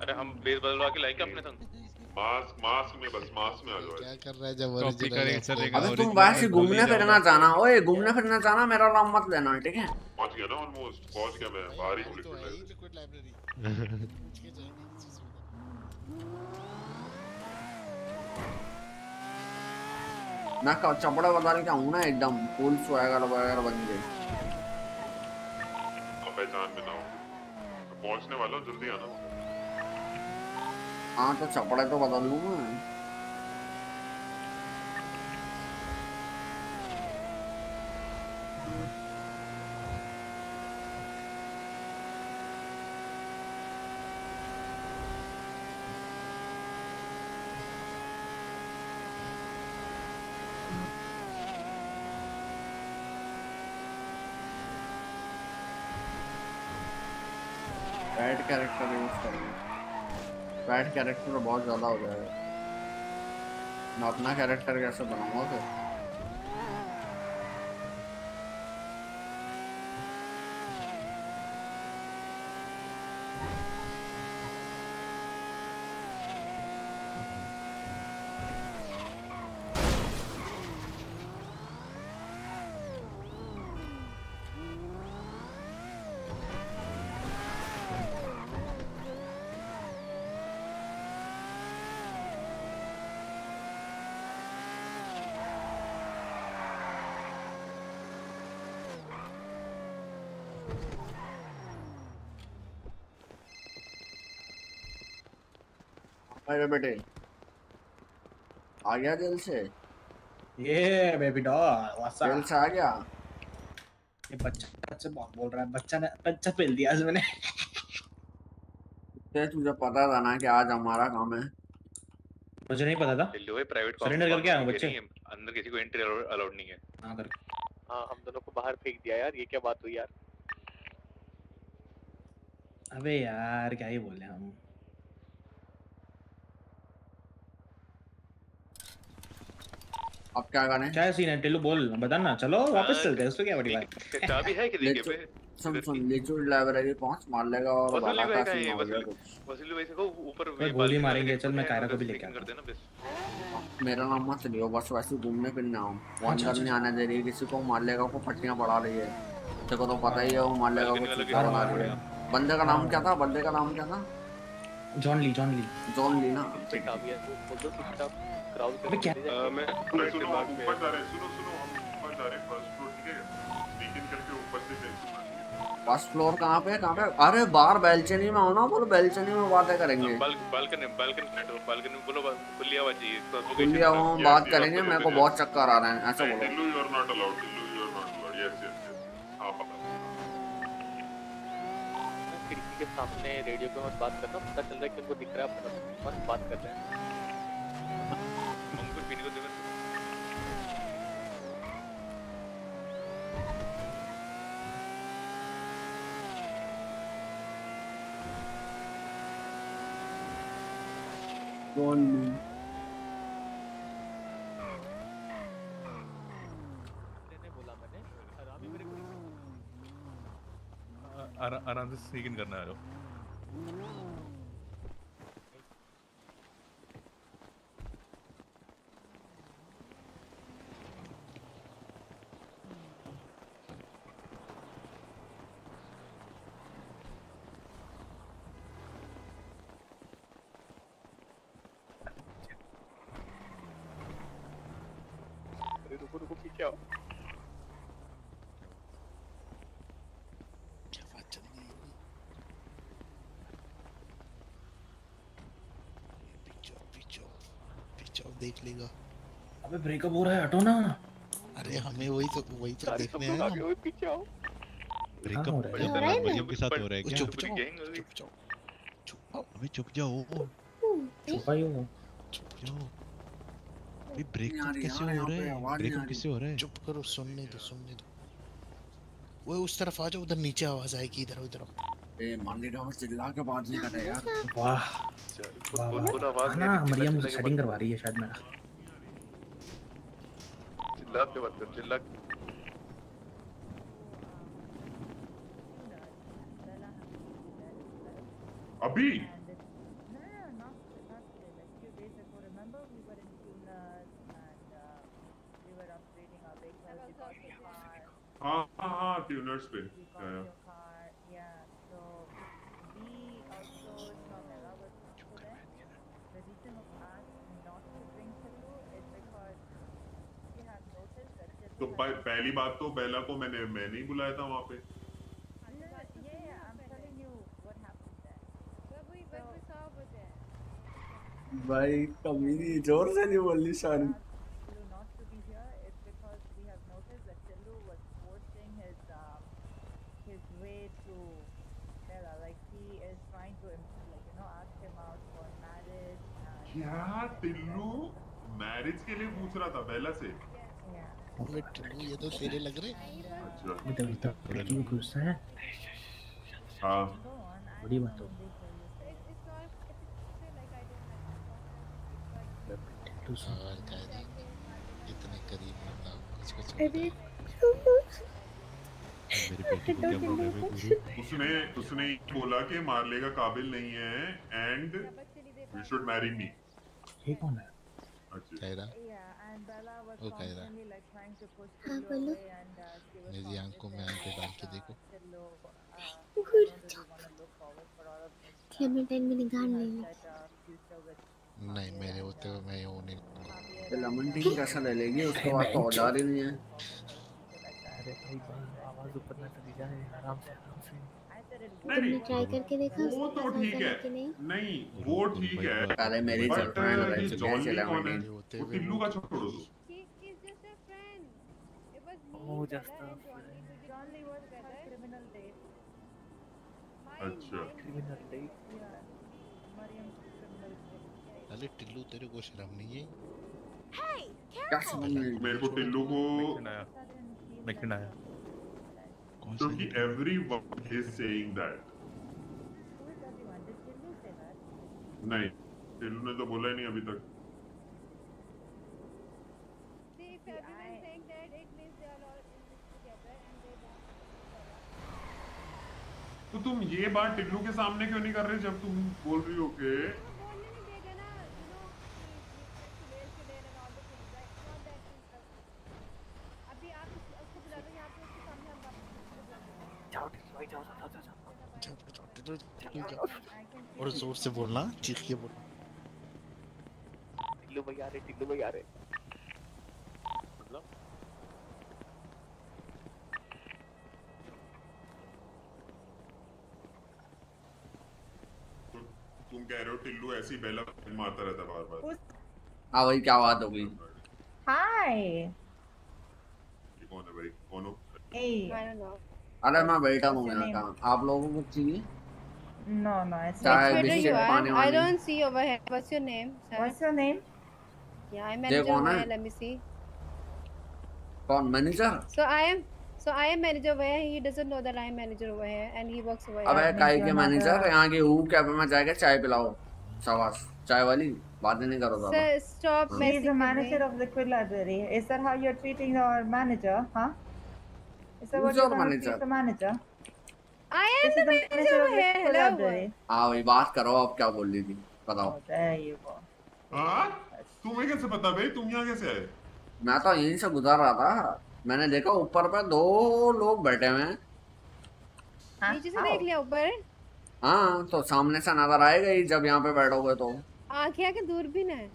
अरे हम बेस बदलवा के लाएँगे अपने संग? मास्क मास्क में बस मास्क में आ जाओ क्या कर रहा है जब कॉपी करेंगे चलेगा। अबे और तुम इतना वैसे घूमने फिरना जाना ओए घूमने फिरना जाना मेरा नाम मत लेना ठीक है? पहुँच गया ना ऑलमोस्ट पहुँच गया मैं बाहर ही लिक्विड लाइब्रेरी में। चपड़ा बदल के हूँ ना एकदम फुल स्वैगर वगैरह बन गए। अब पहचान में ना हो। तो पहुँचने वाला जल्दी आना। हाँ तो चपड़े तो बदल लूँ मैं। कैरेक्टर यूज़ करेंगे बैड कैरेक्टर बहुत ज़्यादा हो जाएगा। मैं अपना कैरेक्टर कैसे बनाऊँगा फिर? मेरे बेटे। आ गया जेल से? ये बेबी डॉल व्हाट्स जेल से आ गया? ये बच्चा बच्चा बहुत बोल रहा है बच्चा ने बच्चा पेल दिया आज मैंने। ते तुझे पता था ना कि आज हमारा काम है। मुझे नहीं पता था। में प्राइवेट Surrender करके आया हूँ बच्चे। अंदर किसी को एंट्री अलाउड नहीं है। हाँ कर। हाँ हम दोनों को बाहर फेंक दिया यार ये क्या बात हुई यार? अबे यार क्या ही बोले हम। अब क्या करें क्या सीन है टिल्लू बोल बता ना चलो वापस चलते हैं उसको क्या बड़ी बात? चाबी है कि ले देखे पे? सुन सुन लिचुड लाइब्रेरी पहुँच मार लेगा और वसूली भाई का सीन ये हो वसूली भाई से को ऊपर भाई, गोली मारेंगे, चल मैं कायरा को भी लेके आता बस। मेरा नाम मत लियो बस वैसे घूमने फिरने आओ। वो अच्छा, अंदर नहीं अच्छा। आने दे रही है किसी को मार लेगा को पट्टियाँ पड़ा रही है। तेरे को तो पता ही है वो मार लेगा को बना मार रही है। बंदे का नाम क्या था? बंदे का नाम क्या था? John Lee John Lee. John Lee ना। चुपचाप काफ़ी है तो अबे क्या मैं सुनो ऊपर जा रहे हैं सुनो सुनो हम ऊपर जा रहे हैं फ़र्स्ट फ्लोर ठीक है स्नीक करके ऊपर से पेंसिल फ़र्स्ट फ्लोर कहाँ पे कहाँ पे अरे बाहर बेल्चनी में हो ना बोलो बेल्चनी में बातें करेंगे। बालकनी बालकनी बैठो बालकनी में बोलो खुली आवाज़ चाहिए खुली हवा में बात करेंगे मेरे को बहुत चक्कर आ रहे हैं ऐसा बोलो। Tillu you are not allowed Tillu you are not allowed yes yes हाँ। पता खिड़की के सामने रेडियो पे मत बात करना पता चल रहा है कि उनको दिख रहा है बात कर रहे हैं अंकुर पीने को देगा बोला मैंने आराम से स्नीक करना है यारो अरे रुको रुको पीछे आओ पिक्चर देख लेगा। अबे ब्रेकअप हो रहा है हटो ना। अरे हमें वही तो वही तो देखने सब हैं। आगे पीछे आओ। ब्रेकअप हो रहा है? मरियम हो है के साथ हो रहा है क्या? चुप जाओ चुप जाओ चुप जाओ। अबे चुप जाओ। छुपाई हो। चुप जाओ। अबे ब्रेकअप कैसे हो रहा है? ब्रेकअप कैसे हो रहा है? चुप करो सुनने दो सुनने दो। वो उस तरफ़ आ जाओ उधर नीचे आवाज़ आएगी इधर इधर ए मांडी का चिल्ला के बात नहीं कर रहा यार। वाह। वाह वाह ना मरियम सेटिंग करवा रही है शायद मेरा। कर चिल्ला अभी? हाँ हाँ हाँ ट्यूनर्स पे। तो पहली बात तो बेला को मैंने मैं नहीं बुलाया था वहाँ पे। भाई कमी ज़ोर से नहीं बोल रही शान क्या टिल्लू मैरिज के लिए पूछ रहा था बेला से? ये तो तेरे लग रहे अच्छा लड़की को गुस्सा है हाँ बड़ी बात हो और इतने करीब मतलब कुछ कुछ अरे उसने उसने बोला कि मारले का काबिल नहीं है and you should marry me ये कौन है अच्छा। कह कह रहा हाँ बोलो। मेरी आँखों में आँखें डाल के देखो। क्लेमेंटाइन में निगाह नहीं नहीं मेरे होते हुए मैं वो नहीं लेमन टी कैसा ले लेगी उसके बाद तो औज़ार ही नहीं है? अरे भाई आवाज़ ऊपर ना चली जाए आराम से। तुमने ट्राई करके देखा वो तो ठीक है। नहीं? नहीं वो ठीक है। पहले मेरी गर्लफ्रेंड ये चुकी है जॉन इसलिए ली कौन है? वो टिल्लू का छोड़ो दो Oh, just a अच्छा। criminal date. अरे टिल्लू तेरे को शर्म नहीं है क्या समझ मेरे को टिल्लू को क्योंकि everyone is saying that नहीं टिल्लू ने तो बोला ही नहीं अभी तक। तो तुम ये बात टिल्लू के सामने क्यों नहीं कर रहे जब तुम बोल रही हो कि जाओ भाई जाओ जाओ जाओ जाओ टिल्लू टिल्लू जाओ और ज़ोर से बोलना चीख के बोलना। टिल्लू भाई आ रहे टिल्लू भाई आ रहे। तो तुम कह रहे हो टिल्लू ऐसी बेला मारता रहता बार बार हाँ भाई क्या बात हो गई। हाय। कौन है भाई? कौन हो. अरे मैं बैठा हूँ आप लोगों को चाहिए? No, no, it's चाय Which you are? I don't see over here. What's your name? Sir? What's your name? Yeah, I'm manager over है? here. Let me see. कौन manager So I am. So I am manager over here. He doesn't know that I am manager over here, and he works over here. अबे काई के manager यहाँ के who cafe में जाके चाय पिलाओ शाबाश चाय वाली बातें नहीं करो ज़्यादा Sir, stop He is the manager of Liquid Library. Is that how you're treating our manager, huh? Is that Who's what you're your gonna manager? treat the manager? Of here. Liquid Hello. Library. हाँ भाई बात करो अब क्या बोल रही थी? बताओ। There you go. हाँ? तुम्हें कैसे पता भाई? तुम यहाँ कैसे आए? मैं तो यहीं से गुजर रहा था। मैंने देखा ऊपर पे दो लोग बैठे हुए हैं। नीचे से देख लिया ऊपर? हाँ तो सामने से नज़र आएगा ही जब यहाँ पे बैठोगे तो। आँखें के दूरबीन है।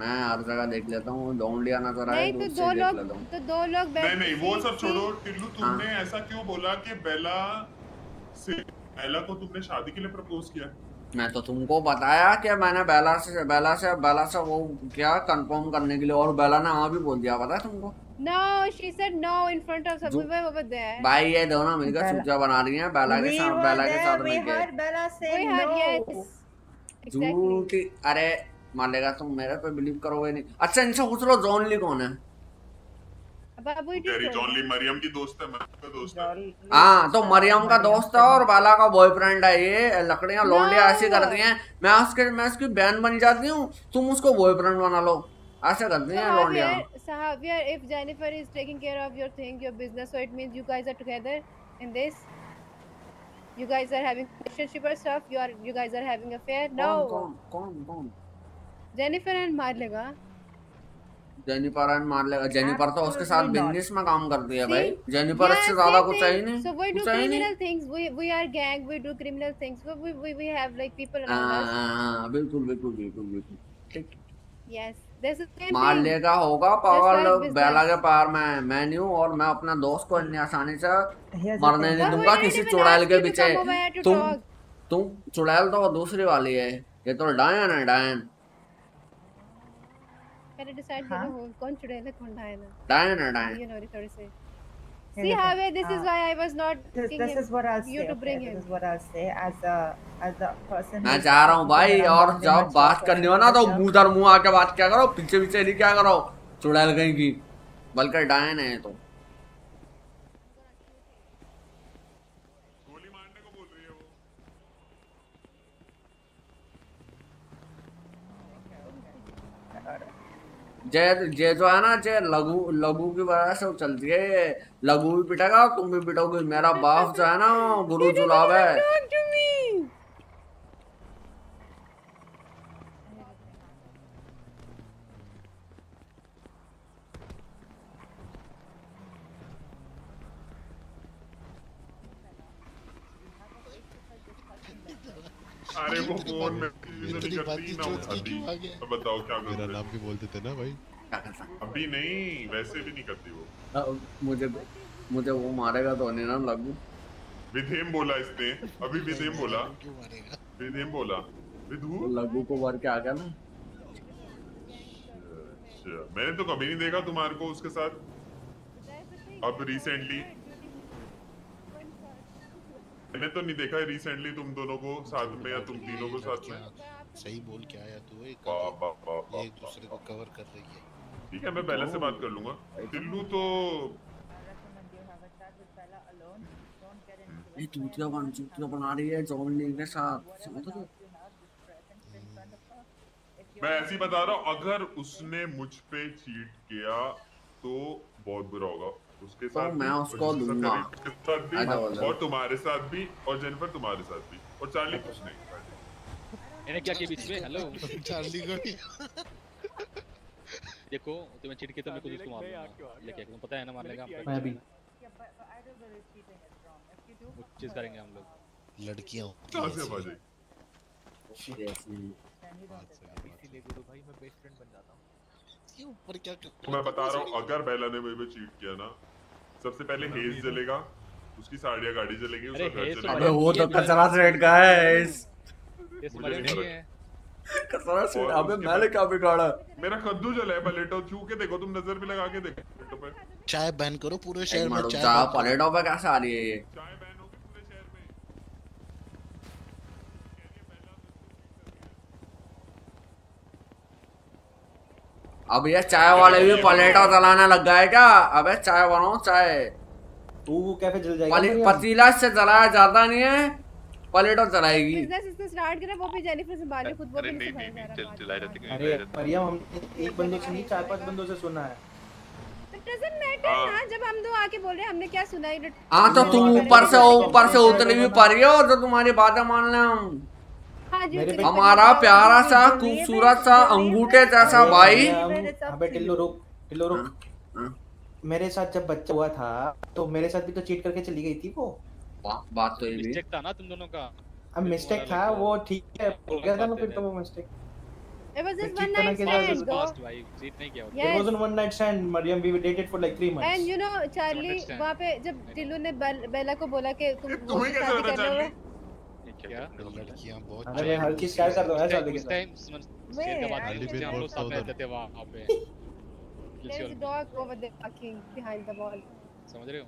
मैं हर जगह देख लेता हूँ लौंडिया नज़र आए नहीं तो दो लोग तो दो लोग नहीं नहीं वो सब छोड़ो टिल्लू तुमने ऐसा क्यों बोला कि बेला से बेला को तुमने शादी के लिए प्रपोज किया? मैं तो तुमको बताया कि मैंने बेला से बेला से बेला से वो क्या कंफर्म करने के लिए और बेला ने हाँ भी बोल दिया पता है तुमको? No, she said no in front of we were over there. भाई ये दोनों मिलकर सूचा बना रही हैं बेला के We साथ बेला के. साथ We मिलके। heard Bella say We no. झूठी अरे मान तुम मेरे पे बिलीव करोगे नहीं अच्छा इनसे पूछ लो जॉन ली कौन है बाबू ही तेरी ठीक जॉन ली मरियम की दोस्त है मरियम का दोस्त है हाँ तो मरियम का दोस्त है और बाला का बॉयफ्रेंड है ये लकड़ियाँ लौंडियाँ ऐसी करती हैं मैं उसके मैं उसकी बहन बन जाती हूँ तुम उसको बॉयफ्रेंड बना लो ऐसे करती हैं लौंडियाँ Javier, if Jennifer is taking care of your thing, your business, so it means you guys are together in this. You guys are having relationship or stuff. You are, you guys are having affair. No. कौन कौन कौन Jennifer and मार लेगा Jennifer and मार लेगा Jennifer तो उसके साथ बिज़नेस में काम करती है भाई। जेनिफर इससे ज़्यादा कुछ है नहीं। So we do criminal things we we are gang we do criminal things we we we have like people around us बिल्कुल बिल्कुल बिल्कुल बिल्कुल। ठीक। यस मार लेगा होगा पागल बेला के पार में मैं नहीं हूँ और मैं अपना दोस्त को इतनी आसानी से मरने नहीं दूँगा किसी चुड़ैल के पीछे। तुम तुम चुड़ैल तो दूसरी वाली है। ये तो डायन है डायन। पहले decide हाँ? you know, कौन चुड़ैल है कौन डायन है. डायन है डायन You know, थोड़ी से. See, the this is Uh, why I was not This, this him is what I'll say. you to okay, bring This him. is what I'll say as a as a person. मैं जा रहा हूँ भाई और जब बात करनी हो ना तो मुँह दर मुँह आके बात क्या करो पीछे पीछे नहीं क्या करो चुड़ैल कहीं की बल्कि डायन है तो जय जय जो है ना जय लघु लघु की वजह से चलती है लघु भी पिटेगा तुम भी पिटोगे। मेरा बाप जो है ना गुरु जुलाब है. अरे वो फ़ोन में यूज़ नहीं करती ना उठाती अब बताओ क्या मेरा नाम भी बोल देते ना भाई। अभी नहीं वैसे भी नहीं करती वो। मुझे मुझे वो मारेगा तो नहीं ना लघु विधेम बोला इसने। अभी विधेम बोला। विधेम बोला। विधु? लघु को मार के आ गया ना। अच्छा मैंने तो कभी नहीं देखा तुम्हारे को उसके साथ। अब रिसेंटली मैंने तो नहीं देखा रिसेंटली तुम दोनों को साथ में या तुम तीनों को साथ में। सही बोल के आया तू एक एक दूसरे को कवर कर रही है। ठीक है मैं पहले से बात कर लूँगा। टिल्लू तो ये चूतिया बन चूतिया बना रही है जॉन ली के साथ समझ रहे हो? मैं ऐसे ही बता रहा हूँ अगर उसने मुझ पे चीट किया तो बहुत बुरा होगा। उसके साथ मैं उसको और दूँगा। साथ भी, उसके साथ भी, ऐसा बोल रहा और तुम्हारे साथ भी और जेनिफर तुम्हारे साथ भी। और चार्ली कुछ नहीं। मैंने क्या किया बीच में? हेलो चार्ली को देखो तुम्हें चिढ़ के तो मैं खुद उसको मार दूँगा लेके तुम्हें पता है ना मारने का मैं भी। वो चीज़ करेंगे हम लोग। लड़कियाँ। कहाँ से जाएगी इसीलिए गुरु भाई मैं बेस्ट फ्रेंड बन जाता हूँ। ऊपर क्या तो मैं बता रहा हूँ अगर बेला ने मेरे पे चीट किया ना सबसे पहले हेज जलेगा उसकी साड़ियाँ गाड़ी जलेगी उसका घर तो जलेगा। अबे वो तो कचरा सेट का है कसरा अबे मैंने क्या बिगाड़ा मेरा कद्दू जला है पलेटो छू के देखो तुम नज़र भी लगा के देखो पलेटो पे। चाय बैन करो पूरे शहर में चाय जा बैन पे कैसे आ रही है ये? अब ये चाय वाले भी पलेटा चलाने लग गए क्या? अबे चाय बनाओ चाय। तू कैफ़े जल जाएगा पतीला से चलाया जाता नहीं है? पलेटो चलाएगी बिज़नेस इसने स्टार्ट करा वो भी जेनिफर संभाले खुद वो भी नहीं नहीं नहीं संभाल नहीं चल चला रहते अरे मरियम हमने एक बंदे से नहीं चार पाँच बंदों से सुना है। डजंट मैटर ना जब हम दो आके बोल रहे हैं हमने क्या सुना है हाँ तो तुम ऊपर से ऊपर से उतरी भी पा रही हो तो तुम्हारी बातें मान ले हम। हाँ हमारा प्यारा सा खूबसूरत सा अंगूठे जैसा भाई। अबे टिल्लो रुक टिल्लो रुक। मेरे साथ जब बच्चा हुआ था तो मेरे साथ भी तो चीट करके चली गई थी वो। बात तो ये भी। मिस्टेक था ना तुम दोनों का? अब मिस्टेक था वो ठीक है। हो गया था ना फिर तो वो mistake It was just cheat one night stand, though. भाई चीट नहीं किया It Yes. wasn't one night stand, Mariam. We dated for like three months. And you know Charlie understand. वहाँ पे जब टिल्लू ने बेल, को बोला कि तुम तुम्हें कैसे शादी पता कर रहे हो? क्या लड़कियाँ बहुत अरे हर चीज़ शेयर करता हूँ ऐसा उस देखिए टाइम शेर का bin थे हम लोग सब. रहते थे वहाँ पे? there is a dog over there barking behind the wall. समझ रहे हो?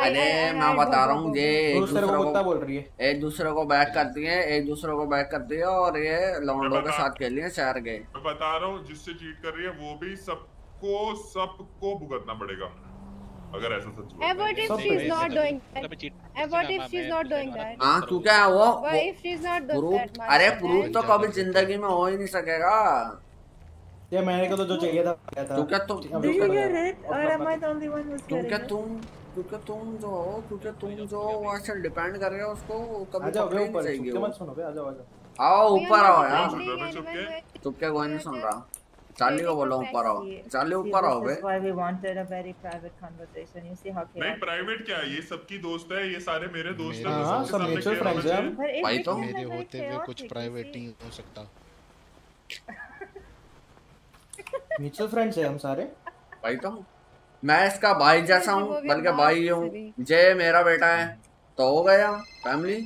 अरे मैं बता रहा हूँ ये एक दूसरे को कुत्ता बोल रही है। एक दूसरे को बैक करती है एक दूसरे को बैक करती है और ये लौंडों के साथ खेल लिए शहर गए मैं बता रहा हूँ जिससे चीट कर रही है वो भी सबको सबको भुगतना पड़ेगा। अगर ऐसा सच हुआ that? हाँ। तू क्या है वो? अरे प्रूफ तो कभी ज़िंदगी में हो ही नहीं सकेगा। ये मैंने को तो जो चाहिए था आया था तू क्या तुम Do you hear it, or am I the only one who's hearing it? तुम क्योंकि तुम जो हो क्योंकि तुम जो ऐसे डिपेंड कर रहे हो उसको कभी जाओ पकड़ ही नहीं ऊपर चाहिए मत सुनो बे आ जाओ आ जाओ आओ ऊपर आओ यार चुप के। चुप के कोई नहीं सुन रहा चार्ली को बोलो ऊपर आओ चार्ली ऊपर आओ बे why we wanted a very private conversation. You see how नहीं प्राइवेट क्या है ये सबकी दोस्त है ये सारे मेरे दोस्त हैं हाँ, तो सब friends clear हैं भाई तो मेरे होते हुए कुछ प्राइवेट नहीं हो सकता म्यूचुअल फ्रेंड्स है हम सारे। भाई तो मैं इसका भाई जैसा हूँ बल्कि भाई हूँ। जय मेरा बेटा है। तो हो गया फैमिली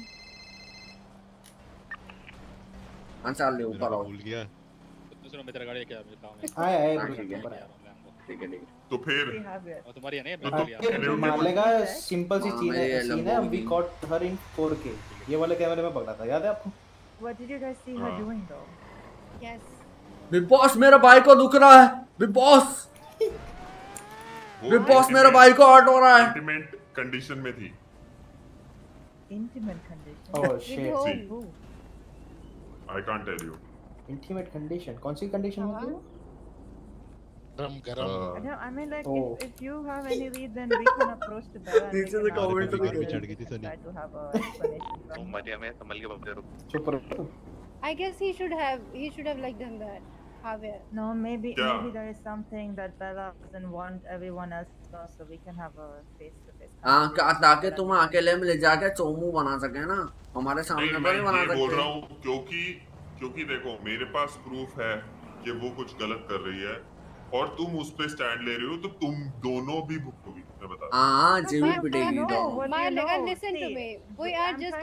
हाँ चार्ली ऊपर आओ। भूल गया। तो सुनो मैं तेरा गाड़ी क्या मेरे काम है आए आए हाँ, ठीक है। ठीक है है। तो फिर. और तुम्हारी है नहीं तो- मैं लिया ये मान लेगा सिंपल सी हाँ, चीज़ है ये सीन है। We caught her in 4K ये वाले कैमरे में पकड़ा था याद है आपको? What did you guys see her हाँ। doing though? बिग बॉस मेरे भाई को दुख रहा है बिग बॉस बिग बॉस मेरे भाई को हर्ट हो रहा है इंटीमेट कंडीशन में थी Intimate condition. Oh shit? I can't tell you intimate condition कौन सी कंडीशन में थी वो? गरम गरम No, I mean like Oh. if, if you have any lead, then we can approach the Bella and we नीचे से her पे to चढ़ गई थी Sunny. to have a explanation तो मरिया में संभल के बबले रुक चुप रहो I guess he should have he should have like done that. Javier. No, maybe Yeah. maybe there is something that Bella doesn't want everyone else to know, so we can have a face to face. हाँ का- ताकि तुम अकेले में ले जाके चोमू बना सके ना हमारे सामने नहीं तो मैं नहीं बना ये बोल सकते रहा हूँ क्योंकि क्योंकि देखो मेरे पास प्रूफ है कि वो कुछ गलत कर रही है और तुम उस पे स्टैंड ले रही हो तो तुम दोनों भी भुगतोगी मैं बता रहा हूँ। हाँ जीवी पिटेगी तो what do My you Lega, know? listen to See, me. We we- are I'm just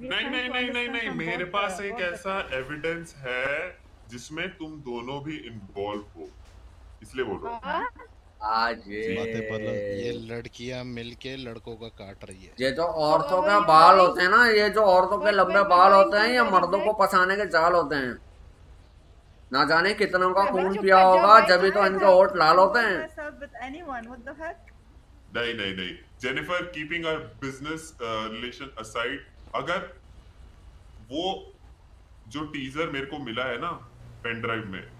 नहीं नहीं नहीं नहीं नहीं मेरे पास एक ऐसा एविडेंस है जिसमें तुम दोनों भी इन्वॉल्व हो। इसलिए बोल रहा हूँ। हाँ? आज ये ये लड़कियाँ मिलके लड़कों का काट रही है। ये जो औरतों के बाल होते हैं ना ये जो औरतों के लंबे बाल होते हैं ये मर्दों को फंसाने के जाल होते हैं। ना जाने कितनों का खून पिया होगा जब भी तो इनके होठ लाल होते हैं? नहीं नहीं नहीं। Jennifer keeping a business relation aside अगर वो जो टीजर मेरे को मिला है ना पेन ड्राइव में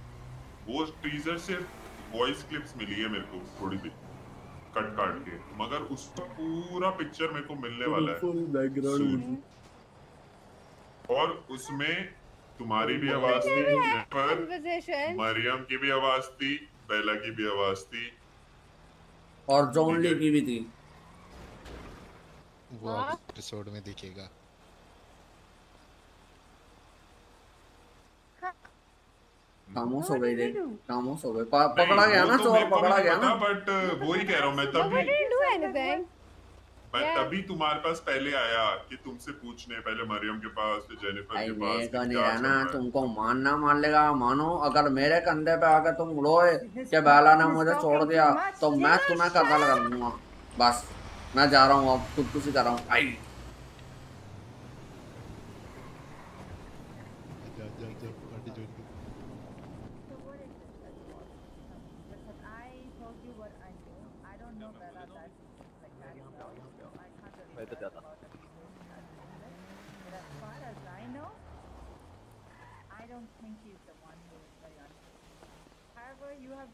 वो टीजर सिर्फ़ वॉइस क्लिप्स मिली है मेरे को थोड़ी सी कट काट के। मगर उसका पूरा पिक्चर मेरे को मिलने वाला है। और उसमें तुम्हारी भी आवाज़ थी मरियम की भी आवाज़ थी बेला की भी आवाज़ थी। और जॉन ली की भी थी। वो हाँ? एपिसोड में दिखेगा। खामोश हो गई रे खामोश हो गए पकड़ा गया ना तो चोर पकड़ा गया ना। बट वो ही कह रहा हूँ मैं तभी मैं. तभी तुम्हारे पास पहले आया कि तुमसे पूछने पहले मरियम के पास फिर जेनिफर के पास मेरे कि नहीं रहना तुमको मानना मान लेगा मानो अगर मेरे कंधे पे आके तुम रोए कि बेला ने मुझे छोड़ दिया तो मैं तुम्हें कत्ल कर दूँगा। बस मैं जा रहा हूँ अब खुदकुशी कर रहा हूँ।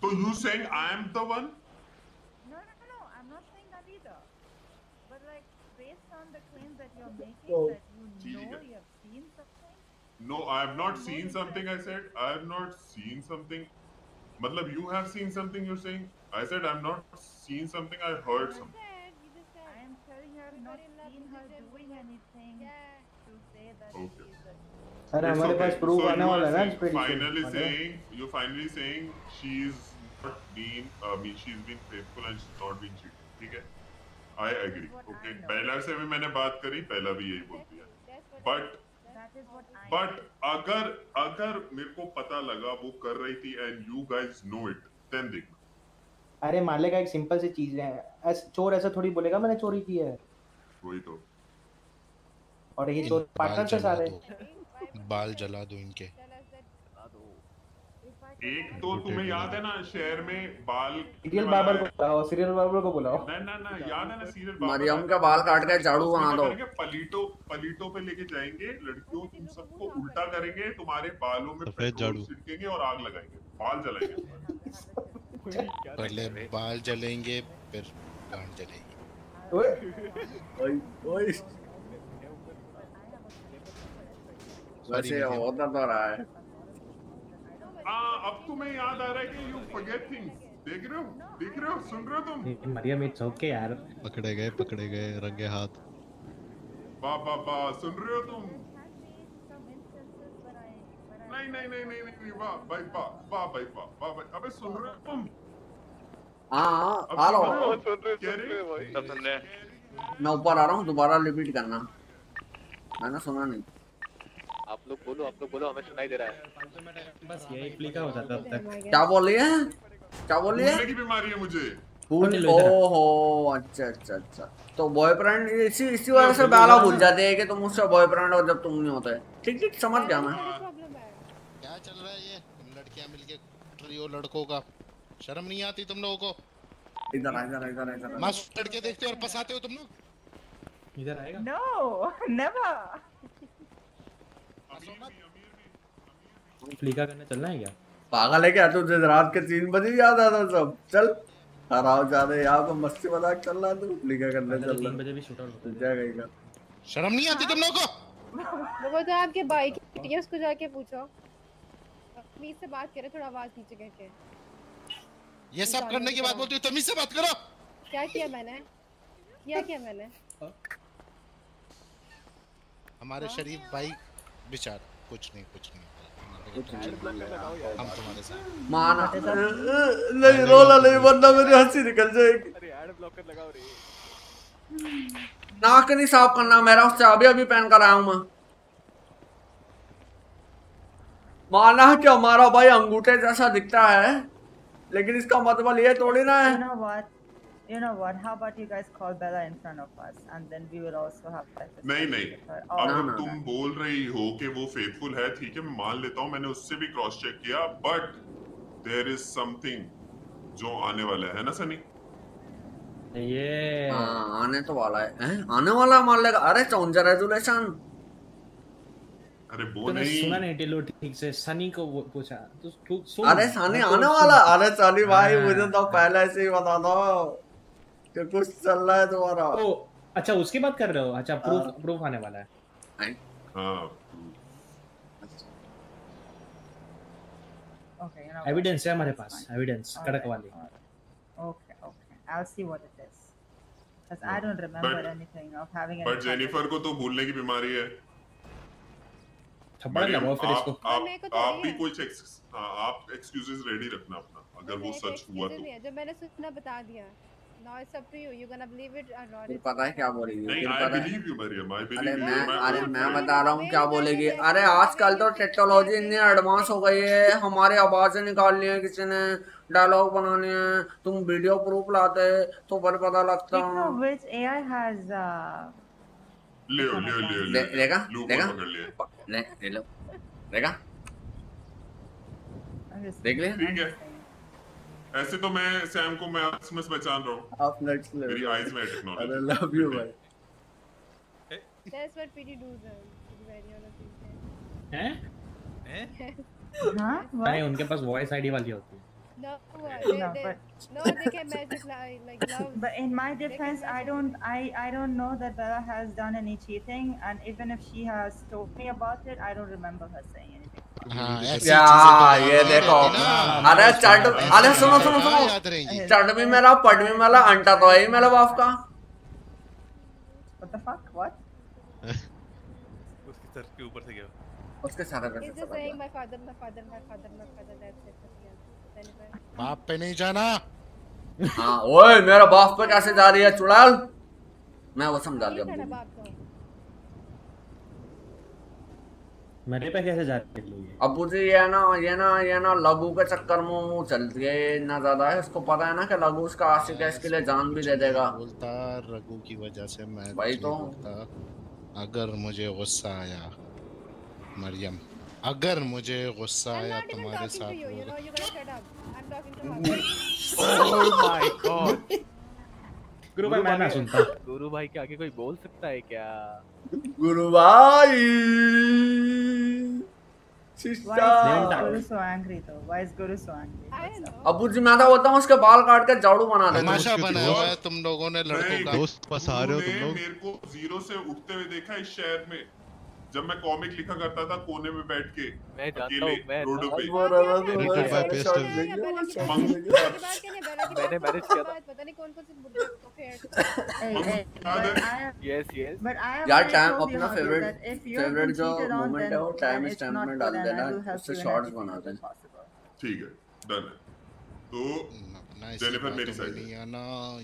So you saying I'm the one? No, no, no, no. I'm not saying that either. But like, based on the claims that you're making, that you know you have seen something. No, I have not seen something. I said I have not seen something. Matlab, you have seen something. You're saying I said I'm not seen something. I heard something. I am telling you, I've not seen her doing anything to say that. Okay. अरे हमारे पास proof आने वाला है ना finally saying you finally saying she is been me she is been faithful and she not been cheat ठीक है? I agree okay पहला से भी मैंने बात करी पहला भी यही बोल दिया। बट बट अगर अगर मेरे को पता लगा वो कर रही थी and you guys know it then देख अरे मान लेगा एक सिंपल सी चीज़ है। एस, चोर ऐसा थोड़ी बोलेगा मैंने चोरी की है। वही तो। और ये चोर पार्टनर से सारे बाल जला दो इनके। एक तो तुम्हें याद है ना शहर में बाल सीरियल बाबर को बुलाओ सीरियल बाबर को बुलाओ। ना ना ना याद है ना सीरियल बाबर? मरियम के बाल काट के झाड़ू बना दो। पलीटो पलीटो पे लेके जाएँगे लड़कियों तुम सबको उल्टा करेंगे तुम्हारे बालों में पेट्रोल झाड़ू। छिड़केंगे और आग लगाएँगे बाल जलाएँगे। पहले बाल जलेंगे फिर गांड जलेगी। ओए ओए। वैसे होता तो रहा है हाँ अब तुम्हें याद आ रहा है कि यू फॉरगेट थिंग्स देख रहे हो? देख रहे हो? सुन रहे हो तुम? मरियम इट्स ओके यार। पकड़े गए पकड़े गए रंगे हाथ। वाह वाह वाह सुन रहे हो तुम? नहीं नहीं नहीं नहीं नहीं वाह भाई वाह वाह भाई वाह वाह भाई अबे सुन रहे हो तुम? हाँ हाँ सुन रहे हो? मैं ऊपर आ रहा हूँ दोबारा रिपीट करना। मैंने सुना नहीं। आप लोग बोलो आप लोग बोलो हमें सुनाई दे रहा है। बस ये एक क्लिक हो जाता है तब क्या बोल रही है? क्या बोल रही है? की बीमारी है मुझे। ओहो अच्छा अच्छा अच्छा। तो बॉयफ्रेंड इसी इसी वजह से बाला भूल जाते हैं कि तुम उसका बॉयफ्रेंड हो जब तुम नहीं होते। ठीक ठीक समझ गया मैं। क्या चल रहा है ये? लड़कियाँ मिलके ट्रियो लड़कों का। शर्म नहीं आती तुम लोगों को? इधर आ, इधर आ, इधर आ, इधर। मस्त लड़के देखते हो और फंसाते हो तुम लोग? इधर आएगा? फ्लिका करने चलना है क्या? पागल है क्या तुझे रात के तीन बजे याद आता सब। चल। हराओ ज़्यादा यहाँ पे मस्ती मज़ाक चल रहा तू। लिखा करने तो चल तीन रहा बजे भी शूट आउट होता क्या कहेगा शर्म नहीं आती तुम लोगों को? वो तो आपके भाई की है उसको जाके पूछो। प्लीज़ से बात करे थोड़ा आवाज़ नीचे करके ये सब करने के बाद बोलते हो तमीज से बात करो। क्या किया मैंने? क्या किया मैंने? हमारे शरीफ भाई बेचारा कुछ नहीं कुछ नहीं। हम तुम्हारे साथ। माना। नहीं रोला नहीं वरना मेरी हँसी निकल जाएगी। अरे एड ब्लॉकर लगाओ रे। नाक नहीं साफ़ करना मेरा उससे अभी अभी पहन कर आया हूँ मैं। माना कि हमारा भाई अंगूठे जैसा दिखता है लेकिन इसका मतलब ये थोड़ी ना है। You know what? How about you guys call Bella in front of us, and then we will also have that नहीं नहीं. with her. अगर Oh, तुम बोल रही हो कि वो फेथफुल है ठीक है मैं मान लेता हूँ मैंने उससे भी क्रॉस चेक किया बट देयर इज़ समथिंग जो आने वाला है ना सनी ये हाँ आने तो वाला है। हैं? आने वाला है मान लेगा। अरे कॉन्ग्रेचुलेशन अरे वो नहीं। सुना नहीं ठीक से? सनी को पूछा। तो तू सुन अरे सानी हाँ, आने वाला? अरे सानी भाई हाँ। मुझे तो पहले से ही बता दो। कुछ चल रहा है तुम्हारा। ओ अच्छा उसकी बात कर रहे हो? अच्छा हाँ। प्रूफ प्रूफ आने वाला है। हाँ। know. एविडेंस है हमारे पास एविडेंस कड़क वाली। Okay, okay. I'll see what it is. Because I don't remember But- anything of having. But Jennifer को तो भूलने की बीमारी है। थप्पड़ लगाओ फिर इसको। आप मेरे को तो आप भी। कुछ हाँ, आप एक्सक्यूजेस रेडी रखना अपना अगर वो सच हुआ तो। जब मैंने सुना बता दिया। Now it's up to you. You're gonna believe it or not. पता है क्या बोलेगी नहीं पता है बिलीव यू मरियम अरे बिलीव मैं अरे मैं बता रहा हूँ क्या बोलेगी अरे आजकल तो टेक्नोलॉजी इतनी एडवांस हो गई है हमारी आवाज़ें निकालनी है किसी ने डायलॉग बनाने हैं तुम वीडियो प्रूफ लाते तो फिर पता लगता of which, AI has uh, ले ले ले ले लेगा लेगा ले ले लो लेगा देख लिया ठीक है ऐसे तो मैं सैम को मैं उसमें से पहचान रहा हूँ आप नेक्स्ट लेवल मेरी आईज में टेक्नोलॉजी अरे लव यू भाई uh, be very honest with you. हैं Yes. huh? नहीं उनके पास वॉइस आईडी वाली होती है No, uh, they, they, no, they can match like, like love. But in my defense, I don't, I, I don't know that Bella has done any cheating, and even if she has told me about it, I don't remember her saying anything. हाँ तो ये देखो। अरे अरे सुनो सुनो सुनो। भी मेरा पट भी मेरा अंटा तो है ही मेरे बाप का? उसके सर ऊपर से गया। उसके सारे. बाप पे नहीं जाना। हाँ ओए मेरा बाप पे कैसे जा रही है चुड़ैल? मैं वो समझा दिया खड़ा अब्बू। बाप को। मेरे पे कैसे जा रहे लोग ये अब्बू जी ये ना ये ना ये ना लघु के चक्कर में वो चलती है ये इतना ज़्यादा है इसको पता है ना कि लघु उसका आशिक है इसके लिए जान भी दे देगा बोलता रघु की वजह से मैं वही कुछ तो। अगर मुझे गुस्सा आया मरियम अगर मुझे गुस्सा आया तुम्हारे साथ. Oh my god. गुरु भाई मैं ना सुनता गुरु भाई के आगे कोई बोल सकता है क्या Why is Guru so angry though? Why is Guru so angry? I know. अब्बू जी मैं तो बोलता हूँ उसके बाल काट के झाड़ू बना तमाशा हूँ बनाया हुआ है तुम लोगों ने लड़कों का। दोस्त फंसा रहे हो तुम लोग। मेरे को ज़ीरो से उठते हुए देखा इस शहर में। जब मैं कॉमिक लिखा करता था कोने में बैठ के मैं अकेले पे। Edited by Pestle. मैंने मैनेज किया था। पता नहीं कौन कौन से मुद्दे को fair Hey, hey, but I have, yes yes but I have यार टाइम अपना favourite that. If you're favourite जो मोमेंट है वो टाइम स्टैम्प में डाल देना उससे शॉर्ट्स everything बनाते ठीक है डन तो जेनिफर मेरी साइड नहीं आना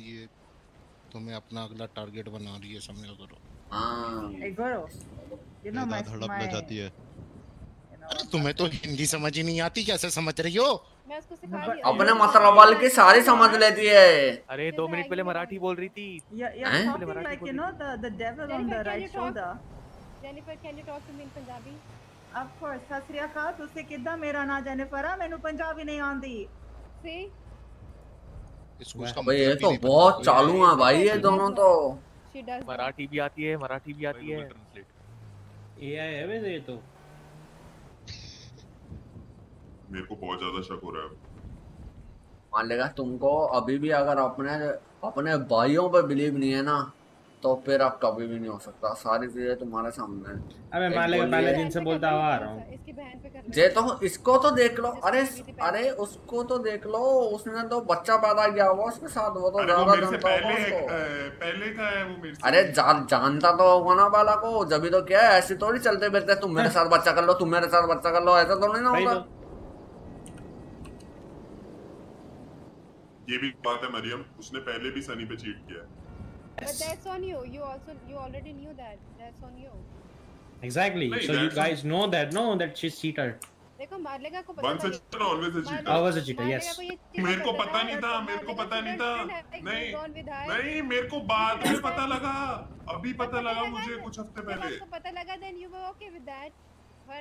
ये तुम्हें अपना अगला टारगेट बना रही है समझा करो। हाँ। Hey, Guru, you know my, धड़प my में जाती है अरे तुम्हें तो हिंदी समझ ही नहीं आती कैसे समझ रही हो मैं उसको सिखा दिया अपने मतलब वाले की सारी समझ लेती है अरे दो मिनट पहले मराठी बोल रही थी You're, you're हैं? talking like you know the the devil on the Jennifer, can right you talk? shoulder. Jennifer, can you talk to me in Punjabi? Of course, Sat Sri ਅਕਾਲ ਤੁਸੀਂ ਕਿੱਦਾਂ ਮੇਰਾ ਨਾਂ ਜੈਨੀਫਰ ਆ ਮੈਨੂੰ ਪੰਜਾਬੀ ਨਹੀਂ ਆਉਂਦੀ See? इसको उसका भाई ये मतलब तो भी नहीं पता। बहुत चालू है भाई ये दोनों तो She does. that. मराठी भी आती है मराठी भी आती है एआई है वैसे ये तो। मेरे को बहुत ज़्यादा शक हो रहा है मान लेगा तुमको अभी भी अगर अपने अपने भाइयों पर बिलीव नहीं है ना तो फिर अब कभी भी नहीं हो सकता। सारी चीज़ें तुम्हारे सामने अबे लेगा बोलिए- पहले दिन से बोलता हुआ आ रहा हूँ। इसकी बहन पे कर जे तो इसको तो देख लो। अरे अरे उसको तो देख लो। उसने तो बच्चा पैदा किया हुआ उसके साथ वो तो अरे ज़्यादा जानता होगा पहले उसको। पहले का है वो मेरे अरे जा, जानता तो होगा ना बाला को। जब तो क्या है ऐसे थोड़ी चलते फिरते तुम मेरे साथ बच्चा कर लो तुम मेरे साथ बच्चा कर लो ऐसा तो नहीं ना होगा। ये भी बात है मरियम उसने पहले भी सनी पे चीट किया है। But that's on you. You also you already knew that. That's on you. exactly नहीं, so you guys know that no that she's cheated देखो मारलेगा को पता Once a था cheater, always a cheater. Always a cheater, yes. मेरे को पता नहीं था तो मेरे को पता नहीं था नहीं. नहीं मेरे को बाद में पता लगा अभी पता लगा मुझे कुछ हफ़्ते पहले आपको पता लगा then you were okay with that.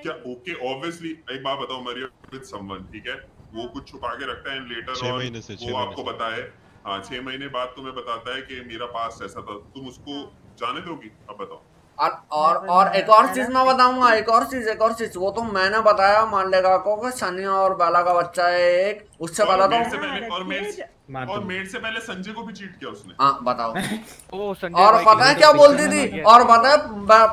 क्या ओके ऑब्वियसली एक बात बताओ मरियम विद समवन ठीक है वो कुछ छुपा के रखता है लेटर महीने से, छह वो आपको बताए हाँ छह महीने बाद तुम्हें बताता है कि मेरा पास ऐसा था। तुम उसको जाने दोगी? अब बताओ। और और और एक और चीज़ मैं बताऊँगा एक और चीज़ एक और चीज़ वो तो मैंने बताया मान लेगा को कि सनी और बाला का बच्चा है एक उससे पहला से तो पहले और मेड से और दो। मेड से पहले संजय को भी चीट किया उसने। हाँ बताओ। ओ संजय और पता है क्या तो बोलती थी? और पता है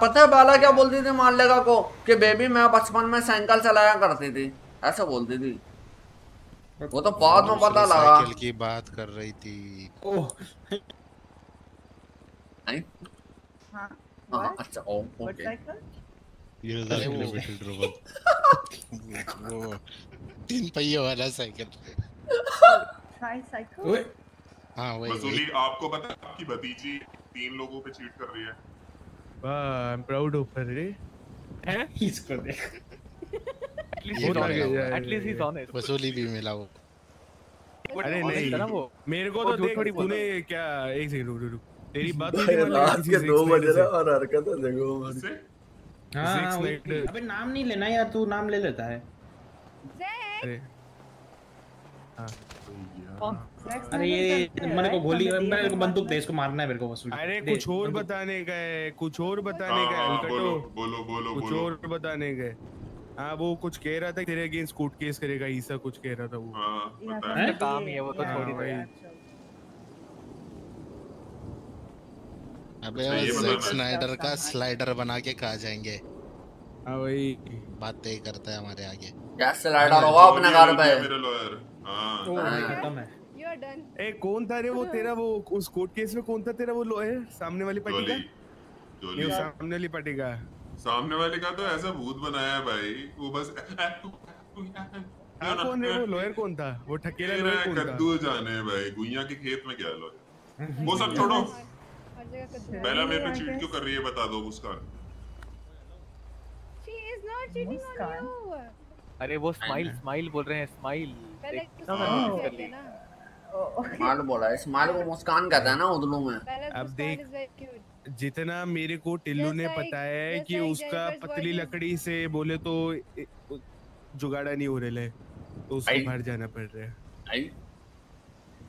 पता है बाला क्या बोलती थी मान लेगा को? कि बेबी मैं बचपन में साइकिल चलाया करती थी। ऐसा बोलती थी। वो तो बाद में पता लगा। साइकिल की बात कर रही थी। ओह। हाँ हाँ अच्छा ओके ये लिमिटेड वो तीन पहिए वाला साइकिल हाँ वही वसूली आपको पता आपकी भतीजी तीन लोगों पे चीट कर रही है। वाह I am proud of her रे। हैं? इसको देख। At least honest. वसूली भी मिला वो। अरे नहीं। है ना वो। मेरे को तो देख तूने क्या एक सेकंड रुक रुक तेरी बात थी रात के से दो बजे ना और हरकत है देखो हमारी। हाँ हाँ, अबे नाम नहीं लेना यार तू नाम ले लेता है? अरे। हाँ। अरे ये मेरे को गोली मेरे को बंदूक दे इसको मारना है मेरे को वसूल अरे कुछ और बताने का है कुछ और बताने का है हाँ, बोलो बोलो बोलो कुछ और बताने का है। हाँ वो कुछ कह रहा था तेरे अगेंस्ट कोर्ट केस करेगा ईसा कुछ कह रहा था वो। हाँ काम ही है वो तो हाँ, ही। वही। यार। अबे जेक स्नाइडर का स्लाइडर बना के कहा जाएँगे। हाँ वही बात करता है हमारे आगे। क्या स्लाइडर होगा अपने घर पे? मेरे लॉयर हाँ। हाँ। खत्म है. ए कौन था रे वो तेरा वो उस कोर्ट केस में कौन था तेरा वो लॉयर सामने वाली पार्टी का? जोली। सामने वाली पार्टी का। सामने वाले का तो ऐसा भूत बनाया है भाई। वो बस हाँ कौन है वो? लॉयर कौन था? वो ठकेला लॉयर कौन था? कद्दू जाने भाई। गुइया के खेत में क्या लॉयर? वो सब छोड़ो। पहला मेरे पे चीट क्यों कर रही है बता दो मुस्कान She is not cheating on you. अरे वो स्माइल स्माइल बोल रहे हैं स्माइल पहले हैं। स्माइल बोला है स्माइल को मुस्कान कहते हैं ना उर्दू में। अब देख. जितना मेरे को टिल्लू ने बताया है कि उसका पतली लकड़ी से बोले तो जुगाड़ा नहीं हो रहा है तो उसको बाहर जाना पड़ रहा है।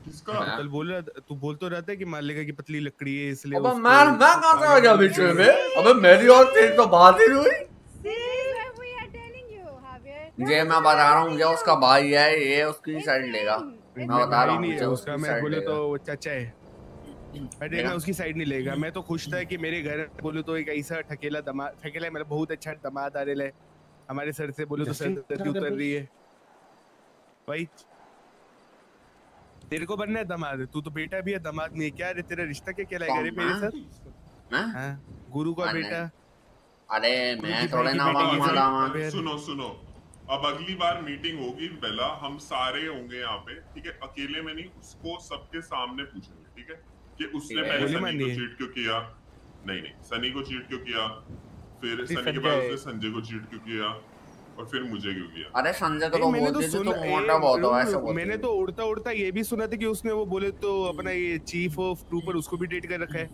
किसका? कल बोल रहा तू बोल तो रहा था कि मान लेगा कि पतली लकड़ी है इसलिए अबे मैं मैं कहाँ से आ गया बीच में? अबे मेरी और तेरी तो बात ही नहीं हुई. ये मैं बता रहा हूँ ये उसका भाई है ये उसकी साइड लेगा। मैं बता रहा हूँ है उसका मैं बोले तो वो चाचा है। अरे? मैं उसकी साइड नहीं लेगा। मैं तो खुश था कि मेरे घर बोले तो एक ऐसा ठकेला दमाद ठकेला मतलब बहुत अच्छा दमाद आ रहा है हमारे सर से बोले तो सर दर्दी उतर रही है? भाई तेरे को बनना है दमाद। तू तो बेटा भी है दमाद नहीं है। क्या रे तेरा रिश्ता क्या कहलाएगा रे मेरे साथ मैं हाँ? गुरु का बेटा। अरे मैं थोड़े ना मामा दामा सुनो सुनो। अब अगली बार मीटिंग होगी बेला। हम सारे होंगे यहाँ पे ठीक है? अकेले में नहीं उसको सबके सामने पूछेंगे ठीक है? कि उसने पहले सनी को चीट क्यों किया? नहीं नहीं सनी को चीट क्यों किया? फिर सनी के बाद उसने संजय को चीट क्यों किया? और फिर मुझे क्यों किया? अरे संजय को तो मैंने बोलती थी सुना- तो मोटा बहुत हो ऐसे बोलती मैंने तो उड़ता उड़ता ये भी सुना था कि उसने वो बोले तो अपना ये चीफ ऑफ़ ट्रूपर उसको भी डेट कर रखा है।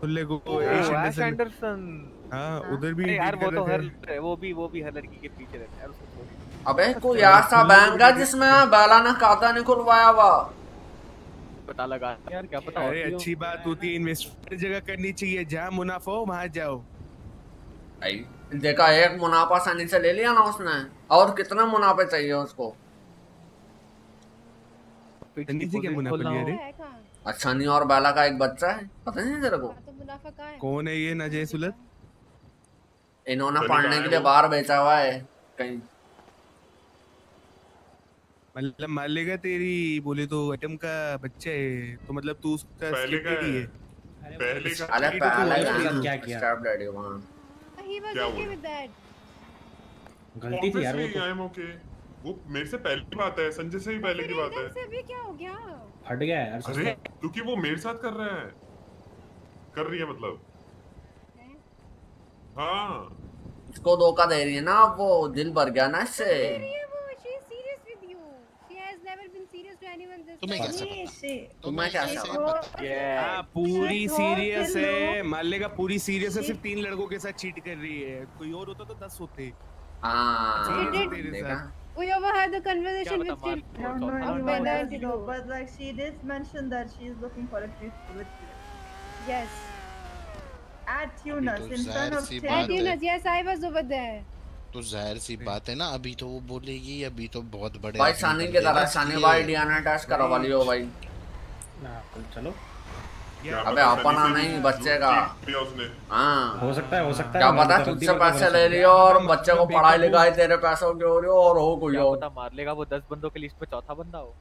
खुले को एश एंडरसन हाँ उधर भी यार वो तो हर वो भी वो भी हर लड़की के पीछे रहता है यार उसको अबे कोई ऐसा बैंक है जिसमें बैला ने खाता नहीं खुलवाया हुआ? पता लगा यार क्या पता अरे अच्छी बात होती है इन्वेस्टमेंट जगह करनी चाहिए जहाँ मुनाफा हो वहाँ जाओ। आई देखा एक मुनाफा सनी से ले लिया ना उसने और कितने मुनाफे चाहिए उसको? अच्छा नहीं और बाला का एक बच्चा है पता नहीं तेरे को? हाँ, तो मुनाफा कौन है ये नाजय सुलत? इन्होंने पढ़ने के लिए बाहर बेचा हुआ है कहीं। मतलब मान लेगा तेरी बोले तो एटम का बच्चा है तो मतलब तू उसका पहले का है। है पहले का अरे तो तू पहले का क्या किया? स्टैप डैडी वहाँ। He was क्या okay हुआ? गलती थी यार वो तो। I am okay. वो मेरे से पहले की बात है संजय से भी पहले की बात है। से भी क्या हो गया? फट गया यार अरे क्योंकि वो मेरे साथ कर रहा है। कर रही है मतलब। हाँ? इसको धोखा दे रही है ना वो दिल भर गया ना इससे Really, वो she is serious with you. She has never been serious to anyone this तुम्हें. कैसे पता तुम्हें क्या कैसे पता? हाँ पूरी सीरियस हो के है लो। मान लेगा पूरी सीरियस है सिर्फ़ तीन लड़कों के साथ चीट कर रही है कोई और होता तो दस होते हाँ है देखा साथ We overheard the conversation क्या with पता Steve. No, no, Or no, better that's to no, do. but like she did mention that she's looking for a truthful Yes. at Tunas तो in front ज़ाहिर of C ten. बात At Yunus, yes, I was over there. तो ज़ाहिर सी बात है ना अभी तो वो बोलेगी अभी तो बहुत बड़े भाई सानी के तरह सानी भाई डीएनए टेस्ट करवा लियो भाई। ना चलो। अबे अपना नहीं बच्चे का। हाँ। हो सकता है हो सकता है क्या पता तो तुझसे पैसे ले लियो और बच्चे को पढ़ाई लिखाई तेरे पैसों की हो रही हो और हो कोई और पता मार लेगा वो दस बंदों के लिस्ट में चौथा बंदा हो।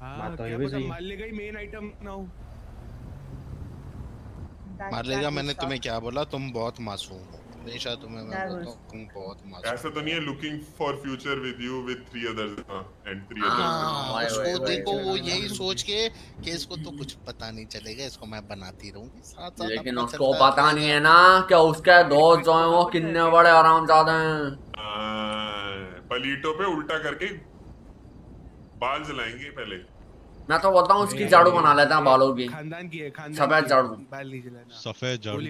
हाँ तो ये भी सही है। मान लेगा ही मेन आइटम ना हो। मार लेगा मैंने तुम्हें क्या बोला तुम बहुत मासूम हो। हमेशा तुम्हें मैं बोलता was- तुम बहुत मस्त ऐसा तो नहीं है looking for future with you with three others and three हाँ, अदर्स उसको देखो वो यही सोच के कि इसको तो कुछ पता नहीं चलेगा इसको मैं बनाती रहूँगी साथ साथ लेकिन उसको पता नहीं है ना कि उसके दोस्त जो हैं वो कितने बड़े आराम ज़्यादा हैं पलीटो पे उल्टा करके बाल जलाएँगे पहले। मैं तो बोलता हूँ उसकी झाड़ू बना लेते हैं बालों की। खानदान की सफ़ेद झाड़ू। बाल नहीं जलाना। सफ़ेद झाड़ू।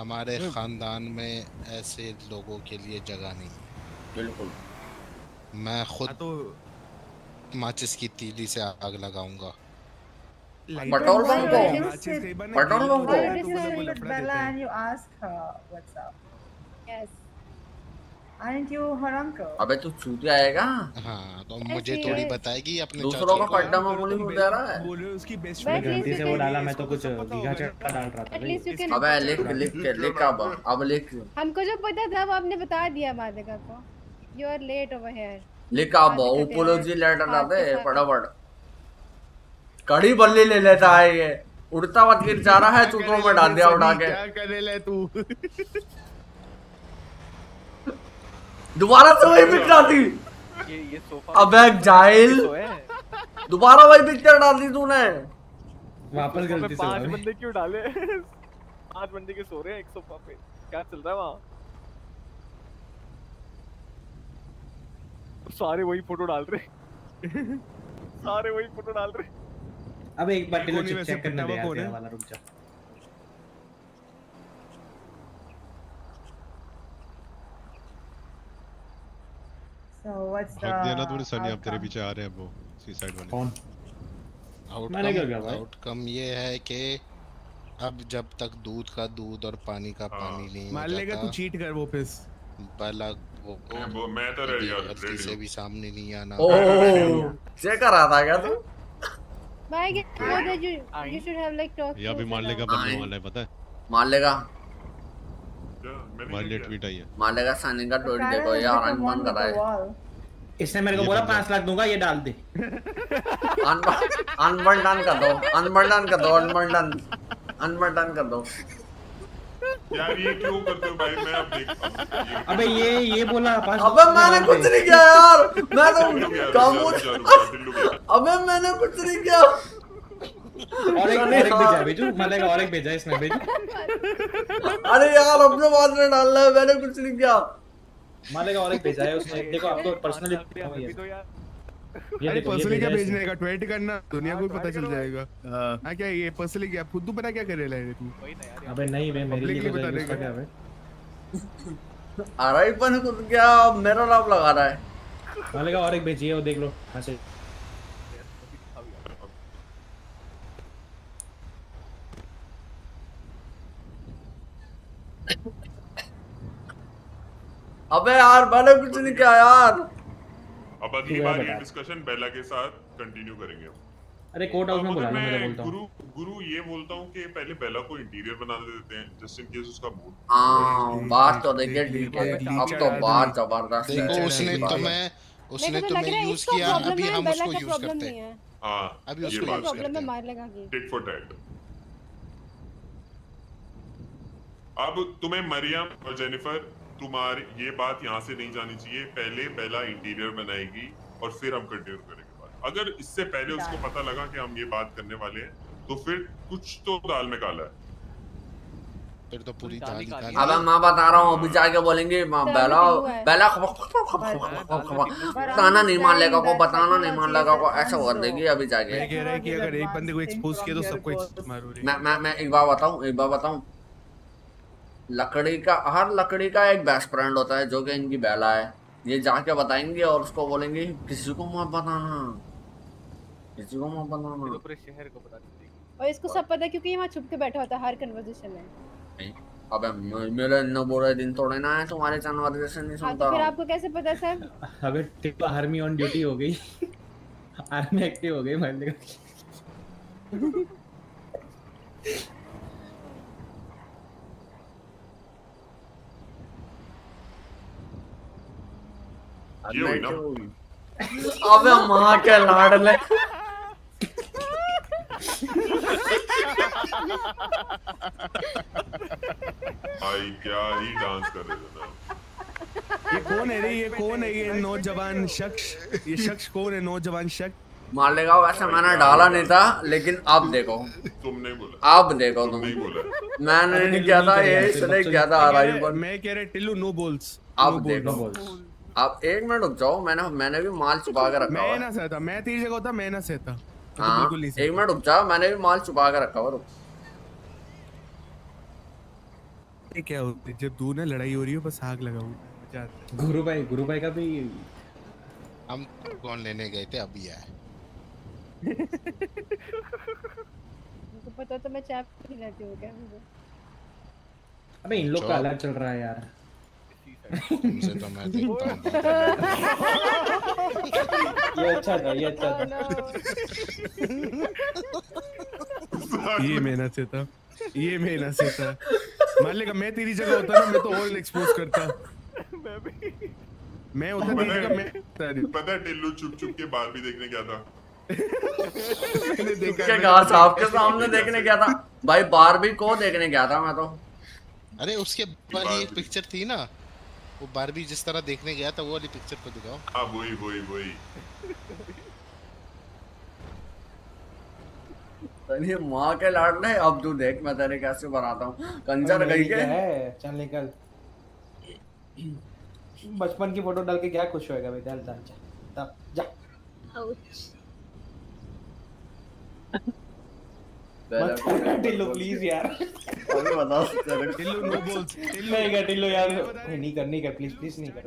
हमारे खानदान में ऐसे लोगों के लिए जगह नहीं है। बिल्कुल। मैं खुद तो माचिस की तीली से आग लगाऊँगा। पेट्रोल पंप को पेट्रोल don't. को Aren't you her uncle? अबे तू चूतिया आएगा? हाँ तो मुझे थोड़ी बताएगी अपने दूसरों का पट्टा में बोली दे रहा है। बोल रहे हो उसकी बेस्ट at गलती से वो डाला मैं तो कुछ गीगा चट्टा डाल रहा था. अबे लिख लिख के लिख अब अब लिख। हमको जो पता था वो आपने बता दिया मालिका को। You are late over here लिख अब उपोलॉजी लेटर डाल दे फटाफट। कड़ी बल्ली ले लेता है ये। उड़ता हुआ गिर जा रहा है चूतों में डाल दिया उठा के। क्या करे ले तू? दोबारा से वही पिक्चर दी ये ये सोफा अबे जाहिल। तो दोबारा वही पिक्चर डाल दी तूने। वापस गलती से पाँच बंदे क्यों डाले? पाँच बंदे के सो रहे हैं एक सोफा पे। क्या चल रहा है वहाँ? सारे वही फ़ोटो डाल रहे सारे वही फ़ोटो डाल रहे अब एक बार चेक करने दे है? हैं? वाला रुक जा। So what's the भाग दिया तूने सनी अब तेरे पीछे आ रहे हैं वो सी साइड वाले। कौन? मैंने क्या किया भाई? आउटकम ये है कि अब जब तक दूध का दूध और पानी का पानी नहीं मान लेगा तू चीट कर वो पिस बला वो वो मैं तो ready हूँ, गलती से भी सामने नहीं आना। ओह चेक करा था क्या तू? I get know that you you should have like या भी मान लेगा बनने वाला है पता है? मान लेगा। हमारे लिए ट्वीट आई है। मान लेगा का ट्वीट देखो ये ऑरेंज बंद कर रहा है इसने मेरे को बोला पाँच लाख दूँगा ये डाल दे। अनबंडन कर दो अनबंडन कर दो अनबंडन अनबंडन कर दो। यार ये क्यों करते हो भाई? मैं अब देखता हूँ। ये- अबे ये ये बोला पाँच अबे मैंने कुछ नहीं किया यार। मैं तो गया। अबे मैंने कुछ नहीं किया। और एक और एक भेजा भेजू? मालेगा और एक भेजा है इसमें भेजू? अरे यार अपने बाद में डालना है मैंने कुछ नहीं किया। मालेगा और एक भेजा है उसने देखो आपको पर्सनली ये। पर्सनली क्या भेजने का? ट्वीट करना दुनिया को भी पता चल जाएगा। हाँ। क्या ये पर्सनली क्या? खुद तू पता क्या करे रहे तू अबे नहीं बे मेरे लिए बता है, देगा। क्या है अरे पन खुद क्या मेरा नाम लगा रहा है। मालेगा और एक भेजी है वो देख लो मैसेज अबे यार मैंने कुछ नहीं किया यार। अब अगली बार ये डिस्कशन बेला के साथ कंटिन्यू करेंगे। अरे कोर्ट हाउस में बुला लो मैं मैं बोलता हूँ। गुरु गुरु ये बोलता हूँ कि पहले बेला को इंटीरियर बना देते हैं जस्ट इन केस उसका मूड हाँ बात तो देखिए ठीक है अब तो बात ज़बरदस्त देखो है उसने तुम्हें उसने तो लग तुम्हें रहा है यूज़ किया अभी हम उसको यूज़ करते हैं। है। अभी उसको प्रॉब्लम है। हैं मारलेगा की टिट फॉर टैट अब तुम्हें मरियम और जेनिफर तुम्हारी ये बात यहाँ से नहीं जानी चाहिए। पहले बेला इंटीरियर बनाएगी और फिर हम कंटिन्यू करेंगे बात अगर इससे पहले उसको पता लगा कि हम ये बात करने वाले हैं तो फिर कुछ तो दाल में काला है। फिर तो पूरी दाल निकाली अबे मैं बता रहा हूँ अभी जाके बोलेंगे माँ बेला बेला बताना नहीं मान लेगा को बताना नहीं मान लेगा को ऐसा कर देगी अभी जाके। मैं कह रहा है कि अगर एक बंदे को एक्सपोज किया तो सबको मैं मैं एक बार बताऊँ एक बार बताऊँ। लकड़ी का हर लकड़ी का एक बेस्ट फ्रेंड होता है जो कि इनकी बेला है। ये जाके बताएँगे और उसको बोलेंगे किसी को मत बताना। किसी को मत बताना। पूरे शहर को बता देंगे और इसको सब पता है क्योंकि ये वहाँ छुप के बैठा होता है हर कन्वर्सेशन में। अबे मे- मेरे इतने बुरे दिन थोड़े ना है तुम्हारे कन्वर्सेशन नहीं हाँ सुनता। तो फिर आपको कैसे पता सर? अबे टिप्पा आर्मी ऑन ड्यूटी हो गई। आर्मी एक्टिव हो गई मारलेगा ये अबे माँ के लाडले भाई क्या ही डांस कर रहे थे ना ये कौन है रे? ये कौन है ये नौजवान शख्स? ये शख्स कौन है? नौजवान शख्स? मान लेगा वैसे मैंने डाला नहीं था लेकिन आप देखो। तुमने बोला। आप देखो तुम नहीं बोला। मैंने नहीं किया था ये इसने किया था आराई पर मैं कह रहा टिल्लू नो बोल्स आप देखो। अब एक मिनट रुक जाओ मैंने मैंने भी माल छुपा के रखा हुआ मैं है। ना सहता मैं तेरी जगह होता मैं ना सहता। तो हाँ बिल्कुल नहीं एक मिनट रुक जाओ मैंने भी माल छुपा के रखा हुआ रुक। ये क्या होता है जब दो ना लड़ाई हो रही हो बस आग लगाऊँ गुरु भाई गुरु भाई का भी हम कौन लेने गए थे अभी आए। तुमको पता तो मैं चाय पी लेती हूँ क्या? मुझे अबे इन लोग का अलग चल रहा है यार। तुमसे तो मैं देखता हूँ ये अच्छा था ये अच्छा था ये मैं ना सहता ये मैं ना सहता मान लेगा मैं तेरी जगह होता ना मैं तो और एक्सपोज करता मैं होता तेरी जगह मैं पता है टिल्लू चुप चुप के बाहर भी देखने गया था। मैंने देखा के कहा साहब के सामने देखने गया था। भाई बारबी को देखने गया था मैं तो। अरे उसके वाली एक पिक्चर थी ना। वो बारबी जिस तरह देखने गया था वो वाली पिक्चर को दिखाओ। हाँ वही वही वही। ये माँ के लाडले अब तू देख मैं तेरे कैसे बनाता हूँ। कंजर गई के है चल निकल। बचपन की फ़ोटो डाल के क्या खुश होएगा भाई? चल चल जा तब जा। मत टिल्लू प्लीज़ यार बताओ टिल्लू नो बोल्स नहीं कर टिल्लू यार नहीं कर नहीं कर प्लीज़ प्लीज़ नहीं कर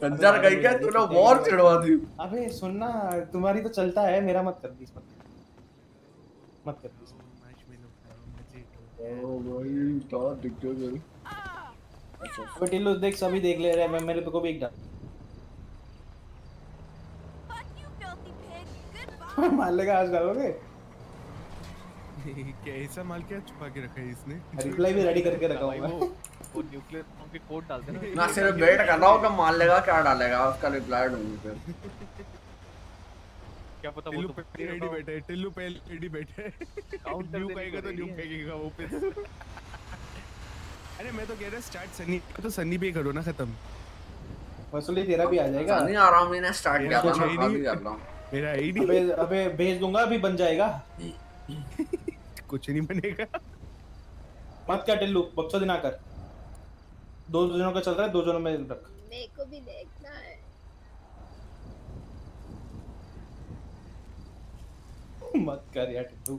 कंजर गई के तूने चिढ़वा दी अबे सुनना तुम्हारी तो चलता है मेरा मत कर प्लीज़ मत कर मत कर प्लीज़ ओ भाई क्या दिक्कत है अबे टिल्लू देख सभी देख ले रहे हैं मैं मेरे पे को भी एक डाल मान लेगा आज डालोगे क्या ऐसा माल क्या छुपा के रखा है इसने? रिप्लाई भी रेडी करके रखा हुआ है। वो न्यूक्लियर बम के कोड डालते हैं मैं सिर्फ़ वेट कर रहा हूँ कि मान लेगा क्या डालेगा उसका रिप्लाई ढूंढ फिर। क्या पता वो तो रेडी बैठा है टिल्लू पहले रेडी बैठा है। Counter न्यू कहेगा तो न्यू कहेगा वो पे अरे मैं तो कह रहा स्टार्ट सनी तो सनी पे करो ना खत्म। वसूली तेरा भी आ जाएगा। नहीं आराम ही ने स्टार्ट किया था मैं नहीं। कर रहा हूँ। मेरा नहीं। अबे अबे भेज दूँगा अभी बन जाएगा। कुछ नहीं बनेगा। मत क्या टिल्लू बक्सो दिना कर दो जनों का चल रहा है दो जनों में रख। मेरे को भी देखना है। मत कर यार टिल्लू।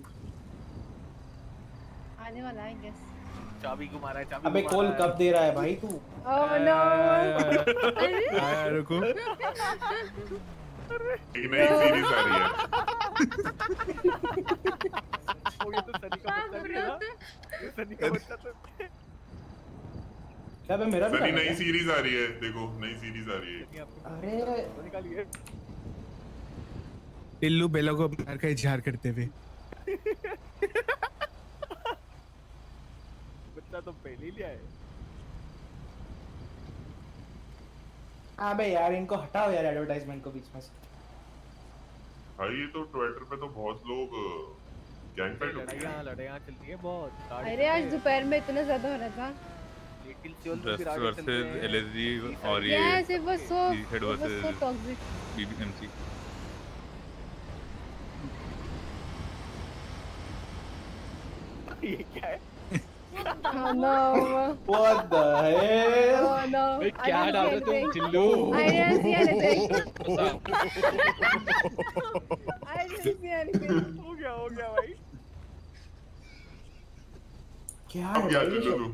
आने वाला है गेस चाबी घुमा रहा है चाबी अबे कॉल कब दे रहा है भाई तू? ओह नो रुको। एक नई सीरीज़ आ रही है तो है तो मेरा सनी नई सीरीज़ आ रही है देखो नई सीरीज़ आ रही है अरे। वो टिल्लू बेला को प्यार का इजहार करते हुए। बच्चा तो पहले ही लिया है। अबे यार इनको हटाओ यार एडवर्टाइजमेंट को बीच में से। भाई ये तो ट्विटर पे तो बहुत लोग गैंग फाइट हो गई लड़ाइयाँ लड़ाइयाँ चल रही है बहुत अरे आज दोपहर में इतना ज़्यादा हो रहा था। लिटिल सियोल फिर आगे चलते वर्सेस हैं एलएसजी और ये yes it was so head it was so versus toxic BBMC ये क्या है? Oh no. What the hell? Oh no. I क्या didn't डाल see रहे तुम anything. चिल्लू I didn't see anything. I didn't see anything. हो गया हो गया भाई क्या अब चलो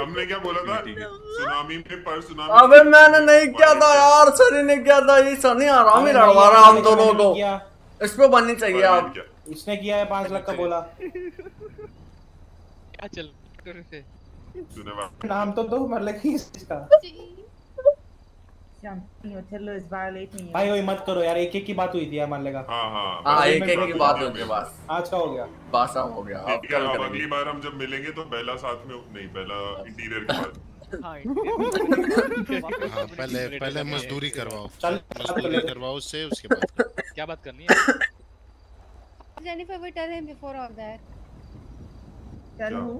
हमने क्या बोला था सुनामी में पर सुनामी अबे मैंने नहीं किया था यार सनी ने किया था ये सनी आराम ही लड़वा रहा हम दोनों को किया। इस पे बननी चाहिए आप इसने किया है पाँच लाख का बोला क्या चल रहे थे। सुने बात नाम तो दो मतलब कि इसका. भाई वही मत करो यार एक एक की बात हुई थी मान लेगा। हाँ हाँ हाँ एक एक की बात गई, होती है बस। आज का हो गया। बासा हो गया अब कल अगली बार हम जब मिलेंगे तो बेला साथ में नहीं बेला इंटीरियर के बाद हाँ हाँ पहले पहले मजदूरी करवाओ। चल मजदूरी करवाओ उससे उसके बाद। क्या बात करनी है? Jennifer will tell him before all that. Tell Yeah. who?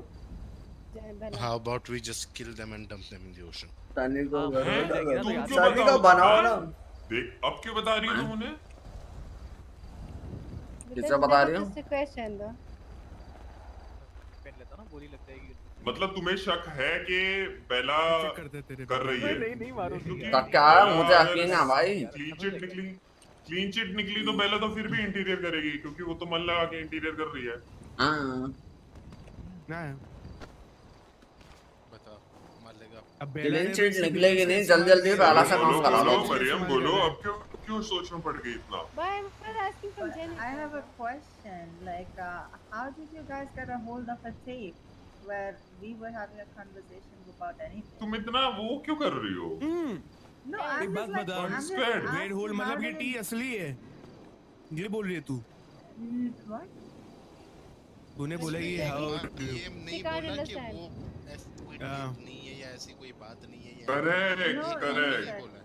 भला How about we just kill them and dump them in the ocean? Sunny को हैं? करो तुम क्यों सनी बताओ? को बनाओ ना। देख अब क्यों बता रही हो तुम उन्हें किससे बता रही हो? just a question though पहन लेता ना गोली लग जाएगी मतलब तुम्हें शक है कि बेला कर रही है? नहीं नहीं मारूँगी तो क्या है मुझे यकीन है भाई। क्लीन चिट निकली क्लीन चिट निकली तो बेला तो फिर भी इंटीरियर करेगी क्योंकि वो तो मन लगा के इंटीरियर कर रही है। हाँ। ना बताओ मालेगा अब क्लीन चिट निकलेगी नहीं जल्दी जल्दी पहला से काम करा लो बोलो मरियम बोलो अब क्यों क्यों सोच में पड़ गई इतना why am I asking from But Jenny I have a question. Like, uh, how did you guys get a hold of a tape where we were having a conversation about anything? तुम इतना वो क्यों कर रही हो No, I'm एक बात just like, बता I'm just Squared. Red asking whole मतलब ये टी असली है ये बोल रही है तू Mm, What? तूने बोला ये हाउ ये नहीं बोला कि. वो हाँ। tape नहीं है या ऐसी कोई बात नहीं है correct correct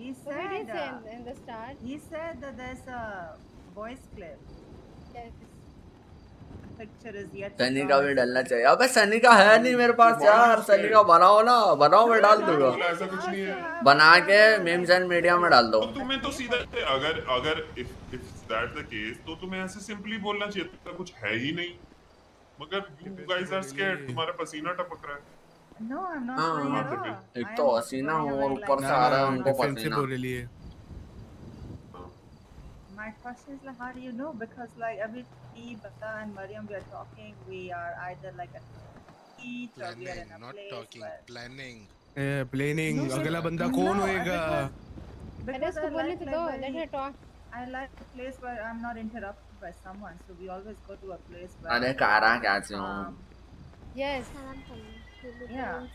he said- uh, in, in the start? he said that there's a voice clip. yes Sunny का भी डलना चाहिए। अबे सनी का है नहीं मेरे पास यार। सनी का बनाओ ना बनाओ मैं डाल दूँगा। ऐसा कुछ नहीं है। बना के मीम्स एंड मीडिया में डाल दो। तो तुम्हें तो सीधा अगर अगर if if that the case तो तुम्हें ऐसे सिंपली बोलना चाहिए था कुछ है ही नहीं। मगर यू गाइस आर स्कैर्ड तुम्हारा पसीना टपक रहा है। हाँ, हाँ, at. एक तो हसीना हो और ऊपर से आ रहा है उनको पसीना हो रही है My question is like, how do you know? Because like every T, Bata and Mariam, we are talking. We are either like a each or we are in planning a not place talking where. planning planning No, अगला बंदा No, कौन होएगा मैंने उसको बोलने तो दो let her talk I like a place where I'm not interrupted by someone. So we always go to a place where. अरे कारा क्या हूँ Um, yes yeah.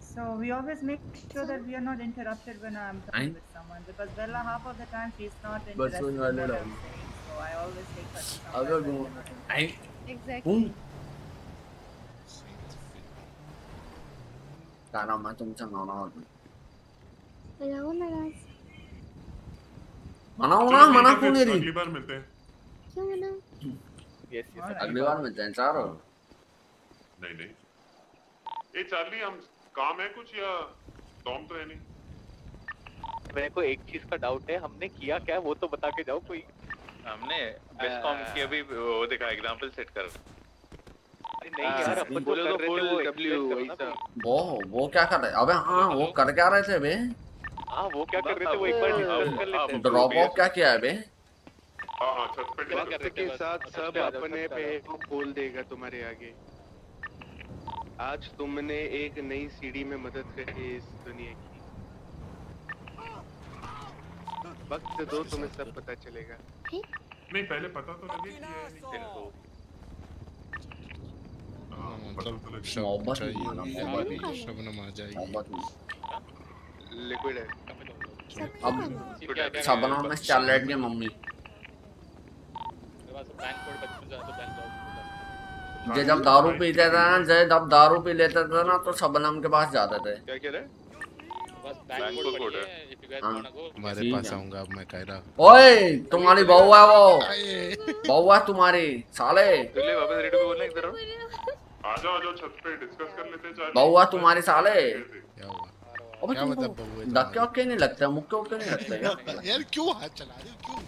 So we always make sure that we are not interrupted when I'm talking Aye. with someone because Bella half of the time she's not बस interested soon in वाले what डाल I'm saying. So I always take her to somewhere अगर where वो we're not I exactly कारा मैं तुमसे नाराज हूँ लगाओ ना guys मनाओ चलो ना ठीक मना है, क्यों फिर नहीं रही अगली बार मिलते हैं क्यों मना यस यस अगली बार मिलते हैं चारो नहीं नहीं। ए चार्ली हम काम है कुछ या टॉम तो है नहीं? मेरे को एक चीज़ का डाउट है हमने किया क्या? वो तो बता के जाओ कोई। हमने बेस्कॉम की अभी वो देखा एग्जांपल सेट कर। नहीं यार अपन वो explain करो ना कोई। वो वो क्या कर रहे? अबे हाँ वो कर क्या रहे थे बे हाँ वो क्या कर रहे थे वो एक बार डिस्कस कर लेते हैं। ड्रॉप ऑफ़ क्या किया है बे हाँ हाँ रहे थे के साथ अच्छा, सब अपने अच्छा, पे को खोल देगा तुम्हारे आगे। आज तुमने एक नई सीढ़ी में मदद करी इस दुनिया की। वक्त दो तुम्हें सब पता चलेगा। नहीं पहले पता तो लगे इनको हाँ, पता तो लिक्विड है अब शबनम में स्टारलाइट की मम्मी। जे जब दारू पीते थे ना जे जब दारू पी लेते थे ना तो शबनम के पास जाते थे। क्या कह रहे? हैं। हाँ, हमारे पास आऊँगा अब मैं कायरा ओए तुम्हारी बहू है वो। बहू है तुम्हारी साले। वापस रेडी पे बोलना इधर आ जाओ आ जाओ छत पे डिस्कस कर लेते हैं बहू है तुम्हारी साले। क्या हुआ? अबे क्या मतलब बहू है धक्के नहीं लगते? मुक्के नहीं लगते? यार क्यों हाथ चला रहे हो? क्यों?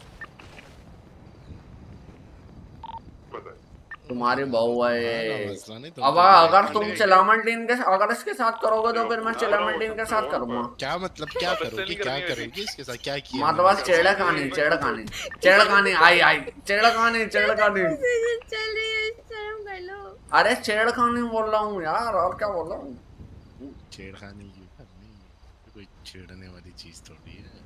पता है। तुम्हारी है तुम अब तो अगर तुम चिलामंटीन के अगर इसके साथ करोगे तो फिर मैं चिलामंटीन के साथ करूँगा। क्या मतलब क्या करोगी? क्या करोगी इसके साथ? क्या किया मतलब बस चेड़ा खानी चेड़ा खानी चेड़ा खानी आई आई चेड़ा खानी चेड़ा खानी चल रही शर्म कर लो अरे छेड़ खानी बोल रहा हूँ यार और क्या बोल रहा हूँ? छेड़खानी क्यों करनी ये कोई छेड़ने वाली चीज़ थोड़ी है।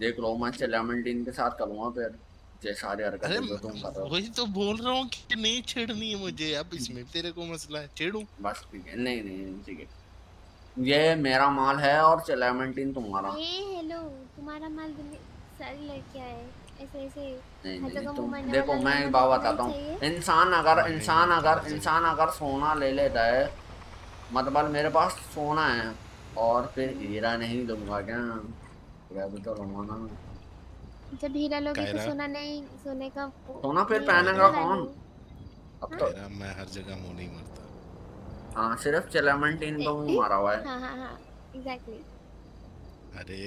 देख लो मैं चिलामंटीन के साथ करूँगा फिर। ये सारी अरे हरकतें जो तुम कर रहे हो वही तो बोल रहा हूँ कि नहीं छेड़नी है मुझे। अब इसमें तेरे को मसला है छेड़ू? बस ठीक है। नहीं नहीं ठीक है। ये मेरा माल है और चिलामंटीन तुम्हारा। ये हेलो तुम्हारा माल सारी लड़कियाँ है। ऐसे ऐसे। नहीं नहीं का तुम देखो मैं एक बात बताता हूँ। इंसान अगर इंसान अगर इंसान अगर सोना ले लेता है मतलब मेरे पास सोना है और फिर हीरा नहीं दूँगा क्या? तो लूँगा ना जब हीरा लोगे तो सोना नहीं सोने का सोना फिर पहनेगा कौन? अब तो मैं हर जगह मुँह नहीं मारता। हाँ सिर्फ़ चलेमेंटीन को मुँह मारा हुआ है। हाँ हाँ हाँ एग्जैक्टली अरे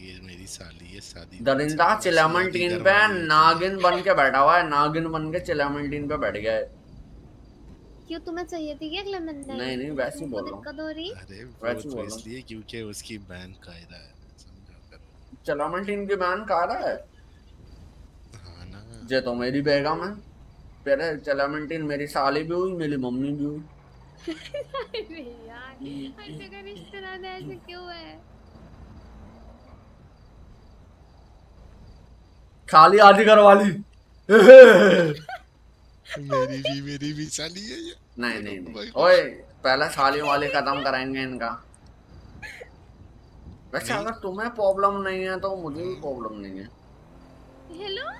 ये मेरी साली है शादी दरिंदा चिलामंटीन पे नागिन बन के बैठा हुआ है नागिन बन के चिलामंटीन पे बैठ गया है। क्यों तुम्हें चाहिए थी क्या क्लेमेंटाइन नहीं, नहीं, वैसे ही बोल रहा हूँ। दिक्कत हो। रही? अरे वैसे तो बोल रहा हूँ। इसलिए क्योंकि उसकी बहन कायदा है चिलामंटीन की बहन कहा है हाँ? जे तो मेरी बेगम है। पहले चिलामंटीन मेरी साली भी हुई मेरी मम्मी भी हुई। अरे यार हर जगह रिश्ते ऐसे क्यों है खाली आधी घर वाली मेरी भी मेरी भी साली है ये। नहीं नहीं नहीं। ओए पहले साली वाली खत्म कराएँगे इनका। वैसे अगर तुम्हें प्रॉब्लम नहीं है तो मुझे भी प्रॉब्लम नहीं है। हेलो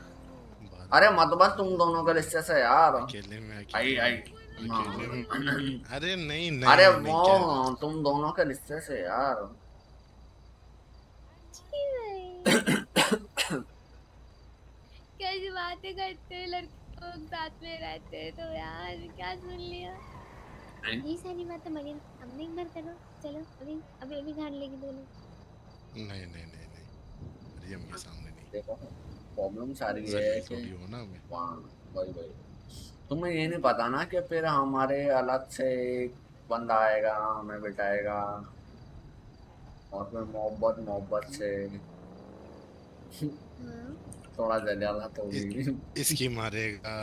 अरे मत बस तुम दोनों के रिश्ते से यार। अकेले में आई आई। अरे नहीं नहीं अरे वो तुम दोनों के रिश्ते से यार। कैसी बातें करते हैं लड़के लोग साथ में रहते हैं तो यार क्या सुन लिया? ये सारी बातें मगे हमने एक बार करो। चलो अभी अभी अभी गाड़ लेगी दोनों नहीं नहीं नहीं नहीं। मरियम के सामने नहीं। देखो। प्रॉब्लम सारी है जलील कि थोड़ी ना मैं वही वही तुम्हें ये नहीं पता ना कि फिर हमारे अलग से एक बंदा आएगा हमें बिठाएगा। और फिर मोहब्बत मोहब्बत से। थोड़ा ज़्यादा तो इसकी मारेगा।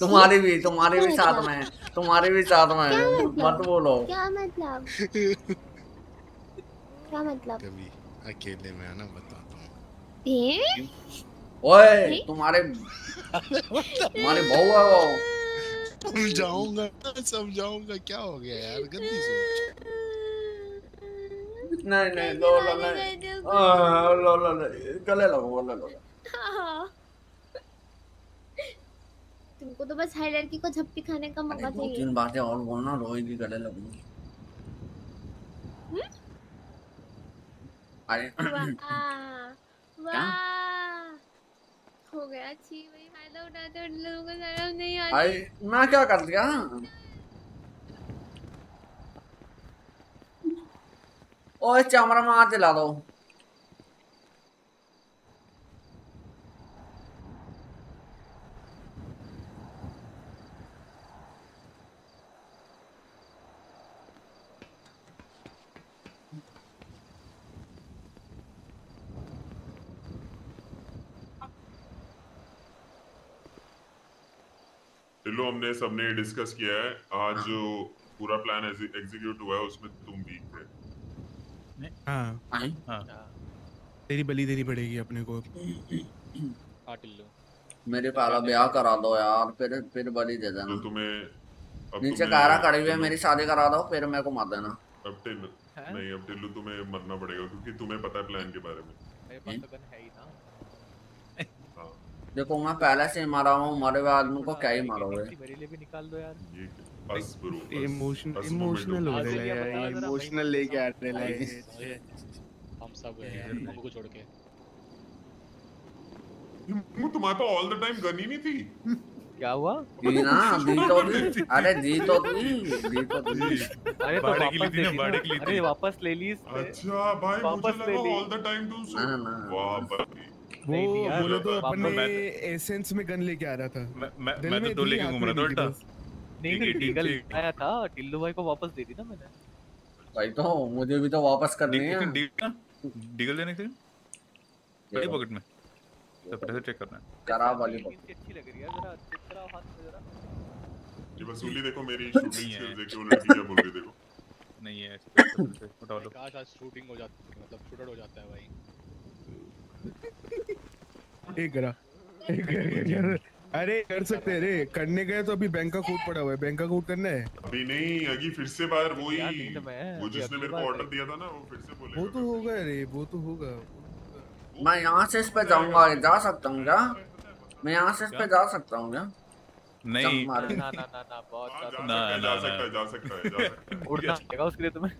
तुम्हारी भी तुम्हारी भी साथ में तुम्हारी भी साथ में। मतलब? मत बोलो। क्या मतलब? क्या मतलब? कभी अकेले में आना बताता हूँ ये ओए तुम्हारे तुम्हारी बहू है वो। समझाऊँगा समझाऊँगा क्या हो गया यार? गंदी सोच। नहीं नहीं लो लो नहीं। लो लो लो गले लगो गले लगो। तुमको तो बस हर लड़की को झप्पी खाने का मौका चाहिए। तीन बातें और बोलना रोएगी गले लगूँगी। हम्म? अरे हो गया अच्छी भाई फ़ायदा उठाते उन लोगों को शर्म नहीं आती। मैं क्या कर दिया? ओए चमरा मार दिला दो। टिल्लू हमने सबने डिस्कस किया है आज जो पूरा प्लान एग्जीक्यूट हुआ है उसमें तुम वीक थे। हाँ। हाँ। तेरी बलि देनी पड़ेगी अपने को। हाँ टिल्लू मेरे पहला ब्याह करा दो यार फिर फिर बलि दे देना। तो तुम्हें नीचे कारा खड़ी हुई है मेरी शादी करा दो फिर मेरे को मार देना। अब टिल्लू नहीं अब टिल्लू तुम्हें मरना पड़ेगा क्योंकि तुम्हें पता है प्लान के बारे में। मेरे पास तो गन है ही ना। देखो मैं पहले से मारा हूँ मरे हुए आदमी को क्या ही मारोगे? मेरे लिए भी निकाल दो यार। बस ब्रो इमोशनल इमोशनल हो रहे हैं यार इमोशनल लेके आ रहे हैं हम सब मम्मी को छोड़ के। तुम्हारे पास ऑल द टाइम गन ही नहीं थी? क्या हुआ? दी ना दी तो दी। अरे दी तो दी दी तो दी। अरे तो बाड़े के लिए वापस थी ना, के लिए ना। अरे वापस ले ली इसने। अच्छा भाई मुझे लगा ऑल द टाइम ना। वाह भाई। वो बोले तो अपने एसेंस में गन लेके आ रहा था। मैं मैं तो दो लेके घूम रहा था उल्टा। नहीं नहीं है, टीगल आया था टिल्लू भाई को वापस दे दी ना मैंने। भाई तो मुझे भी तो वापस करनी है। डीगल देने के बड़ी पॉकेट में। तो पहले चेक करना है। करा वाली लेकिन अच्छी लग रही है जरा चेक कराओ हाथ में जरा। ये वसूली देखो मेरी शूटिंग स्किल्स देखो लड़की क्या बोल रही है देखो। नहीं है से काश आज शूटिंग हो जाती है मतलब शूटर हो जाता है भाई। एक करा। एक कर अरे कर सकते हैं रे। करने गए तो अभी बैंक का कोड पड़ा हुआ है। बैंक का कोड करना है। अभी नहीं अगी फिर से बाहर में है, वो अभी जिसने मेरे को ऑर्डर दिया था ना वो फिर से बोलेगा। वो तो होगा रे वो तो होगा। मैं यहाँ से इस पे जाऊँगा जा सकता हूँ क्या? मैं यहाँ से इस पे जा सकता हूँ क्या? नहीं। ना ना ना ना बहुत हाँ, सकता है जा सकता है जा सकता है उड़ना पड़ेगा उसके लिए तुम्हें।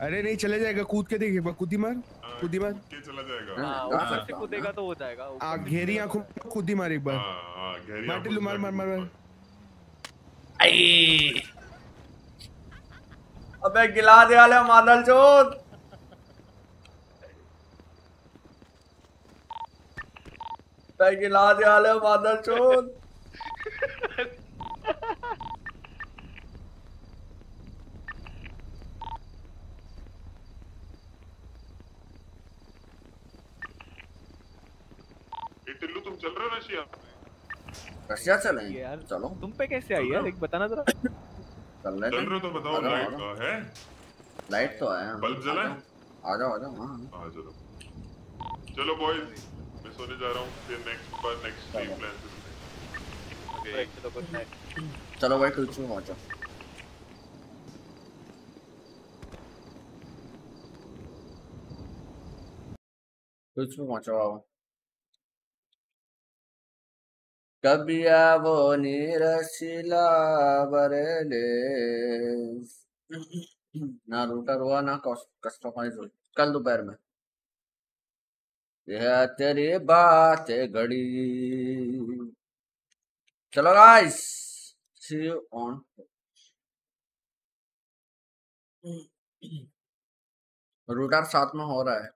अरे नहीं चले जाएगा। कूद के देखिए कूदी मार हाँ, कूदी मार। के चला जाएगा। हाँ से कूदेगा तो हो जाएगा आ घेरी आँखों में कूदी मार एक बार। हाँ हाँ मार टिल्लू मार मार मार आई। अबे गिला दे वाले मादल चोद। अबे गिला दे वाले मादल चोद। चल रहे हो रशिया रशिया चले यार चलो। तुम पे कैसे आई यार? एक बताना जरा। चल रहे चल रहे हो तो बताओ आ लाइट आ का है? लाइट तो है बल्ब जला है? आ जाओ आ जाओ हाँ हाँ। चलो। चलो बॉयज़ मैं सोने जा रहा हूँ फिर नेक्स्ट बार नेक्स्ट टीम प्लान से चलो गुड नाइट चलो भाई ट्विच में पहुंचो ट्विच में पहुंचो आओ। कभी वो नीरशिला बरेले ना रूटर हुआ, ना कस्टमाइज हुई। कल दोपहर में। यह तेरी बात घड़ी चलो guys see you on router साथ में हो रहा है।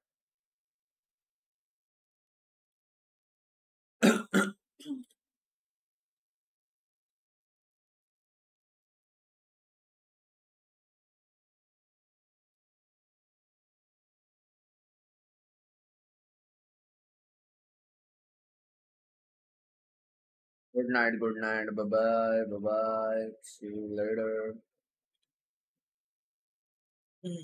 Good night, good night. Bye bye, bye bye. See you later. Hmm.